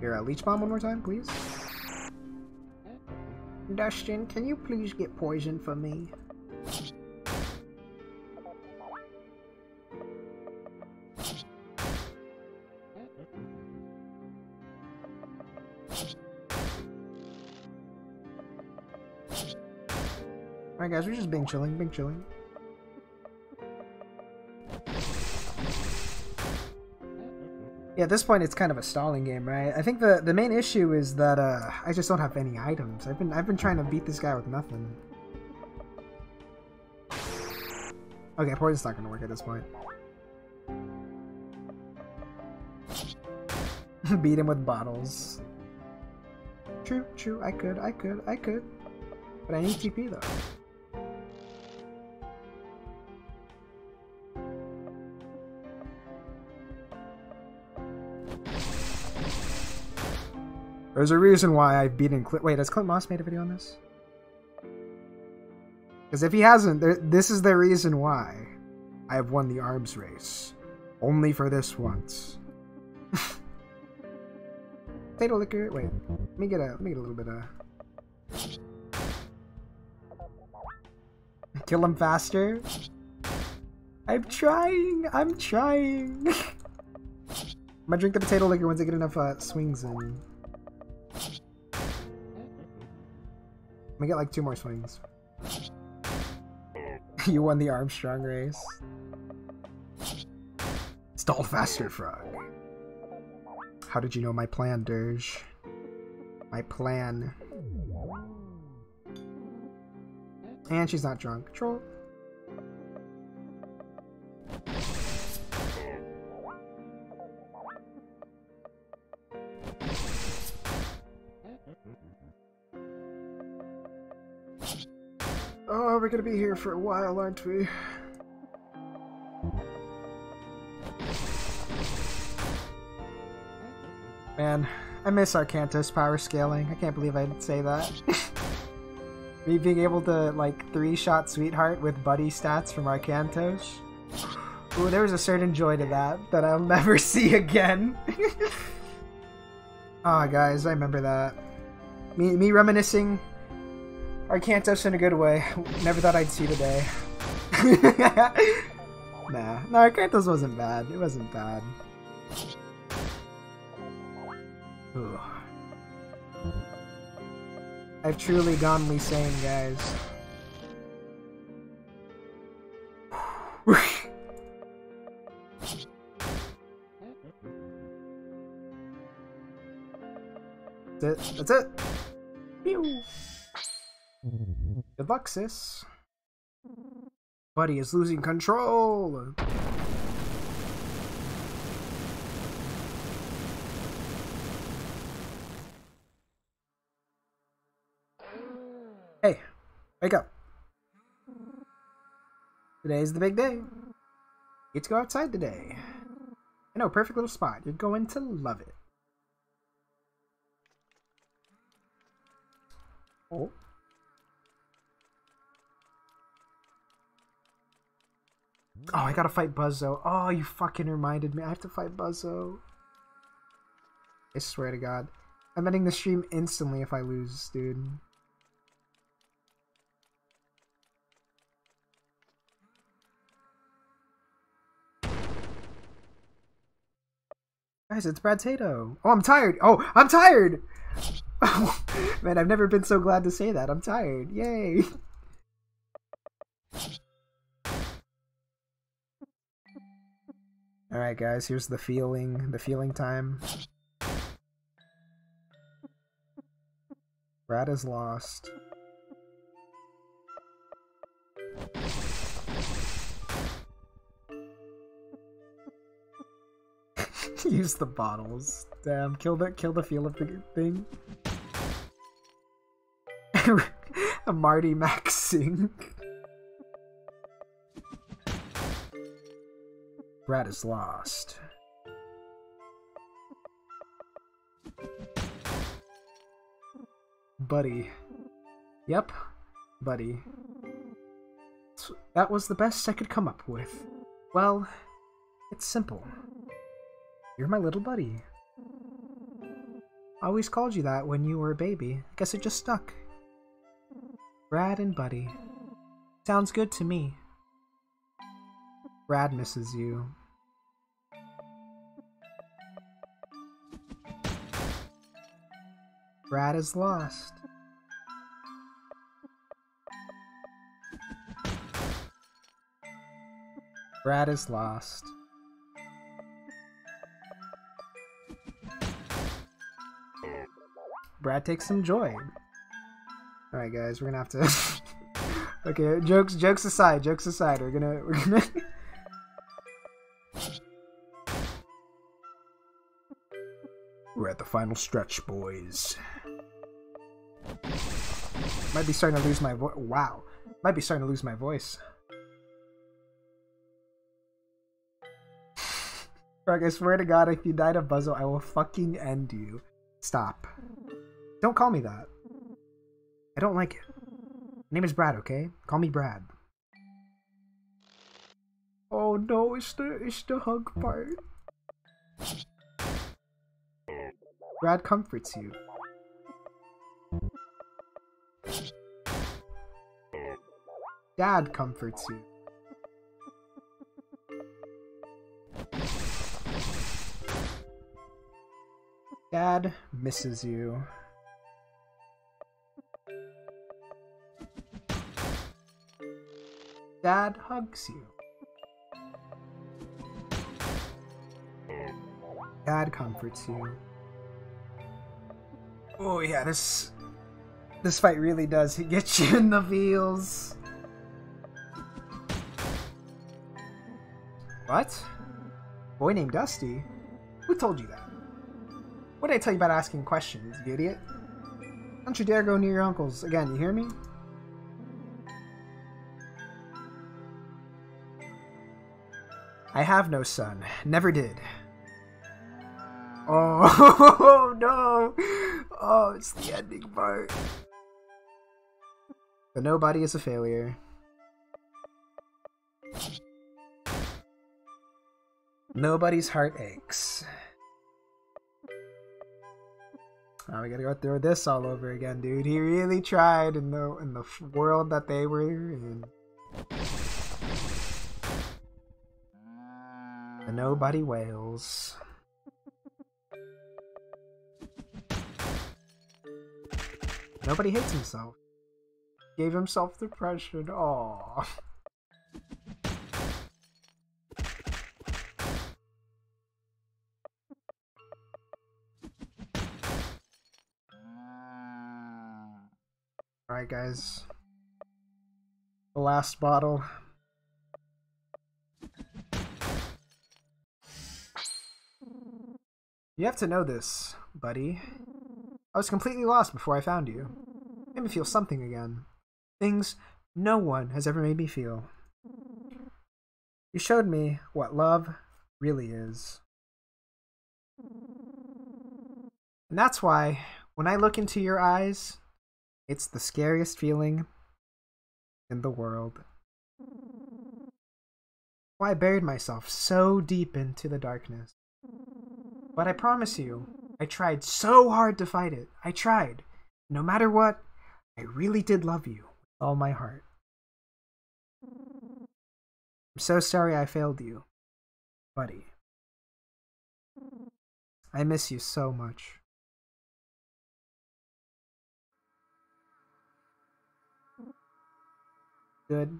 Here, uh, leech bomb one more time, please. Dustin, can you please get poison for me? Guys, we're just being chilling, being chilling. Yeah, at this point it's kind of a stalling game, right? I think the the main issue is that uh I just don't have any items. I've been I've been trying to beat this guy with nothing. Okay, poison's not gonna work at this point. beat him with bottles. True, true, I could, I could, I could. But I need TP though. There's a reason why I've beaten Clint. Wait, has Clint Moss made a video on this? Because if he hasn't, this is the reason why I have won the arms race. Only for this once. Potato liquor. Wait, let me get a. Let me get a little bit of. Kill him faster. I'm trying. I'm trying. I'm gonna drink the potato liquor once I get enough uh, swings in. Gonna get like two more swings. you won the Armstrong race. Stall faster, Frug. How did you know my plan, Dirge? My plan. And she's not drunk. Troll. Oh, we're gonna be here for a while, aren't we? Man, I miss Arcantos power scaling. I can't believe I'd say that. Me being able to, like, three-shot Sweetheart with buddy stats from Arcantos. Ooh, there was a certain joy to that that I'll never see again. Ah, guys, I remember that. Me, me reminiscing Arcantos in a good way. Never thought I'd see today. nah, no, Arcantos wasn't bad. It wasn't bad. Ugh. I've truly gone Lee Sane, guys. That's it. That's it. Pew. Good luck, sis. Buddy is losing control. Hey, wake up. Today's the big day. You get to go outside today. I know, perfect little spot. You're going to love it. Oh. Oh, I gotta fight Buzzo. Oh, you fucking reminded me. I have to fight Buzzo. I swear to God. I'm ending the stream instantly if I lose, dude. Guys, it's Brad Tato. Oh, I'm tired. Oh, I'm tired. Man, I've never been so glad to say that. I'm tired. Yay. All right, guys. Here's the feeling. The feeling time. Brad is lost. Use the bottles. Damn, kill the kill the feel of the thing. A Marty Max sing. Brad is lost. Buddy. Yep, buddy. That was the best I could come up with. Well, it's simple. You're my little buddy. I always called you that when you were a baby. I guess it just stuck. Brad and Buddy. Sounds good to me. Brad misses you. Brad is lost. Brad is lost. Brad takes some joy. Alright guys, we're gonna have to Okay, jokes jokes aside, jokes aside, we're gonna we're gonna We're at the final stretch, boys. Might be starting to lose my voice. Wow. Might be starting to lose my voice. Frug, I swear to God, if you died of Buzzo, I will fucking end you. Stop. Don't call me that. I don't like it. My name is Brad, okay? Call me Brad. Oh no, it's the it's the hug part. Brad comforts you. Dad comforts you. Dad misses you. Dad hugs you. Dad comforts you. Oh yeah, this this fight really does get you in the feels. What? Boy named Dusty? Who told you that? What did I tell you about asking questions, you idiot? Don't you dare go near your uncles again, you hear me? I have no son. Never did. Oh no! Oh, it's the ending part. But nobody is a failure. Nobody's heart aches. Oh, we gotta go through this all over again, dude. He really tried in the in the world that they were in. Nobody wails. Nobody hates himself. Gave himself depression. Aww. Alright, guys. The last bottle. You have to know this, buddy. I was completely lost before I found you. Made me feel something again. Things no one has ever made me feel. You showed me what love really is. And that's why, when I look into your eyes, it's the scariest feeling in the world. Why I buried myself so deep into the darkness. But I promise you, I tried so hard to fight it. I tried. No matter what, I really did love you all my heart. I'm so sorry I failed you, buddy. I miss you so much. Good.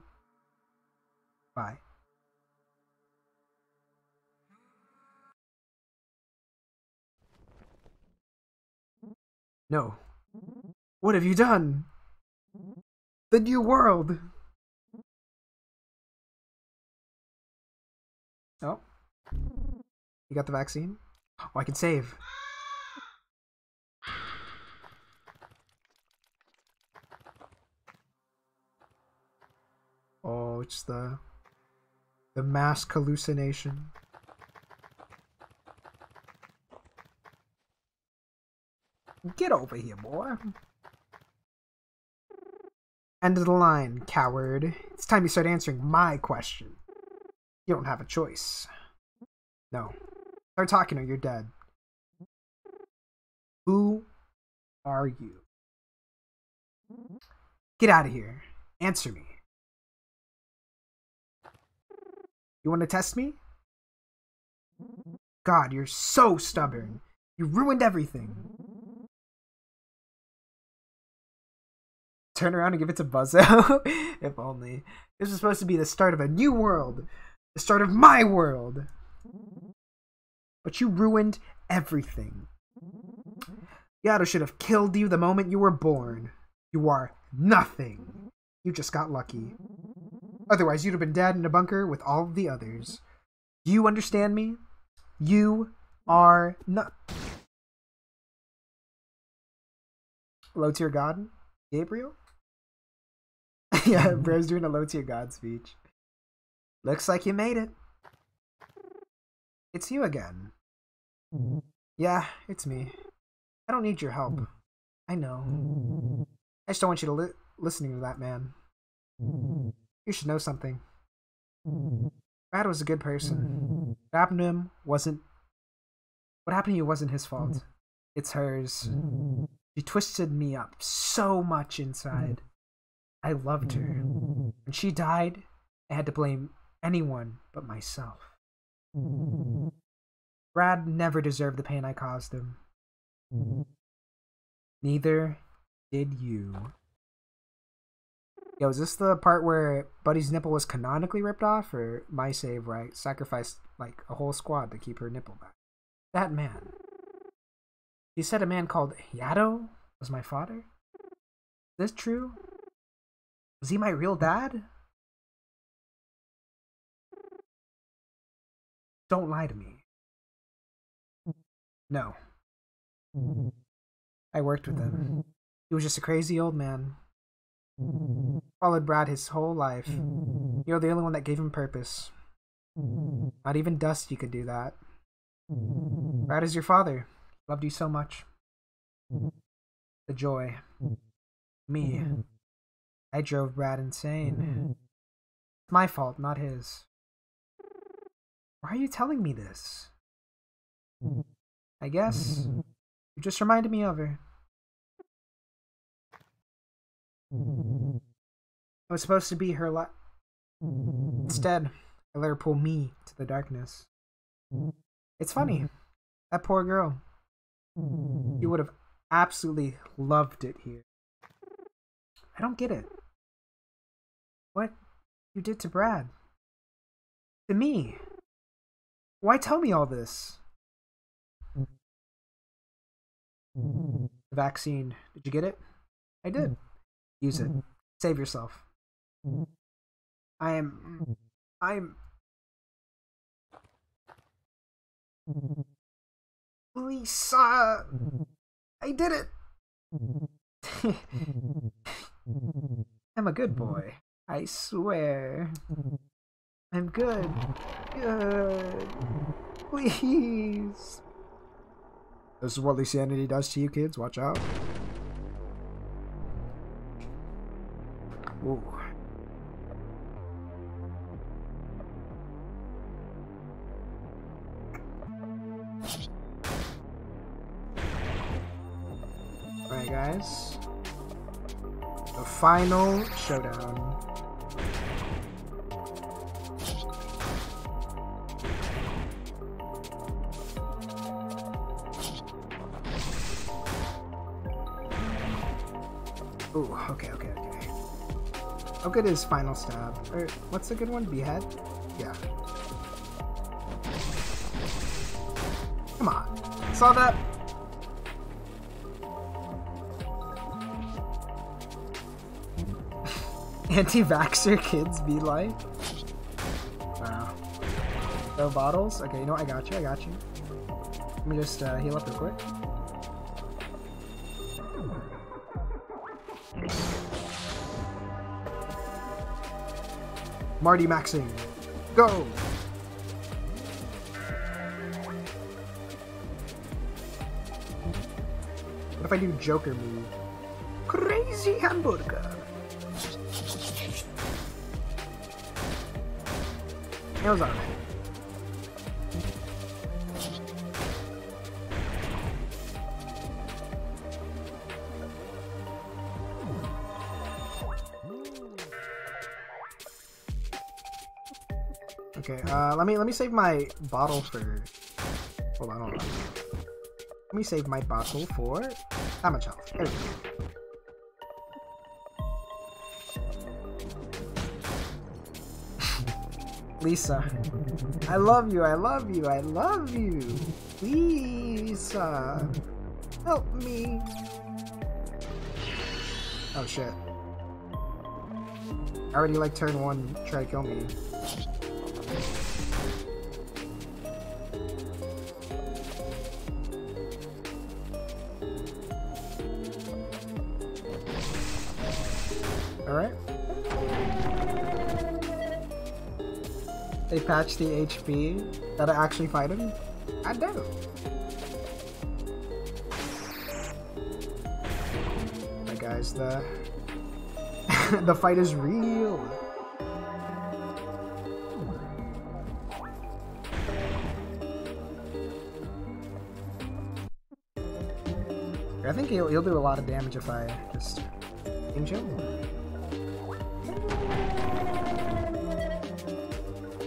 Bye. No. What have you done? The new world. Oh. You got the vaccine? Oh, I can save. Oh, it's the the mask hallucination. Get over here, boy. End of the line, coward. It's time you start answering my question. You don't have a choice. No. Start talking or you're dead. Who are you? Get out of here. Answer me. You want to test me? God, you're so stubborn. You ruined everything. Turn around and give it to Buzzo. if only. This was supposed to be the start of a new world. The start of my world. But you ruined everything. Yado should have killed you the moment you were born. You are nothing. You just got lucky. Otherwise, you'd have been dead in a bunker with all the others. You understand me? You are not. Low tier god? Gabriel? yeah, mm-hmm. bro's doing a low tier god speech. Looks like you made it. It's you again. Yeah, it's me. I don't need your help. I know. I just don't want you to li- listening to that man. You should know something. Brad was a good person. What happened to him wasn't. What happened to you wasn't his fault. It's hers. She twisted me up so much inside. I loved her. When she died, I had to blame anyone but myself. Brad never deserved the pain I caused him. Neither did you. Yo, is this the part where Buddy's nipple was canonically ripped off, or my save where I sacrificed like a whole squad to keep her nipple back? That man. He said a man called Yado was my father? Is this true? Was he my real dad? Don't lie to me. No. I worked with him. He was just a crazy old man. Followed Brad his whole life. You're the only one that gave him purpose. Not even Dusty could do that. Brad is your father. Loved you so much. The joy. Me. I drove Brad insane. Mm-hmm. It's my fault, not his. Why are you telling me this? I guess mm-hmm. you just reminded me of her. I was supposed to be her light. Instead, I let her pull me to the darkness. It's funny. Mm-hmm. That poor girl. You would have absolutely loved it here. I don't get it. What you did to Brad? To me? Why tell me all this? The vaccine. Did you get it? I did. Use it. Save yourself. I am. I'm. Lisa! I did it! I'm a good boy. I swear. Mm-hmm. I'm good. Good. Please. This is what Lucianity does to you kids. Watch out. Ooh. Alright, guys. The final showdown. Okay, okay, okay. How good is Final Stab? Or what's a good one? Behead? Yeah. Come on. Saw that? Anti-vaxxer kids be like? Wow. No bottles? Okay, you know what? I got you, I got you. Let me just uh, heal up real quick. Marty Maxing. Go! What if I do Joker move? Crazy hamburger! Nails on. Okay, uh, let me let me save my bottle for. Hold on, hold on. Let me save my bottle for how much health? There we go. Lisa, I love you, I love you, I love you. Lisa, help me. Oh shit. I already like turn one, try to kill me. Patched the HP. that I actually fight him? I do. guys. The the fight is real. I think he'll, he'll do a lot of damage if I just change him.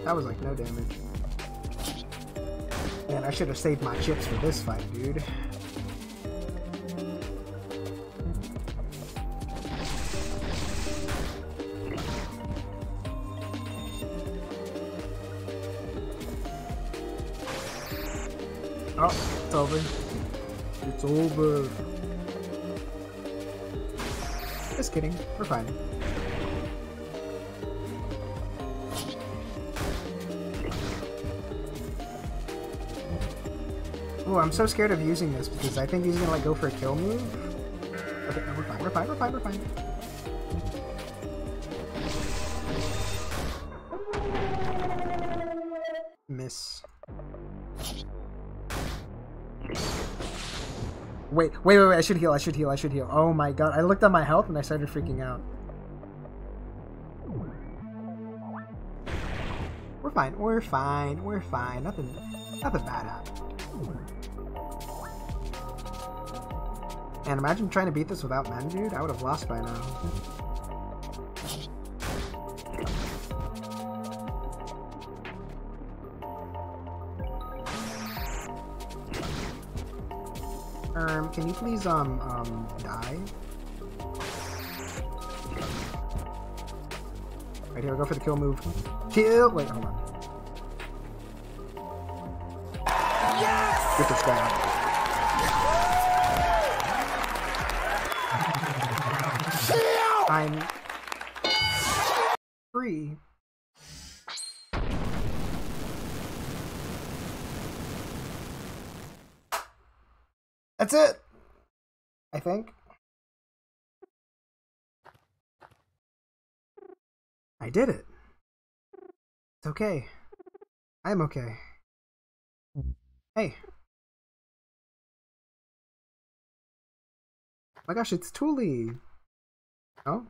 That was like no damage. Man, I should have saved my chips for this fight, dude. Oh, it's over. It's over. Just kidding. We're fine. I'm so scared of using this because I think he's gonna like go for a kill move. Okay, no, we're fine. We're fine. We're fine. We're fine. Miss. Wait, wait, wait, wait, I should heal, I should heal, I should heal. Oh my god, I looked at my health and I started freaking out. We're fine, we're fine, we're fine. Nothing, nothing bad happened. And imagine trying to beat this without men, dude. I would have lost by now. Um, can you please, um, um, die? Right here, go for the kill move. Kill! Wait, hold on. Yes! Get this guy out. I'm free. That's it. I think. I did it. It's okay. I'm okay. Hey. Oh my gosh, it's Tooley. No?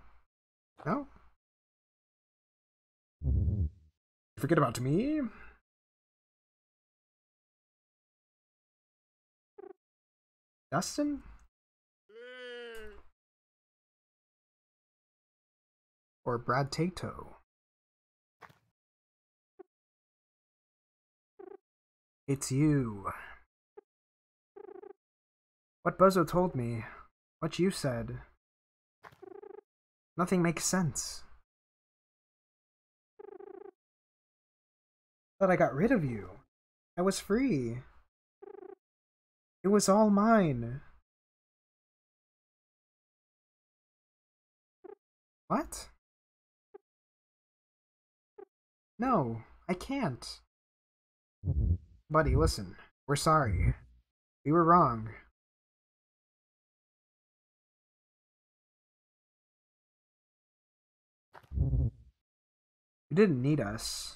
No? Forget about me? Dustin? Or Brad Tato? It's you. What Bozo told me, what you said, nothing makes sense. Thought I got rid of you. I was free. It was all mine. What? No, I can't. Buddy, listen. We're sorry. We were wrong. Didn't need us.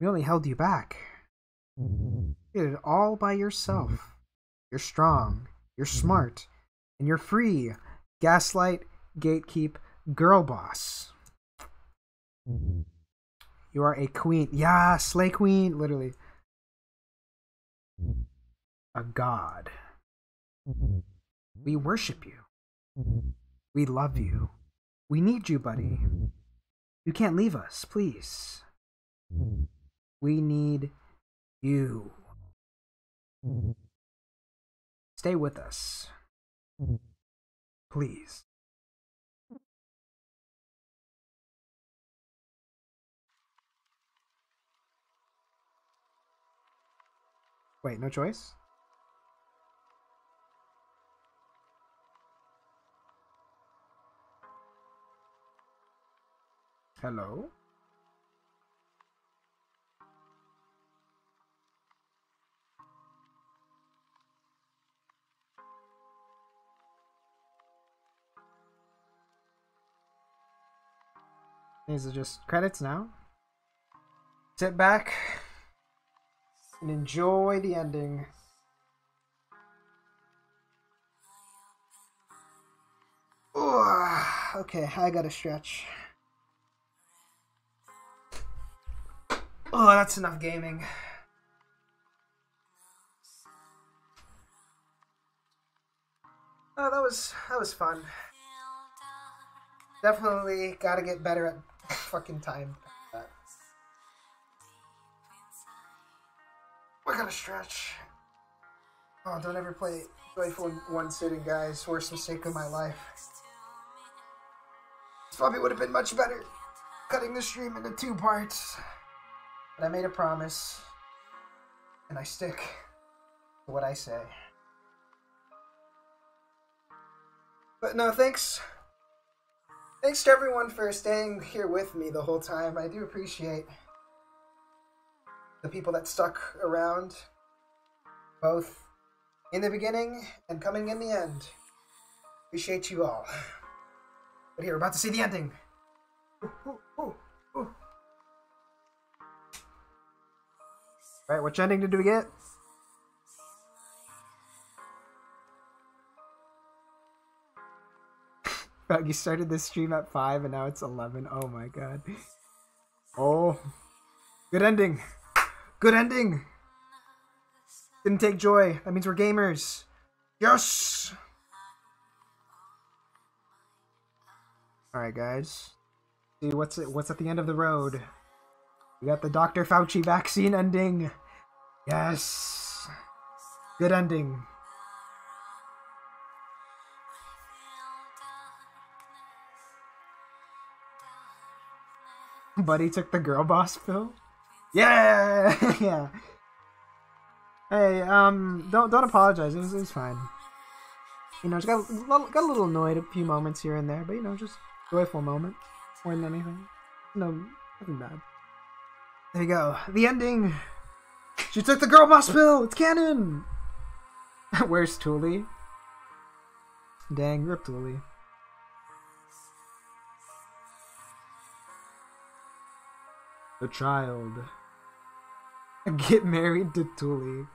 We only held you back. You did it all by yourself. You're strong, you're smart, and you're free. Gaslight, gatekeep, girl boss. You are a queen. Yeah, slay queen, literally. A god. We worship you. We love you. We need you, buddy. You can't leave us, please. We need you. Stay with us. Please. Wait, no choice? Hello? These are just credits now. Sit back and enjoy the ending. okay, I gotta stretch. Oh, that's enough gaming. Oh, that was that was fun. Definitely got to get better at fucking time. I gotta stretch. Oh, don't ever play Joyful in one sitting, guys. Worst mistake of my life. This probably would have been much better cutting the stream into two parts. But I made a promise, and I stick to what I say. But no, thanks. Thanks to everyone for staying here with me the whole time. I do appreciate the people that stuck around, both in the beginning and coming in the end. Appreciate you all. But here, we're about to see the ending. Ooh, ooh, ooh, ooh. Right, which ending did we get? You started this stream at 5 and now it's 11. Oh my god. Oh. Good ending. Good ending. Didn't take joy. That means we're gamers. Yes! Alright, guys. See what's it, what's at the end of the road. We got the Dr. Fauci vaccine ending. Yes. Good ending. Buddy took the girl boss pill. Yeah, yeah. Hey, um, don't don't apologize. It was, it was fine. You know, just got a little, got a little annoyed a few moments here and there, but you know, just joyful moment more than anything. No, nothing bad. There you go. The ending. She took the girl boss pill. It's canon. Where's Tooley? Dang, rip Tooley. The child. Get married to Tooley.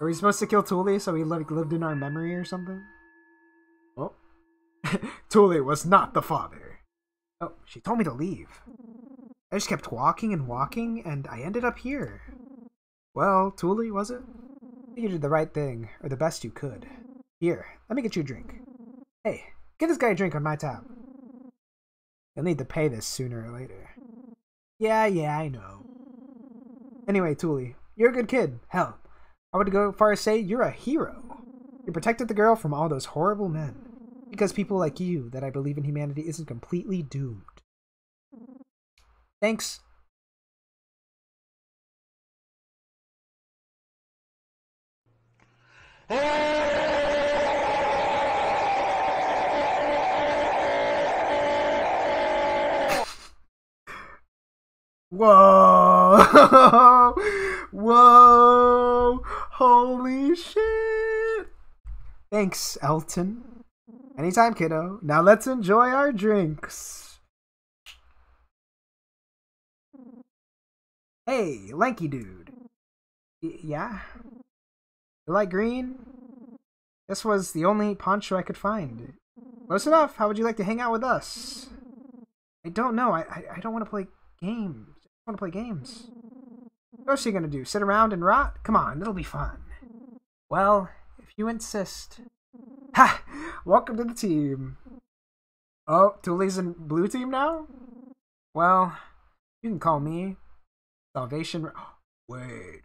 Are we supposed to kill Tooley so he like lived in our memory or something? Oh. Tooley was not the father. Oh, she told me to leave. I just kept walking and walking, and I ended up here. Well, Tooley, was it? You did the right thing, or the best you could. Here, let me get you a drink. Hey, give this guy a drink on my tab. You'll need to pay this sooner or later. Yeah, yeah, I know. Anyway, Tooley, you're a good kid. Hell, I would go far as say you're a hero. You protected the girl from all those horrible men. Because people like you that I believe in humanity isn't completely doomed. Thanks. Whoa! Whoa! Holy shit! Thanks, Elton. Anytime, kiddo. Now let's enjoy our drinks. Hey, lanky dude. Y- yeah? You like green? This was the only poncho I could find. Close enough. How would you like to hang out with us? I don't know. I I, I don't want to play games. I want to play games. What are you gonna do? Sit around and rot? Come on, it'll be fun. Well, if you insist. Ha! Welcome to the team. Oh, Tooley's in blue team now? Well, you can call me Salvation. Wait.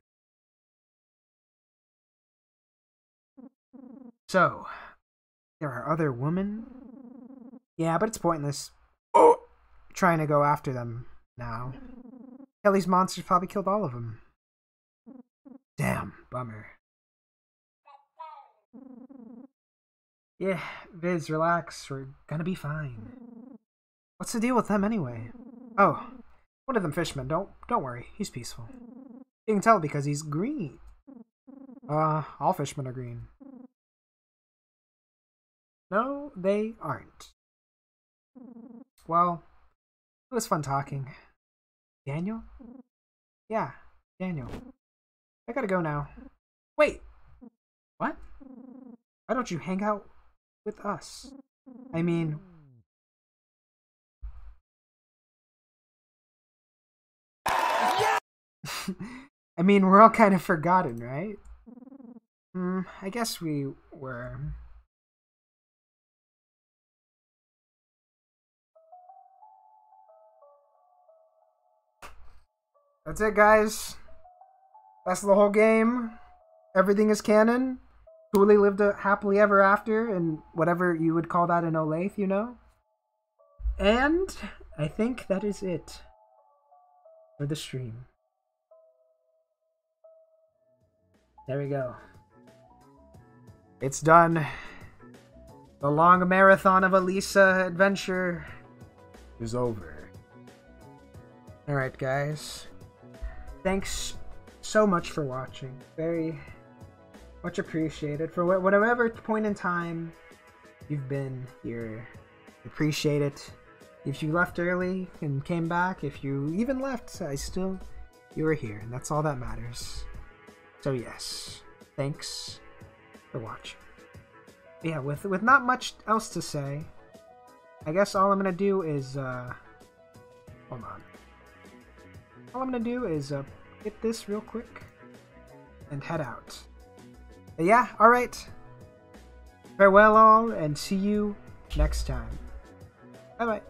So, there are other women? Yeah, but it's pointless. Oh! Trying to go after them now. Kelly's monsters probably killed all of them. Damn, bummer. Yeah, Viz, relax. We're gonna be fine. What's the deal with them anyway? Oh, one of them fishmen. Don't don't worry. He's peaceful. You can tell because he's green. Uh, all fishmen are green. No, they aren't. Well, it was fun talking. Daniel? Yeah, Daniel. I gotta go now. Wait! What? Why don't you hang out with us? I mean, I mean, we're all kind of forgotten, right? Hmm, I guess we were. That's it, guys. That's the whole game. Everything is canon. Tooley lived a happily ever after, and whatever you would call that in Olathe, you know? And I think that is it for the stream. There we go. It's done. The long marathon of Elisa adventure is over. Alright, guys. Thanks so much for watching. Very much appreciated. For wh- whatever point in time you've been here, appreciate it. If you left early and came back, if you even left, I still, you were here, and that's all that matters. So yes, thanks for watching. Yeah, with with not much else to say, I guess all I'm gonna do is uh, hold on. All I'm gonna do is uh, hit this real quick and head out. Yeah, all right. Farewell, all, and see you next time. Bye bye.